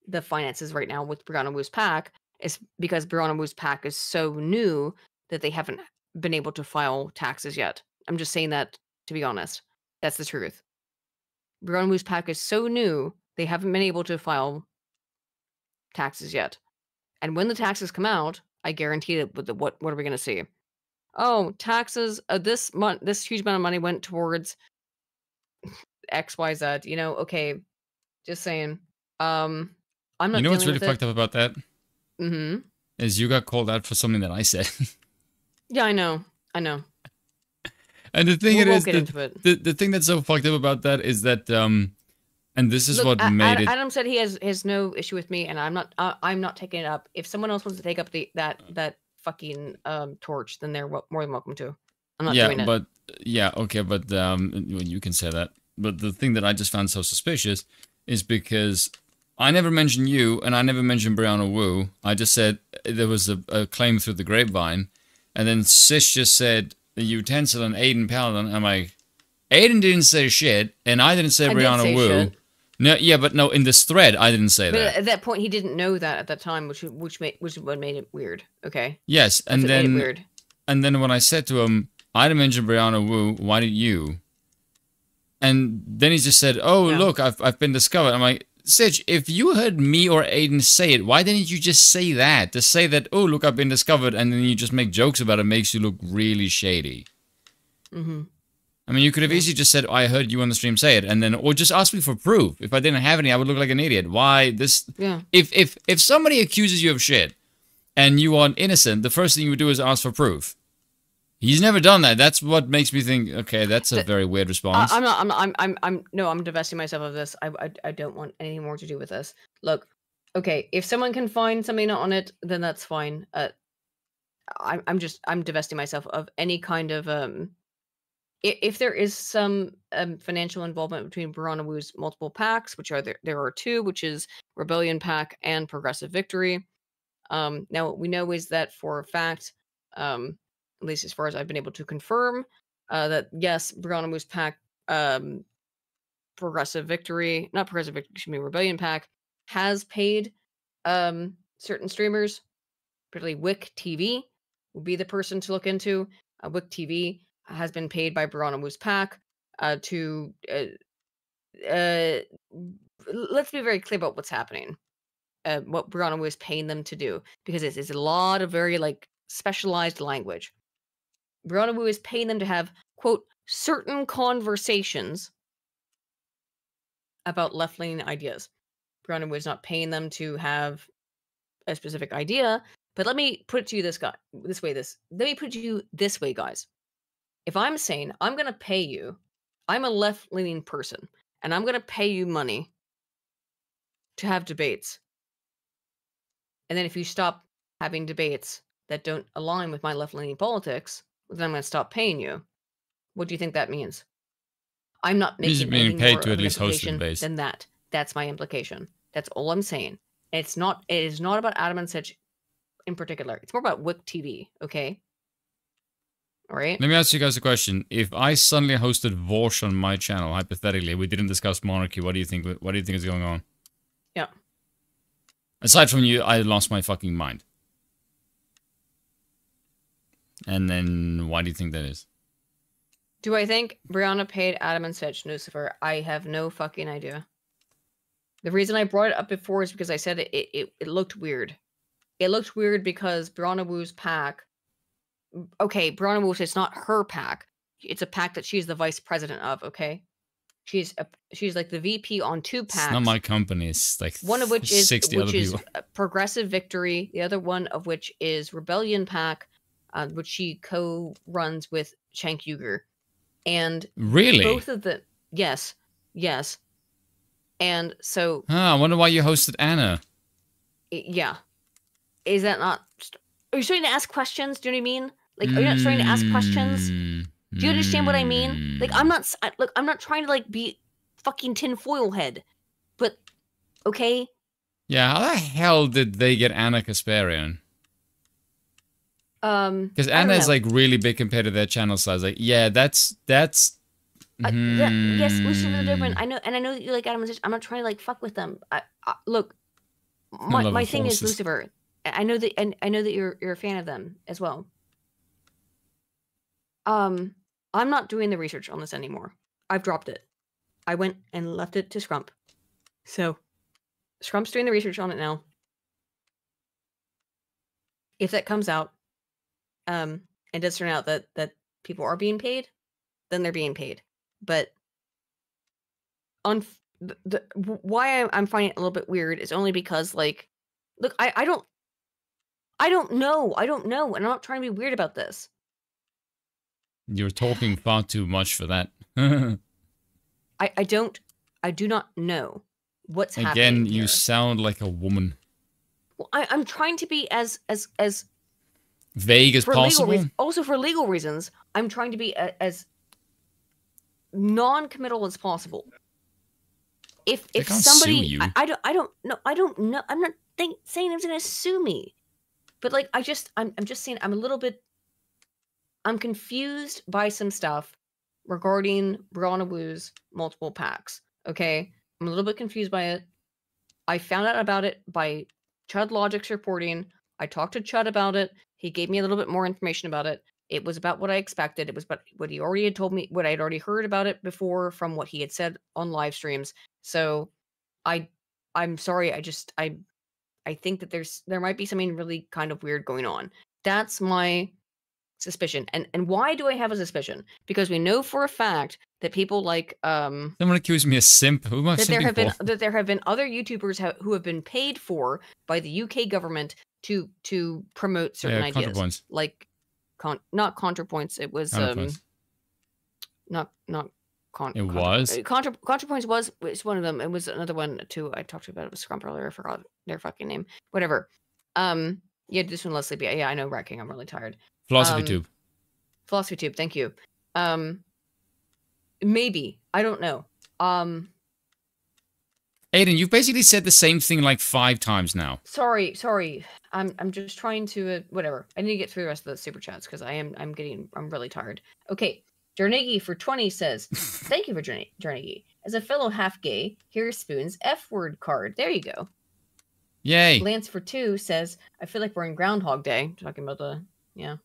B: the finances right now with Brianna Wu's PAC is because Brianna Wu's PAC is so new that they haven't been able to file taxes yet. I'm just saying that to be honest. That's the truth. Brianna Wu's PAC is so new, they haven't been able to file taxes yet. And when the taxes come out, I guarantee that what what, what are we going to see? Oh, taxes. Uh, this month, this huge amount of money went towards X, Y, Z. You know, okay. Just saying. Um, I'm not.
A: you know what's really fucked up about that
B: Mm-hmm.
A: is you got called out for something that I said. [laughs]
B: Yeah, I know. I know.
A: And the thing
B: We
A: it
B: won't
A: the,
B: it.
A: the the thing that's so fucked up about that is that um, and this is
B: Look,
A: what
B: A-
A: made
B: Ad-
A: it.
B: Adam said he has has no issue with me, and I'm not. Uh, I'm not taking it up. If someone else wants to take up the that that fucking um torch, then they're more than welcome to. I'm not
A: yeah,
B: doing it.
A: but yeah, okay, but um, well, you can say that. But the thing that I just found so suspicious is because I never mentioned you, and I never mentioned Brianna Wu. I just said there was a, a claim through the grapevine, and then Sis just said the utensil and Aydin Paladin. I'm like, Aydin didn't say shit, and I didn't say
B: I
A: Brianna Wu.
B: shit.
A: No, yeah, but no, in this thread, I didn't say
B: But
A: that.
B: at that point, he didn't know that at that time, which which made which what made it weird. Okay.
A: Yes, and
B: That's made it
A: then
B: weird.
A: and then when I said to him, I didn't mention Brianna Wu. Why did you? And then he just said, "Oh, look, I've I've been discovered." I'm like, Sitch, if you heard me or Aydin say it, why didn't you just say that? To say that, "Oh, look, I've been discovered," and then you just make jokes about it makes you look really shady.
B: Mm-hmm.
A: I mean, you could have easily just said, "I heard you on the stream say it," and then, or just ask me for proof. If I didn't have any, I would look like an idiot. Why this?
B: Yeah.
A: If if if somebody accuses you of shit, and you are innocent, the first thing you would do is ask for proof. He's never done that. That's what makes me think. Okay, that's a very weird response.
B: I'm not. I'm not. I'm. I'm. I'm. No. I'm divesting myself of this. I. I. I don't want anything more to do with this. Look. Okay. If someone can find something on it, then that's fine. Uh, I'm. I'm just. I'm divesting myself of any kind of um. i- If there is some um, financial involvement between Brianna Wu's multiple PACs, which are there, there are two, which is Rebellion PAC and Progressive Victory. Um, now what we know is that for a fact, um, at least as far as I've been able to confirm, uh, that yes, Brianna Wu's PAC, um, Progressive Victory, not Progressive Victory, excuse me, Rebellion PAC has paid um, certain streamers, particularly Wick TV would be the person to look into. Uh, Wick TV has been paid by Brianna Wu's PAC uh, to. Uh, uh, let's be very clear about what's happening. Uh, what Brianna was paying them to do because it's, it's a lot of very like specialized language. Brianna Wu is paying them to have, quote, certain conversations about left leaning ideas. Brianna Wu is not paying them to have a specific idea, but let me put it to you this guy this way, this let me put it to you this way, guys. If I'm saying I'm gonna pay you, I'm a left leaning person, and I'm gonna pay you money to have debates. And then if you stop having debates that don't align with my left leaning politics, then I'm going to stop paying you. What do you think that means? I'm not making
A: being paid
B: more
A: to at least host the
B: implication than that. That's my implication. That's all I'm saying. It's not. It is not about Adam and Sitch in particular. It's more about Wick TV. Okay. All right.
A: Let me ask you guys a question. If I suddenly hosted Vaush on my channel, hypothetically, we didn't discuss monarchy, what do you think? What do you think is going on?
B: Yeah.
A: Aside from you, I lost my fucking mind. And then, why do you think that is?
B: Do I think Brianna paid Adam and Sitch Lucifer? I have no fucking idea. The reason I brought it up before is because I said it it, it, looked weird. It looked weird because Brianna Wu's PAC. Okay, Brianna Wu, it's not her PAC. It's a PAC that she's the vice president of. Okay, she's a, she's like the VP on two PACs.
A: It's not my company. It's like
B: one of which is
A: 60
B: which
A: other
B: is
A: people.
B: Progressive Victory. The other one of which is Rebellion PAC, uh, which she co-runs with Cenk Uygur. And
A: Really?
B: both of the yes, yes, and so
A: Ah, I wonder why you hosted
B: Ana. yeah, is that not? Are you starting to ask questions? Do you know what I mean? Like, are you not starting to ask questions?
A: Mm,
B: Do you understand what I mean? Like, I'm not. I, look, I'm not trying to like be fucking tinfoil head, but okay.
A: Yeah, how the hell did they get Ana Kasparian?
B: Um,
A: Because Ana is like really big compared to their channel size. Like, yeah, that's that's.
B: Uh, yeah, yes, listen to the
A: hmm.
B: different. I know, and I know that you like Adam. I'm not trying to like fuck with them. I, I look, my, my thing is. Lucifer. I I know that, and I know that you're you're a fan of them as well. Um, I'm not doing the research on this anymore. I've dropped it. I went and left it to Scrump. So, Scrump's doing the research on it now. If that comes out, um, and does turn out that that people are being paid, then they're being paid. But on the, the why I'm, I'm finding it a little bit weird is only because like, look, I I don't, I don't know, I don't know, and I'm not trying to be weird about this.
A: You're talking [sighs] far too much for that. [laughs]
B: I I don't, I do not know what's
A: Again,
B: happening.
A: you sound like a woman.
B: Well, I, I'm trying to be as as as
A: vague as
B: for
A: possible.
B: Also for legal reasons, I'm trying to be a, as non-committal as possible. If if somebody,
A: you.
B: I, I don't, I don't know, I don't know. I'm not think, saying it's gonna sue me, but like I just, I'm, I'm just saying I'm a little bit, I'm confused by some stuff regarding Brianna Wu's multiple PACs. Okay, I'm a little bit confused by it. I found out about it by Chud Logic's reporting. I talked to Chud about it. He gave me a little bit more information about it. It was about what I expected. It was about what he already had told me, what I had already heard about it before from what he had said on live streams. So I I'm sorry, I just I I think that there's there might be something really kind of weird going on. That's my suspicion. And and why do I have a suspicion? Because we know for a fact that people like um
A: Someone accused me of simp. Who am I
B: that there have been that there have been other YouTubers ha- who have been paid for by the UK government to to promote certain
A: Yeah,
B: ideas, like con- not ContraPoints. It was um not not con.
A: It was?
B: uh, contra ContraPoints was was one of them. It was another one too. I talked about it with Scrump earlier. I forgot their fucking name. Whatever. Um. Yeah, this one less sleepy. Yeah, I know. Wrecking. I'm really tired.
A: Philosophy
B: Um,
A: tube.
B: Philosophy tube. Thank you. Um. Maybe I don't know. Um.
A: Aydin, you've basically said the same thing like five times now.
B: Sorry, sorry. I'm I'm just trying to uh, whatever. I need to get through the rest of the super chats because I am I'm getting I'm really tired. Okay, Jernigi for twenty says, [laughs] "Thank you for Jernigi. As a fellow half gay, here's Spoon's F word card. There you go."
A: Yay.
B: Lance for two says, "I feel like we're in Groundhog Day." Talking about the yeah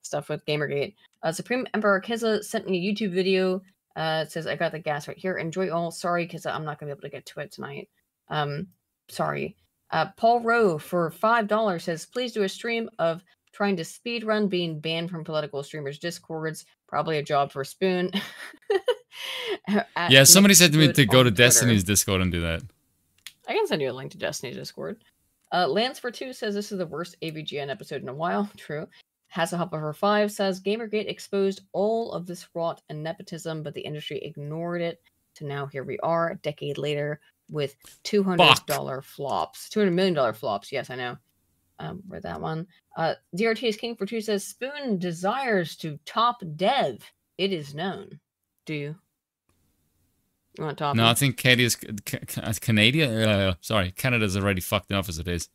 B: stuff with Gamergate. Uh, Supreme Emperor Kiza sent me a YouTube video. Uh, it says, "I got the gas right here. Enjoy all. Sorry, because I'm not gonna be able to get to it tonight. Um, sorry." Uh, Paul Rowe for five dollars says, "Please do a stream of trying to speed run being banned from political streamers' discords. Probably a job for Spoon." [laughs]
A: Yeah, somebody said to me to go to
B: Twitter.
A: Destiny's Discord and do that.
B: I can send you a link to Destiny's Discord. Uh, Lance for two says this is the worst AVGN episode in a while. [laughs] True. Hasselhopper for five says Gamergate exposed all of this rot and nepotism, but the industry ignored it. So now here we are, a decade later, with two hundred dollar flops, two hundred million dollar flops. Yes, I know. Um, read that one. Uh, DRT is King for two says Spoon desires to top dev. It is known. Do you? You want to top?
A: No? I think Canada's, Canada, uh, sorry, Canada's already fucked enough as it is.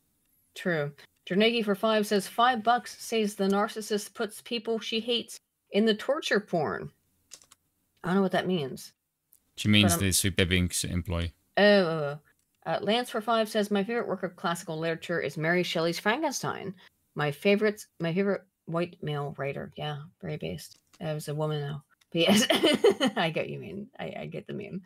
B: True. Dranegi for five says five bucks says the narcissist puts people she hates in the torture porn. I don't know what that means.
A: She means
B: um,
A: the Sweet Baby Inc. employee.
B: Oh, uh, Lance for five says my favorite work of classical literature is Mary Shelley's Frankenstein. My favorite, my favorite white male writer. Yeah, very based. It was a woman though. [laughs] But yes, I get you mean. I, I get the meme.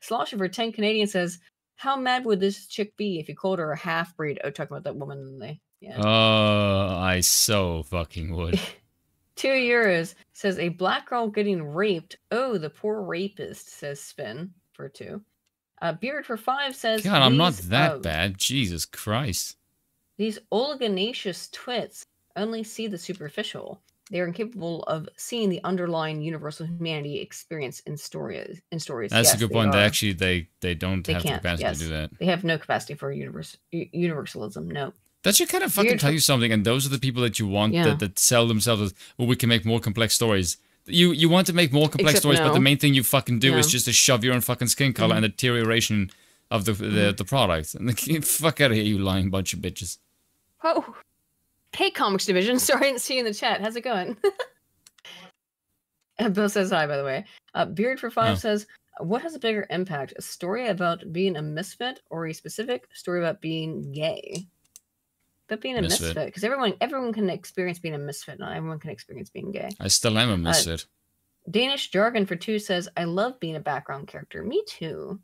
B: Slosher for ten Canadian says, "How mad would this chick be if you called her a half breed?" Oh, talking about that woman in the yeah.
A: Oh, I so fucking would. [laughs]
B: Two euros says a black girl getting raped. Oh, the poor rapist, says Spin for two. Uh, Beard for five says
A: God, I'm not that
B: uh,
A: bad. Jesus Christ.
B: These oligonaceous twits only see the superficial. They are incapable of seeing the underlying universal humanity experience in stories. In stories,
A: That's
B: Yes,
A: a good
B: they
A: point. They actually they they don't
B: They
A: have the capacity
B: yes.
A: to do that.
B: They have no capacity for univers- u- universalism. No.
A: That should kind of fucking tell you something. And those are the people that you want
B: Yeah.
A: that, that sell themselves as, well, we can make more complex stories. You you want to make more complex
B: Except
A: stories, but the main thing you fucking do is just to shove your own fucking skin color
B: Mhm.
A: and deterioration of the the,
B: Mhm.
A: the product. And [laughs] the, fuck out of here, you lying bunch of bitches.
B: Oh, hey, comics division. [laughs] Sorry, I didn't see you in the chat. How's it going? [laughs] Bill says hi, by the way. Uh, Beard for five
A: Oh.
B: says, "What has a bigger impact? A story about being a misfit, or a specific story about being gay?" But being a
A: Misfit.
B: because everyone everyone can experience being a misfit. Not everyone can experience being gay.
A: I still am a misfit.
B: Danish jargon for two says, "I love being a background character. Me too."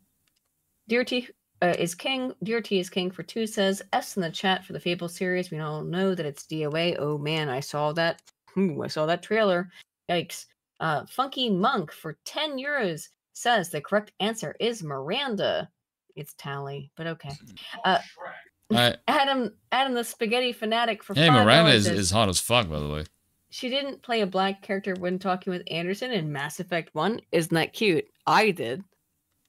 B: DRT uh, is king. DRT is king for two says, "S in the chat for the Fable series. We all know that it's DOA. Oh man, I saw that. Ooh, I saw that trailer. Yikes." Uh, Funky Monk for ten euros says the correct answer is Miranda. It's Tali, but okay. Uh,
A: I, [laughs]
B: Adam, Adam the Spaghetti Fanatic for
A: hey,
B: $5
A: Miranda is, is hot as fuck, by the way.
B: she didn't play a black character when talking with Anderson in Mass Effect 1. Isn't that cute? I did.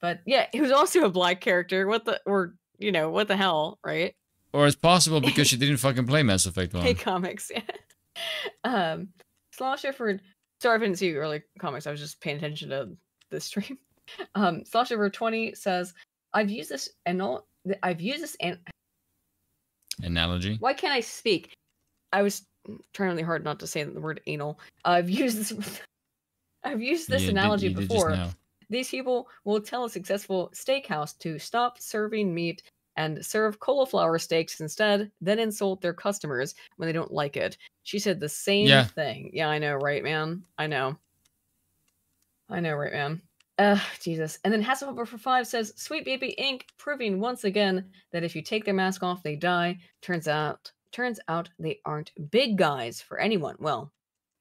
B: But yeah, he was also a black character. What the or you know, what the hell, right?
A: Or it's possible [laughs] because she didn't fucking play Mass Effect 1.
B: Hey comics, yeah. [laughs] um, Slosh Shepard. Sorry, I didn't see early comics. I was just paying attention to the stream. Um, Slosh Shepard twenty says, "I've used this and all. I've used this and
A: Analogy.
B: why can't I speak? I was trying really hard not to say the word anal. I've used this. [laughs] I've used this
A: did-
B: analogy
A: did
B: before. These people will tell a successful steakhouse to stop serving meat and serve cauliflower steaks instead, then insult their customers when they don't like it. She said the same
A: Yeah.
B: thing. Yeah, I know, right, man? I know. I know, right, man? Jesus. And then Hasselhofer for five says, Sweet Baby Inc. proving once again that if you take their mask off, they die. Turns out, turns out they aren't big guys for anyone. Well,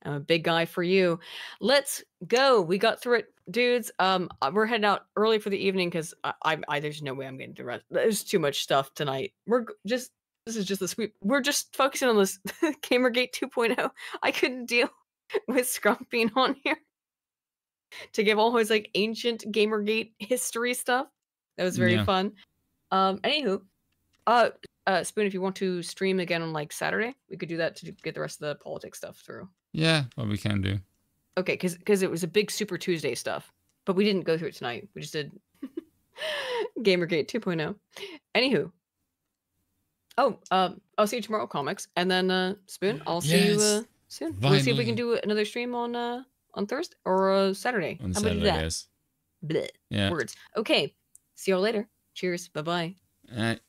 B: I'm a big guy for you. Let's go. We got through it, dudes. Um, uh, we're heading out early for the evening because I, I, I, there's no way I'm getting to rest. There's too much stuff tonight. We're just, this is just the sweep. We're just focusing on this [laughs] Gamergate 2.0. I couldn't deal [laughs] with Scrump being on here to give all his like ancient Gamergate history stuff. That was very
A: Yeah.
B: fun. Um, anywho, uh, uh, Spoon, if you want to stream again on like Saturday, we could do that to get the rest of the politics stuff through.
A: Yeah, what we can do.
B: Okay, because because it was a big Super Tuesday stuff, but we didn't go through it tonight. We just did [laughs] Gamergate 2.0. Anywho, oh, um, I'll see you tomorrow, comics, and then uh, Spoon, I'll see you uh,
A: Yes,
B: soon. We'll see if we can do another stream on uh on Thursday or uh, Saturday.
A: On
B: How about
A: Saturday,
B: that?
A: guys.
B: Bleh.
A: Yeah.
B: Words. Okay. See you all later. Cheers. Bye bye.
A: All right.